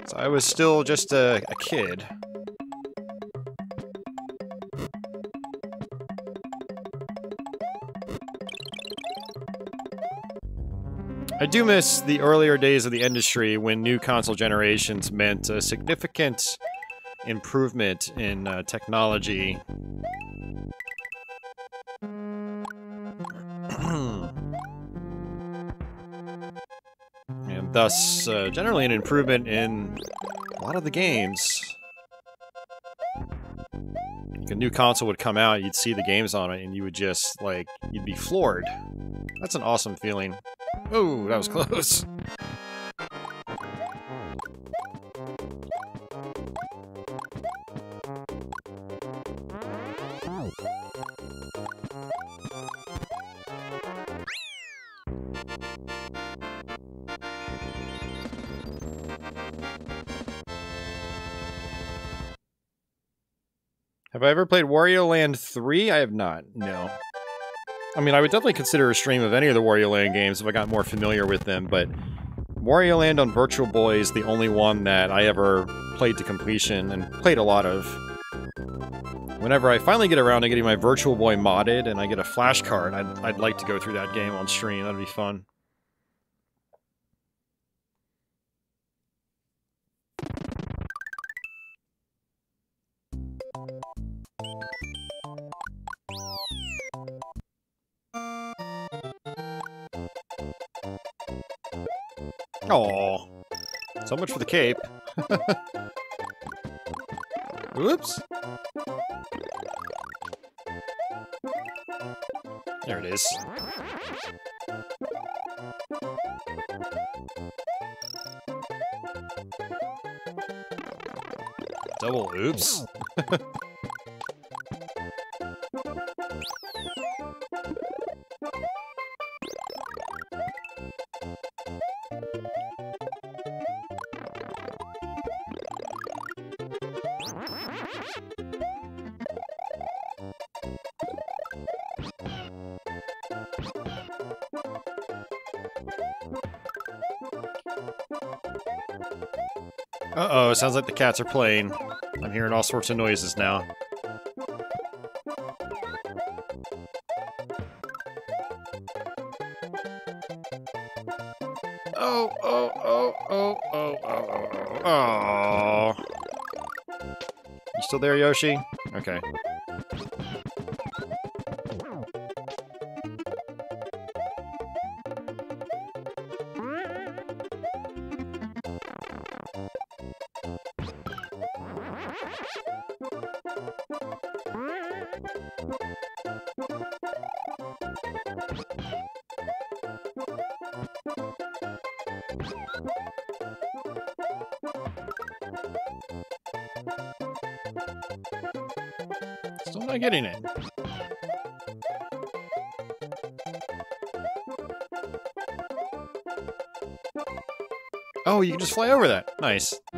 So I was still just a, a kid. I do miss the earlier days of the industry when new console generations meant a significant improvement in uh, technology. and thus, uh, generally an improvement in a lot of the games. Like a new console would come out, you'd see the games on it, and you would just, like, you'd be floored. That's an awesome feeling. Oh, that was close. Have I ever played Wario Land 3? I have not, no. I mean, I would definitely consider a stream of any of the Wario Land games if I got more familiar with them, but Wario Land on Virtual Boy is the only one that I ever played to completion and played a lot of. Whenever I finally get around to getting my Virtual Boy modded and I get a flash card, I'd, I'd like to go through that game on stream. That'd be fun. So much for the cape. Oops. There it is. Double oops. sounds like the cats are playing. I'm hearing all sorts of noises now. Oh, oh, oh, oh, oh, oh, oh, oh. You still there, Yoshi? Okay. Just fly over that. Nice.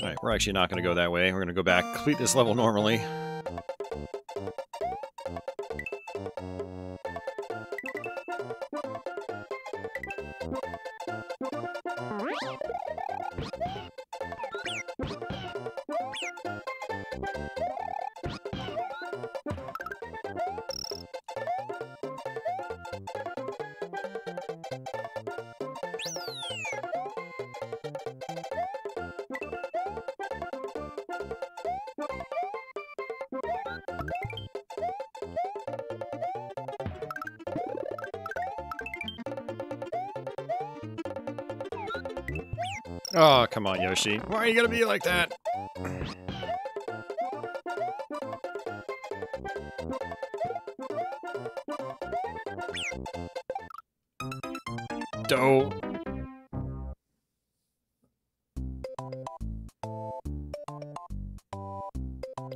Alright, we're actually not going to go that way. We're going to go back, complete this level normally. On, Yoshi. Why are you gonna be like that? Doe.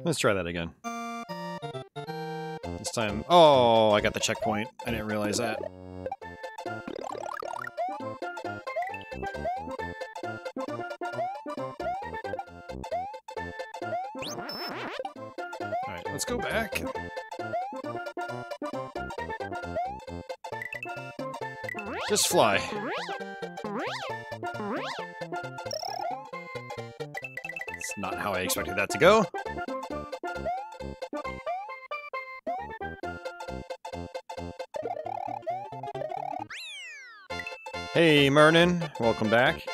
Let's try that again. This time... Oh, I got the checkpoint. I didn't realize that. Just fly. It's not how I expected that to go. Hey, Mernon. Welcome back.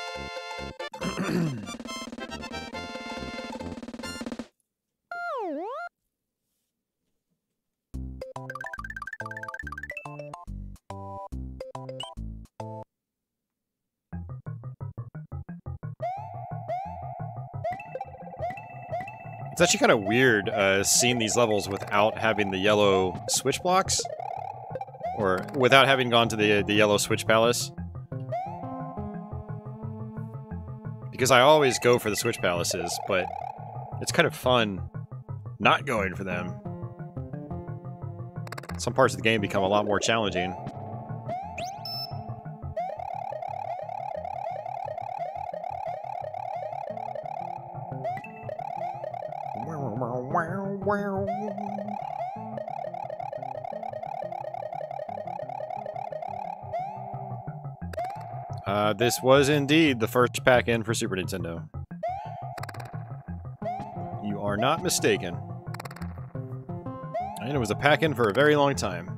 It's actually kind of weird uh, seeing these levels without having the yellow switch blocks. Or without having gone to the, the yellow switch palace. Because I always go for the switch palaces, but it's kind of fun not going for them. Some parts of the game become a lot more challenging. This was indeed the first pack in for Super Nintendo. You are not mistaken. And it was a pack in for a very long time.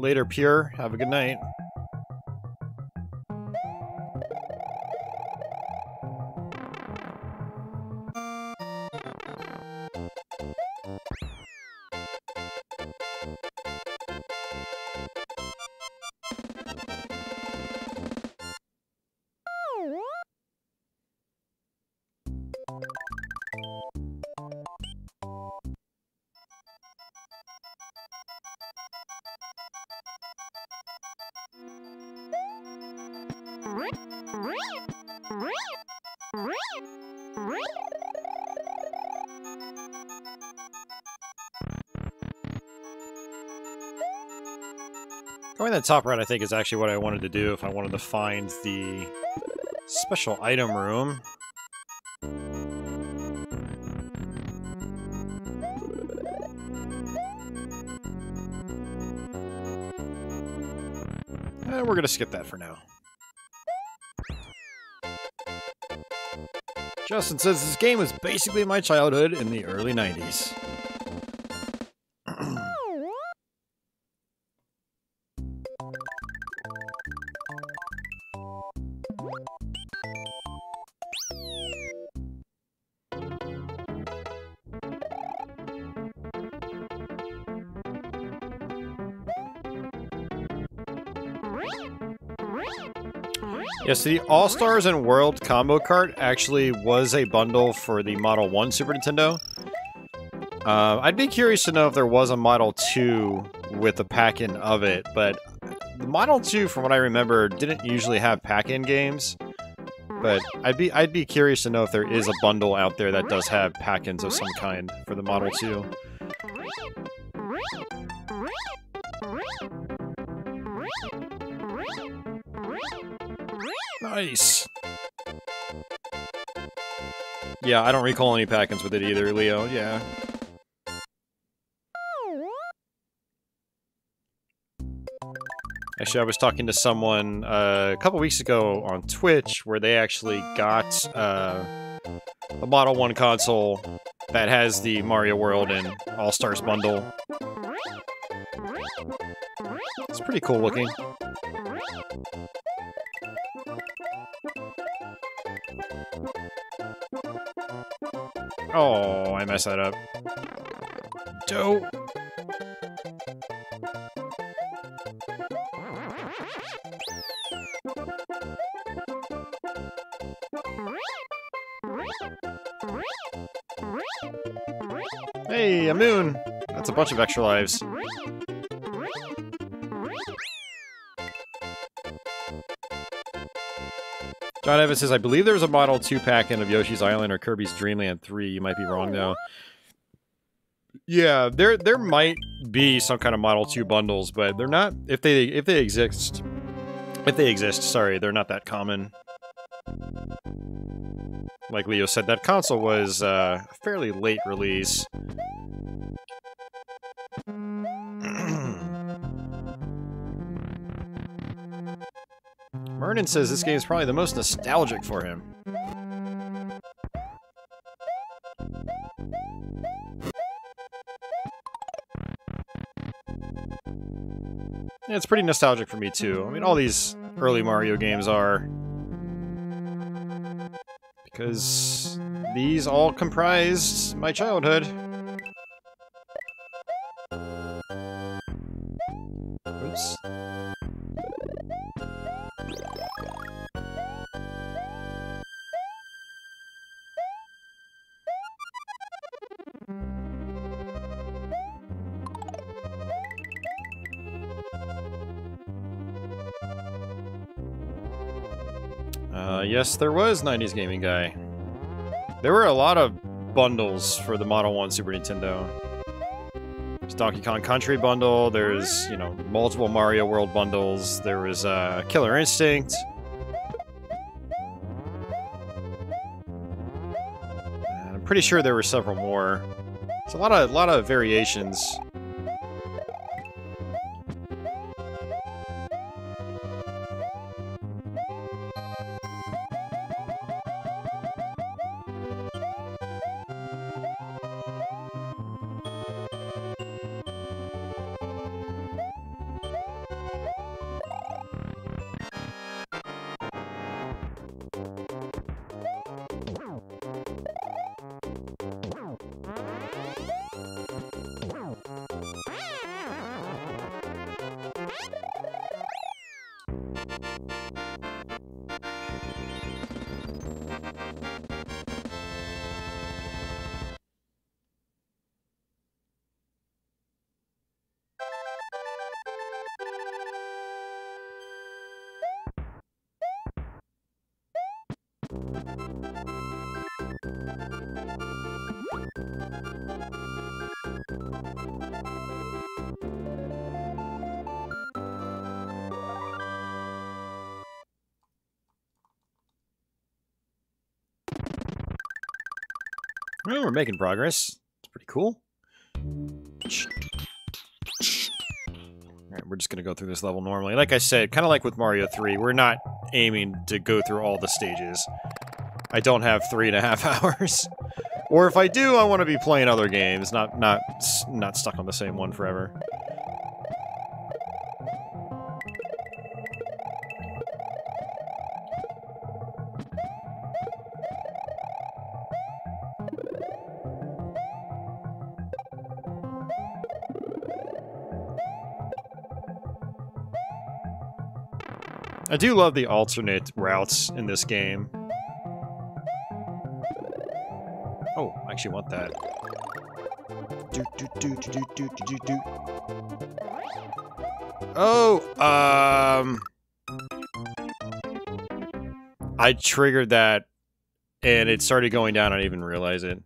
Later, Pure. Have a good night. Top right, I think, is actually what I wanted to do if I wanted to find the special item room. And we're going to skip that for now. Justin says this game was basically my childhood in the early 90s. Yes, the All Stars and World Combo Cart actually was a bundle for the Model 1 Super Nintendo. Uh, I'd be curious to know if there was a Model 2 with a pack-in of it, but the Model 2, from what I remember, didn't usually have pack-in games. But I'd be I'd be curious to know if there is a bundle out there that does have pack-ins of some kind for the Model 2. Nice. Yeah, I don't recall any pack-ins with it either, Leo. Yeah. Actually, I was talking to someone uh, a couple weeks ago on Twitch where they actually got uh, a Model 1 console that has the Mario World and All-Stars bundle. It's pretty cool looking. Oh, I messed that up. Dope. Hey, a moon! That's a bunch of extra lives. John Evans says, I believe there was a Model 2 pack-in of Yoshi's Island or Kirby's Dream Land 3. You might be wrong, though. Yeah, there there might be some kind of Model 2 bundles, but they're not... If they if they exist... If they exist, sorry, they're not that common. Like Leo said, that console was uh, a fairly late release. Mernon says this game is probably the most nostalgic for him. Yeah, it's pretty nostalgic for me too. I mean, all these early Mario games are. Because these all comprised my childhood. Yes, there was 90s Gaming Guy. There were a lot of bundles for the Model 1 Super Nintendo. There's Donkey Kong Country bundle, there's, you know, multiple Mario World bundles, there was uh, Killer Instinct. And I'm pretty sure there were several more. It's a lot of, a lot of variations. Making progress. It's pretty cool. Alright, we're just gonna go through this level normally. Like I said, kind of like with Mario 3, we're not aiming to go through all the stages. I don't have three and a half hours. or if I do, I want to be playing other games, not not not stuck on the same one forever. I do love the alternate routes in this game. Oh, I actually want that. Do, do, do, do, do, do, do, do. Oh, um... I triggered that, and it started going down, I didn't even realize it.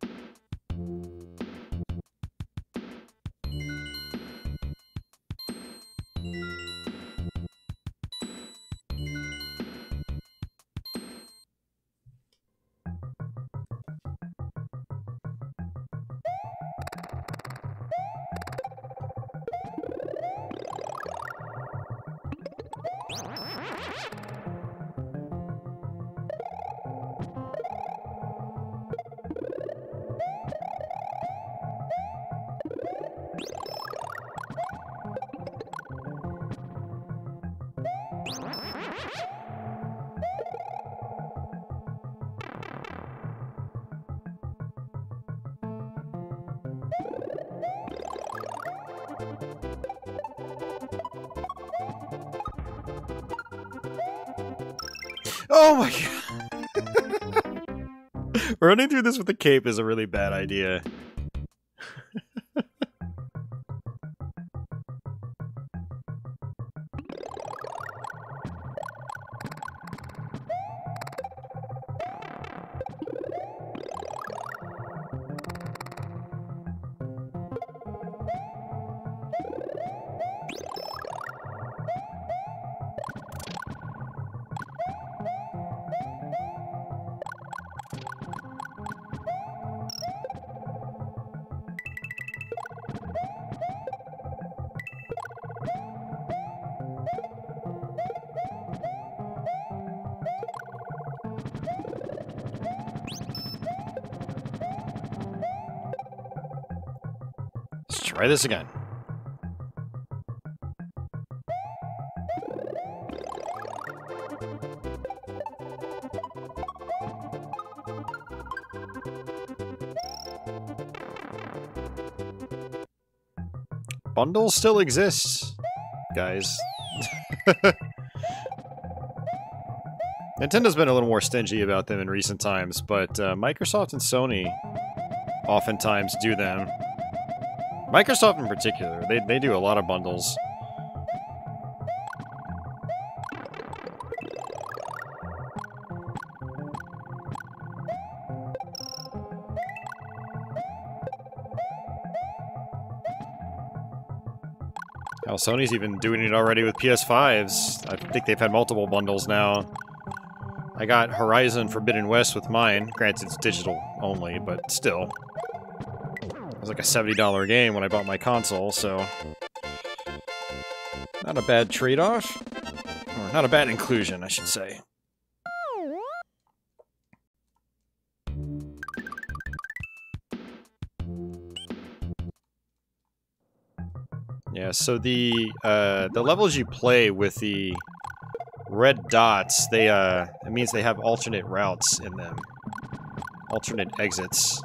Running through this with a cape is a really bad idea. Try this again. Bundles still exists, guys. Nintendo's been a little more stingy about them in recent times, but uh, Microsoft and Sony oftentimes do them. Microsoft in particular, they, they do a lot of bundles. Hell, Sony's even doing it already with PS5s. I think they've had multiple bundles now. I got Horizon Forbidden West with mine. Granted, it's digital only, but still was like a $70 game when I bought my console, so... Not a bad trade-off. Or not a bad inclusion, I should say. Yeah, so the uh, the levels you play with the red dots, they uh, it means they have alternate routes in them, alternate exits.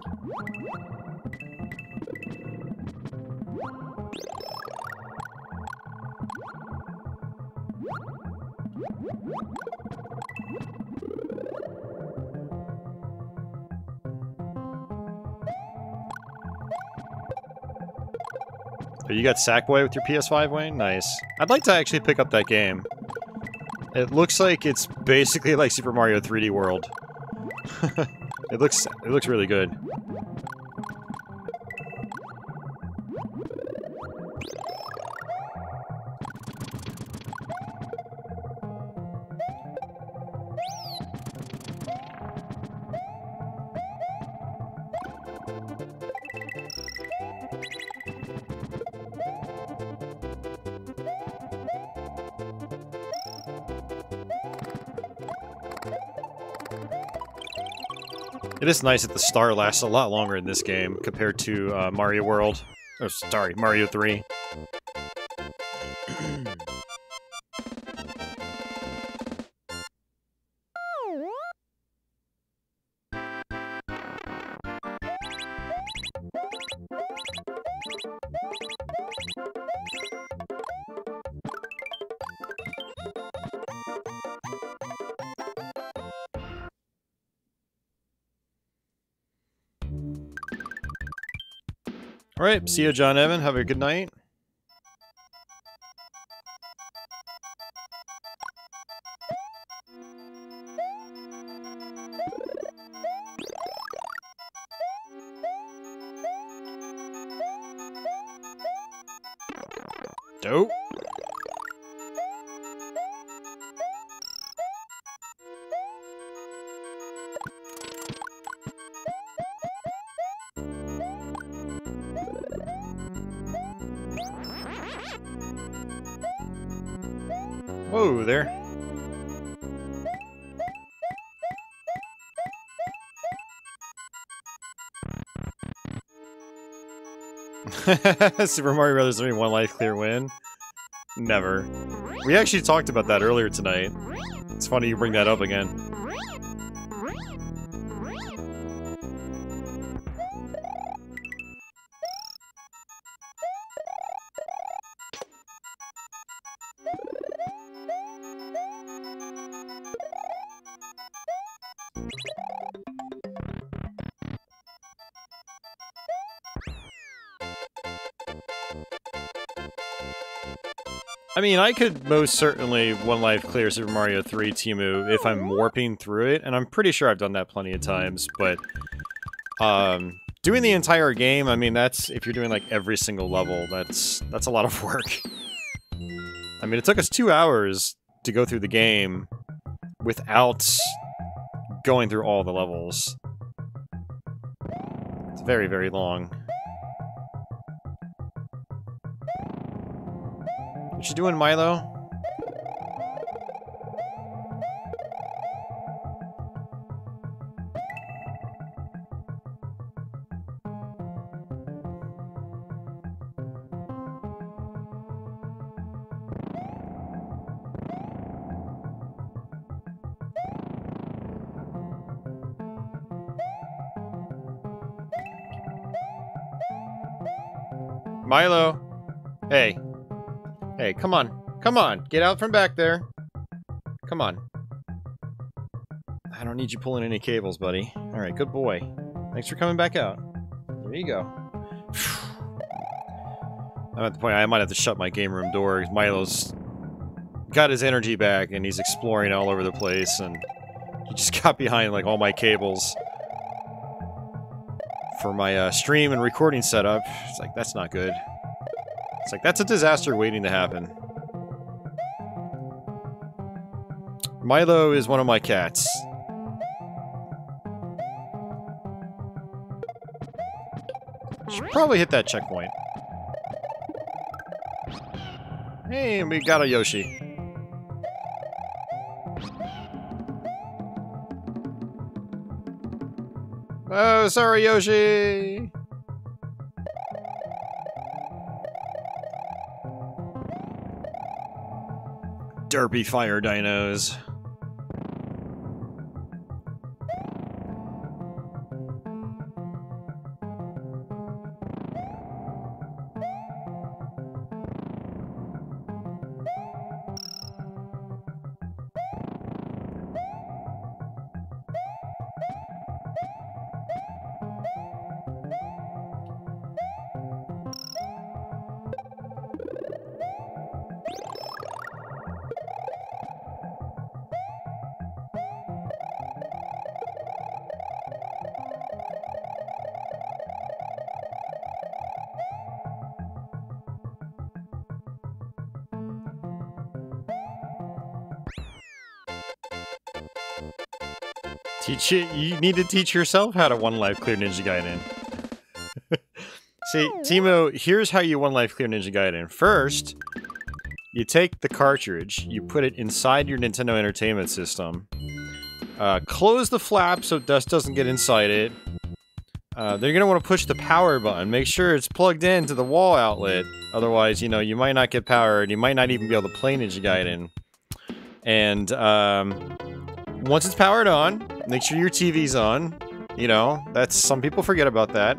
You got Sackboy with your PS5, Wayne? Nice. I'd like to actually pick up that game. It looks like it's basically like Super Mario 3D World. it looks it looks really good. It is nice that the star lasts a lot longer in this game compared to uh, Mario World. Oh, sorry, Mario 3. Right, see you, John Evan. Have a good night. Super Mario Brothers only one life clear win? Never. We actually talked about that earlier tonight. It's funny you bring that up again. Mean, I could most certainly one life clear Super Mario 3 Timo if I'm warping through it, and I'm pretty sure I've done that plenty of times, but um, doing the entire game, I mean, that's if you're doing like every single level, that's that's a lot of work. I mean, it took us two hours to go through the game without going through all the levels. It's very, very long. Doing, Milo? Milo! Come on. Come on. Get out from back there. Come on. I don't need you pulling any cables, buddy. Alright, good boy. Thanks for coming back out. There you go. I'm at the point I might have to shut my game room door. Milo's got his energy back and he's exploring all over the place and he just got behind like all my cables for my uh, stream and recording setup. It's like, that's not good. It's like, that's a disaster waiting to happen. Milo is one of my cats. Should probably hit that checkpoint. Hey, we got a Yoshi. Oh, sorry, Yoshi! Derpy fire dinos. Teach it. You need to teach yourself how to one life clear Ninja Gaiden. See, Timo, here's how you one life clear Ninja Gaiden. First, you take the cartridge, you put it inside your Nintendo Entertainment System, Uh, close the flap so dust doesn't get inside it. Uh, they're going to want to push the power button. Make sure it's plugged into the wall outlet. Otherwise, you know, you might not get power and you might not even be able to play Ninja Gaiden. And um, once it's powered on, make sure your TV's on. You know, that's some people forget about that.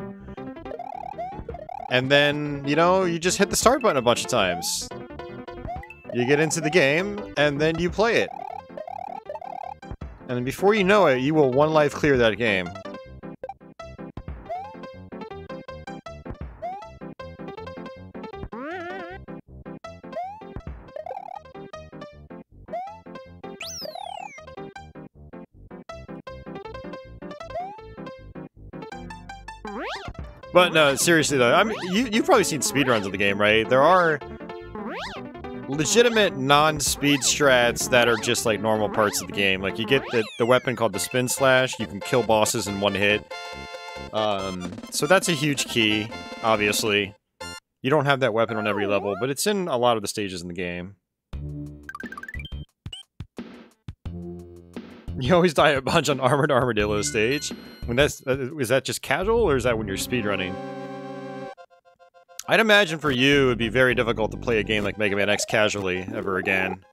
And then, you know, you just hit the start button a bunch of times. You get into the game, and then you play it. And before you know it, you will one life clear that game. But no, seriously though, I mean, you you've probably seen speedruns of the game, right? There are legitimate non-speed strats that are just like normal parts of the game. Like you get the the weapon called the spin slash. You can kill bosses in one hit. Um, so that's a huge key. Obviously, you don't have that weapon on every level, but it's in a lot of the stages in the game. You always die a bunch on Armored Armadillo stage. When that's uh, is that just casual or is that when you're speedrunning? I'd imagine for you it'd be very difficult to play a game like Mega Man X casually ever again.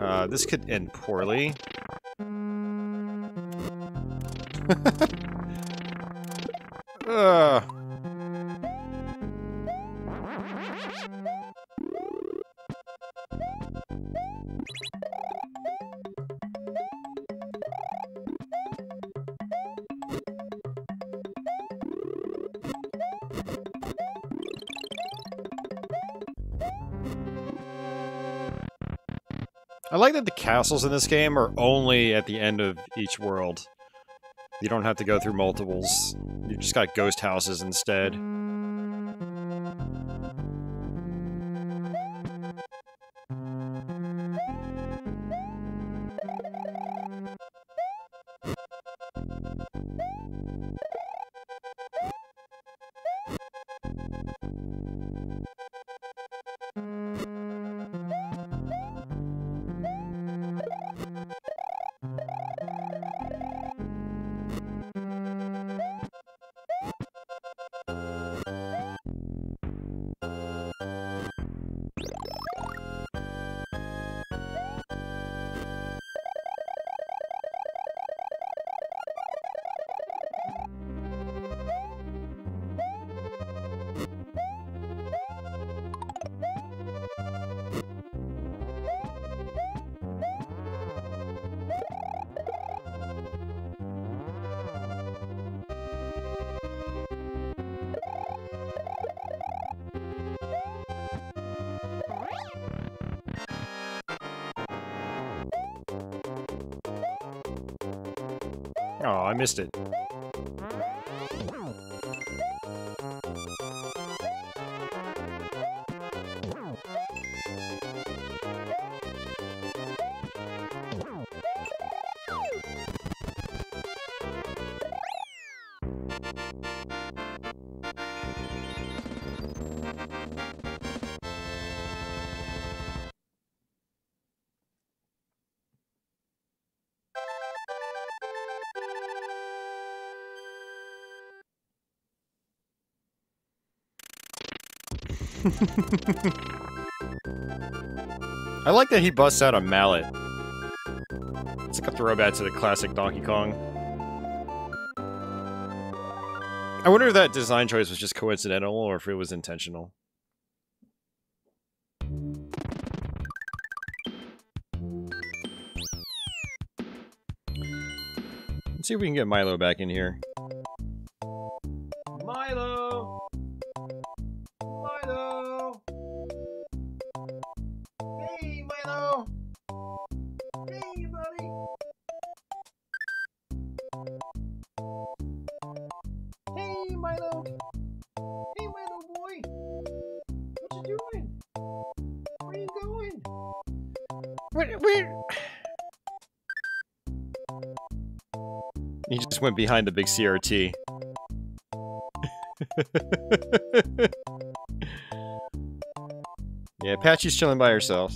Uh, this could end poorly. Ugh. like that the castles in this game are only at the end of each world. You don't have to go through multiples. You just got ghost houses instead. Missed it. I like that he busts out a mallet. It's like a throwback to the classic Donkey Kong. I wonder if that design choice was just coincidental or if it was intentional. Let's see if we can get Milo back in here. Just went behind the big CRT. yeah, Patchy's chilling by herself.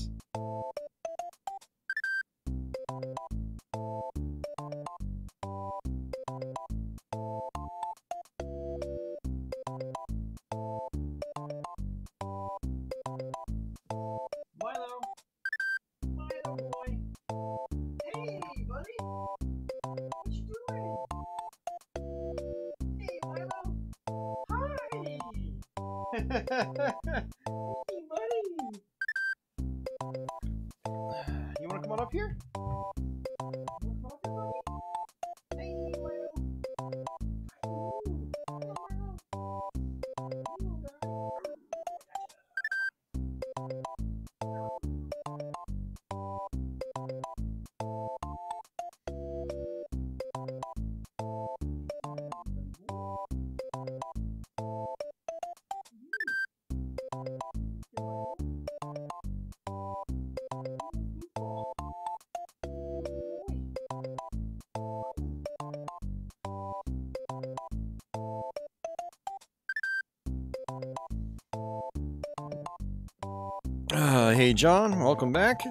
John, welcome back.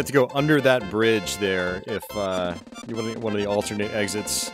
You have to go under that bridge there if uh, you want one of the alternate exits.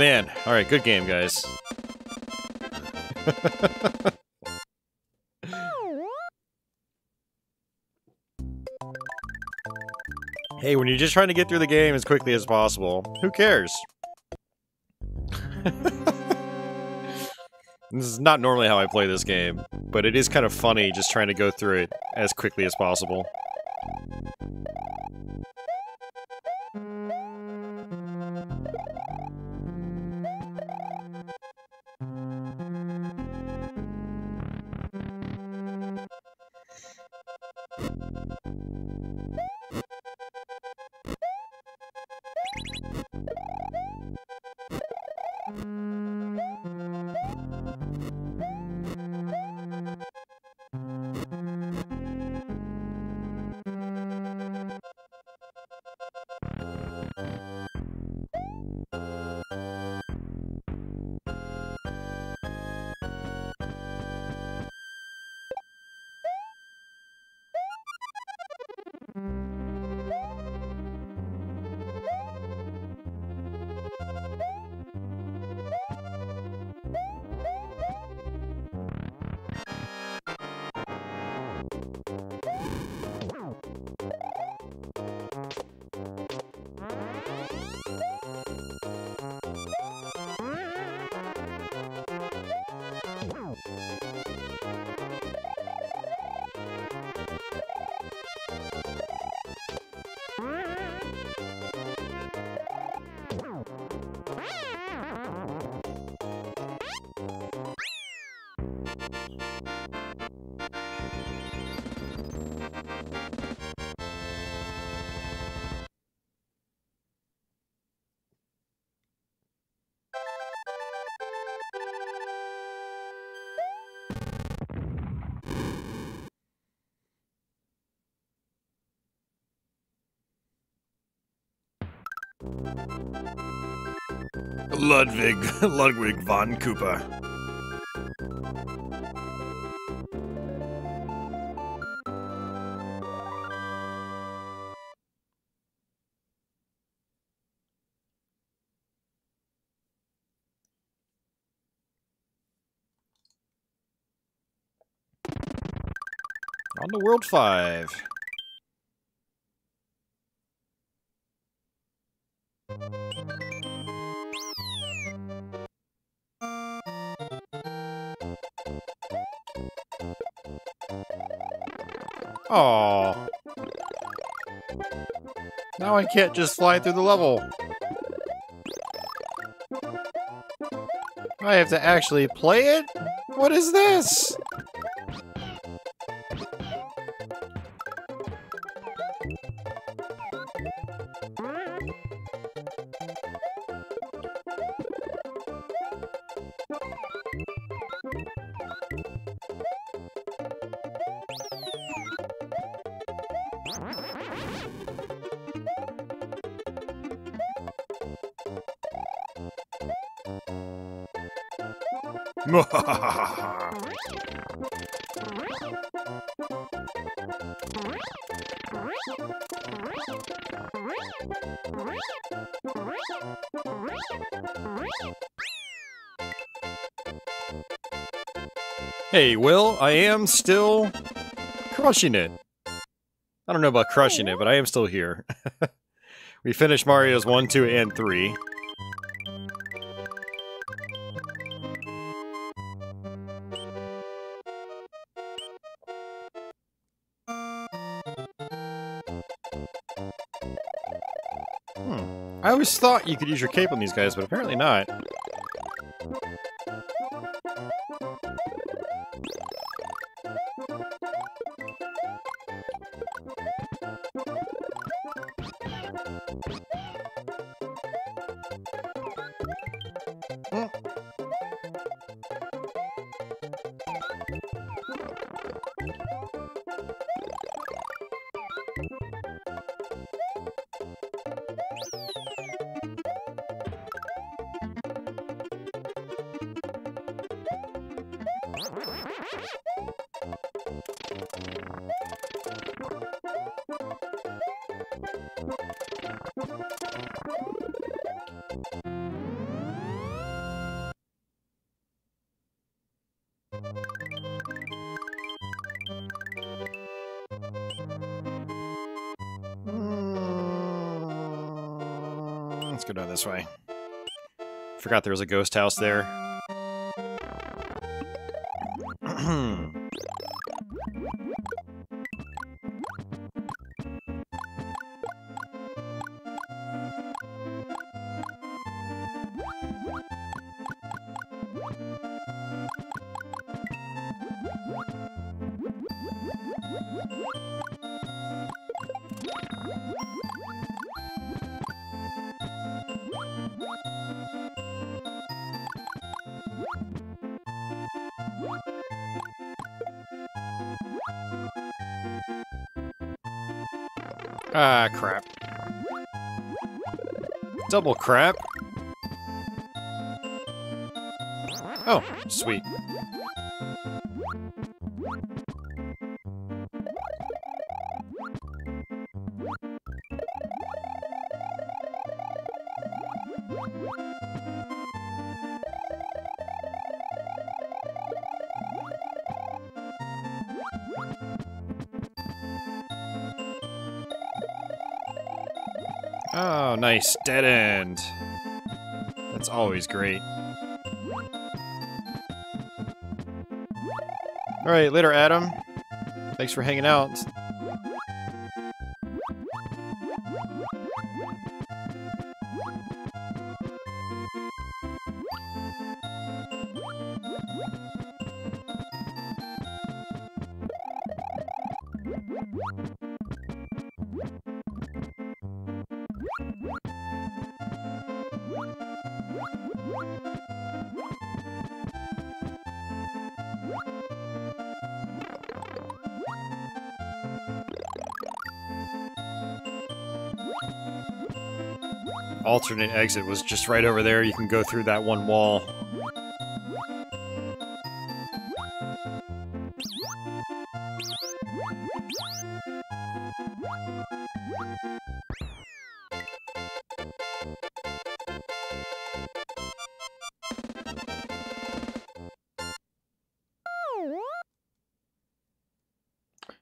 Man. Alright, good game, guys. hey, when you're just trying to get through the game as quickly as possible, who cares? this is not normally how I play this game, but it is kind of funny just trying to go through it as quickly as possible. Ludwig Ludwig von Koopa. On the World 5. Can't just fly through the level. I have to actually play it? What is this? Hey, Will, I am still crushing it. I don't know about crushing it, but I am still here. we finished Mario's 1, 2, and 3. Always thought you could use your cape on these guys, but apparently not. This way. Forgot there was a ghost house there. Hmm. Double crap. Oh, sweet. Nice. Dead end. That's always great. Alright, later, Adam. Thanks for hanging out. Alternate exit was just right over there. You can go through that one wall.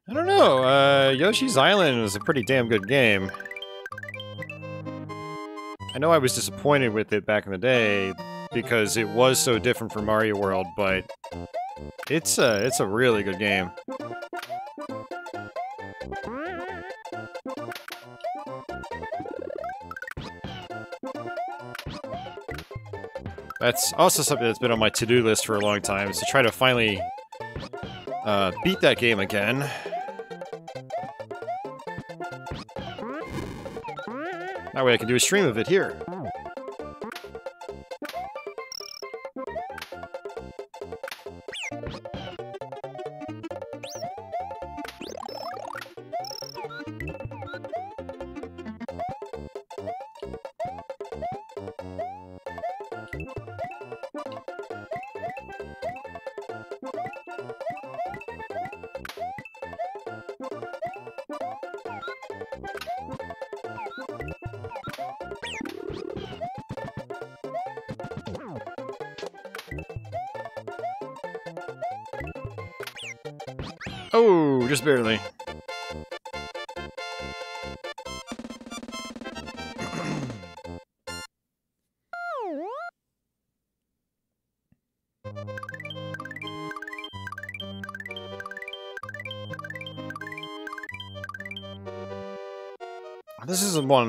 I don't know. Uh, Yoshi's Island is a pretty damn good game. I know I was disappointed with it back in the day because it was so different from Mario World, but it's a it's a really good game. That's also something that's been on my to-do list for a long time, is to try to finally uh, beat that game again. That way I can do a stream of it here.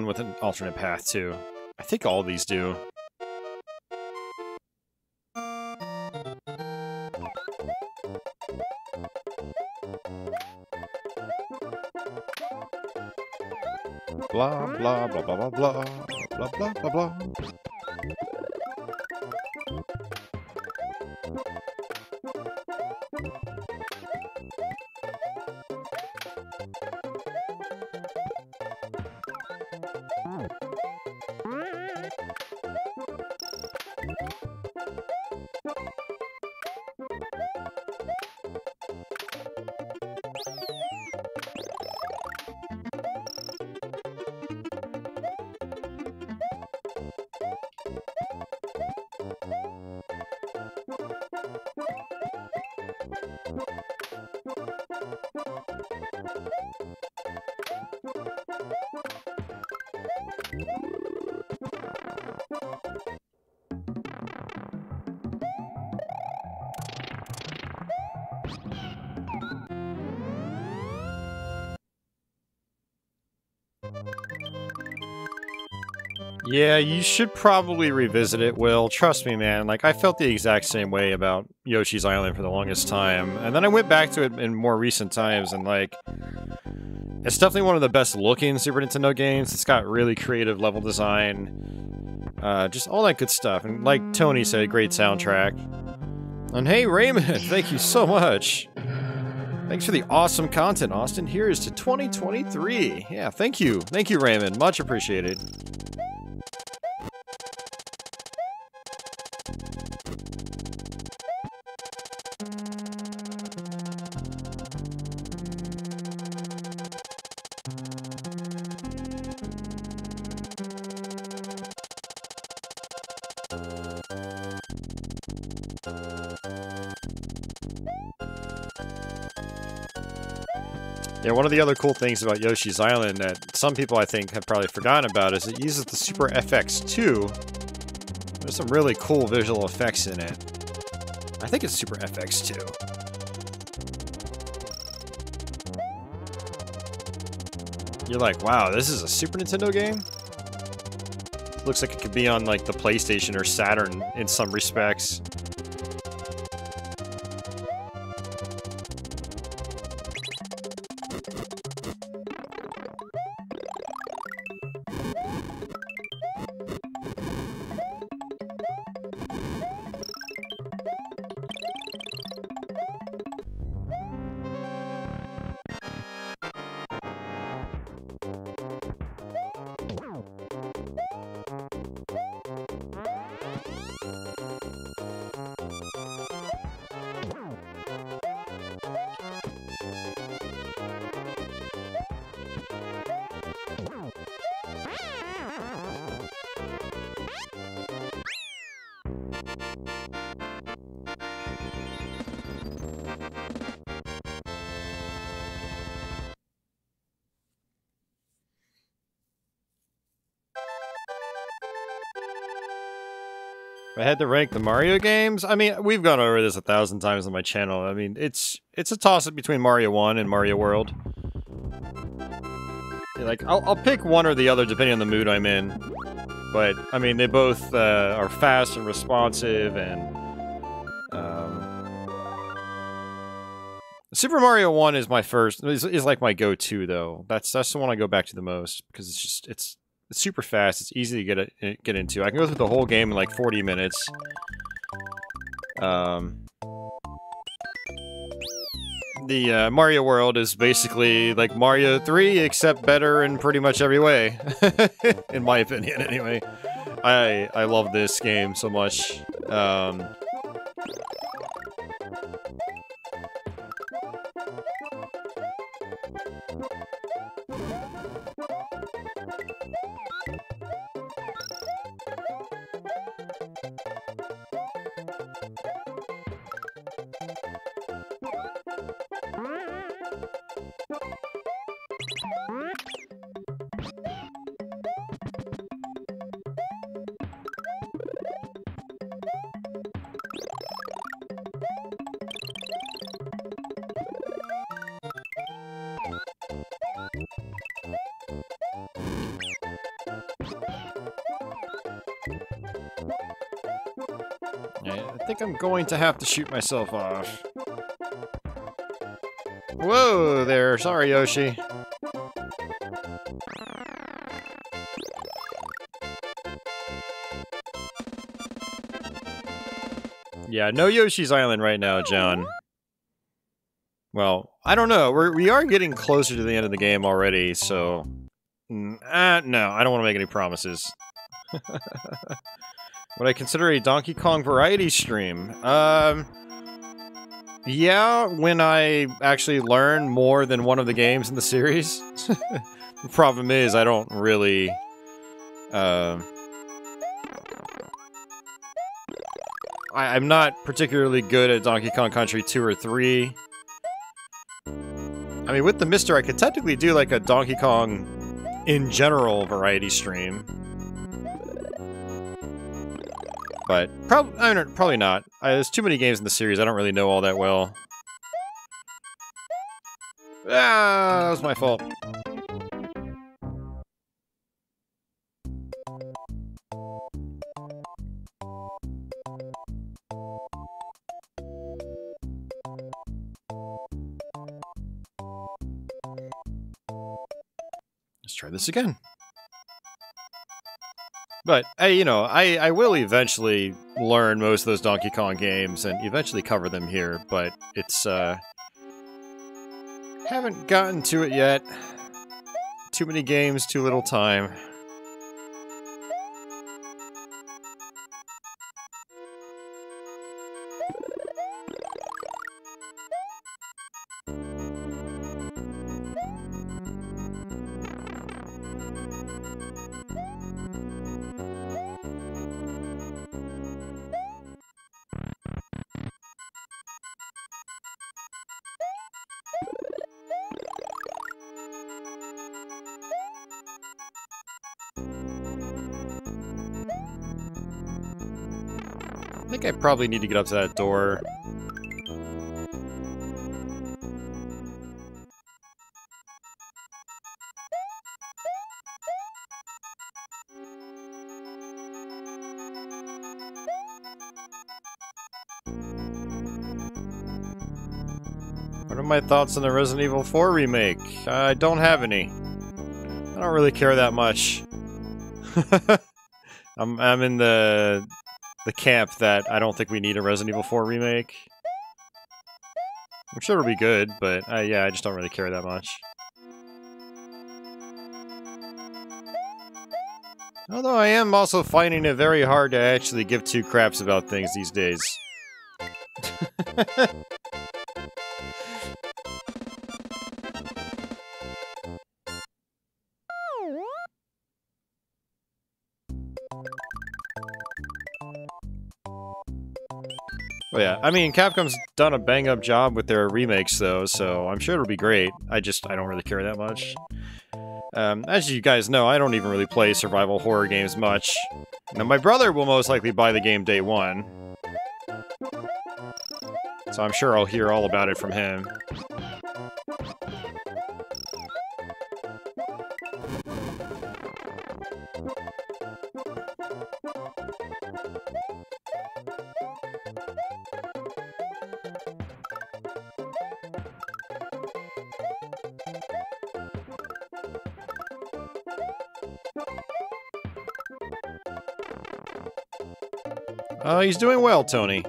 With an alternate path, too. I think all these do. Blah, blah, blah, blah, blah, blah, blah, blah, blah, blah. Yeah, you should probably revisit it, Will. Trust me, man. Like, I felt the exact same way about Yoshi's Island for the longest time. And then I went back to it in more recent times, and, like, it's definitely one of the best looking Super Nintendo games. It's got really creative level design. Uh, just all that good stuff. And like Tony said, great soundtrack. And hey, Raymond, thank you so much. Thanks for the awesome content, Austin. Here is to 2023. Yeah, thank you. Thank you, Raymond. Much appreciated. Of the other cool things about Yoshi's Island that some people I think have probably forgotten about is it uses the Super FX2. There's some really cool visual effects in it. I think it's Super FX2. You're like, wow, this is a Super Nintendo game? Looks like it could be on like the PlayStation or Saturn in some respects. Had to rank the Mario games, I mean, we've gone over this a thousand times on my channel. I mean, it's it's a toss-up between Mario 1 and Mario World. Like, I'll, I'll pick one or the other depending on the mood I'm in. But, I mean, they both uh, are fast and responsive and... Um, Super Mario 1 is my first, is, is like my go-to, though. That's that's the one I go back to the most, because it's just, it's it's super fast. It's easy to get it, get into. I can go through the whole game in like 40 minutes. Um, the uh, Mario World is basically like Mario 3, except better in pretty much every way. in my opinion, anyway. I I love this game so much. Um, going to have to shoot myself off. Whoa there, sorry Yoshi. Yeah, no Yoshi's Island right now, John. Well, I don't know. We're, we are getting closer to the end of the game already, so... Uh, no, I don't want to make any promises. Would I consider a Donkey Kong variety stream? Um... Yeah, when I actually learn more than one of the games in the series. the problem is, I don't really... Uh, I, am not particularly good at Donkey Kong Country 2 or 3. I mean, with the MiSTer, I could technically do like a Donkey Kong in general variety stream. But prob I probably not. I, there's too many games in the series I don't really know all that well. Ah, that was my fault. Let's try this again. But, I, you know, I, I will eventually learn most of those Donkey Kong games and eventually cover them here, but it's, uh... Haven't gotten to it yet. Too many games, too little time. Probably need to get up to that door. What are my thoughts on the Resident Evil 4 remake? I don't have any. I don't really care that much. I'm I'm in the the camp that I don't think we need a Resident Evil 4 remake. I'm sure it'll be good, but uh, yeah, I just don't really care that much. Although I am also finding it very hard to actually give two craps about things these days. I mean, Capcom's done a bang-up job with their remakes, though, so I'm sure it'll be great. I just, I don't really care that much. Um, as you guys know, I don't even really play survival horror games much. Now, my brother will most likely buy the game day one. So I'm sure I'll hear all about it from him. He's doing well, Tony.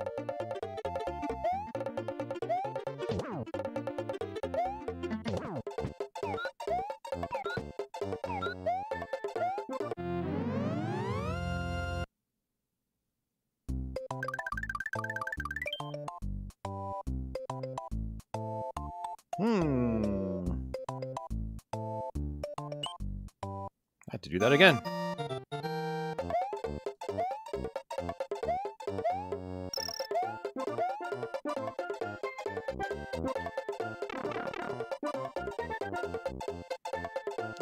Hmm. I have to do that again.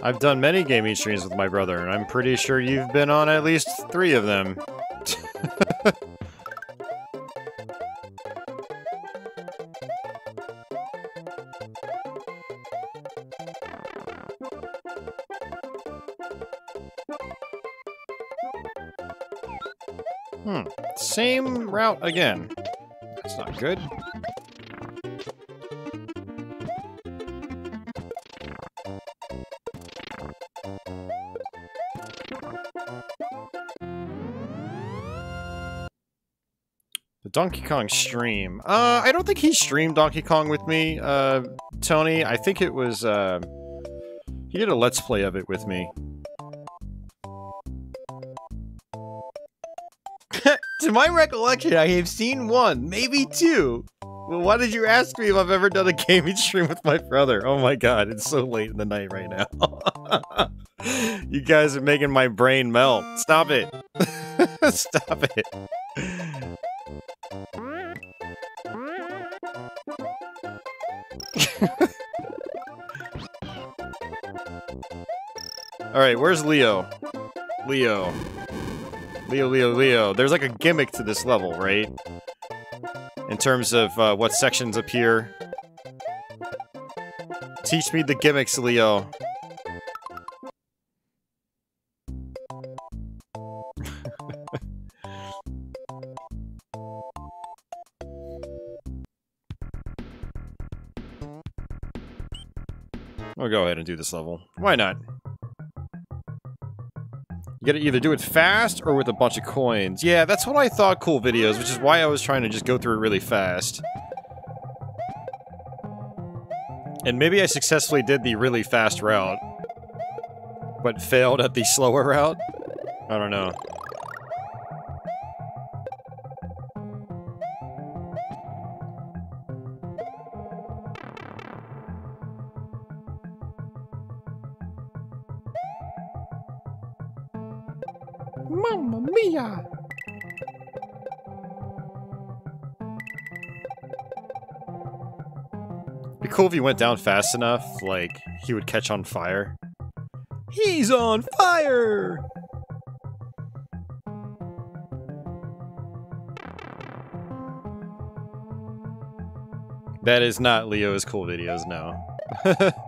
I've done many gaming streams with my brother, and I'm pretty sure you've been on at least three of them. hmm, same route again. That's not good. Donkey Kong stream. Uh, I don't think he streamed Donkey Kong with me, uh, Tony. I think it was, uh, he did a Let's Play of it with me. to my recollection, I have seen one, maybe two. Well, why did you ask me if I've ever done a gaming stream with my brother? Oh my god, it's so late in the night right now. you guys are making my brain melt. Stop it. Stop it. Alright, where's Leo? Leo. Leo, Leo, Leo. There's like a gimmick to this level, right? In terms of uh, what sections appear. Teach me the gimmicks, Leo. I'll go ahead and do this level. Why not? Gotta either do it fast or with a bunch of coins. Yeah, that's what I thought cool videos, which is why I was trying to just go through it really fast. And maybe I successfully did the really fast route, but failed at the slower route? I don't know. Cool if he went down fast enough, like, he would catch on fire. He's on fire! That is not Leo's cool videos, no.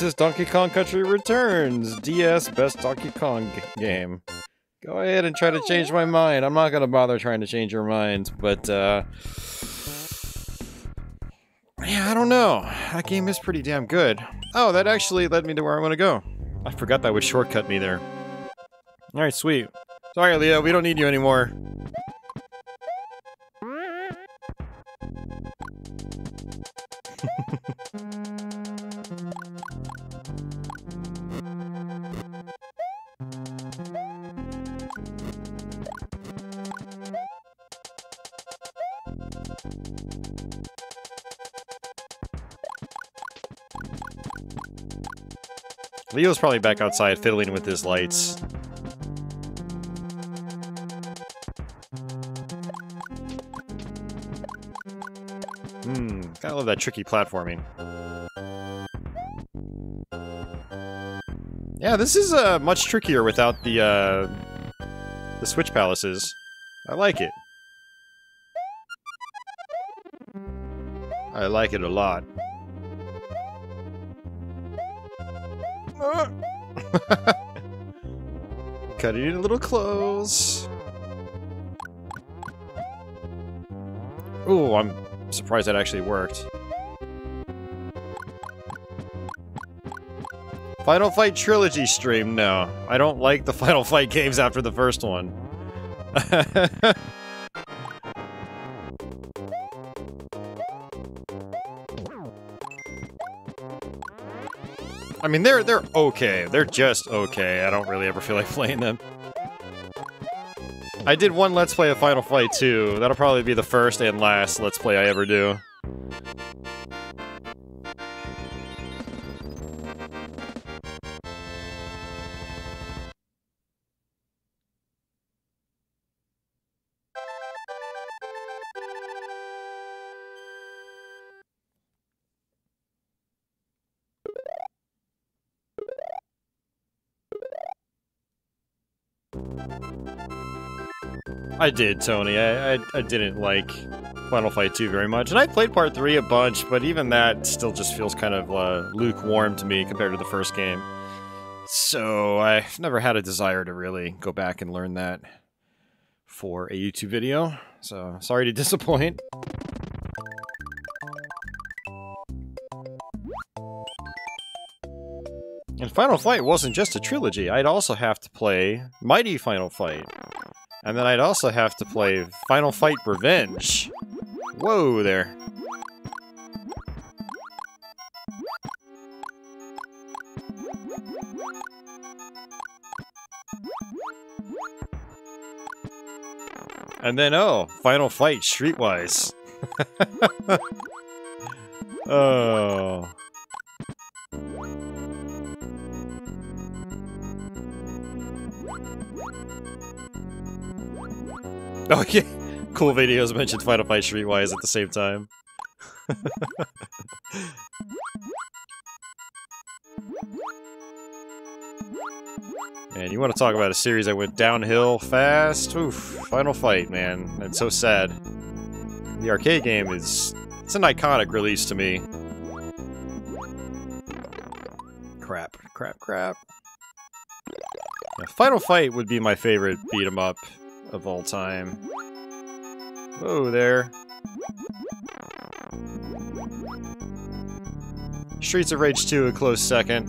Says Donkey Kong Country returns. DS best Donkey Kong game. Go ahead and try to change my mind. I'm not gonna bother trying to change your mind, but uh Yeah, I don't know. That game is pretty damn good. Oh, that actually led me to where I want to go. I forgot that would shortcut me there. Alright, sweet. Sorry, Leah, we don't need you anymore. Leo's probably back outside fiddling with his lights. Hmm, gotta love that tricky platforming. Yeah, this is uh, much trickier without the uh, the switch palaces. I like it. I like it a lot. Cutting it a little close. Ooh, I'm surprised that actually worked. Final Fight Trilogy stream? No. I don't like the Final Fight games after the first one. I mean, they're they're okay. They're just okay. I don't really ever feel like playing them. I did one Let's Play of Final Fight 2. That'll probably be the first and last Let's Play I ever do. I did, Tony. I, I, I, didn't like Final Fight 2 very much. And I played Part 3 a bunch, but even that still just feels kind of uh, lukewarm to me compared to the first game. So I've never had a desire to really go back and learn that for a YouTube video. So sorry to disappoint. And Final Fight wasn't just a trilogy. I'd also have to play Mighty Final Fight. And then I'd also have to play Final Fight Revenge. Whoa there. And then, oh, Final Fight Streetwise. oh. Oh yeah, cool videos mentioned Final Fight Streetwise at the same time. man, you want to talk about a series that went downhill fast? Oof, Final Fight, man. It's so sad. The arcade game is... It's an iconic release to me. Crap, crap, crap. Final Fight would be my favorite beat 'em up of all time. Whoa there. Streets of Rage 2 a close second.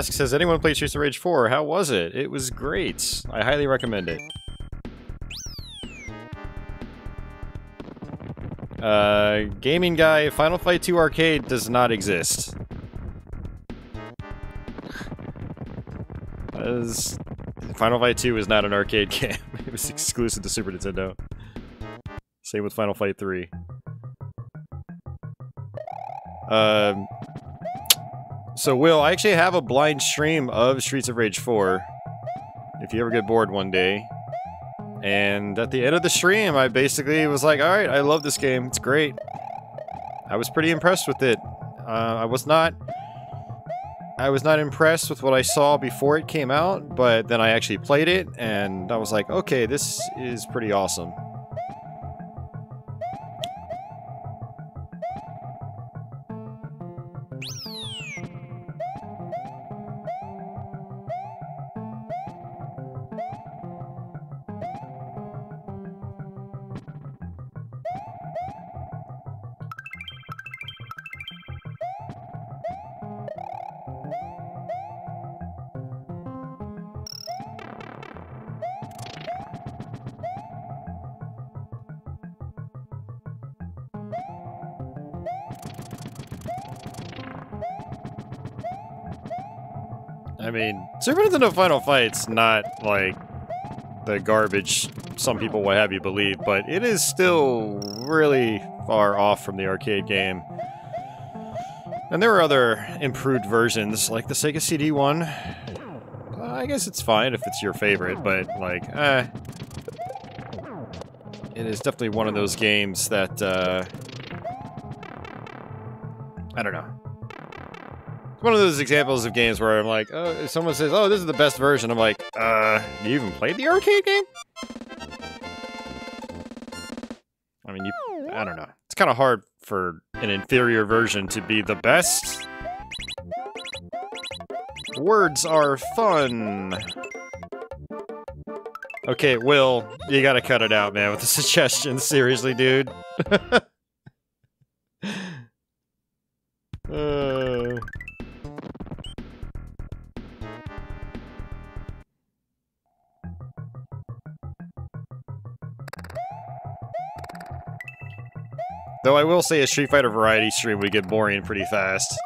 asks, has anyone played Streets of Rage 4? How was it? It was great. I highly recommend it. Uh, gaming guy, Final Fight 2 Arcade does not exist. As Final Fight 2 is not an arcade game. it was exclusive to Super Nintendo. Same with Final Fight 3. Um, so, Will, I actually have a blind stream of Streets of Rage 4. If you ever get bored one day. And at the end of the stream, I basically was like, alright, I love this game. It's great. I was pretty impressed with it. Uh, I was not... I was not impressed with what I saw before it came out, but then I actually played it, and I was like, okay, this is pretty awesome. Nintendo Final Fight's not like the garbage some people will have you believe, but it is still really far off from the arcade game. And there are other improved versions, like the Sega CD one. Uh, I guess it's fine if it's your favorite, but like, eh. It is definitely one of those games that, uh, I don't know. One of those examples of games where I'm like, oh, if someone says, oh, this is the best version, I'm like, uh, you even played the arcade game? I mean, you, I don't know. It's kind of hard for an inferior version to be the best. Words are fun. Okay, Will, you gotta cut it out, man, with the suggestions. Seriously, dude. Though I will say a Street Fighter variety stream would get boring pretty fast.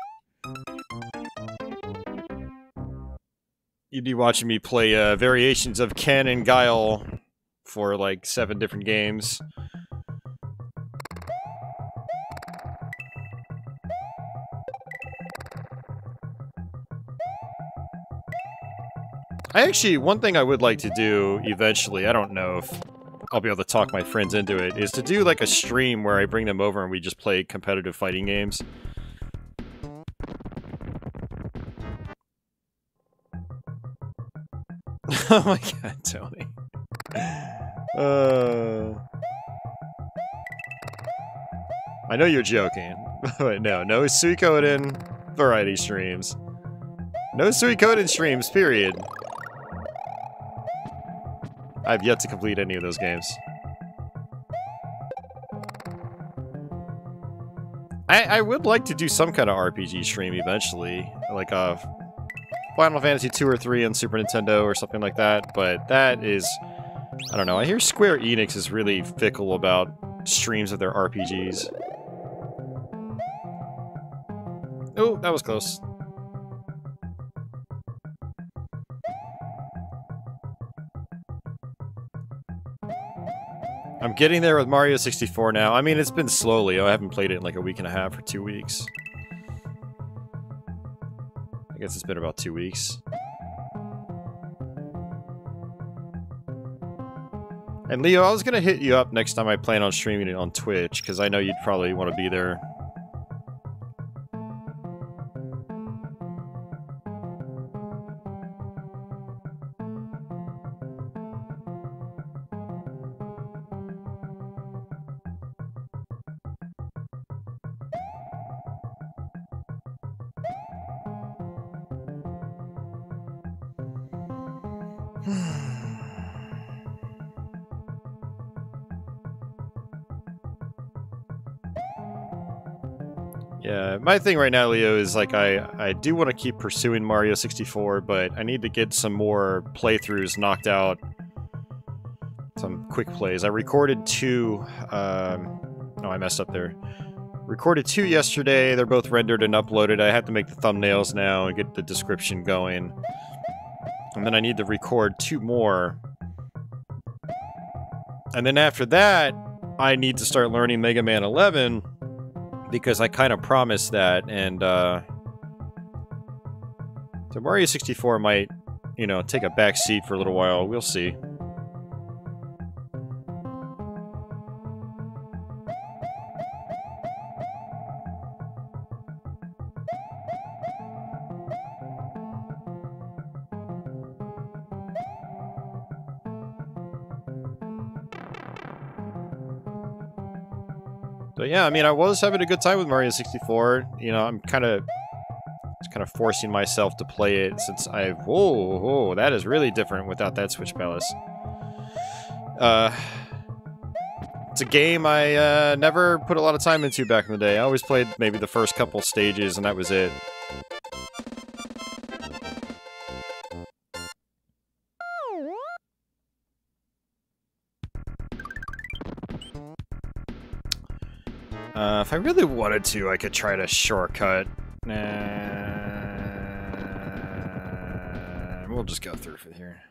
You'd be watching me play uh, variations of Ken and Guile for like seven different games. I actually, one thing I would like to do eventually, I don't know if I'll be able to talk my friends into it, is to do like a stream where I bring them over and we just play competitive fighting games. oh my god, Tony. Uh... I know you're joking. but no, no Suikoden variety streams. No Suikoden streams, period. I've yet to complete any of those games. I, I would like to do some kind of RPG stream eventually, like a Final Fantasy 2 or 3 on Super Nintendo or something like that, but that is... I don't know, I hear Square Enix is really fickle about streams of their RPGs. Oh, that was close. Getting there with Mario 64 now. I mean, it's been slowly. I haven't played it in like a week and a half or two weeks. I guess it's been about two weeks. And Leo, I was going to hit you up next time I plan on streaming it on Twitch, because I know you'd probably want to be there my thing right now, Leo, is like I, I do want to keep pursuing Mario 64, but I need to get some more playthroughs knocked out. Some quick plays. I recorded two, um, no, I messed up there. Recorded two yesterday, they're both rendered and uploaded. I have to make the thumbnails now and get the description going. And then I need to record two more. And then after that, I need to start learning Mega Man 11 because I kind of promised that and uh so Mario 64 might, you know, take a back seat for a little while. We'll see. I mean, I was having a good time with Mario 64. You know, I'm kind of kind of forcing myself to play it since I whoa whoa that is really different without that Switch Palace. Uh, it's a game I uh, never put a lot of time into back in the day. I always played maybe the first couple stages and that was it. I really wanted to, I could try to shortcut. Nah. We'll just go through for here.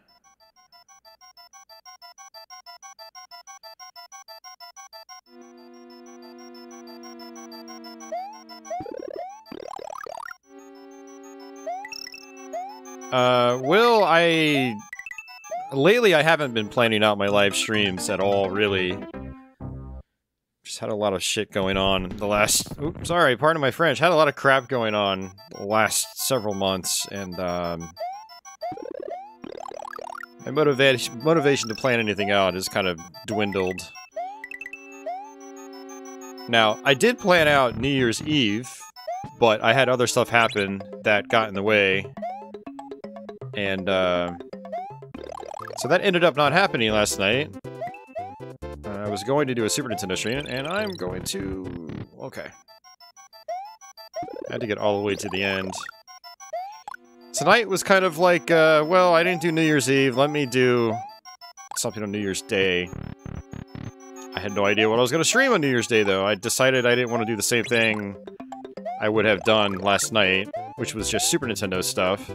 Uh, Will, I... Lately, I haven't been planning out my live streams at all, really. Had a lot of shit going on the last... Oops, sorry, pardon my French. Had a lot of crap going on the last several months, and, um... My motivation motivation to plan anything out has kind of dwindled. Now, I did plan out New Year's Eve, but I had other stuff happen that got in the way. And, uh... So that ended up not happening last night. Was going to do a Super Nintendo stream, and I'm going to... Okay. I had to get all the way to the end. Tonight was kind of like, uh, well, I didn't do New Year's Eve, let me do something on New Year's Day. I had no idea what I was going to stream on New Year's Day, though. I decided I didn't want to do the same thing I would have done last night, which was just Super Nintendo stuff.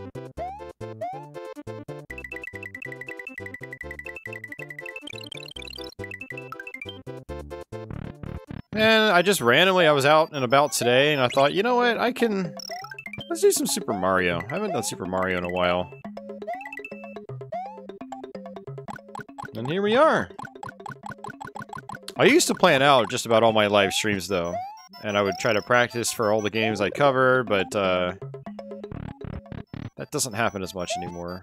And I just randomly, I was out and about today, and I thought, you know what, I can... Let's do some Super Mario. I haven't done Super Mario in a while. And here we are. I used to plan out just about all my live streams, though. And I would try to practice for all the games I cover, but, uh... That doesn't happen as much anymore.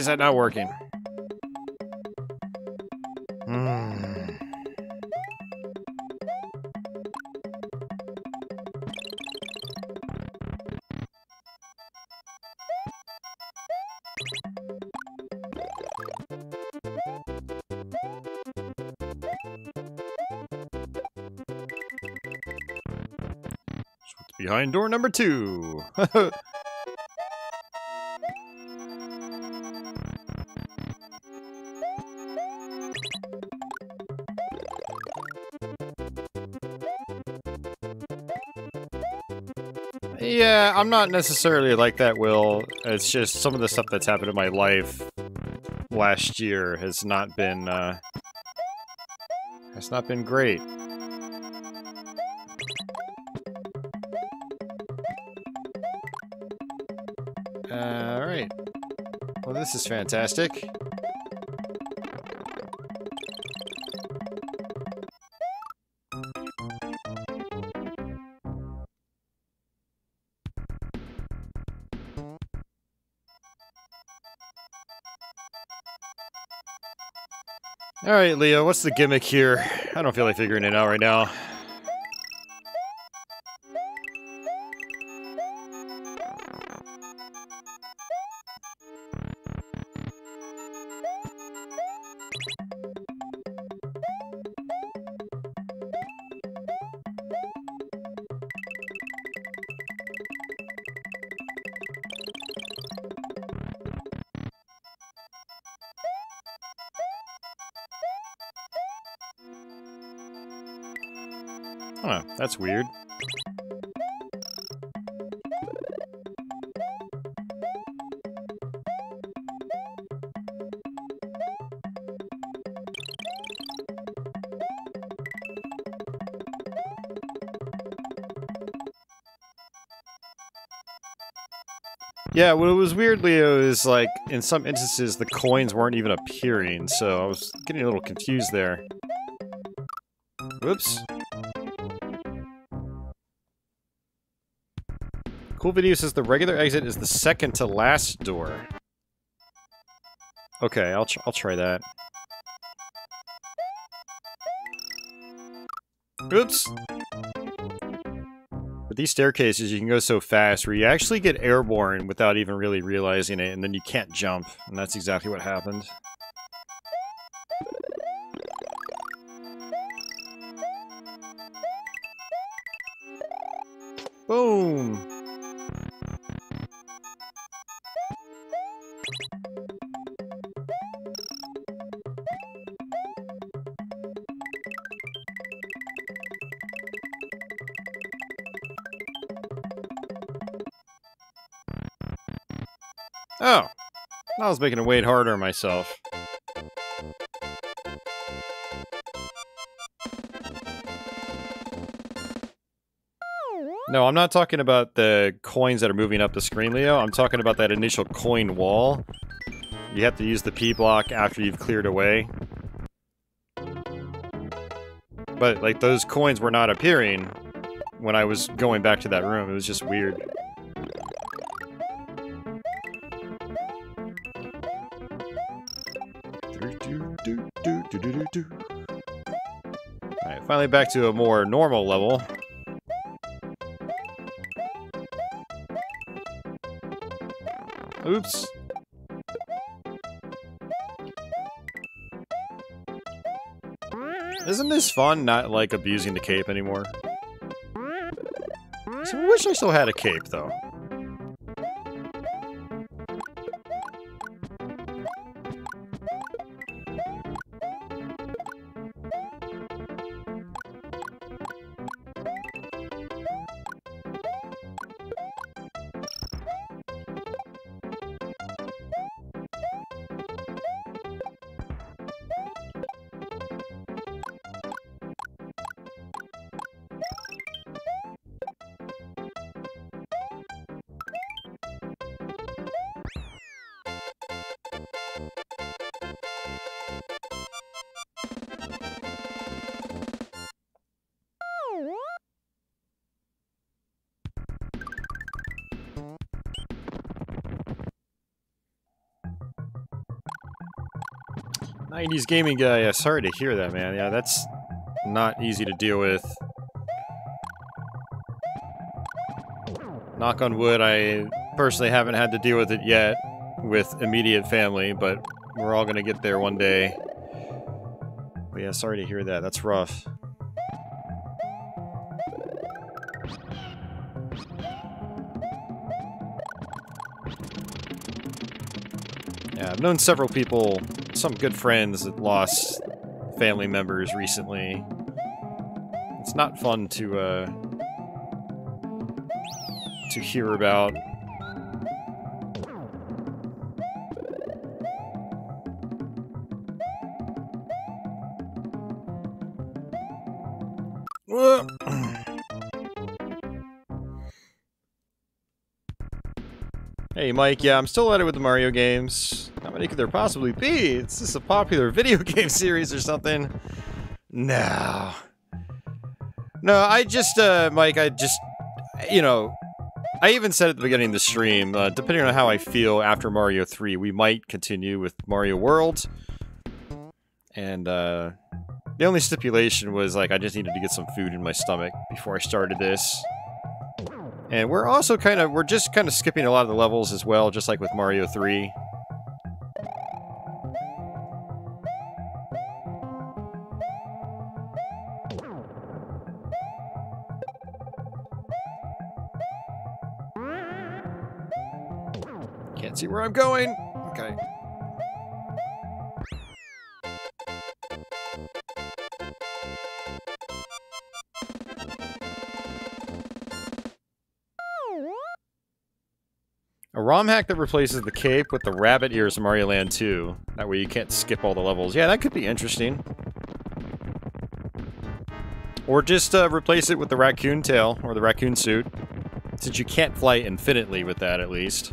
Is that not working? Hmm. Behind door number two. I'm not necessarily like that, Will. It's just some of the stuff that's happened in my life last year has not been, uh... has not been great. Alright. Well, this is fantastic. Alright, Leo, what's the gimmick here? I don't feel like figuring it out right now. That's weird. Yeah, what was weird, Leo, is like in some instances the coins weren't even appearing, so I was getting a little confused there. Whoops. Cool Video says the regular exit is the second to last door. Okay, I'll, tr I'll try that. Oops! With these staircases, you can go so fast where you actually get airborne without even really realizing it, and then you can't jump, and that's exactly what happened. Was making it way harder myself. No, I'm not talking about the coins that are moving up the screen, Leo. I'm talking about that initial coin wall. You have to use the P block after you've cleared away. But, like, those coins were not appearing when I was going back to that room. It was just weird. Finally back to a more normal level. Oops. Isn't this fun not, like, abusing the cape anymore? So I wish I still had a cape, though. Nineties gaming guy, yeah, sorry to hear that, man. Yeah, that's not easy to deal with. Knock on wood, I personally haven't had to deal with it yet with immediate family, but we're all gonna get there one day. But yeah, sorry to hear that. That's rough. Yeah, I've known several people, some good friends that lost family members recently. It's not fun to, uh, to hear about. Hey Mike, yeah, I'm still at it with the Mario games. Many could there possibly be? It's just a popular video game series or something. No. No, I just, uh, Mike, I just, you know, I even said at the beginning of the stream, uh, depending on how I feel after Mario 3, we might continue with Mario World. and uh, the only stipulation was like I just needed to get some food in my stomach before I started this. And we're also kind of we're just kind of skipping a lot of the levels as well, just like with Mario 3. I'm going. Okay. A ROM hack that replaces the cape with the rabbit ears in Mario Land 2. That way you can't skip all the levels. Yeah, that could be interesting. Or just uh, replace it with the raccoon tail, or the raccoon suit. Since you can't fly infinitely with that, at least.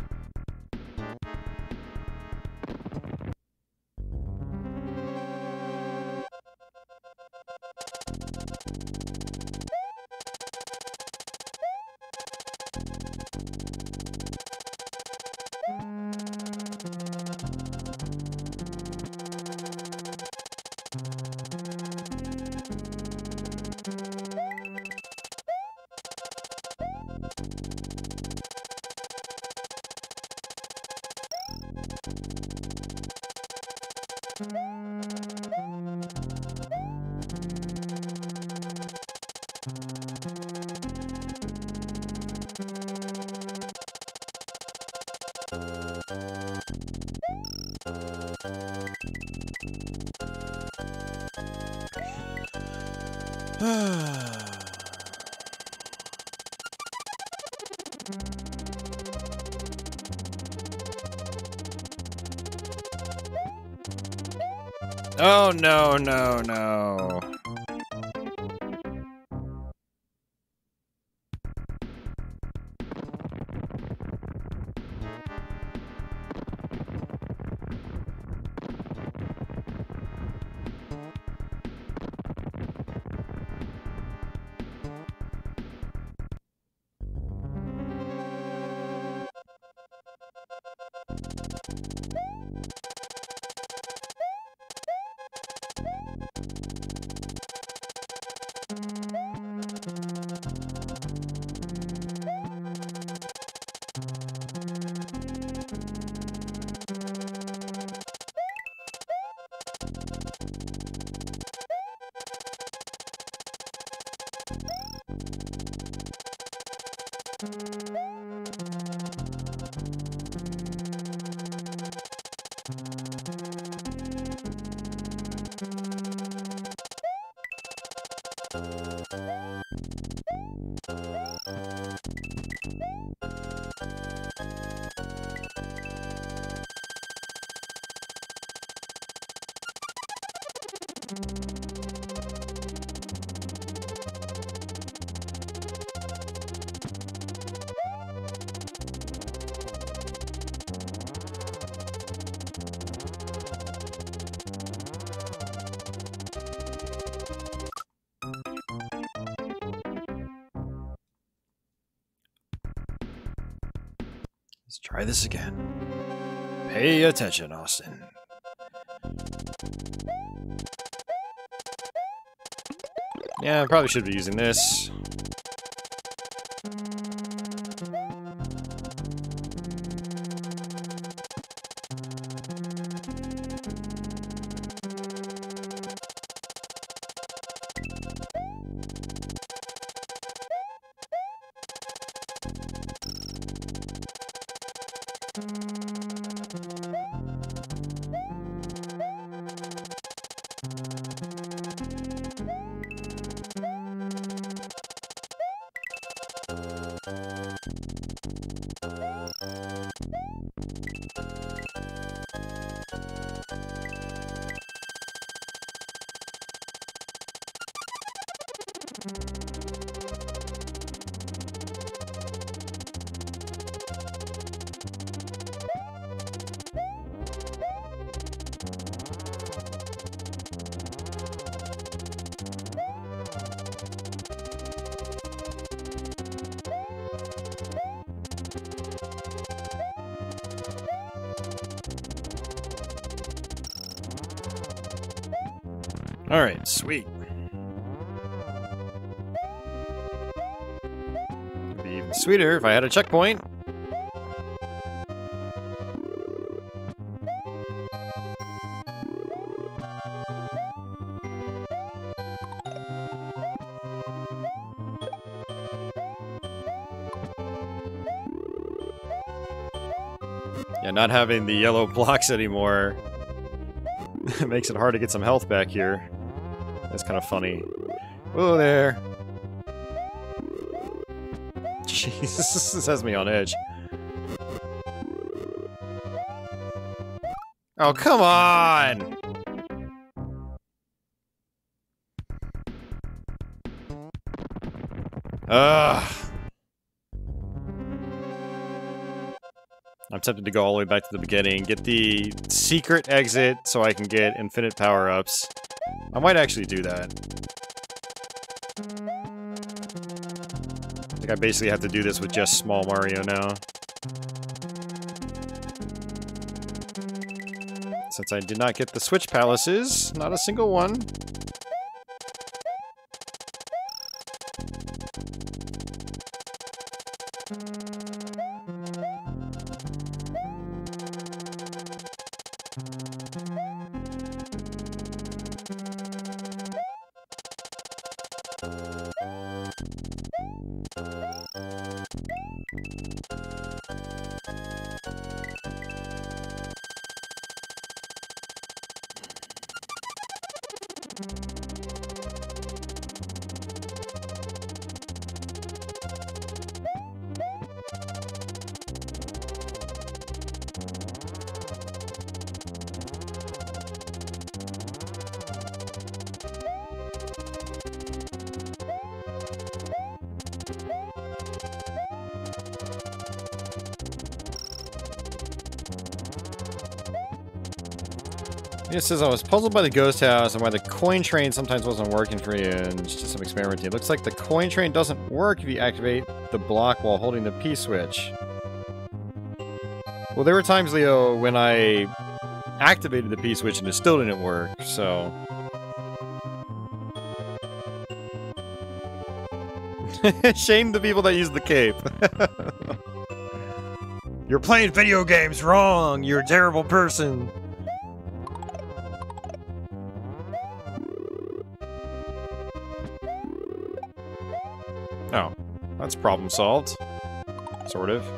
Attention, Austin. Yeah, I probably should be using this. If I had a checkpoint. Yeah, not having the yellow blocks anymore makes it hard to get some health back here. That's kind of funny. Oh, there! Jesus, this has me on edge. Oh, come on! Ugh. I'm tempted to go all the way back to the beginning, get the secret exit so I can get infinite power-ups. I might actually do that. I basically have to do this with just small Mario now. Since I did not get the Switch Palaces, not a single one. Says I was puzzled by the ghost house and why the coin train sometimes wasn't working for you and just some experimenting. It looks like the coin train doesn't work if you activate the block while holding the P-switch. Well, there were times, Leo, when I activated the P-switch and it still didn't work, so... Shame the people that use the cape. You're playing video games wrong! You're a terrible person! Problem solved. Sort of.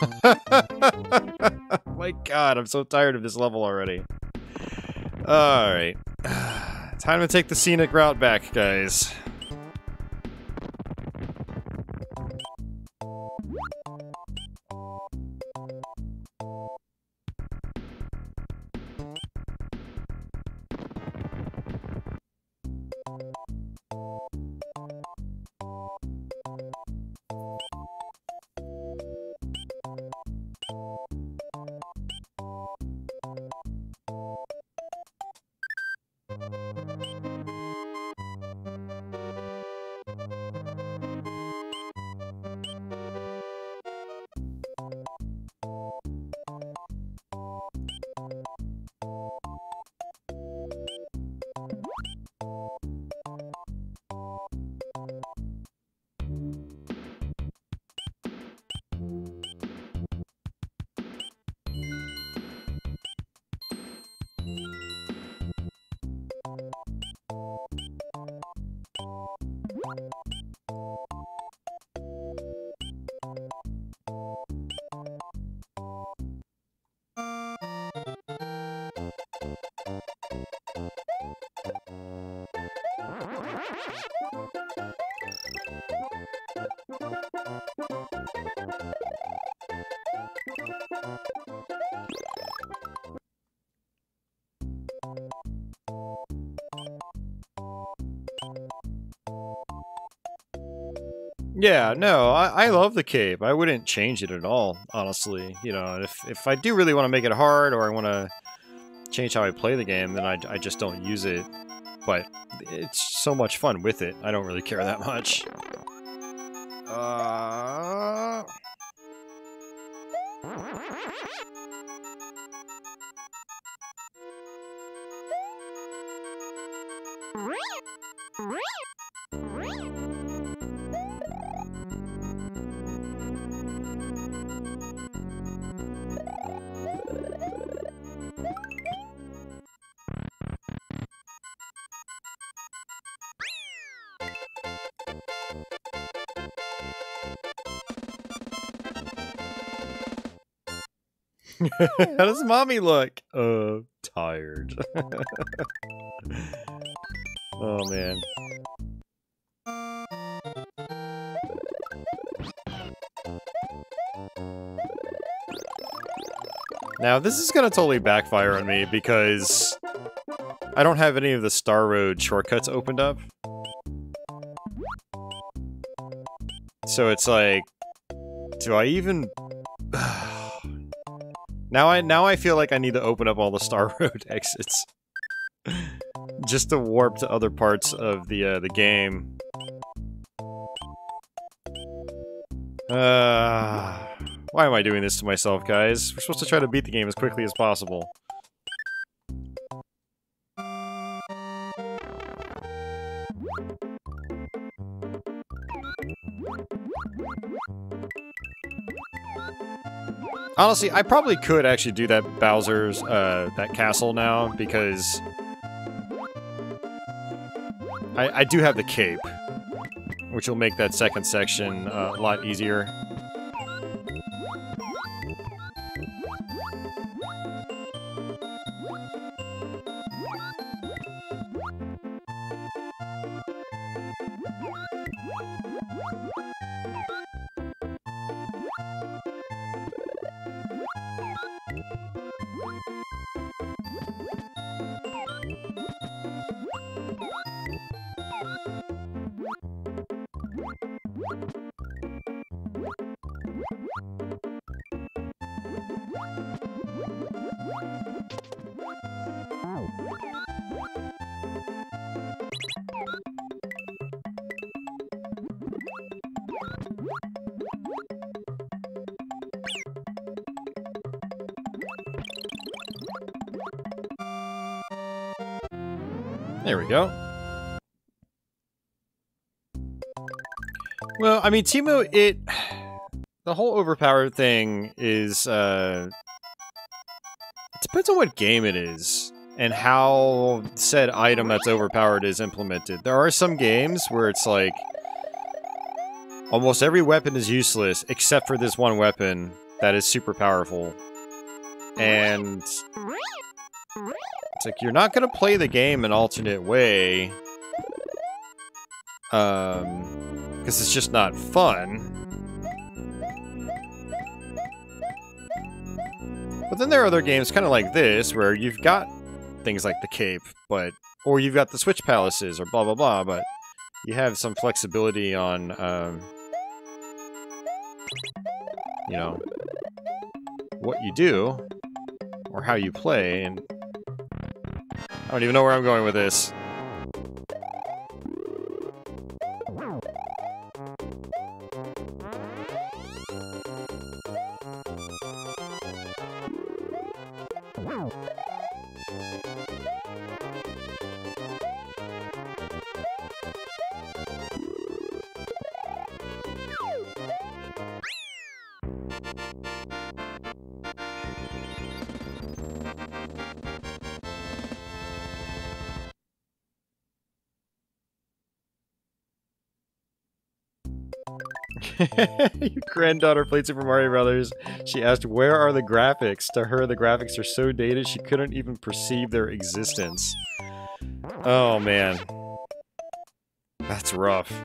My god, I'm so tired of this level already. Alright. Time to take the scenic route back, guys. Yeah, no, I, I love the cape. I wouldn't change it at all, honestly. You know, if if I do really want to make it hard or I want to change how I play the game, then I, I just don't use it. But it's so much fun with it. I don't really care that much. How does mommy look? Uh, tired. oh man. Now, this is gonna totally backfire on me because I don't have any of the Star Road shortcuts opened up. So it's like, do I even... now I now I feel like I need to open up all the Star Road exits. Just to warp to other parts of the uh, the game. Uh, why am I doing this to myself, guys? We're supposed to try to beat the game as quickly as possible. Honestly, I probably could actually do that Bowser's, uh, that castle now, because... I, I do have the cape, which will make that second section uh, a lot easier. We go. Well, I mean, Timo, it... The whole overpowered thing is, uh... It depends on what game it is, and how said item that's overpowered is implemented. There are some games where it's like... Almost every weapon is useless, except for this one weapon that is super powerful. And like, you're not going to play the game an alternate way. Um, because it's just not fun. But then there are other games kind of like this, where you've got things like the cape, but or you've got the switch palaces, or blah blah blah, but you have some flexibility on, um, you know, what you do, or how you play, and I don't even know where I'm going with this. Your granddaughter played Super Mario Brothers. She asked, where are the graphics? To her, the graphics are so dated she couldn't even perceive their existence. Oh, man. That's rough.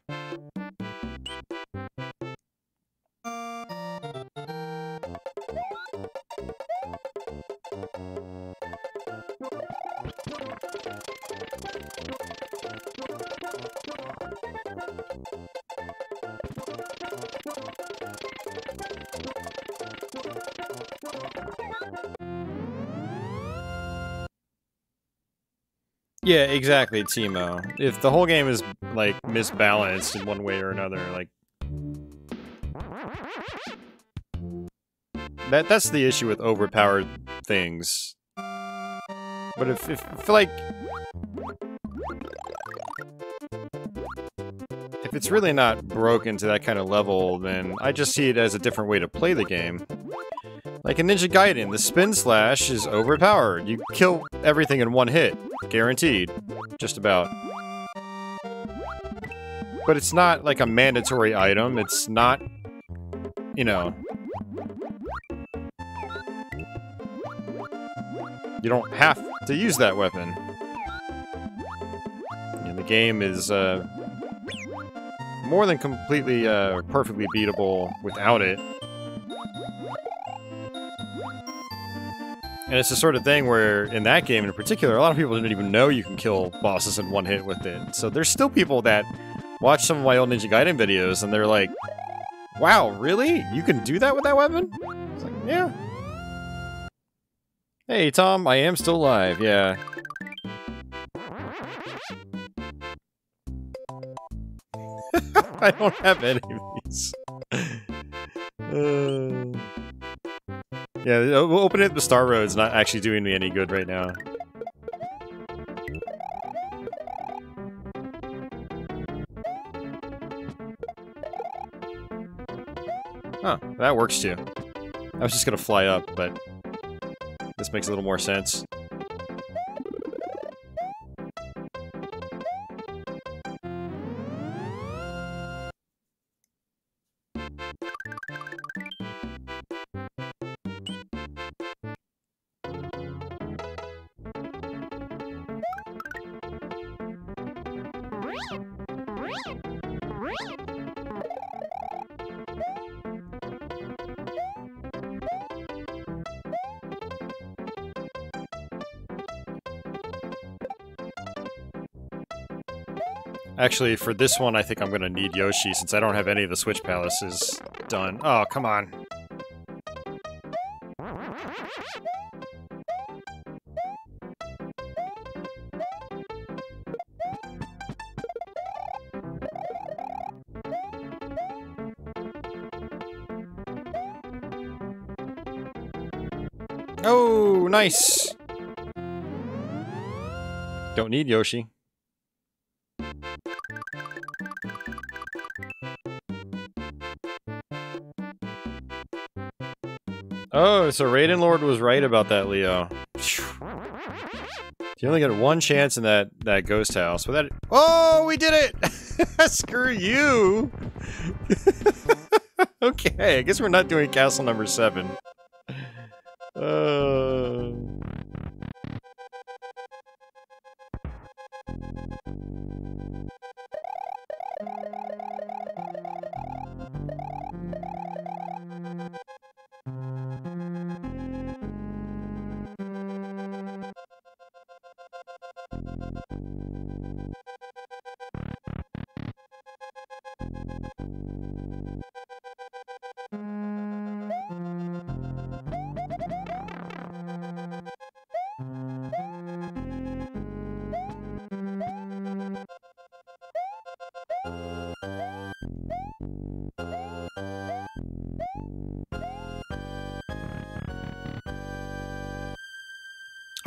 Yeah, exactly, Timo. If the whole game is, like, misbalanced in one way or another, like... That That's the issue with overpowered things. But if, if, if like... If it's really not broken to that kind of level, then I just see it as a different way to play the game. Like in Ninja Gaiden, the spin slash is overpowered. You kill everything in one hit. Guaranteed. Just about. But it's not like a mandatory item. It's not, you know... You don't have to use that weapon. And the game is, uh, more than completely, uh, perfectly beatable without it. And it's the sort of thing where, in that game in particular, a lot of people didn't even know you can kill bosses in one hit with it. So there's still people that watch some of my old Ninja Gaiden videos and they're like, Wow, really? You can do that with that weapon? It's like, yeah. Hey, Tom, I am still alive, yeah. I don't have any of these. uh... Yeah, uh, we'll open it the Star Road's not actually doing me any good right now. Huh, that works too. I was just gonna fly up, but this makes a little more sense. Actually, for this one, I think I'm gonna need Yoshi, since I don't have any of the Switch Palaces done. Oh, come on. Oh, nice! Don't need Yoshi. So Raiden Lord was right about that, Leo. You only get one chance in that, that ghost house. But that- Oh, we did it! Screw you! okay, I guess we're not doing castle number seven.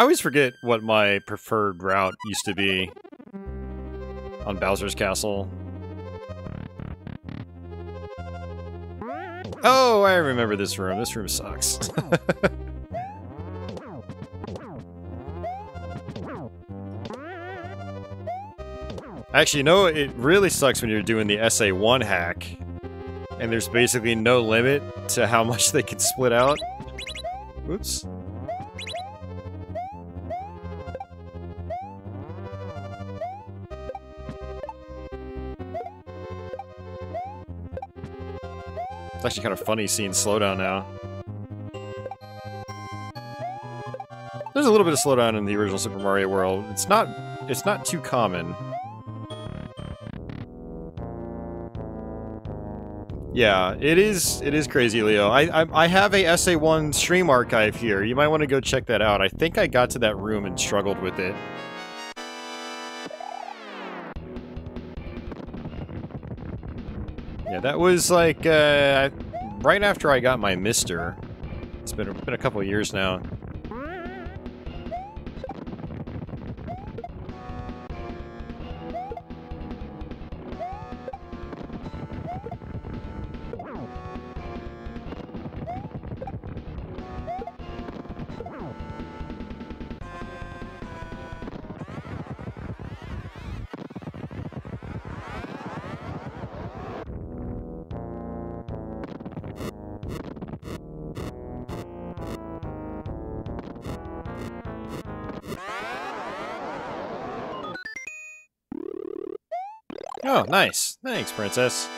Always forget what my preferred route used to be on Bowser's Castle. Oh, I remember this room. This room sucks. Actually, no, it really sucks when you're doing the SA1 hack, and there's basically no limit to how much they can split out. Oops. It's actually kind of funny seeing slowdown now. There's a little bit of slowdown in the original Super Mario World. It's not it's not too common. Yeah, it is. It is crazy, Leo. I I, I have a SA1 stream archive here. You might want to go check that out. I think I got to that room and struggled with it. That was like uh, right after I got my MiSTer. It's been been a couple years now. Princess.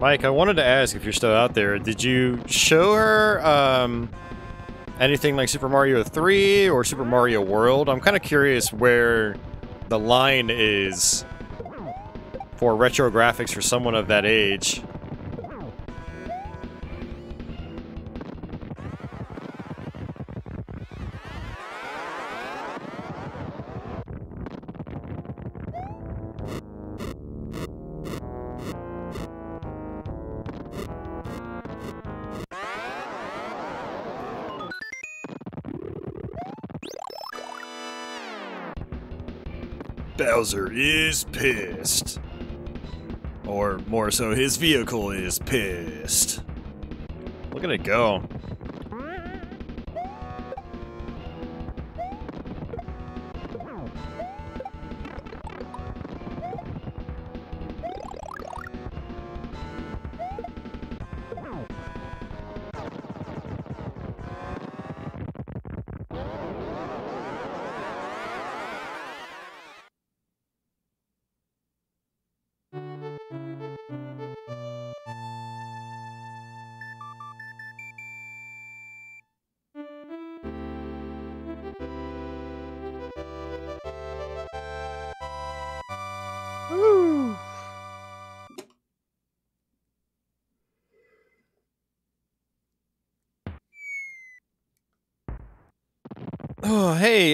Mike, I wanted to ask if you're still out there. Did you show her um, anything like Super Mario 3 or Super Mario World? I'm kind of curious where the line is for retro graphics for someone of that age. Bowser is pissed. Or more so, his vehicle is pissed. Look at it go.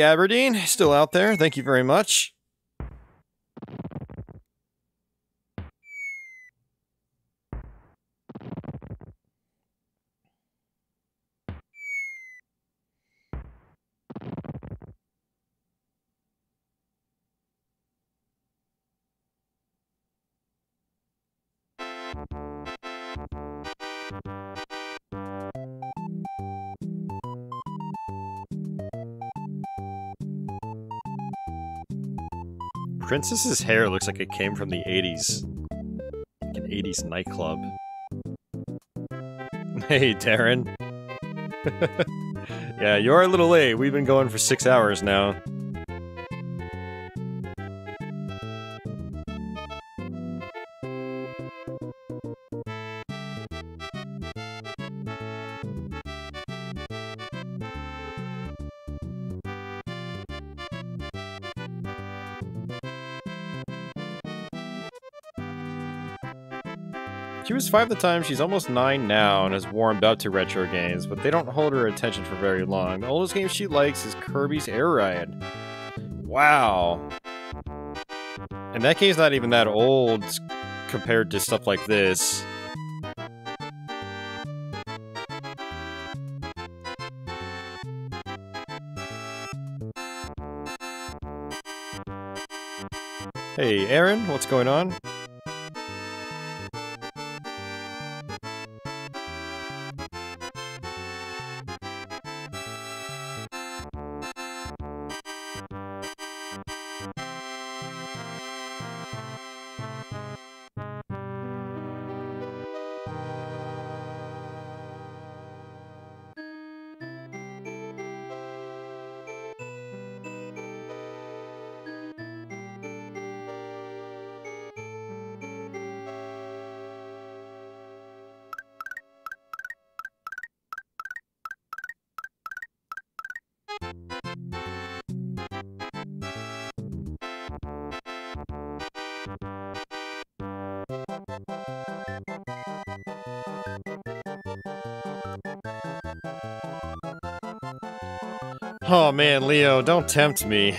Aberdeen. Still out there. Thank you very much. Princess's hair looks like it came from the 80s. Like an 80s nightclub. Hey, Darren. yeah, you're a little late. We've been going for six hours now. Was five at the time, she's almost nine now, and has warmed up to retro games, but they don't hold her attention for very long. The oldest game she likes is Kirby's Air Ride. Wow. And that game's not even that old compared to stuff like this. Hey, Aaron, what's going on? Man, don't tempt me.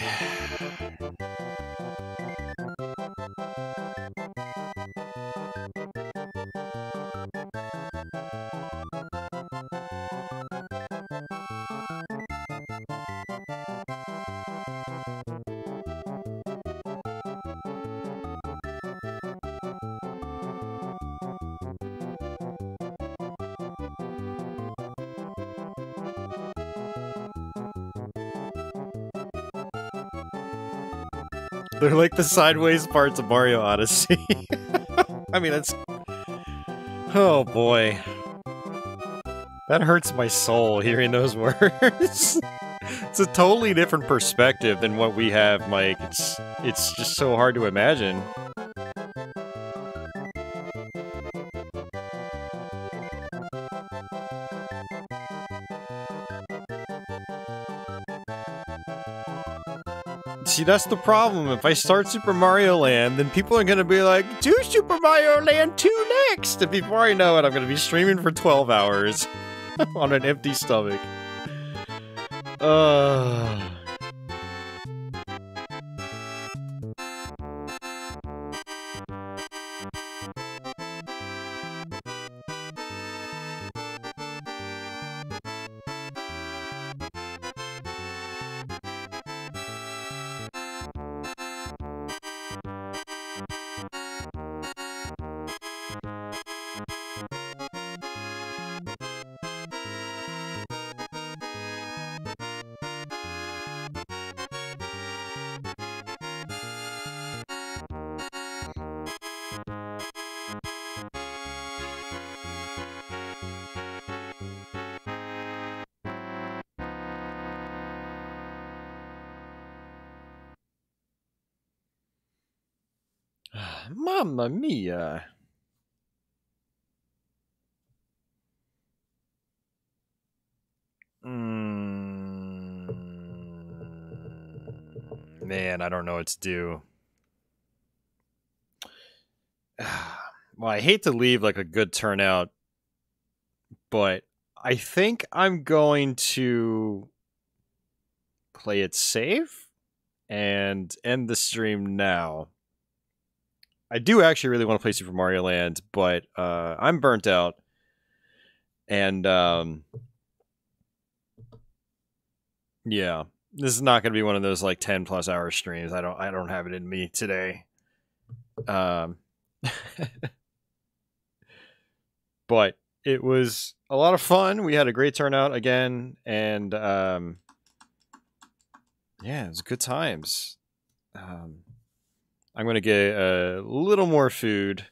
Like the sideways parts of Mario Odyssey. I mean, that's... Oh, boy. That hurts my soul, hearing those words. it's a totally different perspective than what we have, Mike. It's, it's just so hard to imagine. That's the problem. If I start Super Mario Land, then people are going to be like, do Super Mario Land 2 next! And before I know it, I'm going to be streaming for 12 hours on an empty stomach. Uh... to do. well, I hate to leave like a good turnout, but I think I'm going to play it safe and end the stream now. I do actually really want to play Super Mario Land, but uh, I'm burnt out, and um, yeah, this is not going to be one of those like ten plus hour streams. I don't I don't have it in me today. Um, but it was a lot of fun. We had a great turnout again, and um, yeah, it was good times. Um, I'm going to get a little more food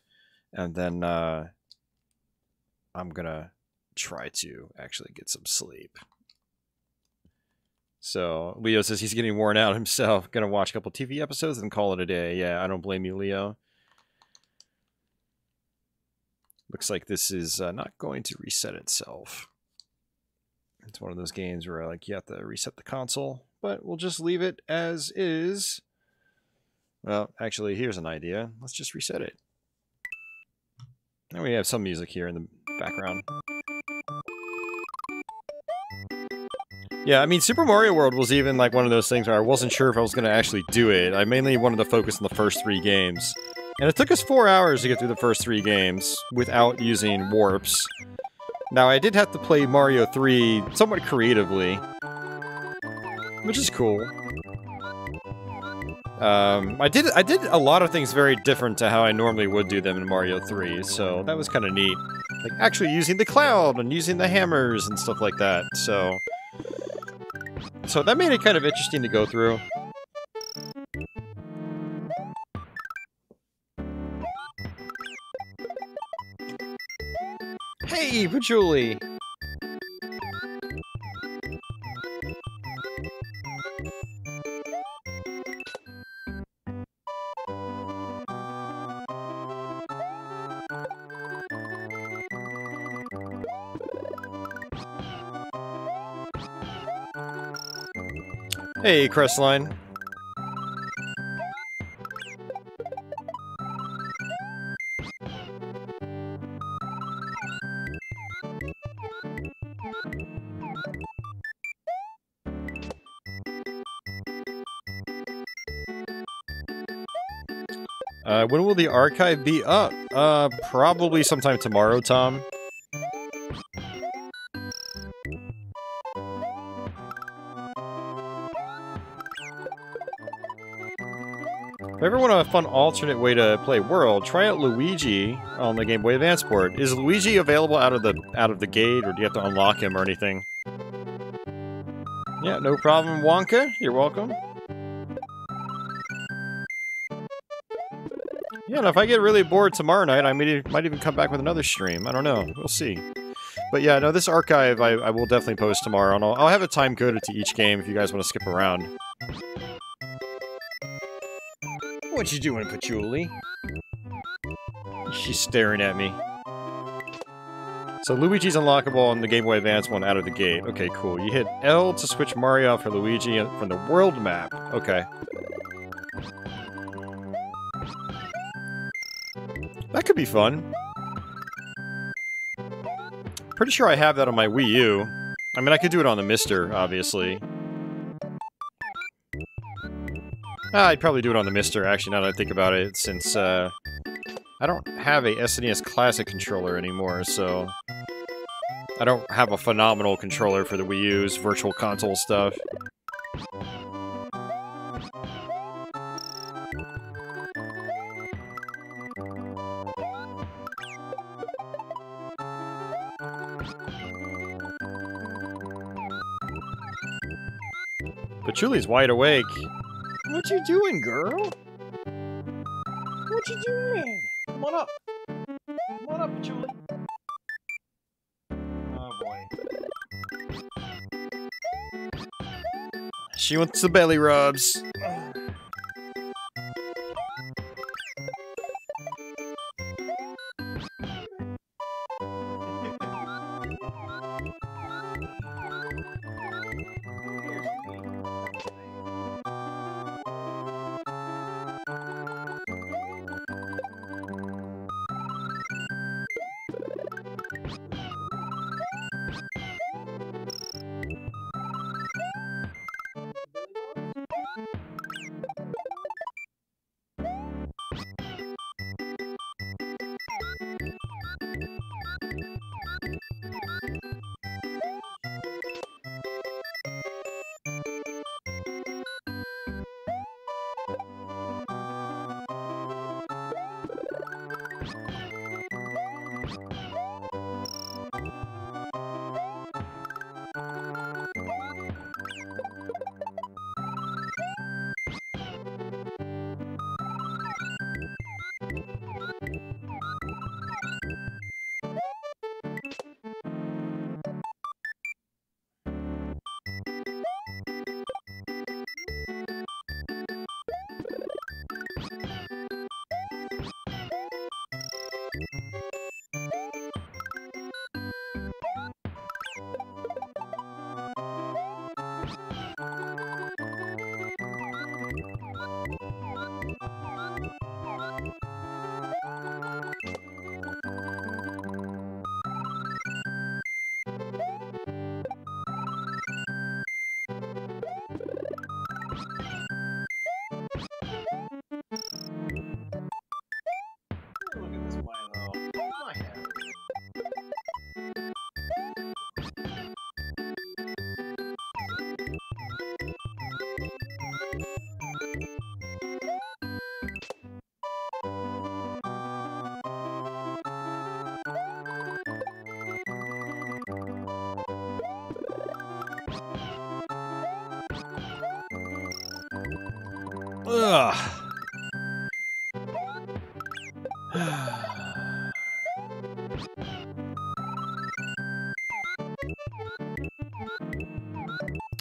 and then uh, I'm going to try to actually get some sleep. So Leo says he's getting worn out himself. To watch a couple TV episodes and call it a day. Yeah, I don't blame you, Leo. Looks like this is uh, not going to reset itself. It's one of those games where like you have to reset the console, but we'll just leave it as is. Well, actually, here's an idea. Let's just reset it. And we have some music here in the background. Yeah, I mean, Super Mario World was even like one of those things where I wasn't sure if I was going to actually do it. I mainly wanted to focus on the first three games. And it took us four hours to get through the first three games without using warps. Now, I did have to play Mario 3 somewhat creatively, which is cool. Um, I did I did a lot of things very different to how I normally would do them in Mario 3, so that was kind of neat. Like actually using the cloud and using the hammers and stuff like that. So so that made it kind of interesting to go through. Hey, Patchouli! Hey, Crestline. Uh, when will the archive be up? Uh, probably sometime tomorrow, Tom. A fun alternate way to play World, try out Luigi on the Game Boy Advance port. Is Luigi available out of the out of the gate, or do you have to unlock him or anything? Yeah, no problem, Wonka. You're welcome. Yeah, and if I get really bored tomorrow night, I might, might even come back with another stream. I don't know. We'll see. But yeah, no, this archive I, I will definitely post tomorrow, and I'll, I'll have a time coded to each game if you guys want to skip around. What you doing, Patchouli? She's staring at me. So Luigi's unlockable on the Game Boy Advance one out of the gate. Okay, cool. You hit L to switch Mario for Luigi from the world map. Okay. That could be fun. Pretty sure I have that on my Wii U. I mean, I could do it on the MiSTer, obviously. Ah, I'd probably do it on the MiSTer, actually, now that I think about it, since, uh... I don't have a SNES Classic controller anymore, so... I don't have a phenomenal controller for the Wii U's Virtual Console stuff. Patchouli's wide awake. What you doing, girl? What you doing? Come on up. Come on up, Patchouli. Oh boy. She wants the belly rubs.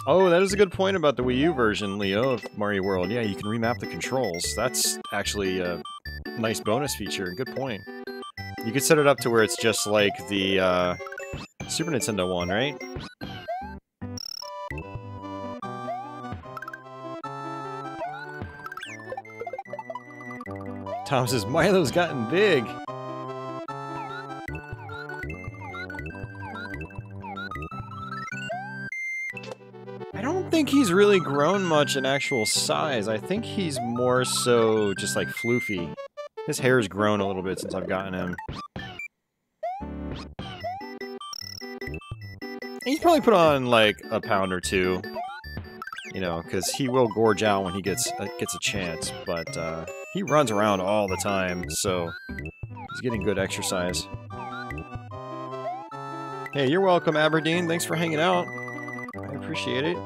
Oh, that is a good point about the Wii U version, Leo, of Mario World. Yeah, you can remap the controls. That's actually a nice bonus feature. Good point. You could set it up to where it's just like the uh, Super Nintendo one, right? Tom says, Milo's gotten big. Really grown much in actual size. I think he's more so just like floofy. His hair's grown a little bit since I've gotten him. He's probably put on like a pound or two, you know, because he will gorge out when he gets uh, gets a chance. But uh, he runs around all the time, so he's getting good exercise. Hey, you're welcome, Aberdeen. Thanks for hanging out. I appreciate it.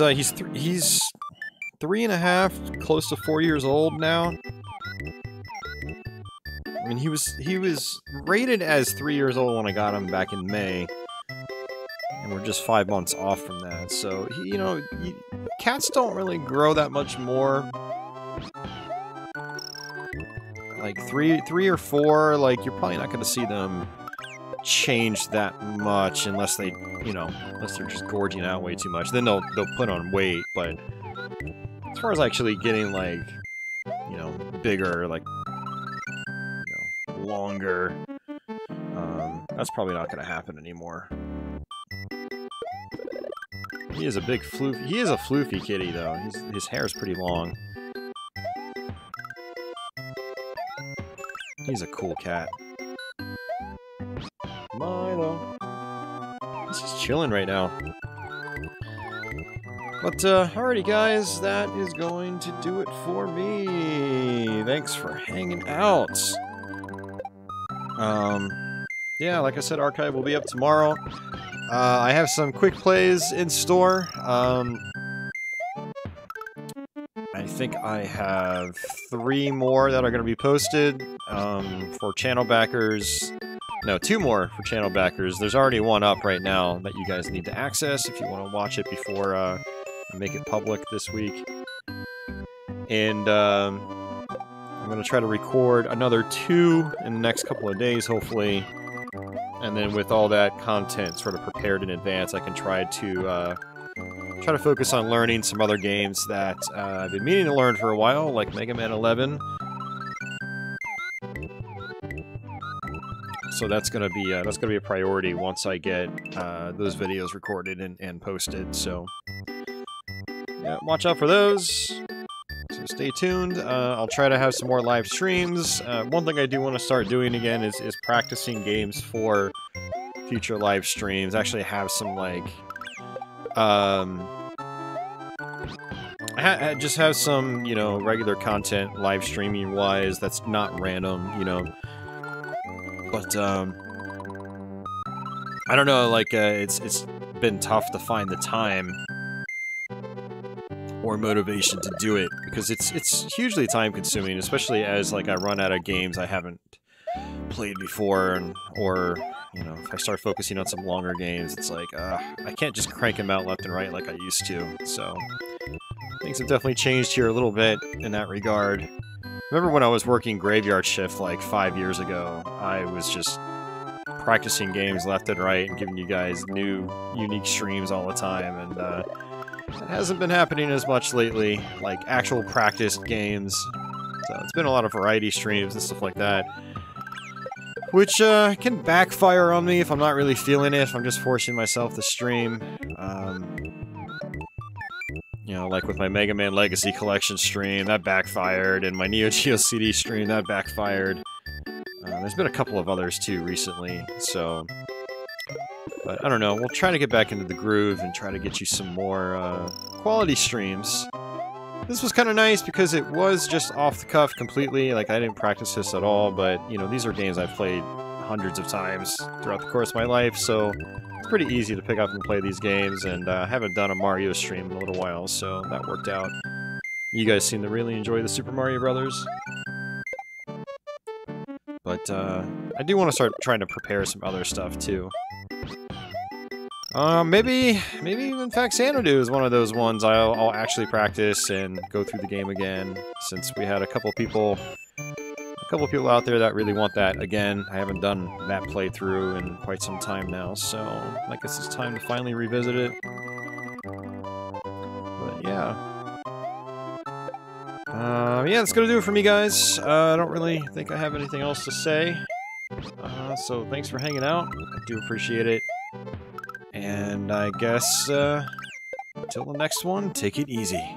Milo uh, he's, th he's three and a half, close to four years old now. I mean, he was, he was rated as three years old when I got him back in May. And we're just five months off from that, so, he, you know, he, cats don't really grow that much more. Like, three, three or four, like, you're probably not going to see them change that much unless they, you know, unless they're just gorging out way too much. Then they'll they'll put on weight, but as far as actually getting like, you know, bigger, like, you know, longer, um, that's probably not going to happen anymore. He is a big floof. He is a floofy kitty though. His his hair is pretty long. He's a cool cat. Chilling right now. But, uh, alrighty guys, that is going to do it for me. Thanks for hanging out. Um, yeah, like I said, Archive will be up tomorrow. Uh, I have some quick plays in store. Um, I think I have three more that are going to be posted um, for channel backers. No, two more for channel backers. There's already one up right now that you guys need to access if you want to watch it before uh, I make it public this week. And um, I'm going to try to record another two in the next couple of days, hopefully. And then with all that content sort of prepared in advance, I can try to uh, try to focus on learning some other games that uh, I've been meaning to learn for a while, like Mega Man 11. So that's gonna be uh, that's gonna be a priority once I get uh, those videos recorded and, and posted. So yeah, watch out for those. So stay tuned. Uh, I'll try to have some more live streams. Uh, one thing I do want to start doing again is, is practicing games for future live streams. Actually have some, like, um... Ha just have some, you know, regular content live streaming-wise that's not random, you know. But, um... I don't know, like, uh, it's it's been tough to find the time or motivation to do it because it's it's hugely time consuming, especially as like I run out of games I haven't played before, and or you know if I start focusing on some longer games, it's like uh, I can't just crank them out left and right like I used to. So things have definitely changed here a little bit in that regard. Remember when I was working graveyard shift like five years ago? I was just practicing games left and right and giving you guys new, unique streams all the time, and uh, it hasn't been happening as much lately, like actual practice games. So it's been a lot of variety streams and stuff like that. Which uh, can backfire on me if I'm not really feeling it, if I'm just forcing myself to stream. Um, you know, like with my Mega Man Legacy Collection stream, that backfired, and my Neo Geo CD stream, that backfired. Uh, there's been a couple of others too recently, so but I don't know, we'll try to get back into the groove and try to get you some more uh, quality streams. This was kind of nice because it was just off the cuff completely, like I didn't practice this at all, but you know, these are games I've played hundreds of times throughout the course of my life, so it's pretty easy to pick up and play these games, and uh, I haven't done a Mario stream in a little while, so that worked out. You guys seem to really enjoy the Super Mario Brothers. But uh, I do want to start trying to prepare some other stuff too. Uh, maybe, maybe in fact Xanadu is one of those ones I'll, I'll, actually practice and go through the game again, since we had a couple people, couple people out there that really want that again. I haven't done that playthrough in quite some time now, so I guess it's time to finally revisit it. But yeah. Uh, yeah, that's gonna do it for me, guys. Uh, I don't really think I have anything else to say. Uh, so thanks for hanging out. I do appreciate it. And I guess, uh, until the next one, take it easy.